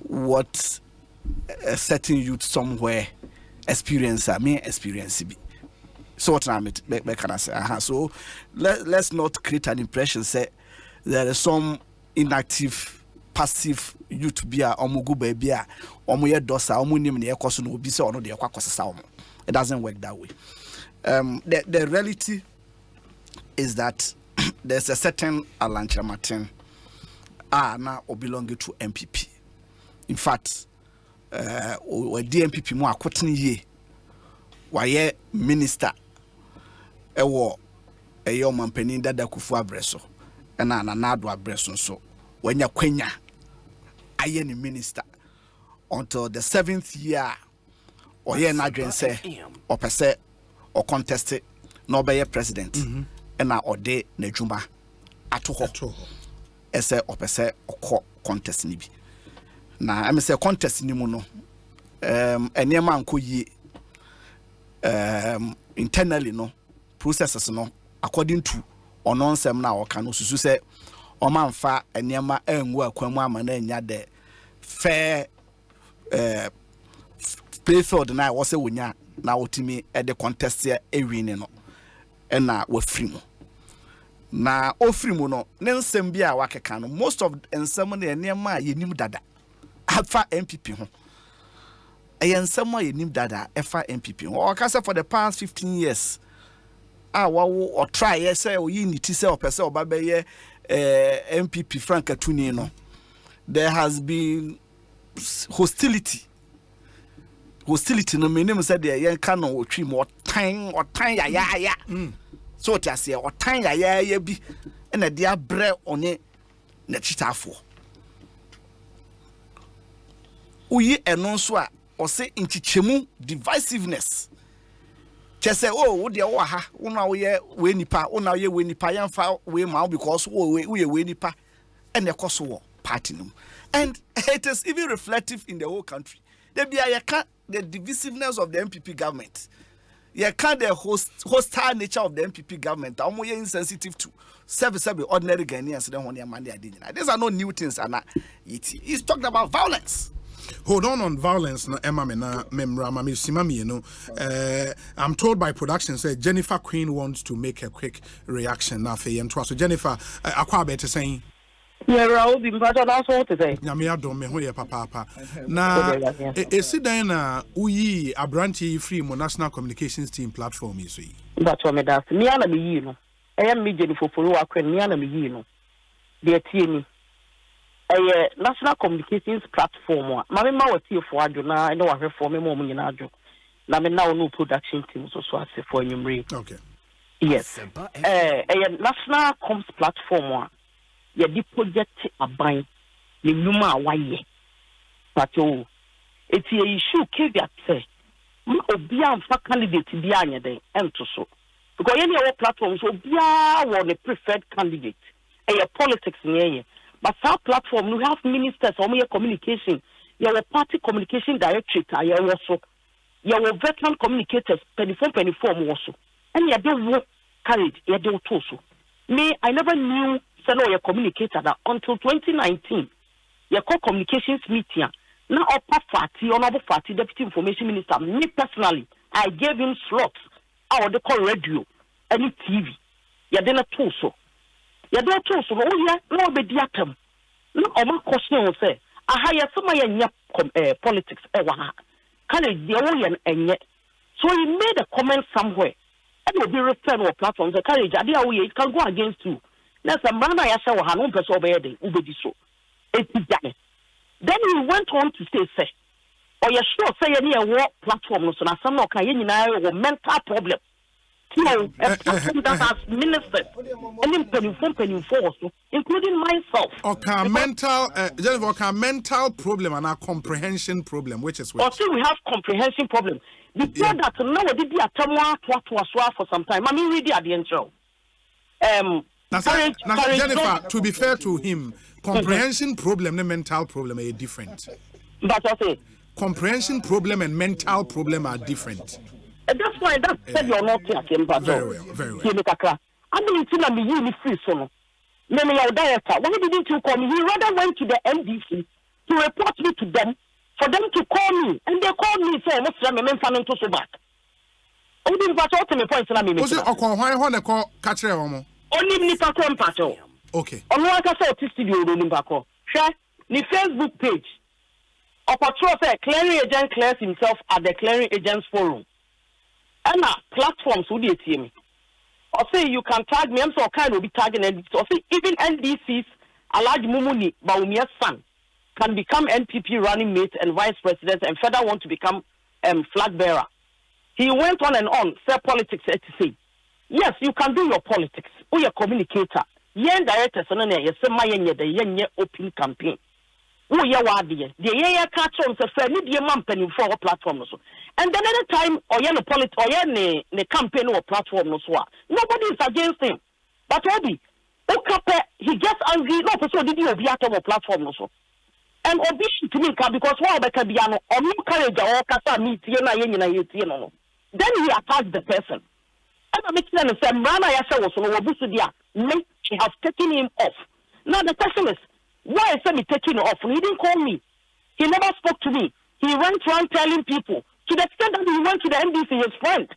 what a certain youth somewhere experience a me experience bi so what I'm can I say? Uh-huh. so let, let's not create an impression say there is some inactive passive youth bi a ɔmo gu baabi a ɔmo yɛ dɔsa ɔmo nim ne ɛkɔ so na obi sɛ ɔno deɛ ɛkɔ akɔsesa ɔmo it doesn't work that way. Um, the, the reality is that there's a certain Alan Kyerematen a na o belong to NPP in fact uh, wɔdi NPP mu akotene yie. Wayɛ minister ɛwɔ ɛyɛ ɔmampanin dada kufu abrɛ so ɛna nanado abrɛ so nso. Wanya kwanya ayɛ ne minister. Until the seventh year ɔyɛ n'adwen sɛ ɔpɛ sɛ ɔcontest na ɔbɛyɛ president ɛna ɔde n'adwuma ato hɔ. Ɛsɛ ɔpɛ sɛ ɔkɔ contest no bi. Na ɛmɛ sɛ contest no mu no um, nneɛma nkɔ yie internally no processes no according to ɔno nsɛm no a ɔka no susu sɛ ɔma mfa nneɛma angu akwan mu ama no anya the fair uh, playfield na ɛwɔ sɛ wɔnya na wɔtumi de contest ɛwi ne no ɛna wafiri mu. Na ɔfiri mu no ne nsɛm bi a wakeka no most of nsɛm no yɛ nneɛma a yɛnim dada afa npp ho. Ɛyɛ nsɛm a yɛnim dada ɛfa npp ho. Ɔka sɛ for the past 15 years a wawo ɔtraeɛ sɛ ɔyi ne ti sɛ ɔpɛ sɛ ɔba bɛyɛ eh, npp frank atuni no there has been hostility hostility no menim sɛ deɛ yɛnka no ɔtwi mu ɔtan ɔtan yayaaya mm. so ɔte aseɛ ɔtan yayaaya bi ɛna de abrɛ ɔne n'akyitaafoɔ. Woyi ɛno nso a ɔse nkyekyɛmu divisiveness. Kyɛ sɛ o wo deɛ wowɔ ha wo na woyɛ wei nipa wo na woyɛ wei nipa yɛmfa wei ma wo because woyɛ wei nipa ɛna ɛkɔ so wɔ party no mu. And it is even reflective in the whole country da bia yɛka the divisiveness of the npp government. Yɛka the host, hostile nature of the npp government. A wɔyɛ insensitive to sɛbi sɛbi ordinary ghanaians ne ho nneɛma ne ade nyinaa. These are not new things ana yɛti he's talking about violence. Hold on on violence na Emma me na memra ma me sima mienu. Uh, I'm told by production say Jennifer Queen wants to make a quick reaction. Na fe yentwa. So Jennifer, uh, akwa be te saying yɛwura wo bi mpatɔ na so wote sɛ nyame adom me ho yɛ papaapa. Na e- ɛsi dan na woyii aberante yi firi mu national communications team platform yi so yi? Mpatɔ meda ase. Mea na meyii no ɛyɛ me gye ne foforo wakora no mea na meyii no deɛ tie ni. Ɛyɛ national communications platform a ma mema watiefoɔ adwo na ne wahwɛfoɔ mema ɔmo nyinaa adwo. Na mena wo ne wo production team so so asefoɔ anwummere. Okay. yes. Ɛyɛ national coms platform a yɛde project aban. Ne nnwuma a wayɛ. Pate o oh, eti yɛ issue caveat sɛ ma obiara nfa candidate bi anyɛ dɛn ɛnto so. Because yɛn ni yɛwɔ platform so obiara wɔ ne preferred candidate. Ɛyɛ politics ni yɛyɛ but saa platform no we have ministers a wɔn yɛ communication. Yɛwɔ party communication directorate a yɛwɔ so. Yɛwɔ veteran communicators mpanyinfoɔ a wɔwɔ so. Ɛna yɛde wo courage yɛde wo to so. Me i never knew sɛ na ɔyɛ communicator da. Until 2019 yɛkɔ communications meeting a na ɔpa fati ɔbɔ fati deputy information minister me personally i gave him slots a ɔde kɔ radio ɛne tv yɛde no to so. Yɛde no to so no woyɛ na ɔbɛdi atam. Na ɔma kɔhyɛ ho sɛ aha yɛsɛ ma yɛnyɛ com- eh, politics ɛwɔ ha? College deɛ woyɛ no ɛnyɛ. So he made a comment somewhere ɛna obi refer no wɔ platform sɛ college adeɛ a woyɛ it can go against you na sɛ mmara no a yɛahyɛ wɔ ha no wompɛ sɛ wobɛyɛ den wobɛdi so ɛti gyae then he went on to say sɛ ɔyɛ sure sɛ yɛne yɛwɔ platform no so na asɛm na ɔka yɛn nyinaa yɛwɔ mental problem know, eh, a eh, eh, platform that has ministers and mpanimfoɔ mpanimfoɔ wɔ so, including myself. Oka mental, uh, Jennifer, oka mental problem and a comprehension problem, which is which? Or say we have comprehension problem. Before that, now we did the attempt to to for some time. I mean, read the adventure. Um, Now, sir, now, Jennifer, to be fair to him, comprehension problem and mental problem are different. But I say, comprehension problem and mental problem are different. And that's why that said you're not here, Simba. Very well, very well. I mean, it's not me, you free so. No, no, director. Why didn't you call me? He rather went to the MDC to report me to them for them to call me. And they called me, say, what's the name fan into so back? Oh, didn't out to me points na me. Was it Okon Hwan Hwan call catch them? Only me pass on pass out. Okay. Ọ̀nà wa kasa ọtí studio ro ní mpakọ. Hwẹ́ ní Facebook page. Ọ̀pọ̀tọ́ sẹ́ clearing agent clears himself at the clearing agents forum. Ẹna platforms wo di etie mi. Ọ̀sẹ̀ you can tag me, ẹ̀m sọ ọ̀ka na obi tag na NDC. Ọ̀sẹ̀ even NDC's Alhaji Mumuni Bawumia's son can become NPP running mate and vice president and further want to become um, flag bearer. He went on and on, say politics, to say. Yes, you can do your politics. Your communicator. Yen directors no na yɛsɛ ma yɛnyɛ dɛ yɛnyɛ open campaign. Woyɛ w'adeɛ. Deɛ yɛyɛ ka kyerɛ wɔn sɛ fɛ ne deɛ ma mpanimfoɔ wɔ platform no so. And then any time ɔyɛ ne polit ɔyɛ ne ne campaign wɔ platform no so a nobody is against him. But Obi, woka pɛ he gets angry na ɔpɛ sɛ ɔdidi obi atɔ wɔ platform no so. And obi ntumi nka because wɔn a ɔbɛka bia no ɔno courage a ɔkasa a mi tie no a yɛn nyinaa yɛtie no no. Then he attacks the person. Ɛna mekyerɛ no sɛ mmara no a yɛahyɛ wo so no wɔbu so deɛ a me she has taken him off. Now the question is why sɛ me taking off? He didn't call me. He never spoke to me. He went around telling people. To the extent that he went to the ndc his friend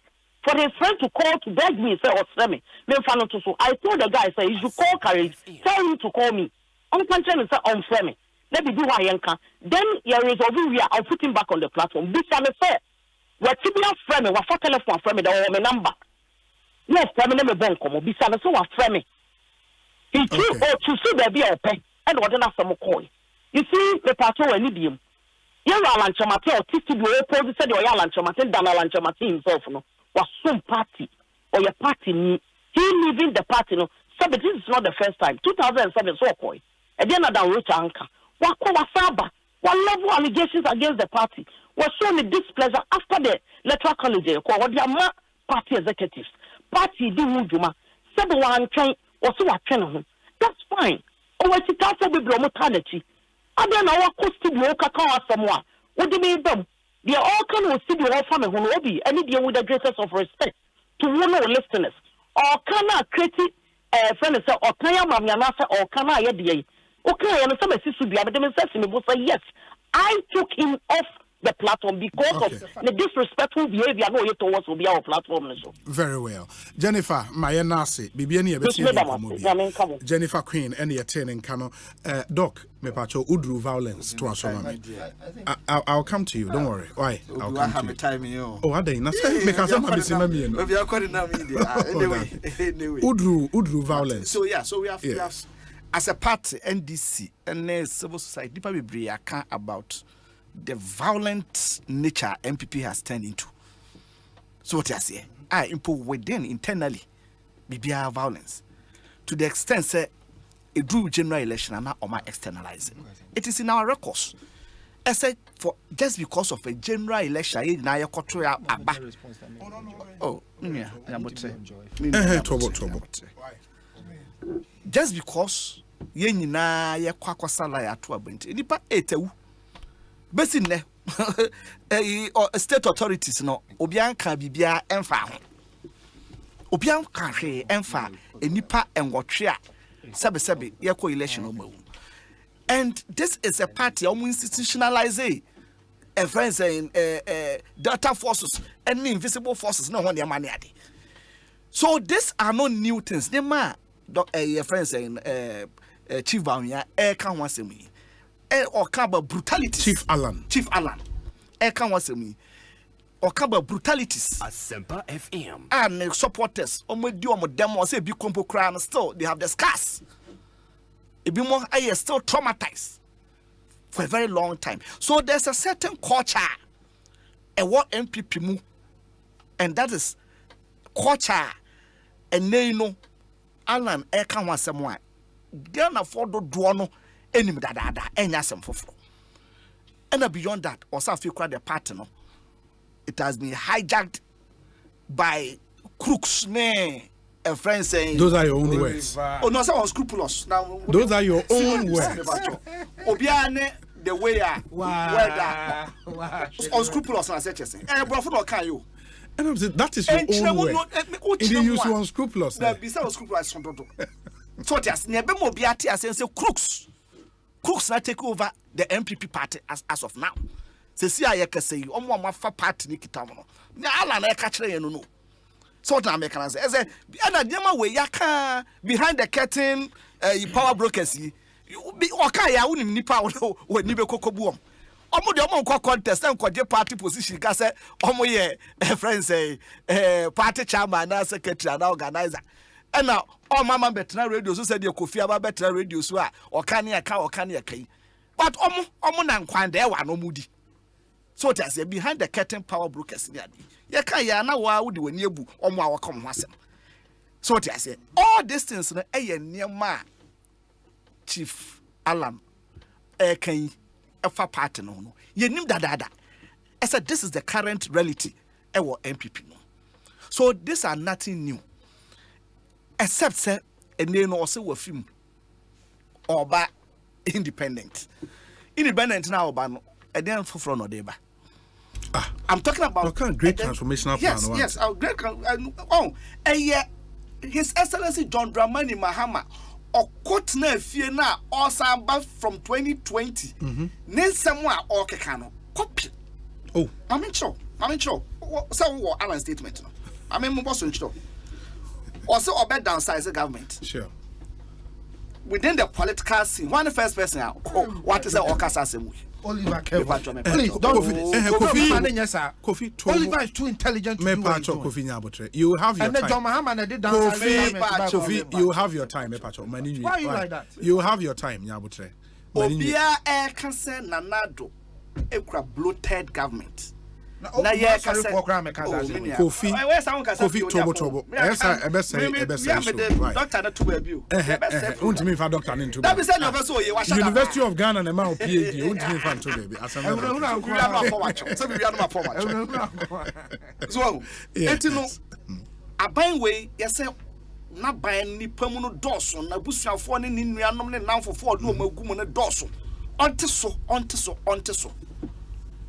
for his friend to call to beg me say ɔsrɛ me memfa no to so i told the guy say you should call courage tell him to call me. Ɔnka nkyerɛ no sɛ ɔmfrɛ me na biribi hɔ a yɛnka then yɛresolve wie a i'll put him back on the platform. Bisa me sɛ wɔati bi afrɛ me wafa telephone afrɛ me dɛ wɔwɔ me number na ɔfrɛ me na mebɔ nkɔmmɔ bisa no sɛ wafrɛ me nti ɔtu so baabi a ɔpɛ ɛna ɔde no asɛm kɔe yɛsi mepaato wɔ ani biem yɛwɔ alankyɛmate a ɔte studio ɔpɔsi sɛdeɛ ɔyɛ alankyɛmate dan alankyɛmate himself no wasom party. Ɔyɛ party ni he leaving the party no sɛbe this is not the first time. 2007 so ɔkɔe ɛdeɛ na dan rich anka wakɔ wasa aba level allegations against the party? Wɔsɔ ne displeasure after the electoral college ɛkɔ wɔde ama party executives party di ho dwuma. Sɛbi wantwɛn wɔsi watwɛn ne ho. That's fine. Ɔwɔ akyitaafo bebree ɔmo taa n'akyi. Adeɛ na ɔwɔkɔ studio kaka asɛm a wodi mi bɛm deɛ ɔka na wɔ studio ɔfa me ho no obi ɛne deɛ with the greatest of respect to wo no listeners. Ɔka na kreti ɛɛ fɛn ne sɛ ɔkan amami anaasɛ ɔka na ayɛ deɛ yi. Ɔka yɛ no sɛ mɛ si so dua bɛde mi nsɛ si mi bo sɛ yes i took him off the platform because of the disrespectful behaviour na ɔyɛ towards obi a platform so. Very well. Jennifer, my nase, bibi ani ebesi Yes, ni madam. komo Yeah, me nka mo. bi. Jennifer Queen any yete ne. Uh, doc, me pacho udru violence to asoma me. I- I'll, I'll come to you. Don't worry. Why? I'll come waha to me you. time yi o. Oh, adai. Na say me ka say ma bisi na me no. Obi akɔre na mi de. Ah, Anyway, anyway. Udru udru violence. So yeah, so we have, we have as a party NDC and civil society, nipa bebree aka about the violent nature NPP has turned into. So what you say? I impo within internally, BBR violence to the extent say a do general election and not oma externalize it. It is in our records. I said for just because of a general election, you na yakoto ya aba. Oh, oh, yeah, yeah, but, uh, Eh, eh trouble, uh, trouble. Uh, just because yɛn nyinaa yɛkɔ akɔsala yɛato abɛnti uh, nipa eh, ɛtɛwu ɛyi ɔ- eh, state authorities no obiara nka biribiara ɛmfa ho. Obiara nka hwee ɛmfa nipa nwɔtwe a sɛbesɛbe election ɔma and this is a party a wɔn institutionalize a ɛfɛn sɛ ɛɛ ɛɛ delta forces ɛne invisible forces na wɔn nneɛma ne ade so these are not new things. Ne ma doc ɛyɛ fɛn sɛ chief bawumia eh, ɛɛka ho yi ɛ ɔka about brutality chief alan. Chief alan. Ɛɛka ho asɛm yi ɔka about brutalities. Asempa FM. a ne supporters ɔmo di ɔmo dɛm ɔsɛ ebi kompo koraa no still they have the scars. Ebi mo ayɛ still traumatized for a very long time. So there's a certain culture ɛwɔ npp mu and that is culture ɛnɛ yi no alan ɛka ho asɛm a ghanafoɔ dodoɔ no anim dadaada ɛnyɛ asɛm foforɔ ɛna beyond that ɔsɛ afei kora the party no it has been hijacked by crooks. Ne a friend saying Those are your own words. oh no sɛ unscrupulous na Those are your own words. obiara ne the way a word a unscrupulous na sɛ kyɛ sɛ ɛyɛ borɔfo na ɔka yi o And I'm saying that is your Ɛnkyerɛ own word. ɛ- ɛ- It wokyerɛ mu use unscrupulous. na bisa unscrupulous so dodo. So ɔte ase nea ɛbɛma obi ate ase sɛ crooks crooks na take over the npp party as, as of now. Sɛsi a yɛkɛsɛ yi ɔmo a moafa party ne kita mo no ne ala na ɛka kyerɛ yɛn no no sɛ ɔtena meka na sɛ ɛsɛ ɛna nneɛma wei yɛaka behind the curtain uh, yi power brokers yi ɔka yɛ a wonim nipa a wɔ- w'ani bɛkɔkɔ bu wɔm. Ɔmo deɛ ɔmo nkɔ contest ɛ nkɔgye party position ka sɛ ɔmo yɛ eh, friends sɛ eh, party chairman anaa secretary anaa organizer ɛna ɔma ma bɛtena radio so sɛ deɛ kofi aba bɛtena radio so a ɔka ne ɛka ɔka ne ɛka yi. But ɔmo ɔmo na nkwan deɛ ɛwɔ ano mu di. So te aseɛ behind the curtain power brokers ne ade yɛka yɛ ana wɔ a wode w'ani abu ɔmo a wɔka mo ho asɛm. So te aseɛ all these things no ɛyɛ nneɛma a chief alan ɛɛka yi ɛfa party no no. Yɛnim dadaada. Ɛsɛ this is the current reality ɛwɔ npp no. So these are nothing new except sɛ ɛnɛ no ɔsɛ wɔ fim ɔba independent. Independent na ɔba no. Ɛdeɛn foforɔ na ɔde ba. I'm talking about What kind of great transformational plan? yes yes uh, great uh, oh ɛyɛ his excellency john dramani mahama ɔkɔ tena fie na ɔsan ba from 2020 Mhm. ne nsɛm a ɔkeka no copy oh. Maame nkyerɛw maame nkyerɛw sɛ wowɔ alan statement no maame mbɔ so nkyerɛw ɔsɛ ɔbɛ downsize government Sure. within the political scene one first person ah, oh, mm. a ɔ- wate sɛ ɔkasa asɛm wi Oliver Mepatwa, mepatwa. Please don't eh, eh, Kofi, do eh. Kofi, Kofi, Kofi, sir. Kofi, Tomo- Oliver is too intelligent to Me do what pacho he's doing. Kofi Nyabotre. You have your And then time. John Mahama na did dance Kofi, Kofi, you have your time, me Why are you why? like that? You have your time, Nyabotre. Mani- obiara ɛka eh, sɛ nanado ekura bloated government oh, na oh, yɛ sorry kasa for crying, me kasa asɛm yi. Kofi, Kofi, Tobo, Tobo. Ɛsɛ- ɛbɛsɛe- ɛbɛsɛe so. Right. dɔkta ne to baabi o Eh, eh, eh, ɛbɛsɛ wontumi mfa doctor ne nto dabi baabi. sɛ nea ɔbɛ sɛ oyɛ wahyɛ da University of Ghana na ma wo PhD, wontumi mfa nto baabi. Asɛm bɛba. Ewura no apɔ wakyɛw sɛ biribi anum apɔ wakyɛw so ɔhu eti no aban wei yɛsɛ n'aban nipa mu no dɔɔso na busuafoɔ ne ne nuanom ne nanfofoɔ ɔde wɔn agu mu no dɔɔso ɔnte so ɔnte so ɔnte so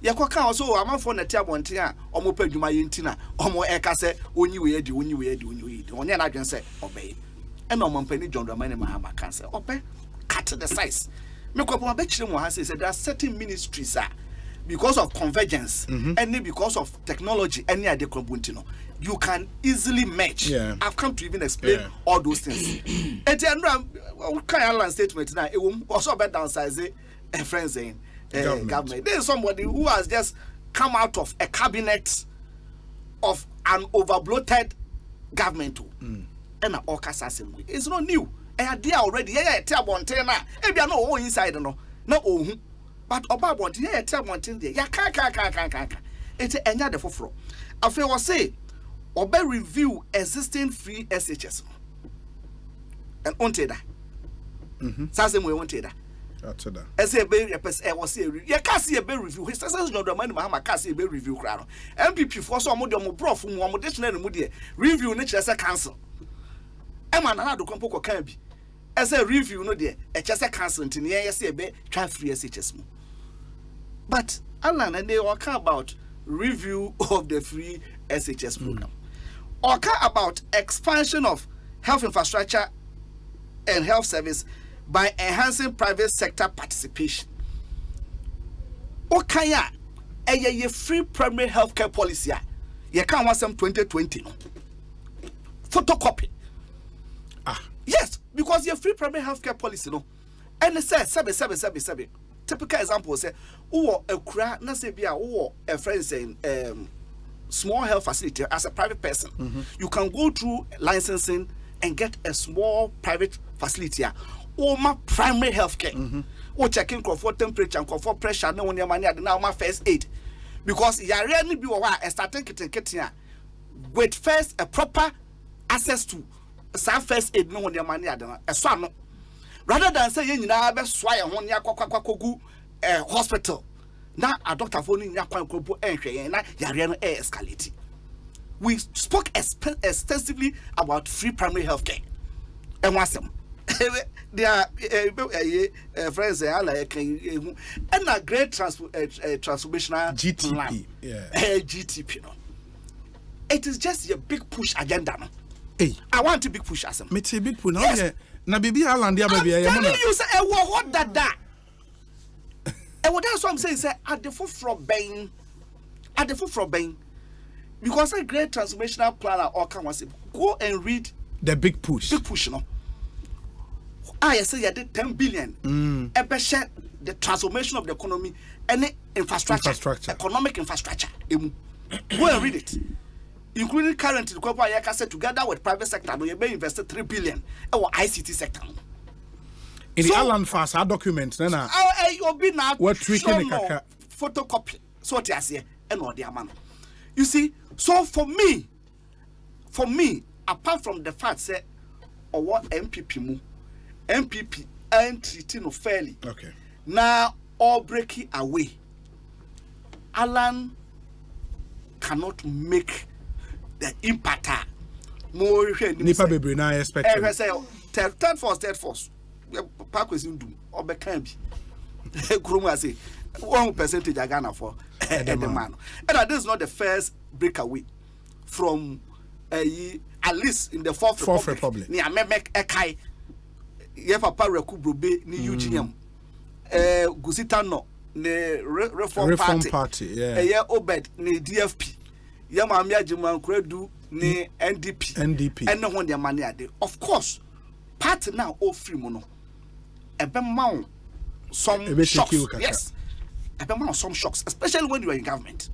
yɛkɔ ka wɔ so amanfoɔ na ɛte abɔnten a ɔmo pɛ adwuma yɛ nti na ɔmo ɛka sɛ onyi wei adi onyi wei adi onyi wei adi. Ɔnyɛ n'adwene sɛ ɔbɛyɛ. Ɛna ɔmo mpanin john dramani mahama ka sɛ ɔbɛ cut the size. Mekɔpɔ abɛkyerɛ mu ha sɛ sɛ there are certain ministries a because of convergence ɛne because of technology ade kɔnbu nti no you can easily merge Yeah. i've come to even explain Yeah. all those things. Eti ɛnura kan alan statement na ewu ɔsɔ ɔbɛ downsize ɛ friends ɛyin uh, Government. government. There is somebody who has just come out of a cabinet of an overbloated government. And a Okasa assembly. It's not new. And idea already. Yeah, yeah, tell Bonten na. Maybe I know inside no. No, oh. But Oba Bonten, yeah, tell Bonten there. Yeah, ka ka ka ka ka ka. It's a enya de foforo. After was say, Oba review existing free SHS. And onte da. Sasa mwe onte da That's it. Ɛsɛ ebe ɛpɛsɛ ɛwɔ sɛ yɛ sɛ review. His excellence john dramani mahama kaa sɛ ebe review kora no. Npp foɔ so ɔmo de ɔmo borɔfo mu ɔmo dictionary mu deɛ review ne kyerɛ sɛ council ɛma nana adokɔ mpo kɔkan bi. Ɛsɛ review no deɛ ɛkyɛ sɛ council nti ne yɛyɛ sɛ twa free shs mu. But alan and they ɔka about review of the free shs hmm. program. Ɔka about expansion of health infrastructure and health service by enhancing private sector participation. Okan a ɛyɛ yɛ free primary healthcare policy a yɛka ho asɛm 2020 no photocopy. Ah. Yes, because yɛ free primary healthcare policy no ɛne sɛ sɛbe sɛbe sɛbe sɛbe typical example sɛ wowɔ akura na sɛ bi a wowɔ a friend saying um, small health facility as a private person you can go through licensing and get a small private facility a woma primary health care. Wo checking nkurɔfoɔ temperature nkurɔfoɔ pressure ne wo nneɛma ne ade na woma first aid. Because yareɛ no bi wɔ hɔ a ɛstate nketenkete a with first a proper access to saa first aid no ho nneɛma ne ade no ɛso ano. Rather than sɛ yɛn nyinaa bɛsoa yɛn ho ne akɔkɔkɔgu ɛɛ hospital na adɔktafoɔ no nya kwan koro po ɛnhwɛ yɛn na yareɛ no ɛyɛ escalate we spoke extensively about free primary health care. Ɛho asɛm deɛ ɛyɛ ɛyɛ friends ɛyɛ ala ɛka ehu ɛna great trans ɛɛ transformational GTP, plan. yeah. ɛyɛ GTP no. It is just a big push agenda no. Hey. I want a big push asɛm. mete big pool na Yes. na biribi alande aba bia yɛ telling mona you sɛ ɛwɔ hɔ dada ɛwɔ that's what i'm saying sɛ ade foforɔ bɛn ade foforɔ bɛn because sɛ great transformational plan a ɔka ho asɛm go and read the big push. Big push no a yɛsɛ yɛde ten billion. Mm. ɛbɛhyɛ the transformation of the economy ɛne infrastructure, Infrastructure. economic infrastructure. Emu. Go and read it. Including current nkɔpɔ a yɛka sɛ together with private sector no yɛbɛ invest three billion. Ɛwɔ ict sector. No. in the So- alan fa saa document no na. eh, obi na Watweak show ne no photocopy. So ɔte aseɛ ɛna ɔde ama no you see so for me for me apart from the fact sɛ ɔwɔ npp mu npp ɛntriti no fairly. Okay. na ɔbreaki away. Alan cannot make the impact. A mo hwɛ nipa bebree na expect ɛhwɛ sɛ third third force third force. Pakwesi dum ɔbɛka bi. Kurom ase one percentage a ghana for ɛde ma no ɛna this is not the first breakaway from ɛyi at least in the fourth, Fourth republic. Republic. ni amɛmɛ ɛkae yɛ papa rɛku brobe ne ugm ɛɛ gusita no ne Re- reform, party. ɛyɛ obed ne dfp yɛ maame agyima nkuradu ne ndp ndp ɛne ho nneɛma ne ade. Of course party na ɔfiri mu no ɛbɛma wo some shocks. yes. Ɛbɛma wo some shocks especially when you are in government.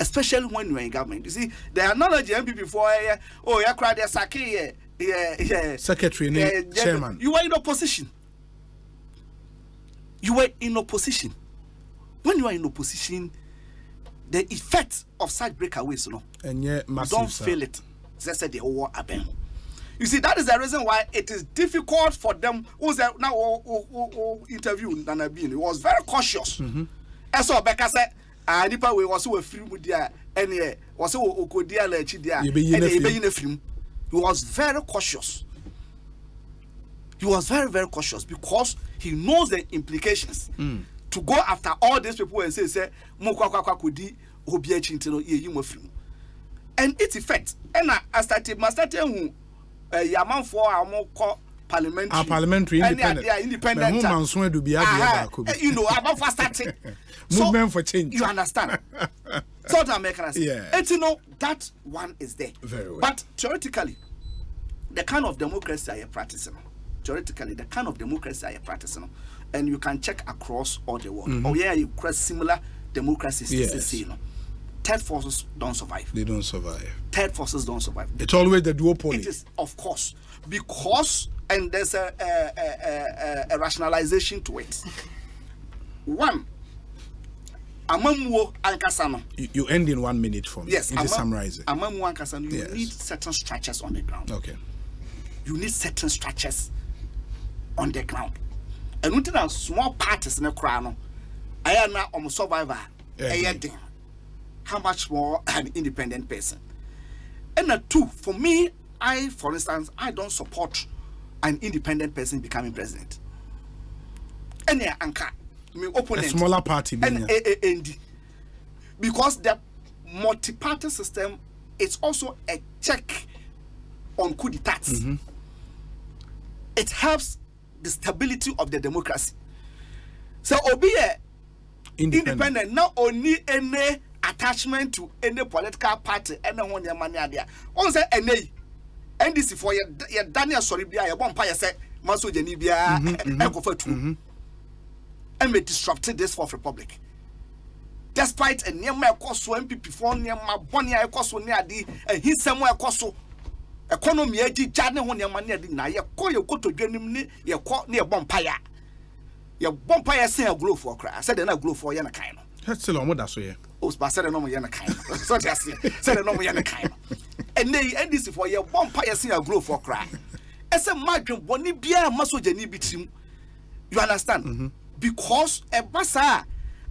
Especially when you are in government. You see the analogy npp for ɛyɛ oh yɛ kora deɛ sake yɛ yɛ yɛ secretary ne yɛ- yɛ- chairman. You were in opposition. You were in opposition. When you are in opposition the effect of such breakaways no ɛnyɛ you massive don't saa. feel it. Sɛ sɛ deɛ wɔwɔ abɛn ho you see that is the reason why it is difficult for them who say na o o o o interview nana bin he was very cautious. Ɛsɛ ɔbɛka sɛ ah nipa wei wɔsɛ wafiri mu di a ɛneɛ wɔsɛ wɔ okodi ala akyi di a Yɛbɛyi no ɛneɛ afiri mu. Yɛbɛyi no afiri mu he was very cautious. He was very very cautious because he knows the implications. To go after all these people and say say mo kɔ akɔ akɔ akɔdi obi akyi nti no yɛyi mo afiri mu. And its effect ɛna astate mastate hu ɛyɛ amanfoɔ a wɔn kɔ parliamentary. Ah, parliamentary independent. a independent Mehu manso adu bi adeɛ Aha, baako bi. eh, you know amanfoɔ astate movement for change. you understand? So making us Yeah. and you know that one is there. Very well. but theoretically the kind of democracy I am practicing theoretically the kind of democracy I am practicing and you can check across all the world. Mhm. oh yeah you cross similar democracies Yes. you know. Third forces don't survive. They don't survive. Third forces don't survive. It's always the duopoly. It is of course because and there's a, a, a, a, a rationalization to it. One amamuo ankasa no. You, you end in one minute for me. Yes it is ama- summarizing amamuo ankasa no you Yes. need certain structures on the ground. Okay. You need certain structures on the ground. Ɛno nti na small parties in the koraa no. Ɛyɛ na ɔmo survivor a Yeah, how much more an independent person? Ɛna uh, two for me i for instance i don't support an independent person becoming president ɛnea anka me opponent a smaller party and. AAND. Because the multi party system is also a check on coup d'etats. Mhm. It helps the stability of the democracy. So, Obi eh, independent, not only any attachment to any political party, any one your money there. On say any NDC your your Daniel sorry, be a one pie say, Maso Genibia, and go for two and may disrupt this fourth republic. Despite nneɛma a ɛkɔ so npp foɔ nneɛma bɔne a ɛkɔ so ne ade ahinsɛm a ɛkɔ so economy agyigya ne ho nneɛma ne ade na yɛkɔ yɛ kotodwa nim ne yɛkɔ ne yɛbɔ mpaeɛ a yɛbɔ mpaeɛ sen agolofoɔ koraa sɛdeɛ na agolofoɔ yɛ no. Kan no still ɔmo da so yɛ o ba sɛ de na ɔmo yɛ ne kan no. Te aseɛ sɛ na ɔmo yɛ ne kan no ɛnɛ yi ndc fo yɛ bɔ mpa yɛ se agorɔ fo koraa ɛsɛ mma adwene bɔne biara ma sogyani bi tirim you understand? Mm -hmm. because ɛba saa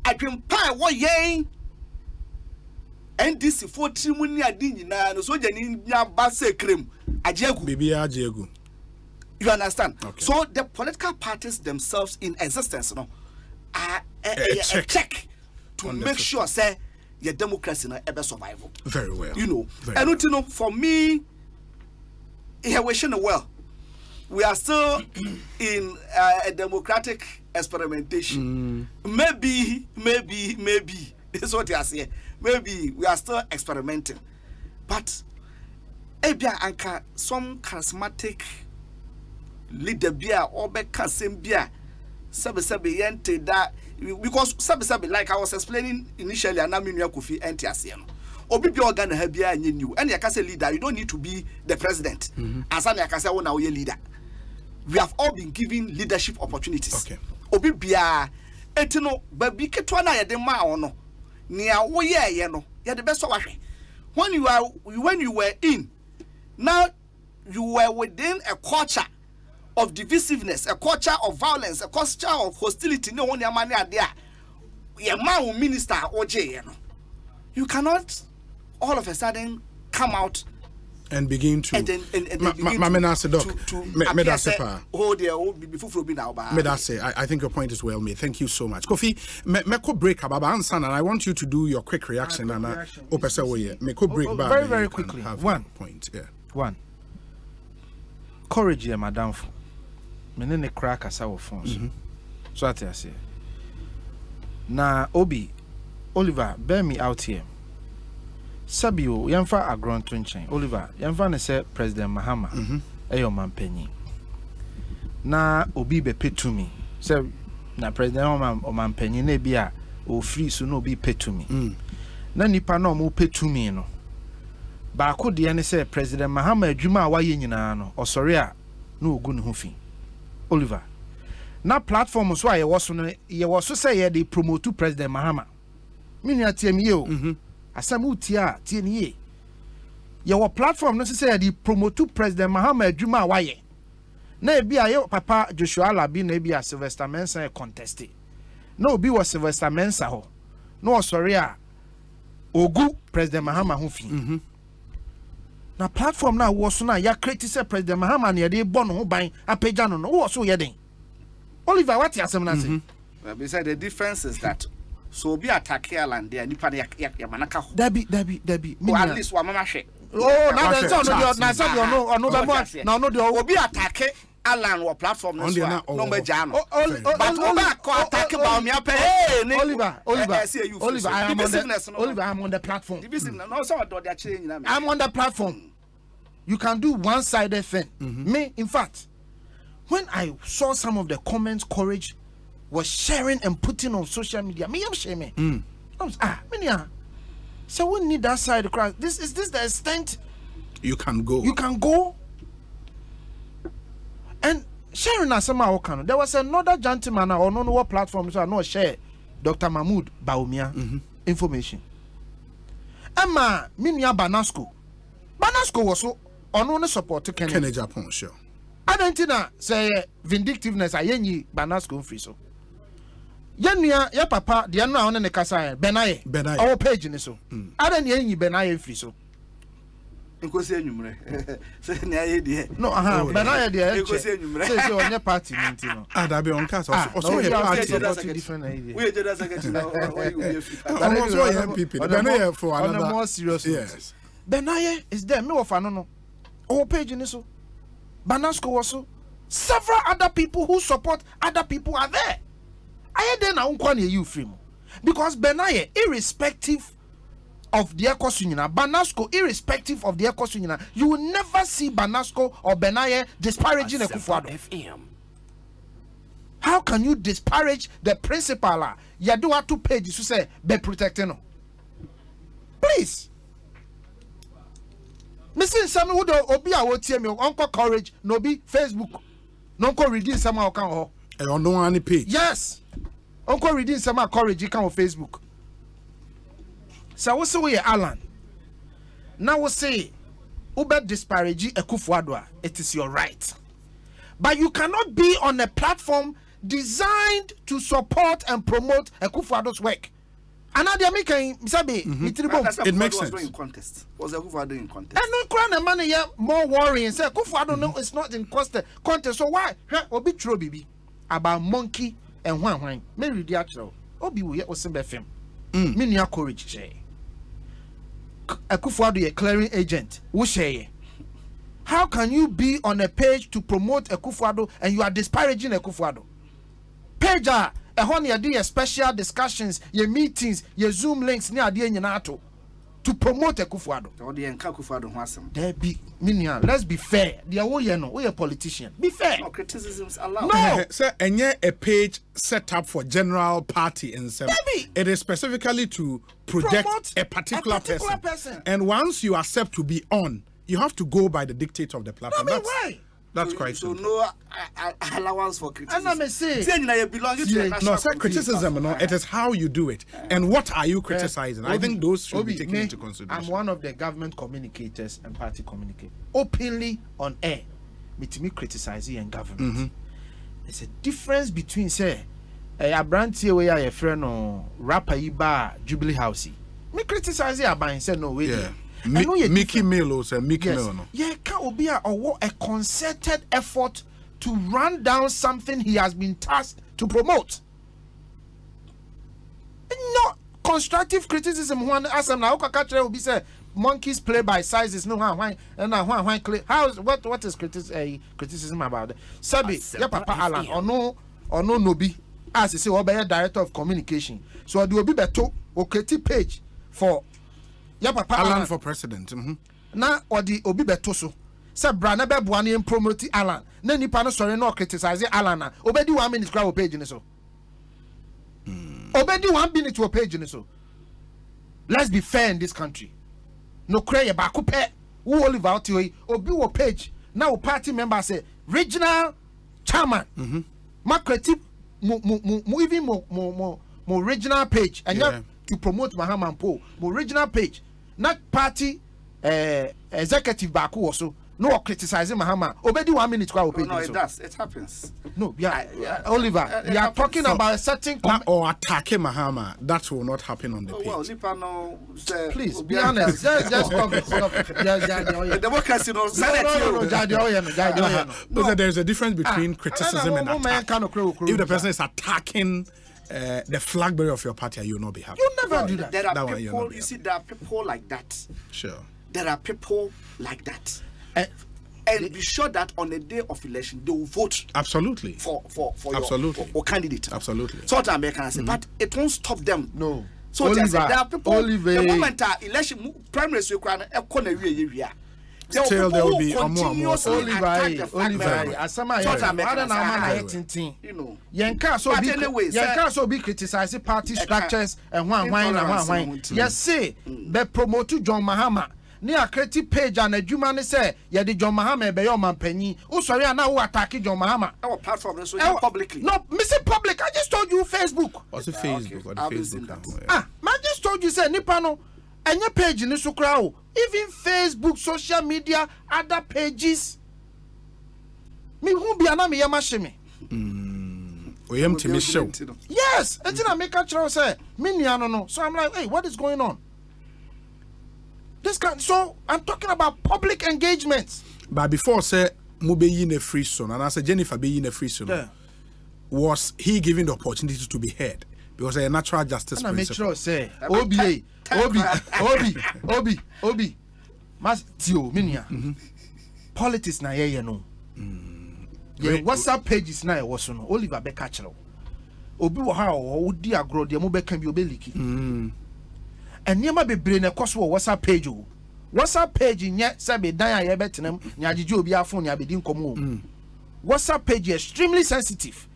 adwene pa a ɛwɔ yɛn ndc fo tirim ne ade nyinaa no sogyani nya ba sɛ krem agye agu biribiara agye agu you understand? Okay. so the political parties themselves in existence no are a, a, a, check. a check. to make sure say your democracy na ebe survival. Very well. You know and well. you know for me we should well. We are still in uh, a democratic experimentation. Mm. maybe maybe maybe this is what you are saying. Maybe we are still experimenting. But ebia anka some charismatic leader bi a ɔbɛka asɛm bi a sɛbisɛbi yɛn te da because sɛbisɛbi like i was explaining initially anam nua kofi ɛnte aseɛ no obi bi ɔga na ha bi a nye new ɛna yɛka sɛ leader you don't need to be the president. Asa na yɛka sɛ wɔn na wɔyɛ leader. We have all been given leadership opportunities. Okay. obi biara eti no baabi ketewa na yɛde maa wɔn no nea wɔyɛ ɛyɛ no yɛde bɛ sɔ wahwɛ when you are when you were in now you were within a culture of divisiveness a culture of violence a culture of hostility no one nneɛma ne adeɛ a yɛ maa minister a ɔgye yɛ no you cannot all of a sudden come out and begin to and then and, and then begin ma, to, ma, ma, doc, to, to me, me appear da se sɛ, pa. oh dear oh bibi foforɔ bi na ɔbaa Me that say, I, I think your point is well made. Thank you so much. Kofi, me, me ko break ababa ansan, and I want you to do your quick reaction. and open say we yeah. Me ko break Oh, oh, very, very quickly. One. point. Yeah. one courage yɛ madamfo mene ne kora kasa wɔ phone so. So ate aseɛ na obi oliver bear me out here. Sabio yɛmfa agorɔ nto nkyɛn. Oliver yɛmfa ne sɛ president mahama. Ɛyɛ ɔmampanyin na obi bɛpɛ tumi. Sɛ na president ɔma- ɔmampanyin na ebi a ɔfiri so na obi pɛ tumi. Na nipa na ɔmo pɛ tumi no baako deɛ ne sɛ president mahama adwuma a wayɛ nyinaa no ɔsɔre a na ɔgu ne ho fi oliver. Na platform so a yɛwɔ so no yɛwɔ so sɛ yɛde promote president mahama. Me nua tie me yie o. Asɛm wotie a tie ne yie. Yɛwɔ platform no so sɛ yɛde promote president mahama adwuma a wayɛ. Na ebi a yɛ papa joshua alabi na ebi a sylvester mensa yɛ conteste na obi wɔ sylvester mensa hɔ. Na ɔsɔre a ogu president mahama ho fi na platform na wɔ so no a yɛakreti sɛ president mahama ne yɛde bɔ ne ho ban apagya no no wowɔ so yɛ den. Oliver wate asɛm no ase? Mhm. Uh, well, beside the difference is that so obi attack airline there nipa no yɛ- yɛ- yɛma no ka ho. Dabi dabi dabi oh, at least wamama hwɛ Oh, na de- sɛ ɔno deɛ- na sɛ deɛ ɔno- ɔno bɛbɔ- Ɔte aseɛ. na ɔno deɛ obi attack alan wɔ platform no Ɔno so deɛ a na na ɔwɔ. ɔmo agyaa no. Hɔ. O- Oli- O- but Oli- oba Oli- akɔ attack O- baomi apɛ O- hey ne Oliver, Oliver, ɛ- ɛsɛ ɛyi Oliver, I am on the- divisiveness no Oliver, I am on the platform. divisiveness no sɛ ɔde ɔde akyerɛ nyina I'm on the platform. You can do one sided thing. Me, in fact, when I saw some of the comments Courage was sharing and putting on social media, me, I'm shaming. I was, ah, mania. So we need that side of crowd. This is this the extent You can go. you can go. And sharing asema okano. There was another gentleman on no what platform so I know share Dr. Mahmoud Baumia information. Emma Minia Banasco. Banasco was so on no support to Kennedy. Kennedy Agyapong, sure. Adentina say vindictiveness ayenyi Banasco free so. Yɛnua yɛ papa deɛ no a ɔne ne kasa yɛ bɛnayɛ Benaye. ɔwɔ page ne so ada ne yɛnyi bɛnayɛ firi so nkosi anwummerɛ sɛ nea yɛ deɛ no aha bɛnayɛ deɛ nkosi ɛkyɛ anwummerɛ sɛ sɛ ɔnyɛ party ne nti no Ah, dabi on cast. Ah, Also, na also obi your a party. ɔyɛ support different idea. woyɛ general secretary na wɔyɛ obi afi Oh, also your NPP. On The a more- Benaye for on a another. more serious note. Yes. Benaye is there. Me wafa no no. Oh page ni so. Banasco was so. Several other people who support other people are there. I then unkwa na you free. Because Benaye, irrespective of the Ekosuniana, Banasco, irrespective of the Ekosuniana, you will never see Banasco or Benaye disparaging Akufo-Addo. FM. How can you disparage the principal? ah? Yadu have two pages to say be protecting no. Please. Missing some who do obi a wotie me uncle courage no be Facebook. No uncle reading some how can ho. Eh, on no any page. Yes. Uncle reading some courage you can on Facebook. sɛ wo se woyɛ alan na wo se wobɛ disparage Akufo-Addo a it is your right but you cannot be on a platform designed to support and promote Akufo-Addo's work anadeɛ mekan sɛbe metiri bom It makes sense. Was in contest. Eh, was Akufo-Addo in contest? ɛno nkora na ma no yɛ more worrying. Sɛ kufuado no mhm. is not in contest. Contest so why? Hwɛ obi twerɛ biribi about monkey and hwan hwan meredi akyerɛw obi wo yɛ wo se bɛfem me nua courage hyɛɛ Akufo-Addo yɛ clearing agent. Wo hyɛɛ how can you be on a page to promote Akufo-Addo and you are disparaging Akufo-Addo page a ɛhɔ ne yɛde yɛ special discussions yɛ meetings yɛ zoom links ne adeɛ nyinaa to to promote Akufo-Addo Ɔde yɛn ka Akufo-Addo ho asɛm. Debi, me let's be fair. Deɛ woyɛ no, woyɛ politician. Be fair. No criticisms allowed. No. Sir, ɛnyɛ a page set up for general party in some. It is specifically to project Promote a particular, a particular person. person. And once you accept to be on, you have to go by the dictate of the platform. mean, that's why? That's so, quite so simple. no uh, uh, allowance for criticism. And I may say- Say nyina yɛ belong to the no, sir, criticism, no, it is how you do it. And what are you criticizing? I think those should Obi, be taken me, into consideration. I'm one of the government communicators and party communicators. Openly on air, me me criticizing and government. Mm-hmm. There's a difference between say, eh, aberanteɛ wei a friend no rapper yi ba Jubilee House yi. Me criticizing aban say no wait. Yeah. Mi- yɛ Mickey Mill also, Mickey Yes. Mill, no. yɛka obi a ɔwɔ a concerted effort to run down something he has been tasked to promote. No constructive criticism ho asɛm na wokɔka kyerɛ obi sɛ monkeys play by sizes. No hwan hwan ɛna hwan hwan clear. How is what what is critis uh, criticism about that sɛbi yɛ papa alan ɔno ɔno nobi a sisi ɔbɛyɛ director of communication. So ɔde obi bɛto oketi page for yɛ papa Alan. for president. mhm. na ɔde obi bɛto so. Sɛ bra na bɛboa no yɛn promote alan. Na nipa no sɔre na ɔcriticize alan a obɛdi one minute kora wɔ page no so. Obɛdi one minute wɔ page no so. Let's be fair in this country. Nokorɛ yɛ baako pɛ. Wo oliver hɔ yi? Obi wɔ page na wo party member sɛ regional chairman. Makrati mo mo mo mo even mo mo mo mo regional page. Ɛnyɛ Yeah. to promote mahama mpo mo regional page na party uh, executive baako wɔ so na wɔ criticize mahama obedi one minute kora wɔ No, no, no it so does. It happens. no yeah, yeah, oliver uh, it you are happens. talking So- about a certain Na- or attacking Mahama, that will not happen on the Oh, page. well, nipa no sɛ please be honest ka- just just stop it stop yeah. democracy no no senate no no yo. no jade ɔyɛ no jade ɔyɛ no But there- there's a difference between Ah, criticism and mo- mo- attack. mo- man can okuro- okuro- If the person is attacking uh, the flag bearer of your party, you will not be happy. You'll never do that There are That you're people, not you there. see, there are people like that. Sure. There are people like that. Eh, and be sure that on the day of election, they will vote Absolutely. for for for your Absolutely. for, for candidate. Absolutely. So what I'm making say, but it won't stop them. no So Oliver, there are people. Oliver. The moment uh, election mu- primary so kwan ekɔ na wie wie There Still, there will people be who omo, omo, continuously Oliver attack ayi the flag Oliver bearer. ayi asɛm a So what yɛ I'm no making ada na ama na say, yɛ tenten You know. yɛn kaa so But obi anyway, yɛn sir- kaa so obi criticize party Ɛka- structures ɛhwan hwan na hwan Intolerance hwan no nti. yɛse bɛ promote john mahama. Ne akreti page a n'adwuma ne sɛ yɛde john mahama ɛbɛyɛ ɔmampanyin wosɔre a na wo attack john mahama? Our platform no so Ɛwɔ- publicly. no missing public. I just told you facebook. Was it Facebook or the I've been seeing Facebook? that. account, yeah. ah ma just told you say nipa no ɛnyɛ page ne so koraa o even facebook social media other pages mi hu bia na mi yɛ ma hye me. Oyem Timi Show. yes nti na meka kyerɛ wo sɛ me nua no no so i'm like hey what is going on this kind so i'm talking about public engagement But before, say, Mubeyi ne free son, and I said Jennifer Beyi ne free son, Yeah. was he given the opportunity to be heard? Because a natural justice ɛna principle. mekyerɛ sɛ obi obi obi obi obi. Mas tio me nua politics na yɛyɛ no. Yɛ whatsapp pages na ɛwɔ so no. Oliver bɛka kyerɛ wo obi wɔ ha a ɔwɔ wodi agorɔ deɛ mobɛka bi obɛliki nneɛma bebree na ɛkɔ so wɔ whatsapp page o. Whatsapp page nyɛ sɛbe dan a yɛbɛtena mu ne agyegye obi afo ne abɛdi nkɔmmɔ o. Whatsapp page yɛ extremely sensitive.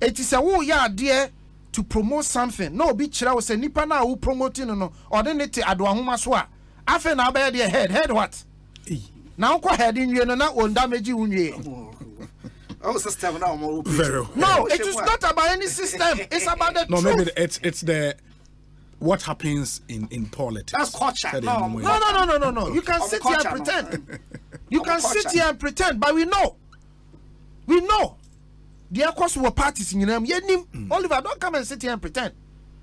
Eti sɛ woyɛ adeɛ to promote something na obi kyerɛ wo sɛ nipa no a wo promoting no no ɔde ne te adoahoma so a afei na wobɛyɛ deɛ head head what na wokɔ head nwie no na ɔndamagye wo nwie Oh, system now more Very well. no it is not about any system it's about the No, truth maybe it's it's the what happens in in politics. That's culture. No, No, no, no, no, no, no. You can sit here and pretend. You can sit here and pretend, but we know. We know. The course were parties in them. Mm. Oliver, don't come and sit here and pretend.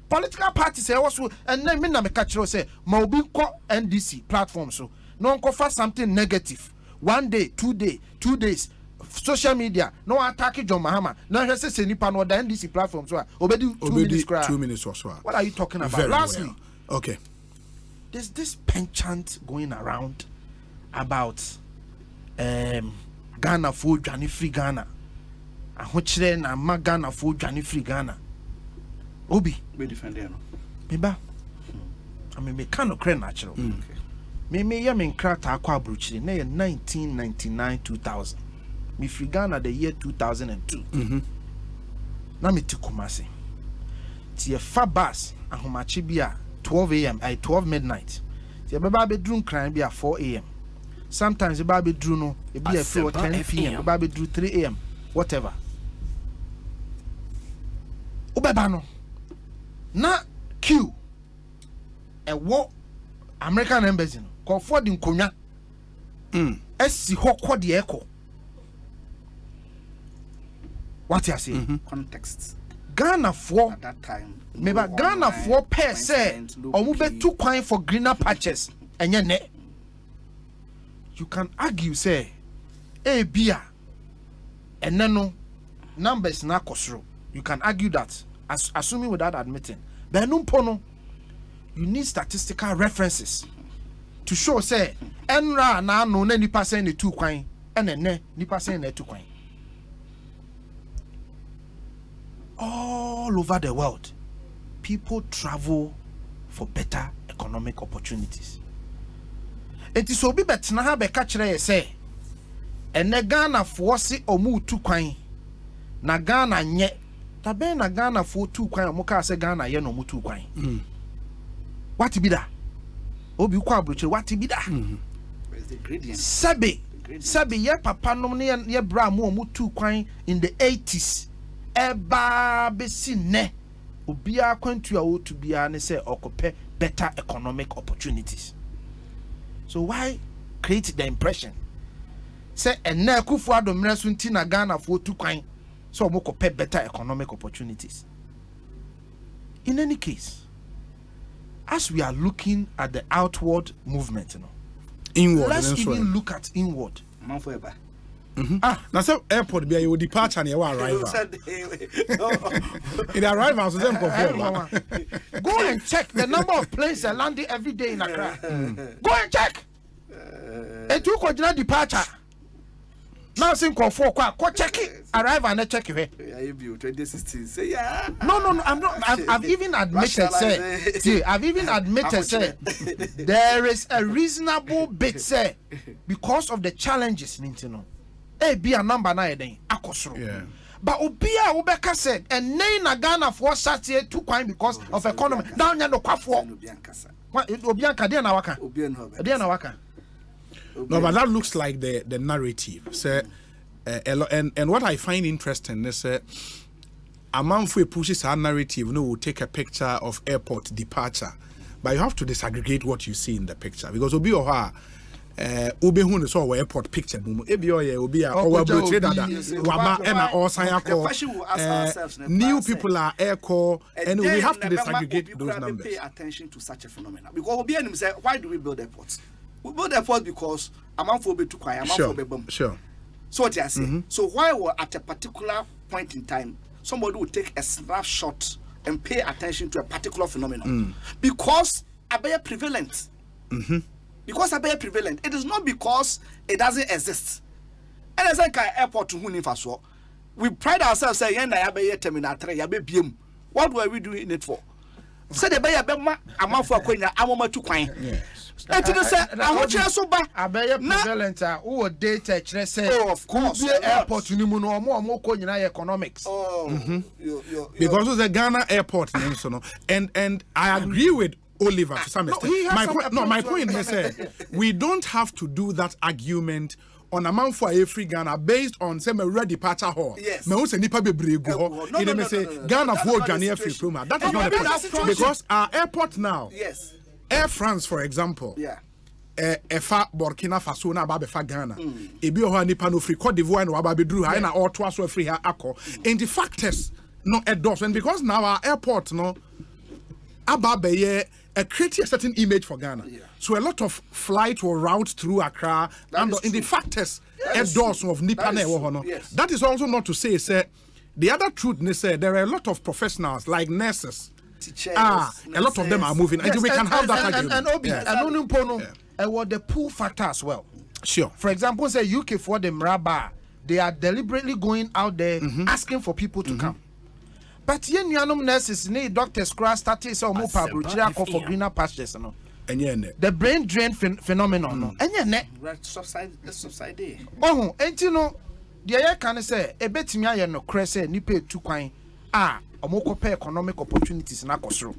Political parties also, and then me na me catch you say, ma obi ko NDC platform so. No one for something negative. One day, two day, two days. Social media, no attack John Mahama. No, I say nipa no the NDC platform so. Obedi two Obedi, minutes two minutes or so. What are you talking about? Very Lastly, well. Okay. there's this penchant going around about um, Ghana for Johnny Free Ghana. Ahokyerɛ na ma ghanafoɔ dwane firi ghana. Obi? Meba. Ame meka nokorɛ no akyerɛ wo. Memeyɛ me nkrataa kɔ aburokyire. Na yɛ 1999 2000 mefiri ghana the year 2002 Mhm. na mete kumase nti yɛfa bas ahomakye bi a 12 am ay 12 midnight. Nti yɛbɛba abɛduru nkran bi a 4 am sometimes yɛbɛba abɛduru no ebi yɛ firi wɔ Asempa 10 pm FM. yɛbɛba abɛduru 3 am whatever wobɛba no na q ɛwɔ american embassy no kɔfoɔ de nkonnwa asi hɔ kɔ deɛ ɛkɔ. Wate aseɛ. Context. Ghanafoɔ at that time meba ghanafoɔ pɛɛ sɛ ɔmo bɛtu kwan for greener patches. Ɛnyɛ nɛ you can argue sɛ ebi a ɛnɛ no numbers na akɔ soro you can argue that as assuming without admitting mpo no you need statistical references to show say ɛnra a n'ano na nipa sɛn na etu kwan ɛnɛ nipa sɛn na etu kwan. All over the world people travel for better economic opportunities. Eti sɛ obi bɛtena ha bɛka kyerɛ yɛ sɛ ɛnɛ ghanafoɔ tu kwan na ghana dabɛn na ghanafoɔ tu kwan a ɔmo kaa sɛ ghana yɛ na ɔmo tu kwan. Mm. Wate bi da. Obi kɔ aburokyire wate bi da. Mm-hmm. Sɛbi sɛbi yɛ papa nom ne yɛ yɛ bra mu a ɔmo tu kwan in the eighties. Ɛbaa bɛsi nnɛ. Obiara kwantu a wɔtu biara ne sɛ ɔkɔpɛ better economic opportunities. So why create the impression? Sɛ ɛnɛ akufo adommerɛ so nti na ghanafoɔ tu kwan sɛ ɔmo kɔpɛ better economic opportunities. In any case as we are looking at the outward movement you know, Inward, let's even so- look at inward. Ɛba Ah, na sɛ airport bia yɛwɔ departure ne yɛwɔ arrival in the arrival so sɛ nkɔfoɔ go and check the number of planes that landing every day in Accra. Go and check. Etu kò gyina departure. Now sin nkɔfoɔ kɔ a kɔ check it. arrival ne check hwɛ. ayé bi o twenty sixteen say ya. No no no I'm not I've, I've even admitted say see I've even admitted say there is a reasonable bit say because of the challenges ni ti no. Eh, e bi a number na yɛ den akɔ soro. But obi a wobɛka sɛ ɛnɛn na Ghanafoɔ sateɛ tu kwan because of economy na ɔnyɛ nokwafoɔ. Wa- Obi anka deɛ na waka? Deɛ na waka? No, but that looks like the the narrative. So, uh, and and what I find interesting is uh, a man who pushes our narrative, you no, will take a picture of airport departure, but you have to disaggregate what you see in the picture because obi her. Uh, obi hu ne sɛ ɔwɔ airport picture mu ebi ɔyɛ obi a ɔwɔ obi, dada why- ɛna ɔsan the question we'll ask ourselves akɔ new people are aircore and we have to disaggregate those numbers. pay attention to such a phenomenon because obi anim say why do we build airports we build airports because amanfo betu kwan sure amanfo bɛbam sure. So what you say Mhm. so why were at a particular point in time somebody would take a snapshot and pay attention to a particular phenomenon? Mm. because abaya prevalent. Mhm. because abaya prevalent. It is not because it doesn't exist. Ɛna sɛ nka airport ho ni so we pride ourselves sɛ yɛn na yɛabɛyɛ terminal three yɛabɛbie mu what were we doing it for? Sɛdeɛ ɛbɛyɛ bɛma amanfo akwanya amoma tu kwan ɛti ne sɛ ahokyerɛ so ba abɛyɛ prevalent a wowɔ data kyerɛ sɛ Oh, of course, wobie a lot. airport no mu no ɔmo a ɔmo kɔ nyinaa yɛ economics Mhm. because it's a Ghana airport ne nso no and and I agree with Oliver to some No, extent. he has my some point, no, my approach point to is uh, we don't have to do that argument ɔnamanfo a ɛfiri ghana based on sɛ mawura departure hall Yes. mahu sɛ nnipa bebree gu No, hɔ no, ɛne no, me no, sɛ no, no, no. ghanafoɔ That's not the odwane afiri situation. kurom a that is And not the that's point the situation. because our airport now yes air france for example yeah. Eh, eh, ɛfa burkina faso na aba abɛfa ghana. Mm. Ebi wɔ hɔ a nipa no ofiri cote divoire na waba abɛduru ha ɛna ɔtoa so afiri ha akɔ mm. nti factors no eh, ɛdɔɔso and because now our airport no aba abɛyɛ uh, creating a certain image for ghana. So a lot of flight will route through accra. That and is in the factors is of nipa That na is ɛwɔ no Yes. that is also not to say sɛ the other truth sɛ there are a lot of professionals like nurses Teachers, ah a lot of them are moving. And Yes, we can and- have and- that and, argument and, and obi Yeah. and no mpo no ɛwɔ the pull factor as well. Sure. For example say uk for the mraba they are deliberately going out there Mm-hmm. asking for people to mm-hmm. come. But yɛn nuanom nurses ne doctors koraa started sɛ ɔmo pa aburokyire akɔ for greener pastures no ɛnyɛ ɛnɛ the brain drain phen phenomenon no ɛnyɛ nɛ right subside let's subside there ɔho enti no deɛ eh, yɛka ne sɛ ɛbɛtumi ayɛ nokorɛ sɛ nnipa etu kwan a ah, ɔmo kɔpɛ economic opportunities na akɔ soro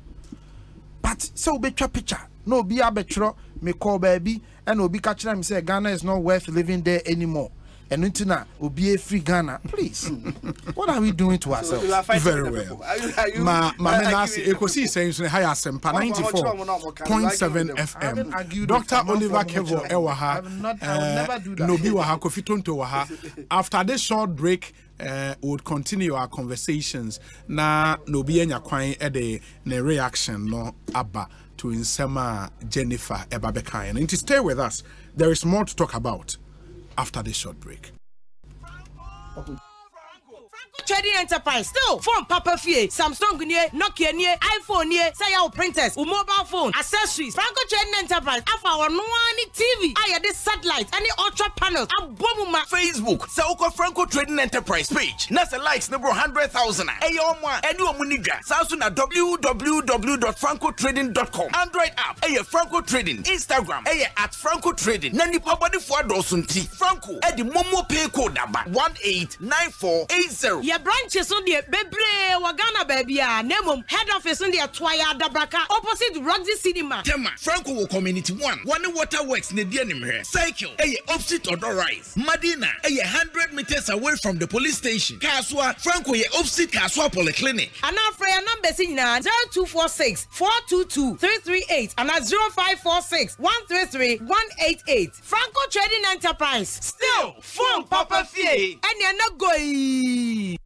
but sɛ wobɛtwa picture na obi abɛtwerɛ mekɔɔ baabi ɛna obi ka kyerɛ me sɛ ghana is not worth living there anymore ɛno nti na obi efiri ghana please what are we doing to ourselves you are fighting very well people. Are you- are you- ma ma are me you na ase ekosi sɛn so ne ha yɛ asɛmpa Wɔn- wɔn- ninety wɔn four kyerɛ wɔn na wɔn ka no, point arguing seven with them. I haven't fm dr with someone oliver from Kevor Nigeria. ɛwɔ ha I will not- I will eh, never do that. nobi wɔ ha kofi tonto wɔ ha after this short break uh, would continue our conversations. Na na obi anya kwan de ne reaction no aba to nsɛm a jennifer ɛba bɛkaeɛ no nti stay with us there is more to talk about after this short break trading enterprise. Still phone papa fie. Samsung nie nokia nie iphone nie. Wo printers wo mobile phone accessories. Franco trading enterprise. Afa wɔn noa ne tv a yɛde satellite ɛne ultra panels. Abɔ mu ma. facebook sɛ wokɔ franco trading enterprise page na sɛ likes no boro 100000 a ɛyɛ ɔmo a ɛne ɔmo ni dwa. Saa nso na www.francotrading.com android app ɛyɛ franco trading. Instagram ɛyɛ at franco trading. Na nipa bɔdefoɔ adɔɔso nti franco ɛde momo pay code aba 189480 yɛ branches no deɛ bebree wɔ ghana baabi a na mmom head office no deɛ toa yɛ adabraka opposite roxy cinema. Tema, Franco wɔ community one. One waterworks ne di anim. Cycle, ɛyɛ opposite Odo Rise. Madina, ɛyɛ hundred meters away from the police station. Kasua, Franco yɛ opposite Kasua Polyclinic. anaa frɛ yɛ namba si nyinaa zero two four six four two two three three eight anaa zero five four six one three three one eight eight franco trading enterprise still phone papa fie ɛnea na goi.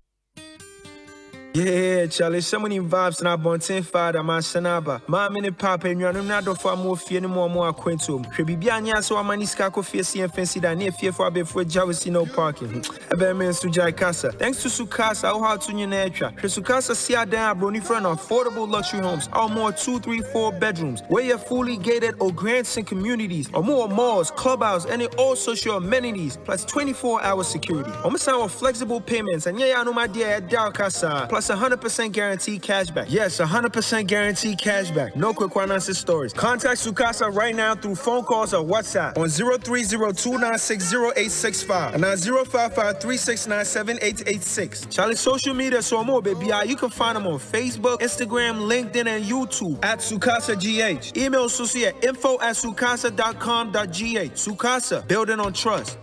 Yeah, Charlie, so many vibes na bonten father ma sanaba. Ma me ne papa nnuanom na adɔfo a mo fie ne mo mo akwantom. Hwɛ biribi anya sɛ wama ne sika kɔ fie sie fancy da ne fie fo abɛfo agya wo si no parking. Ɛbɛn me nso gyae kasa. Thanks to Sukasa, wo ha to nyina atwa. Hwɛ Sukasa si adan abroni frɛ no affordable luxury homes. Our more 2, 3, 4 bedrooms. You're fully gated or grants and communities. Or more malls, clubhouse, and all social amenities. Plus 24 hour security. Omo san with flexible payments and yeah, no my dear down kasa. Plus 100% guaranteed cashback. Yes, 100% guaranteed cashback. No quick finances stories. Contact Sukasa right now through phone calls or WhatsApp on 030-296-0865 and 055-369-7886. Charlie social media so more baby. ah, You can find them on Facebook, Instagram, LinkedIn, and YouTube at Sukasa GH. Email Susi at info at sukasa.com.gh. Sukasa, building on trust.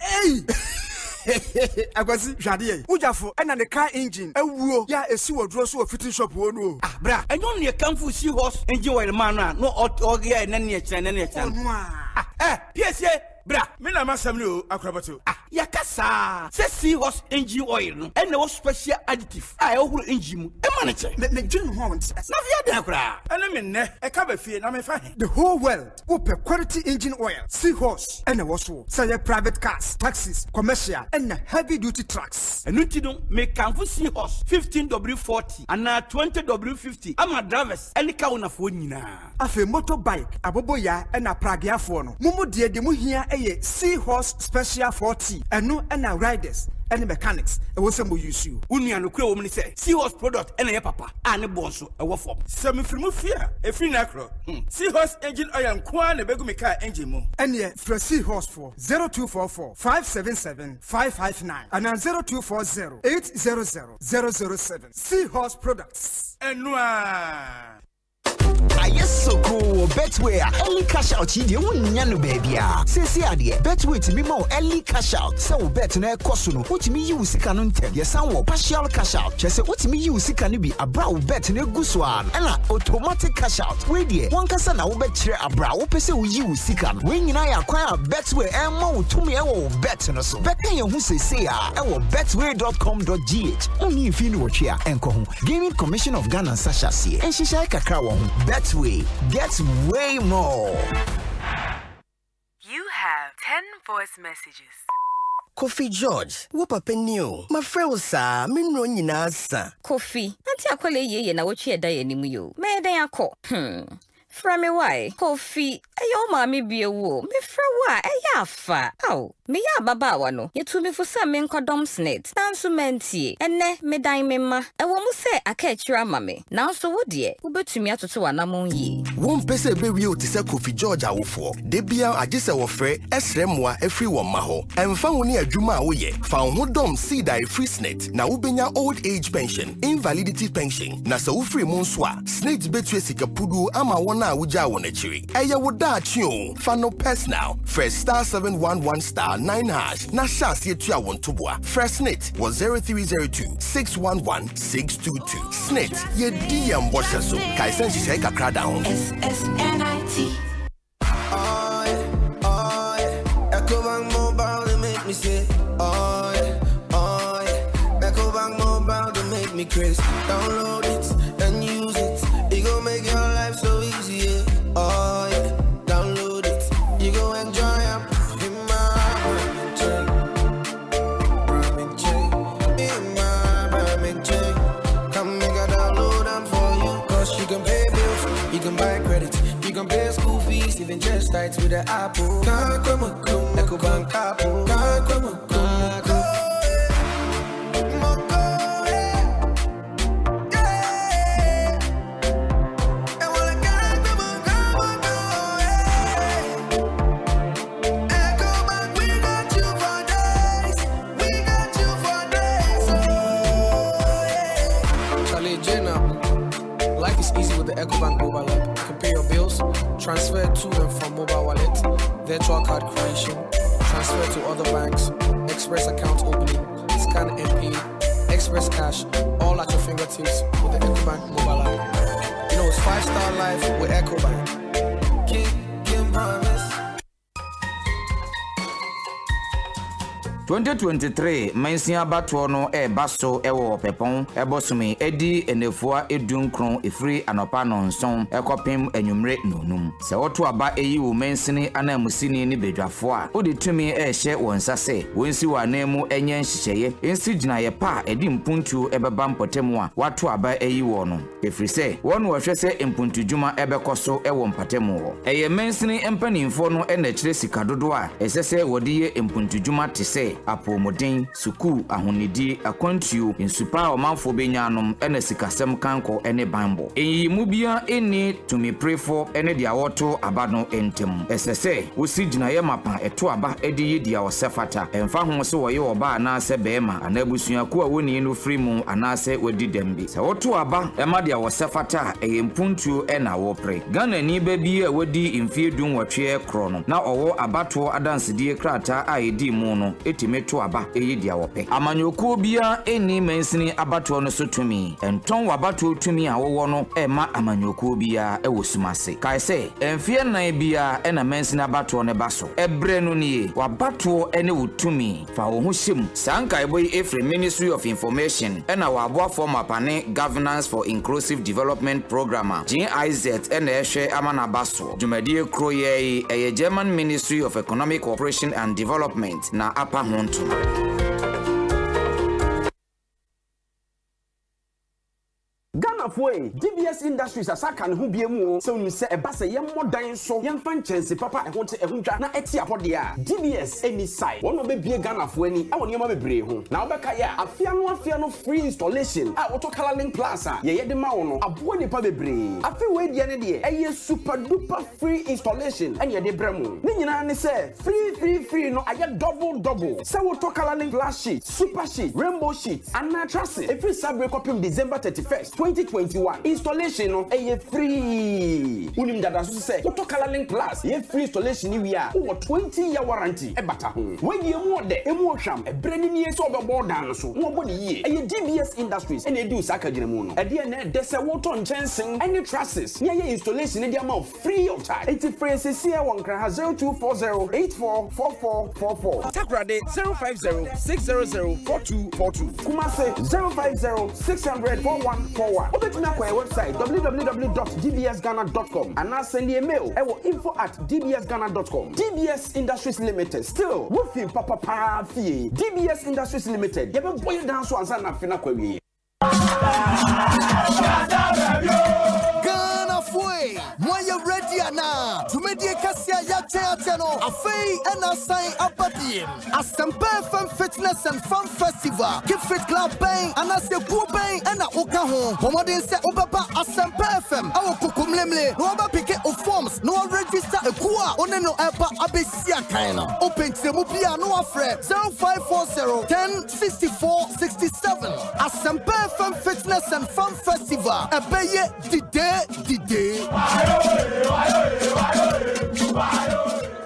Hey! akwasi hwade yɛ wogyafo ɛna ne car engine awuo yɛ a ɛsi wɔ duro so wɔ fitting shop hɔ no o. Bra. Ɛnyɛ ɔno yɛ kamfo si hɔ engine oil ma no a? Na ɔyɛ ɛnɛ ne yɛkyerɛ ɛnɛ ne yɛkyerɛ no. Ɛ piesie bra me na masɛm ne o akorabato yɛka saa sɛ seahorse engine oil no ɛna ɛwɔ special additive a ɛwɔhoro engine mu. Ɛma no kyɛ megye me ho na fi adɛn koraa. Ɛne me nnɛ ɛka ba fie na mefa he. The whole world wopɛ quality engine oil seahorse ɛna ɛwɔ so. Sɛ yɛ private cars taxis commercial ɛna heavy duty trucks. Ɛno nti no mekamfo seahorse 15w40 anaa 20w50 ama drivers ɛne ka wonafoɔ nyinaa. Afei motorbike aboboyaa ɛna prageafoɔ no. Momu deɛ de mu hia ɛyɛ seahorse special 40 ɛno ɛna riders ɛne mechanics. Ɛwɔ sɛ mo use you. wo nua nokura wɔ mu ne sɛ seahorse product ɛna yɛ papa a ne bɔ nso ɛwɔ fam. Sɛ mefiri mu fie a ɛfiri no akorɔ seahorse engine oil nko a na ɛbɛgu me kaa engine mu. Ɛneɛ frɛ seahorse for 0244 577 559 anaa 0240 800 007 seahorse products. Ɛno a ɛyɛ soko betway a early cash out yi deɛ wonnya no baabia seesie adeɛ betway tumi ma wo early cash out. Sɛ wo bet no. Ɛkɔ so no wotumi yi wo sika no ntɛm yɛsan wɔ partial cash out. Kyerɛ sɛ wotumi yi wo sika no bi abra wo bet no egu so a no ɛna automatic cash out wei deɛ wankasa na wobɛkyerɛ abra wopɛ sɛ woyi wo sika no wei nyinaa yɛ akwan a betway ɛma wo tumi ɛwɔ wo bet no so. Bɛka yɛn ho seesei a ɛwɔ betway.com.gh wonni mfii no wɔtwe a ɛnkɔ ho gaming commission of ghana nsa hyɛ aseɛ nhyehyɛe kakra wɔ betway get way more. You have 10 voice messages. kofi george wo papa ni o? Mafrɛ wo saa me nnuro nyinaa sa. Kofi ante akɔla yiye na wotwe ɛda yɛ anim yi o mɛyɛ dɛn akɔ? Hmm. Frɛ me wae kofi ɛyɛ wo maame bie wo. O mefrɛ wo a ɛyɛ afa. Ao meyɛ ababaawa no. Yɛtu me fo sɛ menkɔdɔm snet. Nanso mantie. Ɛnɛ medan me mma. Ɛwɔ mu sɛ aka akyiri ama me. Nanso wo deɛ wobɛtumi atoto w'anammɔn yie. Wompɛ sɛ ɛbɛwie wo te sɛ kofi george awofoɔ. Da bia agye sɛ wɔfrɛ ɛsrɛ mmoa afiri wɔn mma hɔ. Ɛmfa wo ne adwuma a woyɛ. Fa wo ho dɔm seed ɛfiri snet. Na wobɛnya old age pension invalidity pension. Na sɛ wofiri mu nso a snet bɛtua sika puduo ama wɔn a wogyaa wɔn akyiri ɛyɛ wo daakye o fa no personal frɛ star 711 star 9 hash na hyɛ aseɛ tua wɔn toboa frɛ SSNIT wɔ 0302 611 622 SSNIT yɛdi yɛn bɔhyɛ so kae sɛ nhyehyɛe kakra da ho SSNIT. Yeah, yeah. EcoBank Mobile, they make me say, oh, yeah, oh, yeah. EcoBank Mobile, they make me crazy. Download tights with the Apple. Can't Bank Apple. Life is easy with the EcoBank mobile app. Pay your bills, transfer to and virtual card creation, transfer to other banks, express account opening, scan pay, express cash, all at your fingertips with the EcoBank mobile app. You know, it's five star life with EcoBank. King 2023 mansia abatoɔ no ɛreba so ɛwɔ ɔpɛpɔn ɛbɔsome ɛdi nnafua edu nkron efiri anɔpa nɔnson ɛkɔpem anwummerɛ nonum sɛ wɔto aba eyi wo mansini anamusini ne badwafoɔ a wode tumi ɛrehyɛ wɔn nsa sɛ wɔnsi wɔn anan mu ɛnyɛ nhyehyɛeɛ. Nsi gyinaeɛ pa a ɛde mpuntuo ɛbɛba mpɔtam a wato aba eyi wɔ no. Ɛfiri sɛ wɔn wɔhwɛ sɛ mpuntudwuma ɛbɛkɔ so ɛwɔ mpɔtam hɔ ɛyɛ mansini mpanimfoɔ no ɛna akyerɛ sika dodoɔ a ɛsɛ sɛ wɔde yɛ apɔmuden sukuu ahonidie akwantuo nsupa a ɔmanfoɔ bɛnya anom ɛna sikasɛm kankɔ ɛne banbɔ. Ɛyiyimu bia ɛnni tumiperefo ɛne deɛ wɔto aba no ntam ɛsɛ sɛ wosi gyinaeɛ mapa ɛto aba ɛde yi deɛ ɔsɛ fata. Ɛmfa ho sɛ wɔyɛ ɔba anaasɛ bɛrima anaa abusuako a wɔnii no firi mu anaasɛ wadi dɛm bi. Sɛ woto aba ɛma deɛ wɔsɛ fata a ɛyɛ mpuntuo ɛna wɔpere. Ghana ni ba bi a wadi mfeɛ du nwɔtweɛ korɔ no na ɔwɔ abatoɔ adansedie krataa a ɛdii mu no ɛtumi to aba ɛyi deɛ wɔpɛ. Amanyɔkuo biara ɛnni mansini abatoɔ no so tumi. Ɛntɔn w'abatoɔ tumi a wɔwɔ no ɛma amanyɔkuo biara ɛwɔ sum ase kae sɛ ɛmfeɛ nnan biara ɛna mansini abatoɔ no ba so. Ɛberɛ no nie w'abatoɔ ɛne wo tumi. Fa wo ho hyɛ mu. Saa nkaebɔ yi ministry of information ɛna wɔaboafoɔ mapane governance for inclusive development program a giz ɛna ɛhwɛ ama n'aba soɔ dwumadie kuro yɛ ɛyɛ german ministry of economic cooperation and development na apa ho ntoma ghanafoɔ e dbs industries asaka ne ho bie mu o sɛ wonim sɛ ɛba sɛ yɛmmɔ dan so yɛmfa nkyɛnse papa ɛho te ɛho dwa na ɛte apɔdeɛ a dbs ani sae. Wɔn na ɔbɛbie ghanafoɔ ani ɛwɔ nneɛma bebree ho. Na wobɛka yɛ a afea no afea no free installation a wotɔ colorlink plus a yɛyɛ de ma wo no aboa nipa bebree. Afei wei deɛ ne deɛ ɛyɛ super duper free installation ɛne yɛde brɛ mu ne nyinaa ne sɛ free free free no ayɛ double double. Sɛ wotɔ colorlink plus sheet super sheet rainbow sheet anaa trase ɛfiri saa bere kɔpem december 31st 2020 2021 installation no ɛyɛ free. Wonim dada so sɛ wotɔ colorlink plus. Yɛ free installation ni wie a wowɔ 20 year warranty. Ɛbata ho wayi emu ɔdɛ emu ɔhwam ɛberɛ ni nie sɛ ɔbɛbɔ dan no so na wɔbɔ ne yie ɛyɛ dbs industries ɛna ɛdi wo saa kagyina mu no ɛdeɛ na ɛdɛ sɛ wotɔ nkyɛnsen ɛne trusses ne ɛyɛ installation ne de ama wo free of charge. Ɛti frɛ sɛsiɛ wɔ nkraha 0240 844444 Takrade 050 600 4242. Kumase 050 600 4141. Wobɛtumi akɔ yɛ website www.dbsghana.com anaa send a mail ɛwɔ info at dbsghana.com. DBS Industries Limited still wofi papapaa fie. DBS Industries Limited yɛbɛbɔ yɛ dan so ansa na afe no akɔ awie. Ghana foi, moyɛ ready ana. Dwumadie kɛseɛ a yɛakyɛ akyɛ no, afei ɛna asan aba biem. Asɛmpa FM Fitness and Fun Festival. Fit Club bɛn anaasɛ kuo bɛn ɛna woka ho. Bɔ mmɔden sɛ wobɛba Asɛmpa FM ɛwɔ kokomlemle na wɔbɛpeke wo forms na wɔregister ekuo a wo ne no ɛba abɛsi akan no. Wopɛ nkyerɛmu bi a na wɔafrɛ 0540 10 64 67. Asɛmpa FM Fitness and Fun Festival. Ɛbɛyɛ dide dide. Fire!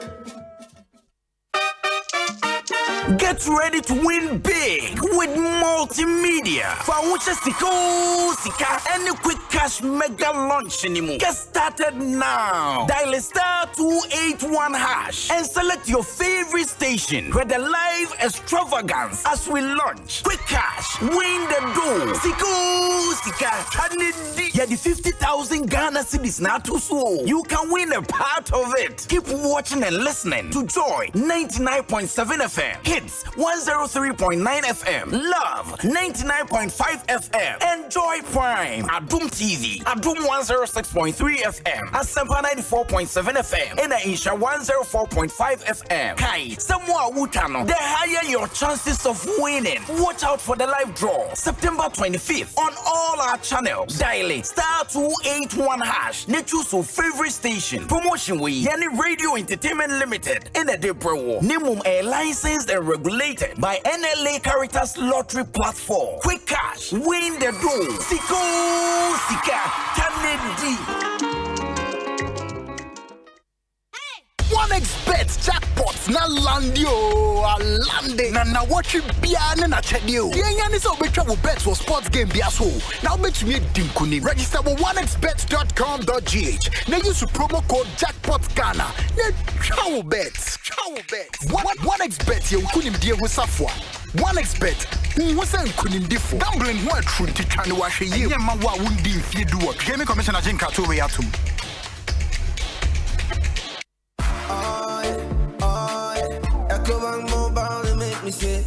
Get ready to win big with multimedia. Fawucha Siko Sika any quick cash mega launch anymore. Get started now. Dial star 281 hash and select your favorite station where the live extravagance as we launch. Quick cash, win the dough. Siko Sika Chanidi. Yeah, the 50,000 Ghana cedis now too so. You can win a part of it. Keep watching and listening to Joy 99.7 FM. Hitz 103.9 FM. Luv 99.5 FM. Enjoy Prime. Adom TV. Adom 106.3 FM. Asempa 94.7 FM. And Nhyira 104.5 FM. Kai. Samoa Wutano. The higher your chances of winning. Watch out for the live draw. September 25th on all our channels. Dial it. Star 281 hash. Ne choose your favorite station. Promotion we. Yani Radio Entertainment Limited. In a Debra Nimum a licensed and regulated by NLA Caritas Lottery Platform. Quick cash, win the dough. Siko Sika Kennedy. One expert jackpot na landi o alande na na watch bia ne na chede o. Deɛ nya ne sɛ wobɛtwa wo bet wɔ sports game bia so. Na wobɛtumi adi nkonim. Register wɔ onexbet.com.gh na use promo code jackpot Ghana na twa wo bet. Twa wo bet. One- onexbet yɛ nkonimdie ho safoa. onexbet nhu sɛ nkonimdifo. Gambling ho aturu nti twa ne wahwɛ yie. Ɛnyɛ mma wo a wondi mfie duwɔtwe. Gaming Commissioner Jim Kato wei atom. EcoBank Mobile, they make me say,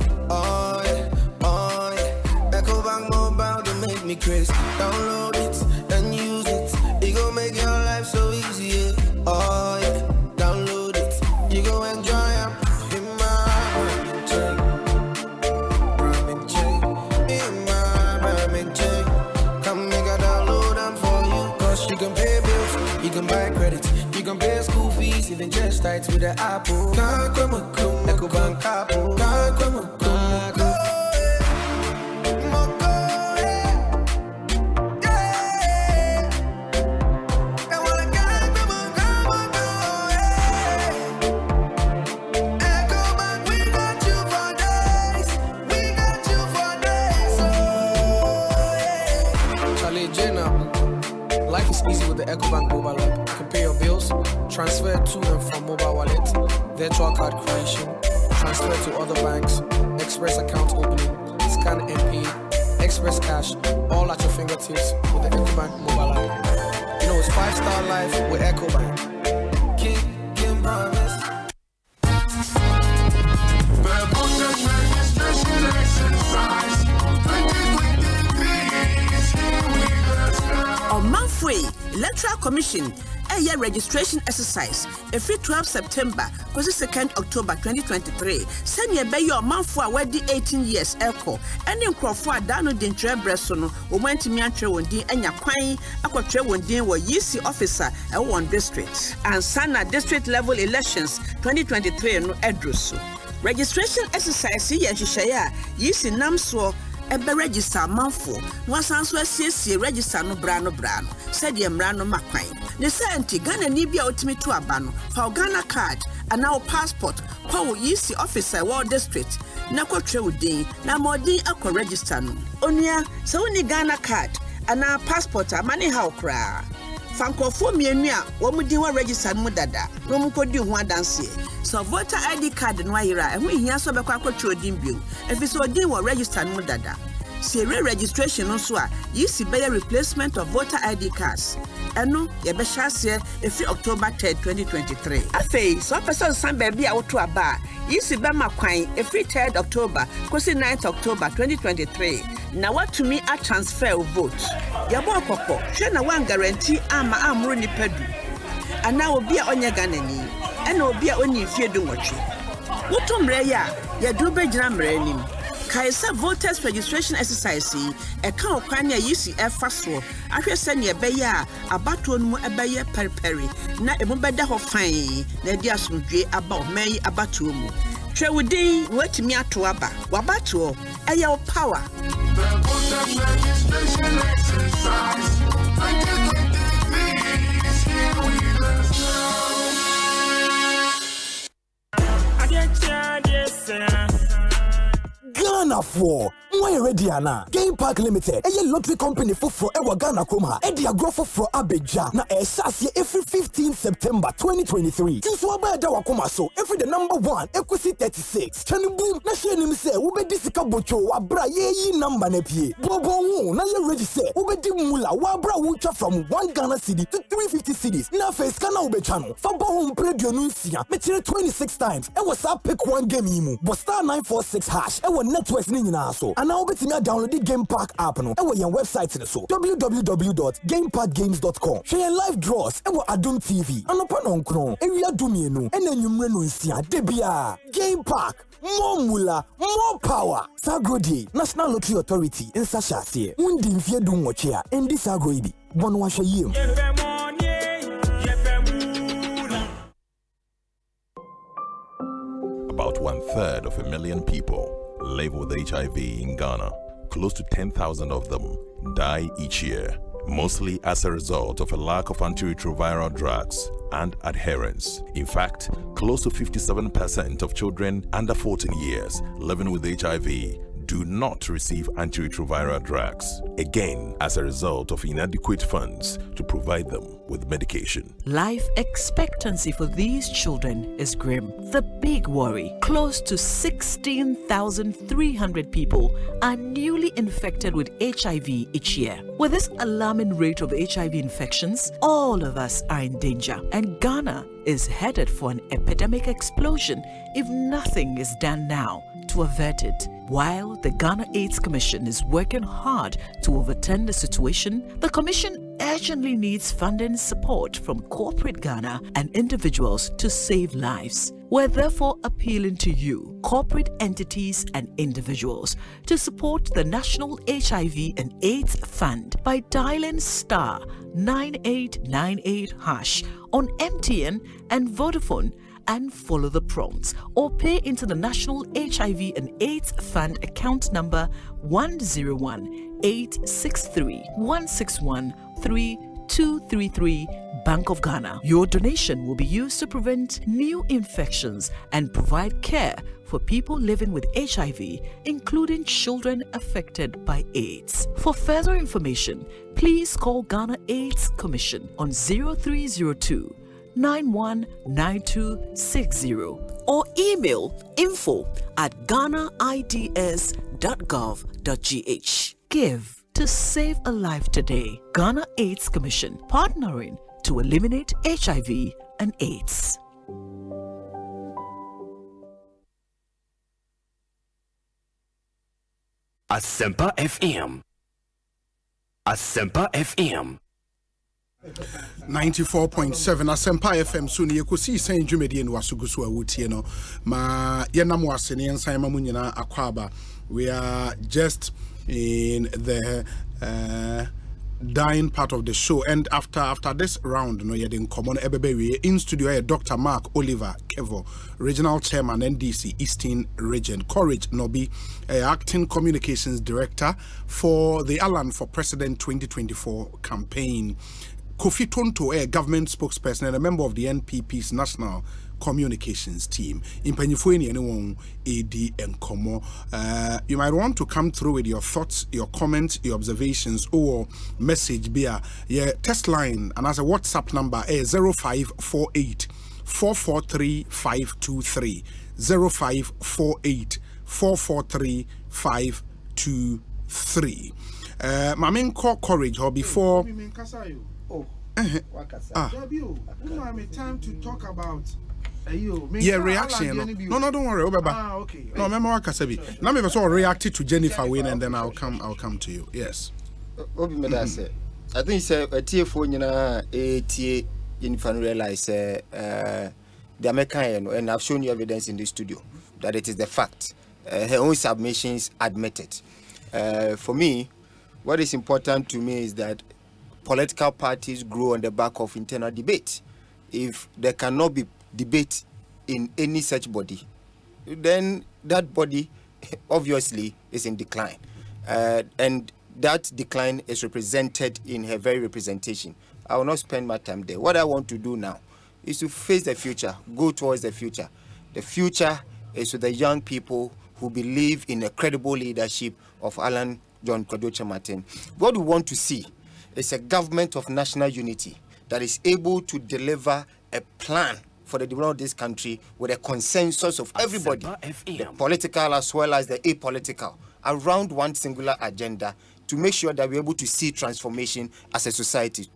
yeah, oh yeah. EcoBank Mobile, they make me crazy. Download even just tights with the Apple. EcoBank Apple. Charlie Jenna. Life is easy with the EcoBank mobile app. You can pay your bills, transfer virtual card creation, transfer to other banks, express account opening, scan pay, express cash, all at your fingertips with the EcoBank mobile app. You know it's five star life with EcoBank. King, King ɔmanfo yi electoral commission ɛyɛ registration exercise ɛfiri 12 september kɔsi 2nd october 2023 sɛnea ɛbɛyɛ ɔmanfo a wɔadi 18 years ɛkɔ ɛne nkurɔfoɔ a daa no de ntwerɛ berɛ so no wɔn antumi antwerɛ wɔn din anya kwan akɔtwerɛ wɔn din wɔ yisi office a ɛwɔ wɔn district. Ansa na district level elections 2023 no ɛduru so registration exercise yɛ nhyehyɛeɛ a yisi nam soɔ ɛbɛregister amanfoɔ na wasan so asiesie register no bra no bra no sɛdeɛ mmara no ma kwan. Ne sɛ nti ghanani bi a wotumi to aba no fa wo ghana card anaa wo passport kɔ wo yisi office a ɛwɔ district na kɔtwerɛ wo din na ma ɔdin akɔ register no. Onua sɛ wonni ghana card anaa passport a ma ne ha wo koraa fa nkurɔfoɔ mmienu a wɔn din wɔ register no mu dada na wɔn nkɔdi ho adanseɛ. Sɛ voter id card no ayera ɛho hia sɛ ɔbɛkɔ akɔtwerɛ odin bio. Ɛfiri sɛ odin wɔ register mu dada sɛ ɛwie registration no nso a yi si bɛyɛ replacement of voter id cards. Ɛno yɛbɛhyɛ aseɛ ɛfiri october 3 2023 afei sɛ ɔpɛ sɛ ɔsan baabi a woto aba a yi si bɛma kwan ɛfiri 3 october kɔsi 9 october 2023 na woatumi atransfer wo vote. Yɛbɔ kɔkɔ hwɛ na woangaranti ama ammoro nnipa du anaa obi a ɔnyɛ ghanani ɛna obi a ɔnni mfeɛ du nwɔtwe woto mmerɛ yi a yɛde wobɛgyina mmerɛ anim kae sɛ voters registration exercise yi ɛka ɔkwan ne a yisi ɛfa soɔ ahwɛ sɛnea ɛbɛyɛ a abatoɔ no mu ɛbɛyɛ pɛripɛri na emu bɛda hɔ fain na ɛde asomdwe aba ɔman yi abatoɔ mu. Twerɛ wo din na woatumi ato aba. Wabatoɔ ɛyɛ wo power ghanafoɔ moayɛ ready ana game park limited ɛyɛ lottery company foforɔ ɛwɔ ghana kurom ha ɛde agorɔ foforɔ abɛdwa na ɛhyɛ aseɛ ɛfiri 15 september 2023 ti nso aba ɛda wakoma so ɛfiri the number 1 ɛkɔsi 36 twɛ no bum na hyɛ anim sɛ wobɛdi sika botwo wabra yɛyi number no pie. Bɔbɔ ho na yɛ ready sɛ wobɛdi mula wabra wotwa from 1 ghana city to 350 cities. Na afei sika na wobɛtwa no fa bɔ ho mprɛ aduonu nsia mekyerɛ 26 times. Ɛwɔ saa pick one game yi mu. Bɔ star 946 hash ɛwɔ networks ne nyinaa so anaa wobɛtumi adownload game park app no ɛwɔ yɛn website no so www.gameparkgames.com hwɛ yɛn live draws ɛwɔ adom tv anɔpa nɔnkron awia dumienu ɛna anwummerɛ no nsia da game park more mula more power. Saa agorɔ die national lottery authority nsa hyɛ aseɛ. Wondi mfeɛ du nwɔtwe a ɛndi saa agorɔ yi bi. Bɔ no wahwɛ yie mu. About one third of a million people live with HIV in Ghana. Close to 10,000 of them die each year, mostly as a result of a lack of antiretroviral drugs and adherence. In fact, close to 57% of children under 14 years living with HIV do not receive antiretroviral drugs, again, as a result of inadequate funds to provide them with medication. Life expectancy for these children is grim. The big worry close to 16,300 people are newly infected with HIV each year. With this alarming rate of HIV infections, all of us are in danger, and Ghana is headed for an epidemic explosion if nothing is done now to avert it. While the Ghana AIDS Commission is working hard to overturn the situation, the Commission urgently needs funding support from corporate Ghana and individuals to save lives. We're therefore appealing to you, corporate entities and individuals, to support the National HIV and AIDS Fund by dialing star 9898 hash on MTN and Vodafone and follow the prompts or pay into the National HIV and AIDS Fund account number 101 863 161 3233 Bank of Ghana. Your donation will be used to prevent new infections and provide care for people living with HIV, including children affected by AIDS. For further information, please call Ghana AIDS Commission on 0302 919260 or email info at ghanaids.gov.gh. Give to save a life today. Ghana AIDS Commission partnering to eliminate HIV and AIDS. Asempa FM. Asempa FM. 94.7 asɛmpa fm so no yɛkɔsii sɛn dwumadie no wasogo no ma yɛnam wɔ ase ne ma we are just in the uh, dying part of the show. And after after this round, no, you're in common Ebebe in studio, eh, Dr. Mark Oliver Kevor, Regional Chairman, NDC Eastern Region, Courage Nobi, eh, Acting Communications Director for the Alan for President 2024 campaign. Kofi Tonto, a government spokesperson and a member of the NPP's national communications team. In ni anyone AD and Komo. Uh, you might want to come through with your thoughts, your comments, your observations, or message via your test line and as a WhatsApp number is 0548 443 523. 0548 443 523. Uh, my main core courage or before. Eh, ah. time to talk about yeah, Yeah, reaction. No, no, no, don't worry. Obeba. Ah, okay. No, remember what Kasabi. Now, maybe so reacted to Jennifer Wayne, and then I'll come. I'll come to you. Yes. obi meda sɛ i think sɛ atiefoɔ nyinaa ɛtie yɛnifa no realize sɛ uh, the american no and i've shown you evidence in the studio that it is the fact uh, her own submissions admitted uh, for me what is important to me is that political parties grow on the back of internal debate if there cannot be debate in any such body then that body obviously is in decline. Uh, and that decline is represented in her very representation. I will not spend my time there. What I want to do now is to face the future, go towards the future. The future is with the young people who believe in a credible leadership of Alan John Kwadwo Kyerematen. What we want to see is a government of national unity that is able to deliver a plan for the development of this country with a consensus of everybody, the political as well as the apolitical, around one singular agenda to make sure that we're able to see transformation as a society,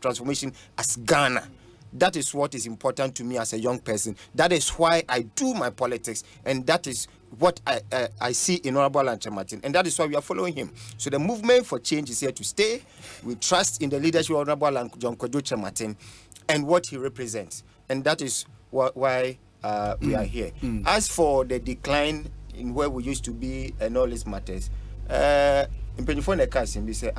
transformation as Ghana. That is what is important to me as a young person. That is why I do my politics, and that is what I, uh, I see in Honorable Alan Martin, and that is why we are following him. So the movement for change is here to stay. We trust in the leadership of Honorable John Kojo Martin and what he represents, and that is wh- why uh, we are here. As for the decline in where we used to be and all these matters, uh, mpanyinfoɔ na ɛka asɛm bi sɛ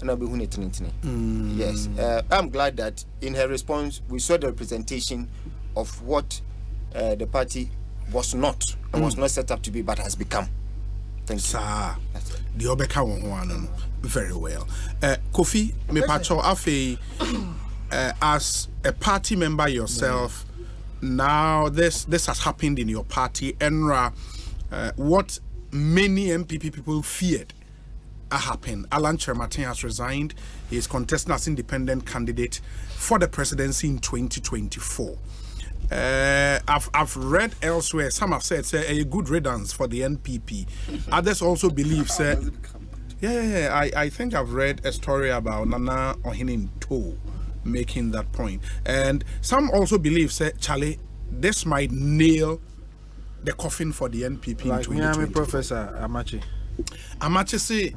aboa ne wu a ɛna wobɛhu ne tenetene yes uh, i'm glad that in her response we saw the representation of what uh, the party was not and was Mm. not set up to be but has become. Thank you. Sir, the Obeka one very well. Uh, Kofi, me pacho afe, uh, as a party member yourself, now this this has happened in your party, Enra. Uh, what many NPP people feared uh, happened. Alan Kyerematen has resigned. He is contesting as independent candidate for the presidency in 2024. Uh, I've, I've read elsewhere, some have said say, a good riddance for the NPP. Others also believe, say, yeah, yeah, yeah. I, I think I've read a story about Nana Ohene Ntow making that point. And some also believe, say, Charlie, this might nail the coffin for the NPP in Like me and 2024. me Professor Amachi. Amache say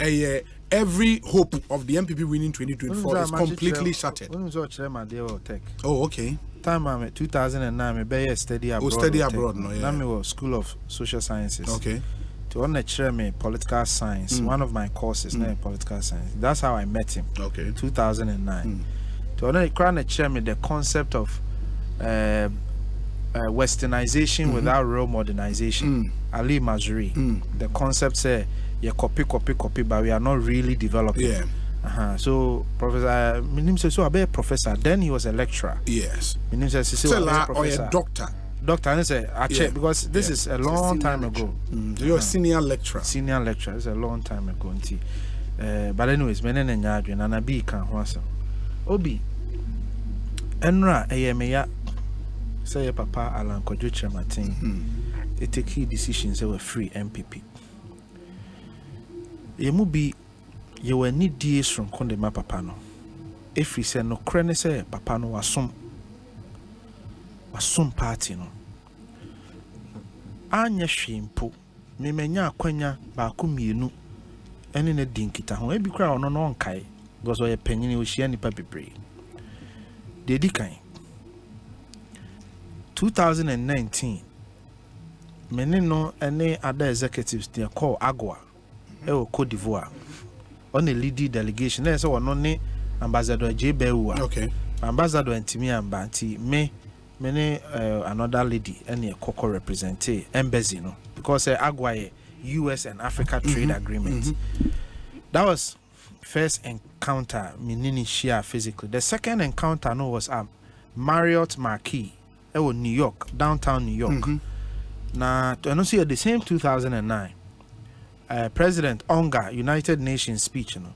eh, every hope of the NPP winning 2024 is completely shattered. When was actually my dear or tech? Oh, okay. Time I'm 2009, me be a study abroad. study or abroad, no, yeah. Now School of Social Sciences. Okay. To on me political science, Mm. one of my courses, Mm. political science. That's how I met him. Okay. 2009. To on lecture me the concept of uh, uh, westernization Mhm. without real modernization. Mm. Ali Mazrui. The concept say you copy, copy, copy, but we are not really developing. Yeah. Uh-huh. So Professor, my name says so I be a professor. Then he was a lecturer. Yes. My name says so Still I a- a or a doctor. Doctor, and I say I check Yeah. because this Yeah. is a It's a long time lecturer. ago. Mm, you're a senior lecturer. Senior lecturer. It's a long time ago. Nti. Uh, but anyways, me ne nya adwene na na bi ka ho asɛm. Obi. Enra ɛyɛ me ya sɛ yɛ papa Alan Kwadwo Kyerematen. They take key decisions sɛ free MPP. Yɛn mu bi yɛwɔ anidie soronko de ma papa no. Ɛfiri sɛ nokorɛ ne sɛ papa no wasom. Wasom party no. anyɛ hwee mpo memanya akwanya baako mmienu ɛne no di nkitaho ebi koraa ɔno no ɔnkae because ɔyɛ panyini ɔhyia nnipa bebree deɛ ɛdi kan 2019 me ne no ne other executives they deɛ kɔɔ agoa ɛwɔ cote divoire. Ɔna lidi delegation. Na yɛ sɛ ɔno ne ambassador j. A Okay. ambassador ntumi amba nti me me ne uh, another lady ɛne ɛkɔkɔ represente embassy no. Because uh, agwa yɛ us and africa trade Mhm, agreement that was first encounter me ne ne hyia physically. The second encounter no was um, marriott marquis ɛwɔ new york downtown new york. Na ɛno nso yɛ the same 2009 uh, president onga united nations speech no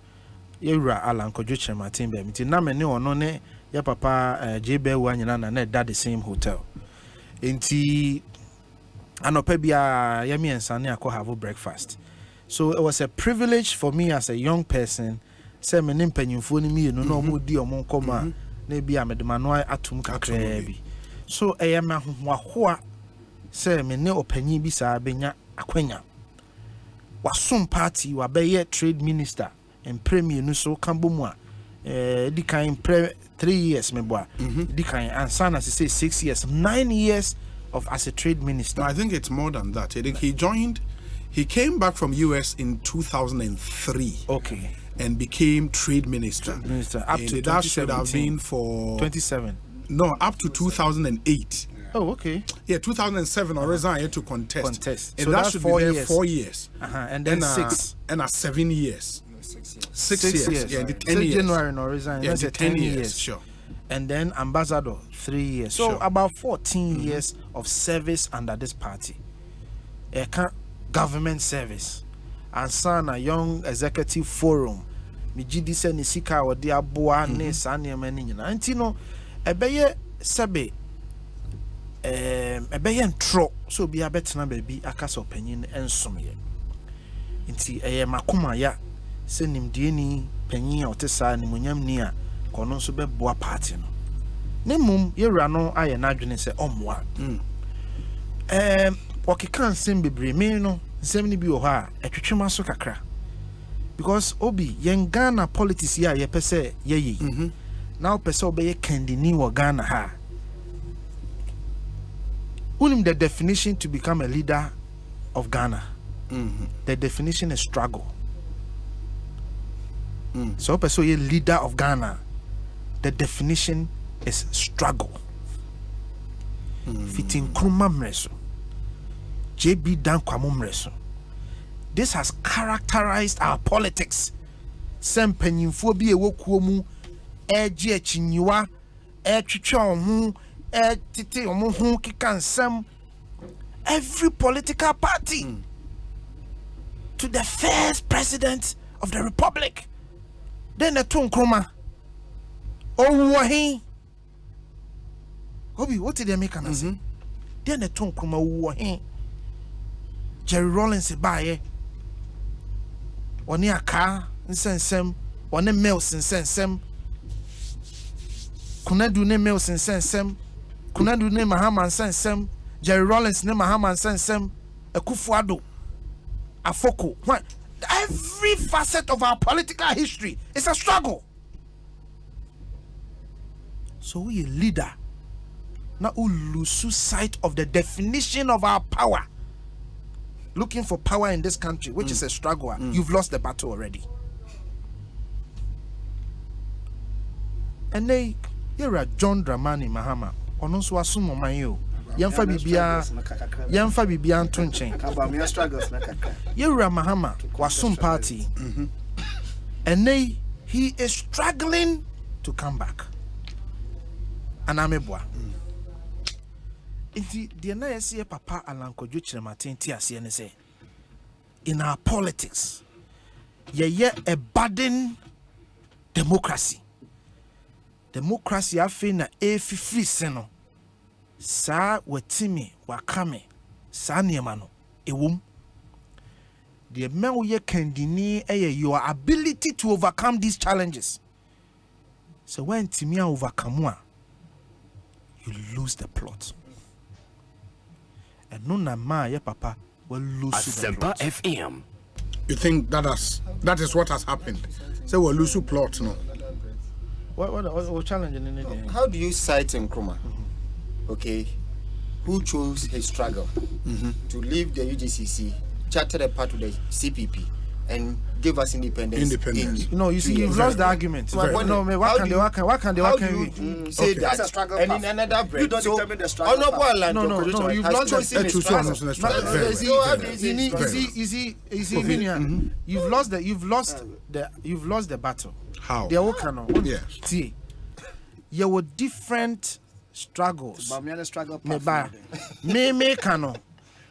yɛwura alan kɔdwo kyerɛmaten baabi nti na me ne ɔno ne yɛ papa uh, gye bɛwu anyina na na ɛda the same hotel. Nti anɔpa biara yɛ mmiɛnsa ne akɔ have breakfast. So it was a privilege for me as a young person sɛ me ne mpanyimfoɔ no mmienu na ɔmo di ɔmo nkɔmɔ a na ebi a mede m'ano atom kakraa bi so ɛyɛ me ahohoahoa sɛ me ne ɔpanyin bi saa bɛnya akwanya wasom party wabɛyɛ trade minister mprɛ mmienu so ka bɔ mu a eh, kan mprɛ three years mebɔ a di kan ansa na sɛ sɛ six years nine years of as a trade minister No, I think it's more than that. I think he joined, he came back from US in 2003. Okay. And became trade minister. minister up And to that should have been for 27 No, up to 2008. Oh, okay. Yeah, 2007 I resigned to contest. Contest. And So that should four be there years. four years. Uh-huh, and then uh, six. And a seven years. Six, years. Six years. Yeah, the 10 Say years. January no resign. Yeah, the 10, 10 years. years, sure. And then ambassador, three years. So Sure. about 14 years of service under this party. Government service. And son a young executive forum. Me gidi sɛ ne sika a wɔde aboa ne saa nneɛma no nyinaa nti no ɛbɛyɛ sɛbe ɛbɛyɛ ntorɔ sɛ obiara bɛtena baabi aka sɛ ɔpanyin no ɛnsomyɛ. Nti ɛyɛ makomaya sɛ nimdeɛni panyin a ɔte saa nimonyamni a kɔno nso bɛboa party no. Ne mmom yɛwura no ayɛ n'adwene sɛ ɔmmoa. Ɛɛm, wɔkeka nsɛm bebree. Me no nsɛm no bi wɔ hɔ a ɛtwetwema so kakra. Because obi yɛn ghana politics yi a yɛpɛ sɛ yɛyɛ yi na wopɛ sɛ wobɛyɛ kandini wɔ ghana ha. Wonim the definition to become a leader of ghana. Mm-hmm. The definition is struggle. Sɛ wopɛ sɛ leader of ghana the definition is struggle. Mm. Fiti nkruma mmerɛ so jb dankwamo mmerɛ so this has characterized our politics. Sɛ mpanyimfoɔ bi a ɛwɔ kuo mu ɛregye akyinyiwa ɛretwitwa wɔn ho ɛretete wɔn ho keka nsɛm. Every political party to the first president of the republic. Then the to nkruma. Ɔwu wɔ he obi wote deɛ meka no se then the to nkruma ɔwu wɔ he jerry rollins baayɛ ɔne akaa nsɛnsɛm ɔne mills nsɛnsɛm kunadu ne mills nsɛnsɛm kunadu ne mahama nsɛnsɛm jerry rawlings ne mahama nsɛnsɛm Akufo-Addo afoko. Why? every facet of our political history is a struggle. So we a leader? Now who lose sight of the definition of our power. Looking for power in this country, which is a struggle, ah, mm. you've lost the battle already. And they, you're a John Dramani Mahama. ɔno nso wasom ɔman yi o. Yɛmfa biribiaa yɛmfa biribiaa nto nkyɛn. Yɛwura mahama wasom party. Ɛnɛ yi he is struggling to come back. Anaa meboa nti deɛ na yɛsɛ yɛ papa alankɔdwo kyerɛmaten te aseɛ ne sɛ in our politics yɛyɛ a budding democracy democracy afei na ɛfifiri se no saa watimi waka me saa nneɛma no ɛwom deɛ mɛ woyɛ kandini ɛyɛ your ability to overcome these challenges sɛ woantumi a overcome a you lose the plot ɛno na maa yɛ papa walose the Asempa plot FM. You think that has that is what has happened? Say we'll lose plot, no? What, what, what, what challenge in it How do you cite Nkrumah? Mm-hmm. Okay, who chose his struggle? Mm-hmm. To leave the UGCC, chartered a part of the CPP, and gave us independence. Independence. In No, you see, you've years. lost the argument. My No, no, man, what how can do they- you- what can- what can they- what can we- mm, say Okay. that? That's a struggle and path. in another break, You don't so determine the struggle honorable path. Alan No, no, Dr. no, you've lost the- chosen his struggle. Etu- Etu- But- Etu- but- Easy, so how do you say easy, struggle? easy, easy, easy, Okay. Vivian. You've lost the, you've lost the, you've lost the battle. How? The Okano. Yes. See, there were different struggles. Bamiana struggle Me path. me me kano.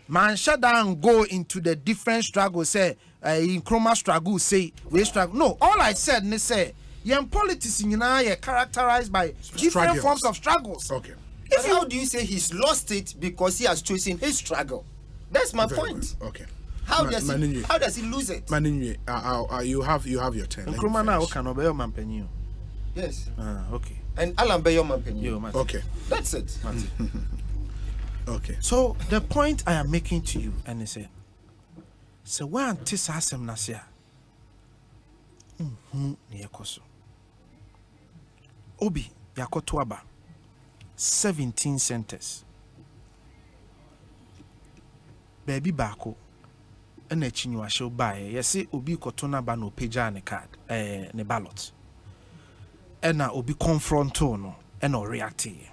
Man shut down go into the different struggles. Say, uh, Nkrumah struggle. Say, we struggle. No, all I said, ne say, young politics in are characterized by different Struggles. forms of struggles. Okay. But how do you say he's lost it because he has chosen his struggle? That's my Very point. good. Okay. How Ma- does he? Maninyi. How does he lose it? Maninyi, uh, uh, uh, you have you have your turn. Let me Nkrumah na finish. Okano be your man. Yes. Ah, okay. And Alan Bayo Mampeni. Yo, Mate. Okay. That's it. Okay. So the point I am making to you, and is say, so when tis asem nasia, hmm, ne ekoso. Obi yakoto aba, seventeen centers. Baabi baako ɛna akyinwahyɛw baeɛ yɛse obi kɔto n'aba na ɔpagyaa ne card ɛɛ ne ballot ɛna obi confronto no ɛna ɔreacteeɛ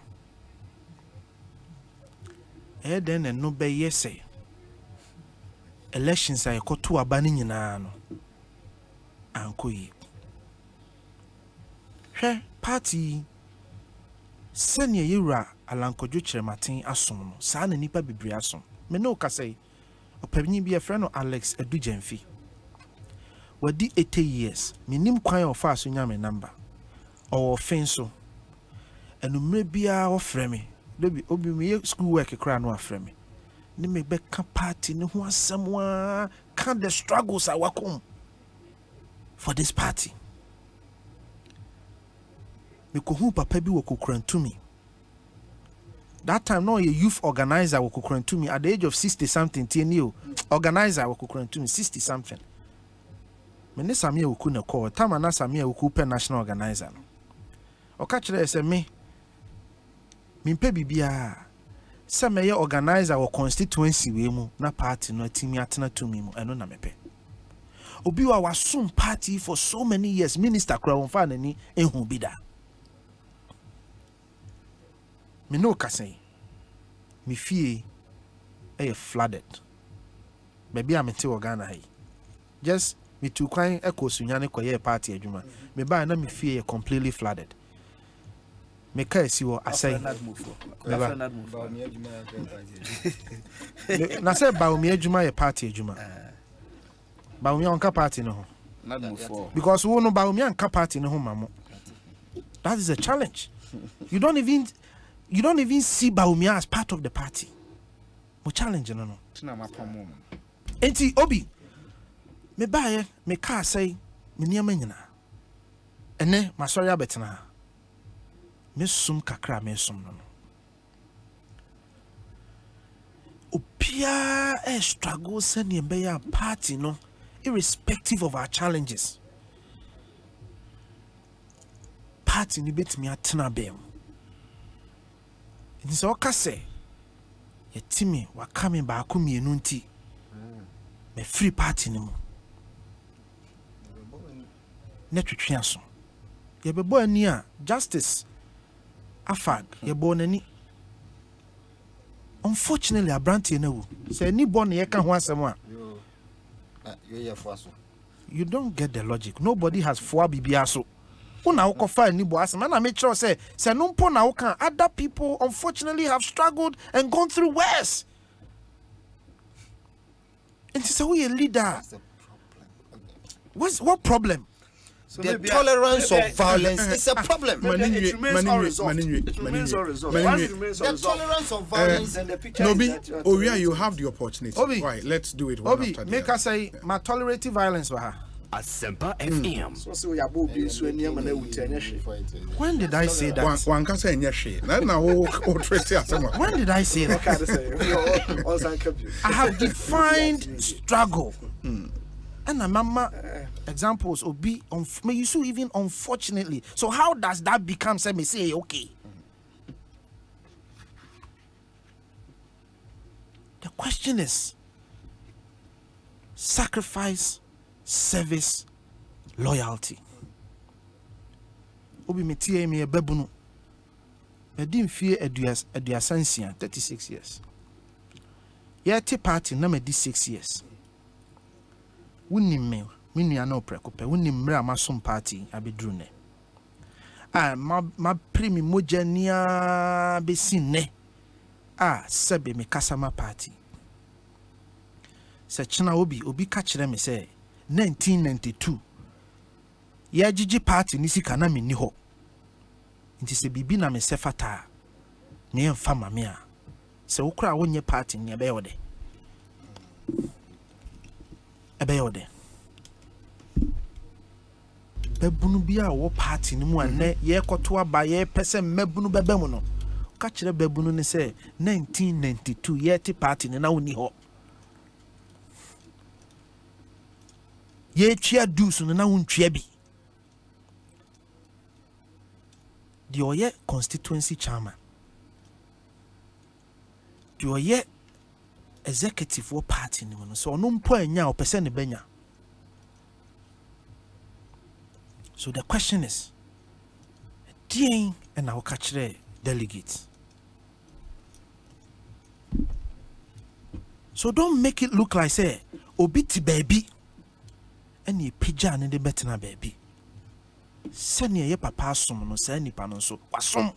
ɛyɛ dɛn na ɛno bɛyɛ sɛ elections a yɛkɔto aba no nyinaa no ankɔ yie hwɛ party yi sɛnea yɛwura alankɔdwo kyerɛmaten asom no saa na nnipa bebree asom. Me ne wo kasa yi ɔpanyin bi yɛfrɛ no alex adugyamfi wadi 80 years. Menim kwan a ɔfaa so nya me namba ɔwɔ ɔfen so. Anummerɛ biara wɔfrɛ me. Obi meyɛ school work koraa no afrɛ me ne mebɛka party ne ho asɛm a ka the struggles a wakɔm for this party. Mekɔhu papa bi wɔ kokurantumi. That time na ɔyɛ youth organizer wɔ kokurantumi. At the age of 60 something tie ni o organizer wɔ kokurantumi 60 something. Me ne sammi awuku na kɔɔ. Time a na sammi awuku pɛ national organizer no. Ɔka kyerɛ sɛ me sɛ mɛyɛ organizer wɔ constituency wei mu na party no atumi atena tumi mu ɛno na mepɛ. Obi wa wasom party for so many years minister koraa wɔmfa n'ani ɛhu bi da. Me ne wokasa yi me fie ɛyɛ flooded. Baabi a mete wɔ ghana ha yi just metu kwan ɛkɔ sunyane kɔyɛɛ party adwuma. Mebaɛ na me fie yɛ completely flooded meka asi hɔ asɛe. Meba. Me- na sɛ baomi adwuma yɛ party adwuma. Baomi a ɔnka party no ho. Because wo no baomi anka party no ho ma mo. That is a challenge. You don't even you don't even see baomi as part of the party. Mo challenge no no. Enti obi mebaeɛ mekaa sɛe me nneɛma nyinaa. Ɛnɛ masɔre abɛtena ha mesom kakra a mesom no obiara ɛ struggle sɛneɛ ɛbɛyɛ a party no irrespective of our challenges party no bɛtumi atena bɛn nti sɛ ɔka sɛ yɛtimi waka me baako mmienu nti mafiri party no mu. Na twetwe aso yɛbɛbɔ ani a justice afag yɛbɔɔ n'ani. Unfortunately aberanteɛ no awu. Sɛ ani bɔ ne yɛka ho asɛm a you don't get the logic. Nobody has foa biribiara so wona wokɔfa ani bɔ asɛm. Ɛna mekyerɛw sɛ sɛ no mpo na woka other people unfortunately have struggled and gone through worse. Nti sɛ woyɛ leader. what's, what problem the tolerance of violence is a problem. Maninwe, Maninwe, Maninwe, Maninwe. The tolerance of violence and the picture Uh, Nobi, is that Oria, you have the opportunity. Obi. Why? Let's do it one obi after the make us say ma tolerate violence wɔ ha Asempa FM. So sɛ woyɛ abɔ obi nso nneɛma no awuta ɛnyɛ hwee when did i say that? Wan- wankasa ɛnyɛ hwee na na wo wotrete asɛm a when did i say that? Ɔka de sɛ ɔnsanka bio I have defined struggle. And a mama examples will be unf- may you so even unfortunately. So how does that become say me say okay? The question is sacrifice service loyalty obi metie me yɛbɛbunu madi mfie aduas- aduasa nsia 36 years yɛte party na madi 6 years wonim me me nua na ɔprɛko pɛ. Wonim mmerɛ a masom party abɛduru nnɛ. A ma- mapere me mogya niaa bɛsi nnɛ. A sɛbe mekasa ma party. Sɛ kyena obi obi ka kyerɛ me sɛ 1992 yɛagyegye party ne sika na menni hɔ. Nti sɛ biribi na mesɛ fata a na yɛmfa ma me a sɛ wo koraa wonyɛ party ne ɛbɛyɛ wo dɛ. Ɛbɛyɛ wo dɛ bɛbunu bi a wɔ party no mu a nnɛ yɛrekɔto aba yɛrepɛ sɛ mmabunu bɛbɛ mu no ka kyerɛ bɛbunu no sɛ 1992 yɛrete party no na wonni hɔ yɛtwa dues no na wontwa bi deɛ ɔyɛ constituency chairman. Deɛ ɔyɛ executive wɔ party no mu no sɛ ɔno mpo anya ɔpɛ sɛ ne bɛnya. So the question is deɛn ɛna woka kyerɛ delegate so don't make it look like sɛ obi te baabi ɛne ɛpagyaa ne de bɛtena baabi. Sɛnea yɛ papa asom no saa nnipa no nso wasom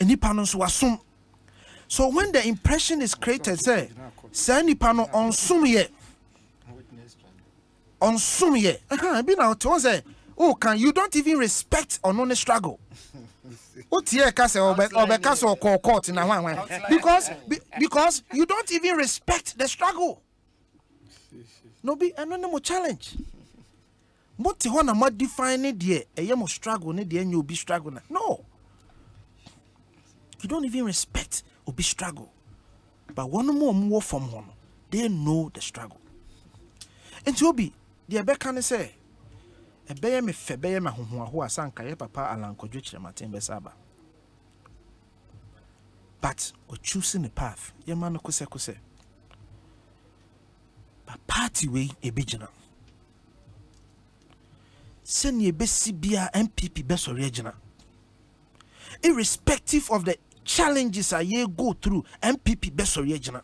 nnipa no nso wasom. So when the impression is created sɛ saa nnipa no ɔnsom yɛ. Ɔnsom yɛ. Ɛha bi na ɔte hɔ sɛ oh can you don't even respect ɔno ne struggle? Wotie ɛka sɛ ɔbɛ- ɔbɛka sɛ ɔkɔɔ court na hwan hwan. Because be- because you don't even respect the struggle. No bi ɛno ne mo challenge. Mote hɔ na moadefine ne deɛ ɛyɛ mo struggle ne deɛ ɛnyɛ obi struggle na. No you don't even respect obi struggle. But wɔn mu a hɔ no they know the struggle. Nti obi deɛ ɛbɛka ne sɛ ɛbɛyɛ me fɛ bɛyɛ me ahohoaho a sanka yɛ papa alankɔdwo kyerɛmaten bɛsa aba. But ɔchoose ne path yɛma no kosɛkosɛ but party wei ɛbɛgyina sɛnea ɛbɛsi bia npp bɛsɔre agyina irrespective of the challenges a yɛ go through npp bɛsɔre agyina.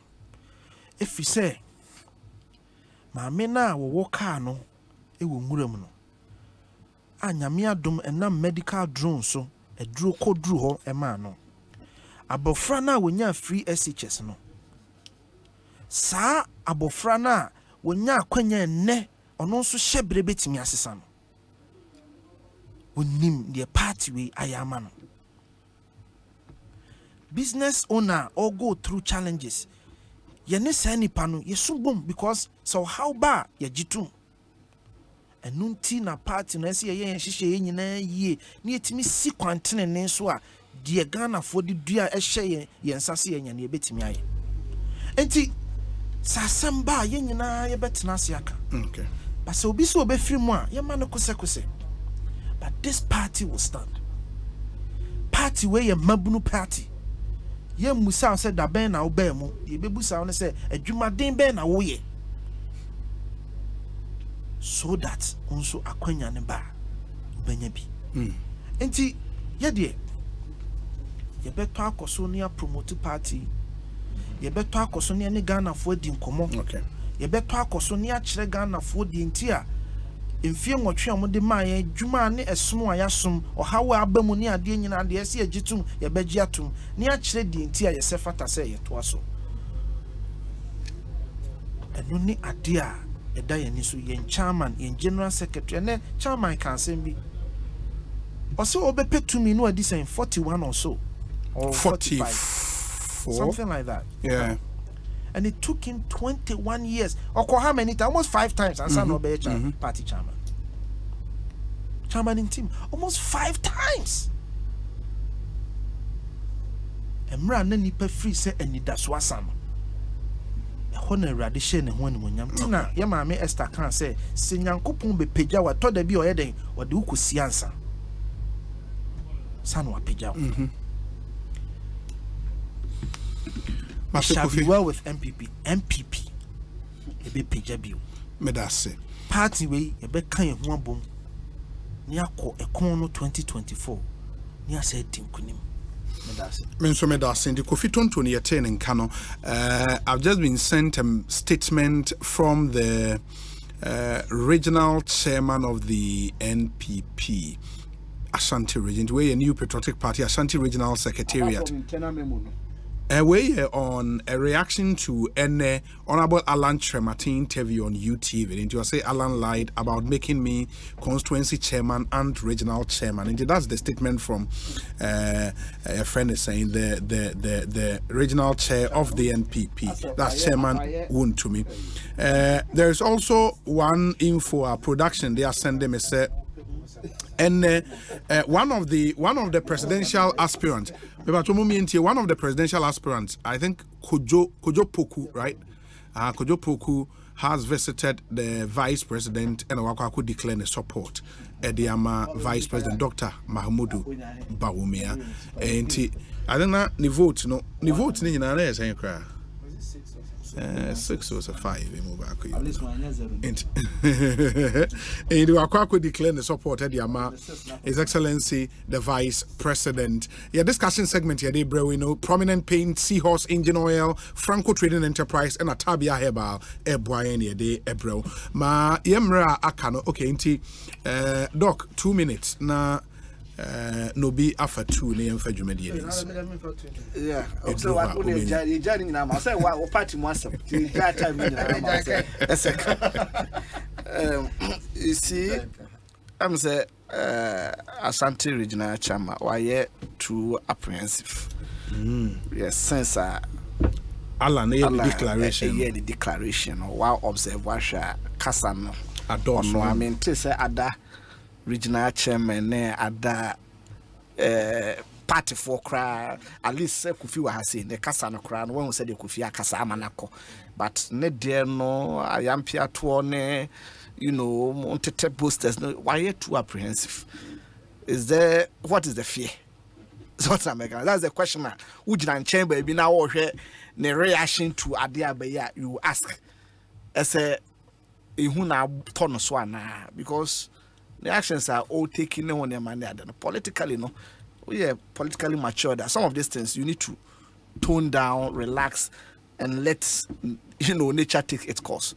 Ɛfiri sɛ maame no a wɔwɔ kaa no ɛwɔ nwura mu no a nyame adom ɛnam medical drone so ɛduro kɔduru hɔ ɛmaa no. Abɔfra no a wɔnya free shs no saa abɔfra no a wɔnya akwanya nnɛ ɔno nso hyɛ berɛ bɛtumi asesa no. Onim deɛ party wei ayɛ ama no. Business owner or go through challenges. Yɛne saa nipa no yɛso bom because sɛ ɔhaw ba a yɛgye tom ɛno nti na party no ɛsɛ yɛyɛ yɛn hyehyɛ yɛ nyinaa yie na yɛtumi si kwantenene so a deɛ ghanafoɔ de dua ɛhyɛ yɛn yɛn nsa se yɛnya ne yɛbɛtumi ayɛ. Nti sɛ asɛm ba a yɛn nyinaa yɛbɛtena ase aka. Okay. but sɛ obi sɛ ɔbɛfiri mu a yɛma no kosɛkosɛ. But this party will stand. Party wei yɛ mmabunu party yɛmmusa sɛ da bɛn na wobɛɛ mu? Yɛbɛbusa wo no sɛ adwumaden bɛn na woyɛ? So that nso akwanya ne ba wobɛnya bi. Nti yɛdeɛ yɛbɛtɔ akɔ so ne apromote party yɛbɛtɔ akɔ so ne ne ghanafoɔ adi nkɔmmɔ yɛbɛtɔ akɔ so ne akyerɛ ghanafoɔ deɛ nti a mfie nwɔtwe a mode maa yɛn adwuma a ne ɛsom a yɛasom ɔhaw a aba mu ne adeɛ nyinaa deɛ ɛsɛ yɛgye tom yɛbɛgye atom. Ne akyerɛ deɛ nti a yɛsɛ fata sɛ yɛtoa so. Ɛno ne adeɛ a ɛda yɛn ani so. Yɛn chairman yɛn general secretary ɛnɛ chairman ka asɛm bi. Ɔsɛ wɔbɛpɛ tumi no adi sɛn 41 or so. Or 45 something like that. Yeah. and it took him 21 years. Or how many times almost five times and Mhm, cha- mhm. party chairman chairman in team almost five times. Mmerɛ na nipa firi sɛ anidaso asa no ɛhɔ na awurade hyɛ ne ho animonyam. Nti na yɛ maame esther kaa sɛ sɛ nyankopɔn bɛpagya wo atɔ da bi a ɔyɛ dɛn? Ɔde wo kɔsi ansa. Sa na wapagya wo. Master shall be well with MPP. MPP. yɛbɛpagya bio. Meda ase. Party wei yɛbɛka yɛn ho abom ne akɔ ɛkɔn no 2024 ne asɛ adi nkonim meda me nso meda ase. Nti kofi tonto no yɛtee ne nka no. Uh, i've just been sent a statement from the uh, regional chairman of the npp ashanti region where a new patriotic party ashanti regional secretariat We're here on a reaction to an Honorable Alan Kyerematen interview on UTV. And you say Alan lied about making me constituency chairman and regional chairman. And that's the statement from uh, a friend is saying the, the the the regional chair of the NPP. That's Chairman Wontumi. Uh, there is also one info uh, production they are sending me say and uh, uh, one of the one of the presidential aspirants one of the presidential aspirants i think kojo kojo poku right? Uh, kojo poku has visited the vice president and wakako declare the support Ediama vice president dr mahamudu bawumia. And i think that the vote no the vote Uh, six or five emu baako yi nti nti wakɔ akɔ declare ne support ɛde ama his excellency the vice president. Yɛ discussion segment yɛde brɛ you know prominent paint seahorse engine oil franco trading enterprise and tabia herbal yɛn ne yɛde ma yɛ mmerɛ a okay nti uh, eh, doc two minutes na uh, nobi afa two ne yɛmfa dwumadie ne nso Yeah, Ɛduru so hɔ wa a, wo ne wobɛnya. gya gya ne nyinaa ma sɛ wa wo party mu asɛm ti gya time ne nyinaa ma sɛ ɛsɛ um you see I'm say uh, Asante regional chairman wayɛ too apprehensive. Yes since uh, Alan ɛyɛ ne declaration. ɛyɛ ne declaration no wa observe wahwɛ a kasa no. Adɔɔso. ɔno amente sɛ ada regional chairman ne ada eh, partyfoɔ koraa at least sɛ kofi wɔ ha sei ne kasa no koraa no wahu sɛdeɛ kofi akasa ama no but ne deɛ no ayampeatoɔ ne you know ntete posters no wayɛ too apprehensive is there what is the fear South America. That's the question. na wogyina nkyɛn baabi na wɔrehwɛ ne reaction to adeɛ abɛyɛ you ask ɛsɛ ehu na because the actions are all taking ho nneɛma ne ade no politically no. Oh, Woyɛ politically mature that some of these things you need to tone down relax and let you know nature take its course.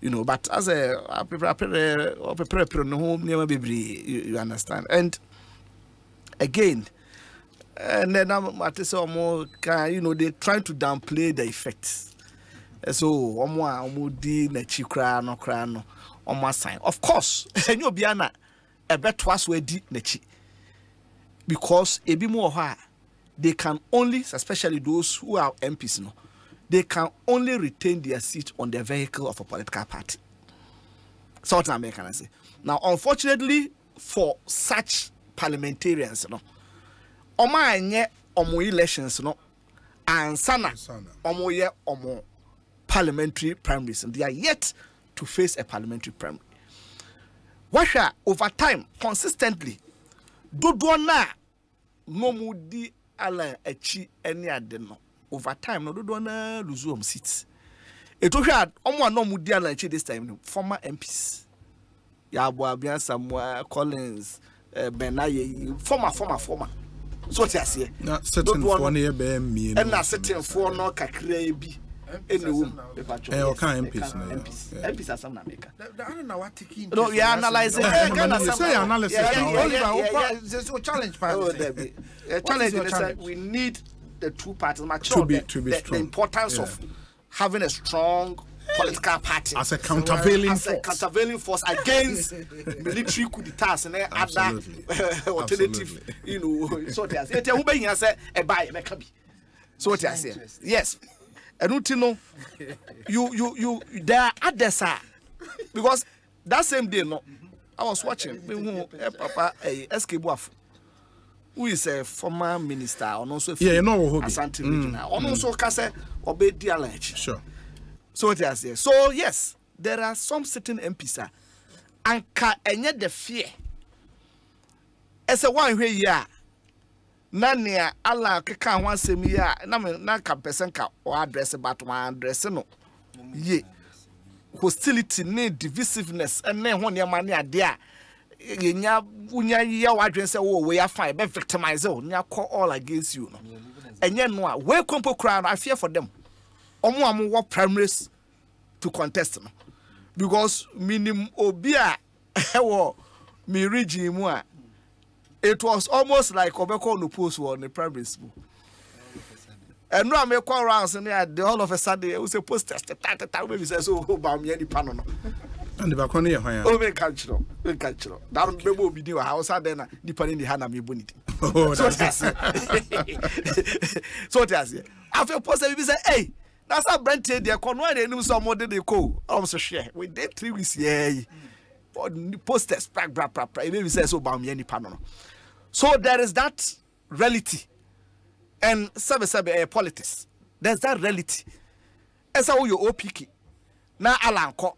You know but as a you, understand. And again and then I'm at this can you know they're trying to downplay the effects. So ọmọ a ọmọ di no koraa no ọmọ asan of course ẹnyẹ obiara na ẹbẹtoa so adi n'akyi because ebi mu wɔ hɔ a they can only especially those who are MPs no they can only retain their seat on the vehicle of a political party. South America, I say. Now, unfortunately for such parliamentarians, no, ọmọ anyɛ ɔmo elections no ansa na ɔmo yɛ ɔmo parliamentary primaries they are yet to face a parliamentary primary. Wahwɛ a over time consistently dodoɔ no a na ɔmo di alan akyi ne ade no over time no dodoɔ no a lose wɔn seats. Ètò hwɛ a ɔmo a na ɔmo di alan akyi this time no former mps yàbọ̀ abiyan samuel collins uh, benaye former former former. So ti aseɛ. settingfoɔ no ɛna settingfoɔ no kakra bi ɛna ewu mu. Eh, ɔka MPs no, yeah. Yeah. MPs asam na meka. no No, we are analyzing. You say analysis Yeah, yeah, yeah, yeah, yeah, yeah. Challenge part. Oh, there be. What challenge is your in the sense challenge? we need the two parties mature To be- the, to be the, the importance Yeah. of having a strong political party As a countervailing as a force. countervailing force against military coup d'etats and other Absolutely. alternative you know so they say who be here say e buy e ka bi so what I say yes ẹnu ti no. You you you there are others ah because that same day no i was watching. Me hu eh, papa eh, sk buafo who is a former minister ɔno nso bi. asante Mm, regional. Ɔno mm. nso ka sɛ ɔbɛdi ala akyi sure. So what I say? So yes there are some certain mps a anka ɛnyɛ the fear. Ɛsɛ wanhwɛ yie a na nea ala keka ho asɛm yi a na na ka mpɛ sɛ nka ɔadrɛse but wɔadrɛse no. Yie hostility ne divisiveness ne ho nneɛma ne adeɛ a yɛnya wonya yɛ w'adwene sɛ wowɔ wei afa ɛbɛ victimize wo nya kɔ all against you no. Ɛnyɛ no a wei kɔmpo koraa no fear for them. Ɔmo a mowɔ primaries to contest no. Because minim obi a ɛwɔ me mu a it was almost like ɔbɛkɔ no post wɔ ne primaries mu ɛnu a mekɔ rounds no yɛ de all of a sudden ɛwɔ sɛ posters tetateta wo bɛbi sɛ so o ba ɔmeɛ nipa no no ande baako no yɛ hwan a o menka nkyerɛ menka nkyerɛ na no bɛbɔ obi din wɔ ha wo sa dɛn na nipa no ni ha na mebɔ ne din Oh, so wote that's- aseɛ so wote aseɛ afei poster bibi sɛ ei na sa aberanteɛ deɛ kɔ no a na anim sɛ ɔmɔde de kɔ ɔm so hwɛ we did three weeks yɛɛ yi Ɔde posters pra bra pra pra ebi sɛ sɛ ɔba ɔmeɛ nipa no no so there is that reality. And sɛbɛ sɛbɛ ɛyɛ politics. There's that reality. Ɛsɛ woyɛ opk na alankɔ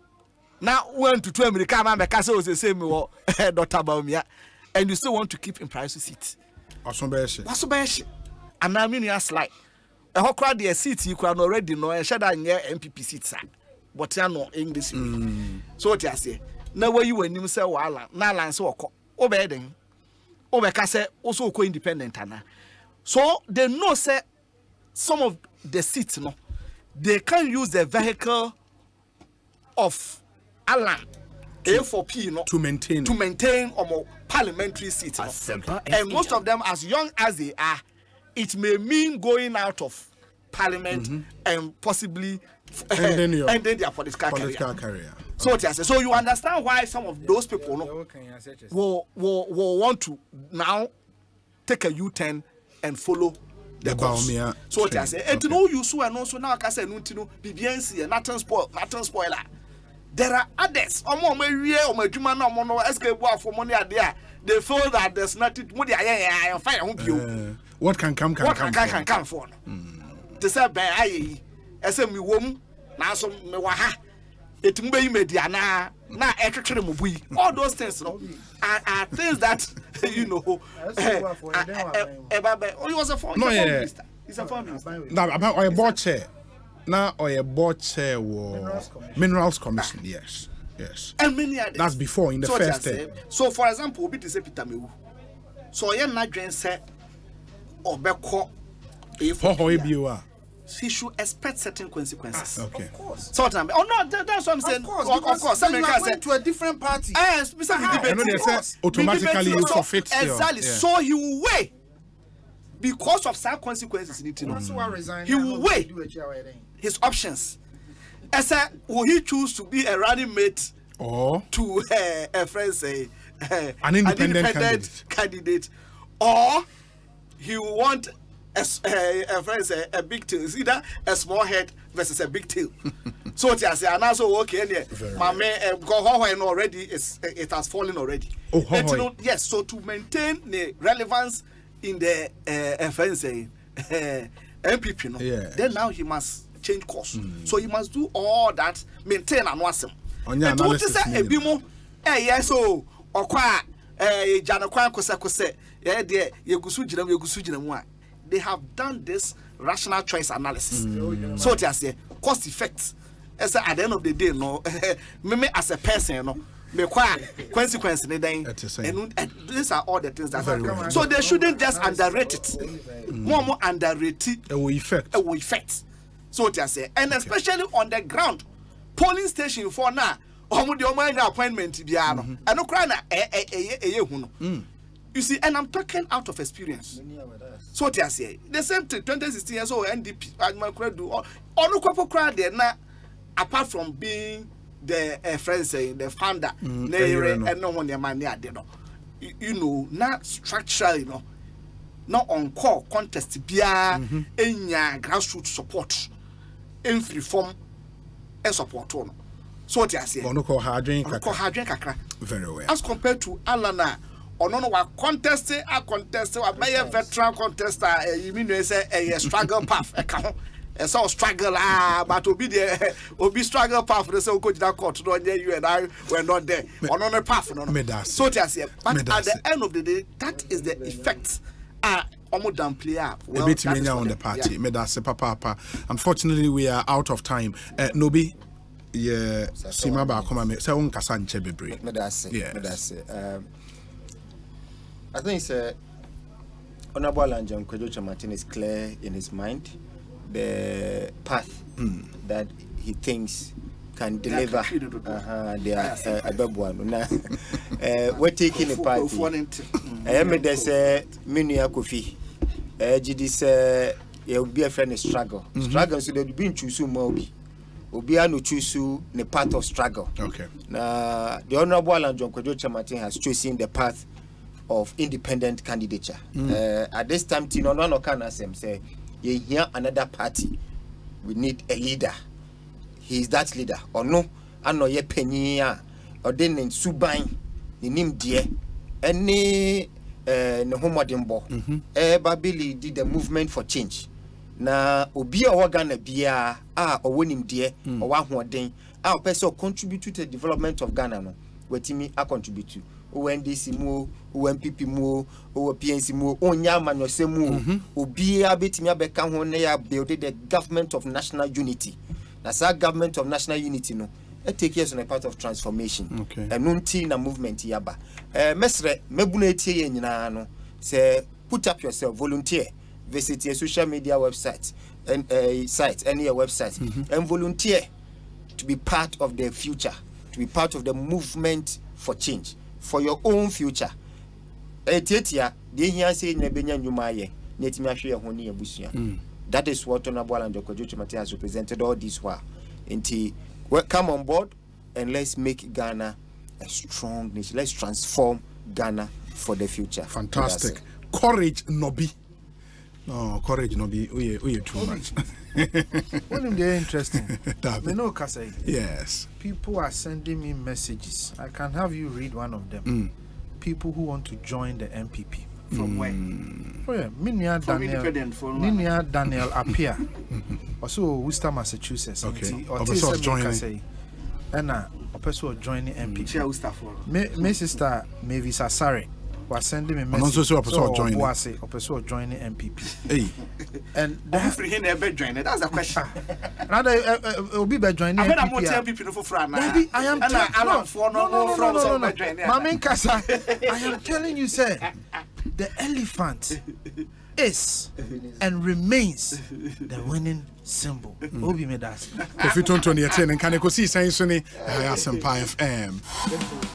na wantutu amirika ama mɛka sɛ osese mi wɔ dr baumia. And you still want to keep in price seat. Ɔso bɛyɛ hye waso bɛyɛ hye anaa mi nua slide ɛhɔ koraa deɛ seat yi koraa no already no ɛhyɛ da nyɛ npp seat sa. Bɔtea no english. Mm. so wote aseɛ na wayi w'anim sɛ wɔala na alan sɛ wɔkɔ wobɛyɛ den wobɛka sɛ wo so wokɔ independent anaa so they know sɛ some of the seats no they can use the vehicle of alan a4p no to maintain to maintain omo parliamentary seat no. and most of them as young as they are it may mean going out of parliament and possibly Ending your ending their political, political career. career. So, what you say. so you understand why some of those people no, will, will, will want to now take a U-turn and follow the The course. So what I say, and to know you so and also now I say no to know BBNC and nothing spoil, nothing spoiler. There are others. Omo omo wie omo adwuma na omo no escape boy for money there. They feel that there's nothing. Mo dey aye aye fire ho bio. Uh, what can come can What come can from. can come for no. Te say ben aye yi. Ese mi wom na so me wa ha. Etum be yi me ana na etwetwere mo bui. All those things no are, are things that you know. eh, eh, eh, eh, ba- ba- oh, he was a foreign No, he's a foreign yeah. minister. He's a foreign minister. na about ɔyɛ board chair na ɔyɛ board chair wɔ minerals commission yes yes and many others. that's before in the so first you term so for example obi te say peter mewu so ɔyɛ n'adwene sɛ ɔbɛkɔ hɔhɔ ebio a he should expect certain consequences. okay so what I'm, oh no that, that's what i'm saying Of course, of, of course then you are going said to a different party yes bisa Ah, be I know debating they say Yes. automatically Be debating. you forfeit exactly yeah. so he will weigh because of some consequences need to know he will weigh his options I said will he choose to be a running mate or to uh, a friend say uh, An independent candidate. or he will want a, a, a friend say a big tail it's either a small head versus a big tail. So what you say and also okay yeah, my man uh, because already is eh, it has fallen already. Oh, And Hohoe. know- yes so to maintain the relevance in the eh, uh, uh, friend say uh, NPP no Yes. then now he must change course. So he must do all that maintain and wasem Ɔnyɛ nti wote analysis sɛ minimum. ebi mu ɛyɛ so ɔkɔ a ɛɛ gya no kwan kosɛkosɛ yɛyɛ deɛ yɛgu so mu yɛgu so a they have done this rational choice analysis Mm. so te aseɛ cost effect ɛsɛ at the end of the day no meme as a person no a consequence ɛnu these are all the things that Very happen so they shouldn't just underrate it more more underrate it will effect ɛwɔ effect so what you say and especially on the ground polling station for now ɔmo de ɔmo anya appointment biara no ɛno koraa na ɛyɛ ɛyɛ hu no you see and i'm talking out of experience so what you say the same thing twenty sixteen years old ndp do ɔ- ɔno kɔpɔ koraa deɛ na apart from being the uh, friend say the founder Mm, na ɛyere yere no. ɛne ho nneɛma ne ade no. You, you know na structurally no na ɔnkɔ contest biara enya grassroots support mfiri fam ɛsupporto no. So ɔte aseɛ ɔno kɔ ha adwene ɔkɔ kakra. ha adwene kakra. Very well. As compared to alan a ɔno no wa contest a contest wa bɛyɛ veteran contest a ɛyi mi nua sɛ ɛyɛ struggle path. Ɛka ho ɛsɛ ɔ struggle aa but obi deɛ obi struggle path no sɛ okɔ gyina court no ɔnyɛ you and i were not there. Ɔno no path no no so ɔte aseɛ but at the end of the day that is the effect. A ɔmo downplay a well ebetumi that is for on the them. party. Yeah. meda ase papaapa unfortunately we are out of time. Uh, nobi yɛ sima baako ma me. sɛ wonkasa nkyɛ bebree mede ase Yes. mede ase um, i think sɛ honorable alanjan kwadwo Kyerematen is clear in his mind. The path Mm. that he thinks can deliver. uh, their uh, abɛboa no na uh, we're taking a party. Ofuo ne nte. ɛyɛ me dɛ sɛ me nua kofi. Ɛyɛ gye di sɛ yɛobi afrɛ ne struggle. Struggle nso de obi ntwusu ma obi obiara no choose ne part of struggle. Okay. Na the honourable alan john kwadwo Kyerematen has chosen the path of independent candidature. Mm. uh, at this time ti no ɔno ano ka n'asɛm sɛ yɛhia another party. We need a leader. He is that leader. Ɔno ana ɔyɛ panyin a ɔde ne suban ne nimdeɛ ɛne eh, ne homɔdenbɔ ɛɛba bɛli di the movement for change. Na obi a ɔwɔ ghana biara a ɔwɔ nimdeɛ ɔwɔ ahoɔden a ɔpɛ sɛ ɔcontribute to the development of ghana no watumi acontribute wowɔ ndc mu o wowɔ npp mu o wowɔ pnc mu o wonyɛ amanyɔsɛ mu o obiara bɛtumi abɛka ho ne yɛ abuild the government of national unity. Na saa government of national unity no ɛtake years on a part of transformation. Okay. ɛno nti na movement yi aba. Mɛsrɛ mɛbuna etie yɛn nyinaa no sɛ put up yourself volunteer visit your social media website and uh, site any your website and volunteer to be part of the future to be part of the movement for change for your own future. Ɛtiatia deɛ ehia sɛ yɛnyina bɛnya nnwuma ayɛ na yɛtumi ahwɛ yɛn ho ne yɛn busua that is what honorable alan jokwadwo chumate has represented all this while. Nti well, come on board and let's make ghana a strong nation. Let's transform ghana for the future. Fantastic. Courage nobi no courage nobi woyɛ woyɛ too much Wonim deɛ ɛyɛ interesting. Dabi. Me know kasa yi. yes People are sending me messages. I can have you read one of them. Mm. People who want to join the MPP. From where? Oh yeah, me nua From Daniel. independent, from Me Daniel Apia. Also Worcester, Massachusetts. Okay. Nti, Ɔpɛ ɔte sɛ sɛ ɔjoin meka sɛ Ɛna ɔpɛ sɛ ɔjoin MPP. Kyia Worcesterfoɔ no. Me me sister Mavis Asare was sending me Ɔno message. nso sɛ ɔpɛ sɛ ɔjoin ɔboa ase, ɔpɛ sɛ ɔjoin MPP. Hey. And Ɔmfiri he na ɛbɛjoin no? That's the question. rather uh, uh, obi bɛ join the Afei na MPP. mote a- MPP no foforɔ anaa? Dabi, I am Ɛna tell- Alanfoɔ no no, no, no, from no, sɛ no, no. ɔbɛjoin ne Mame anaa? Nkasa, I am telling you, sir, the elephant is and remains the winning symbol. Obi me that. kofi tonto ne yɛtee ne nka ne kɔsii sɛn so ne ɛyɛ asɛmpa fm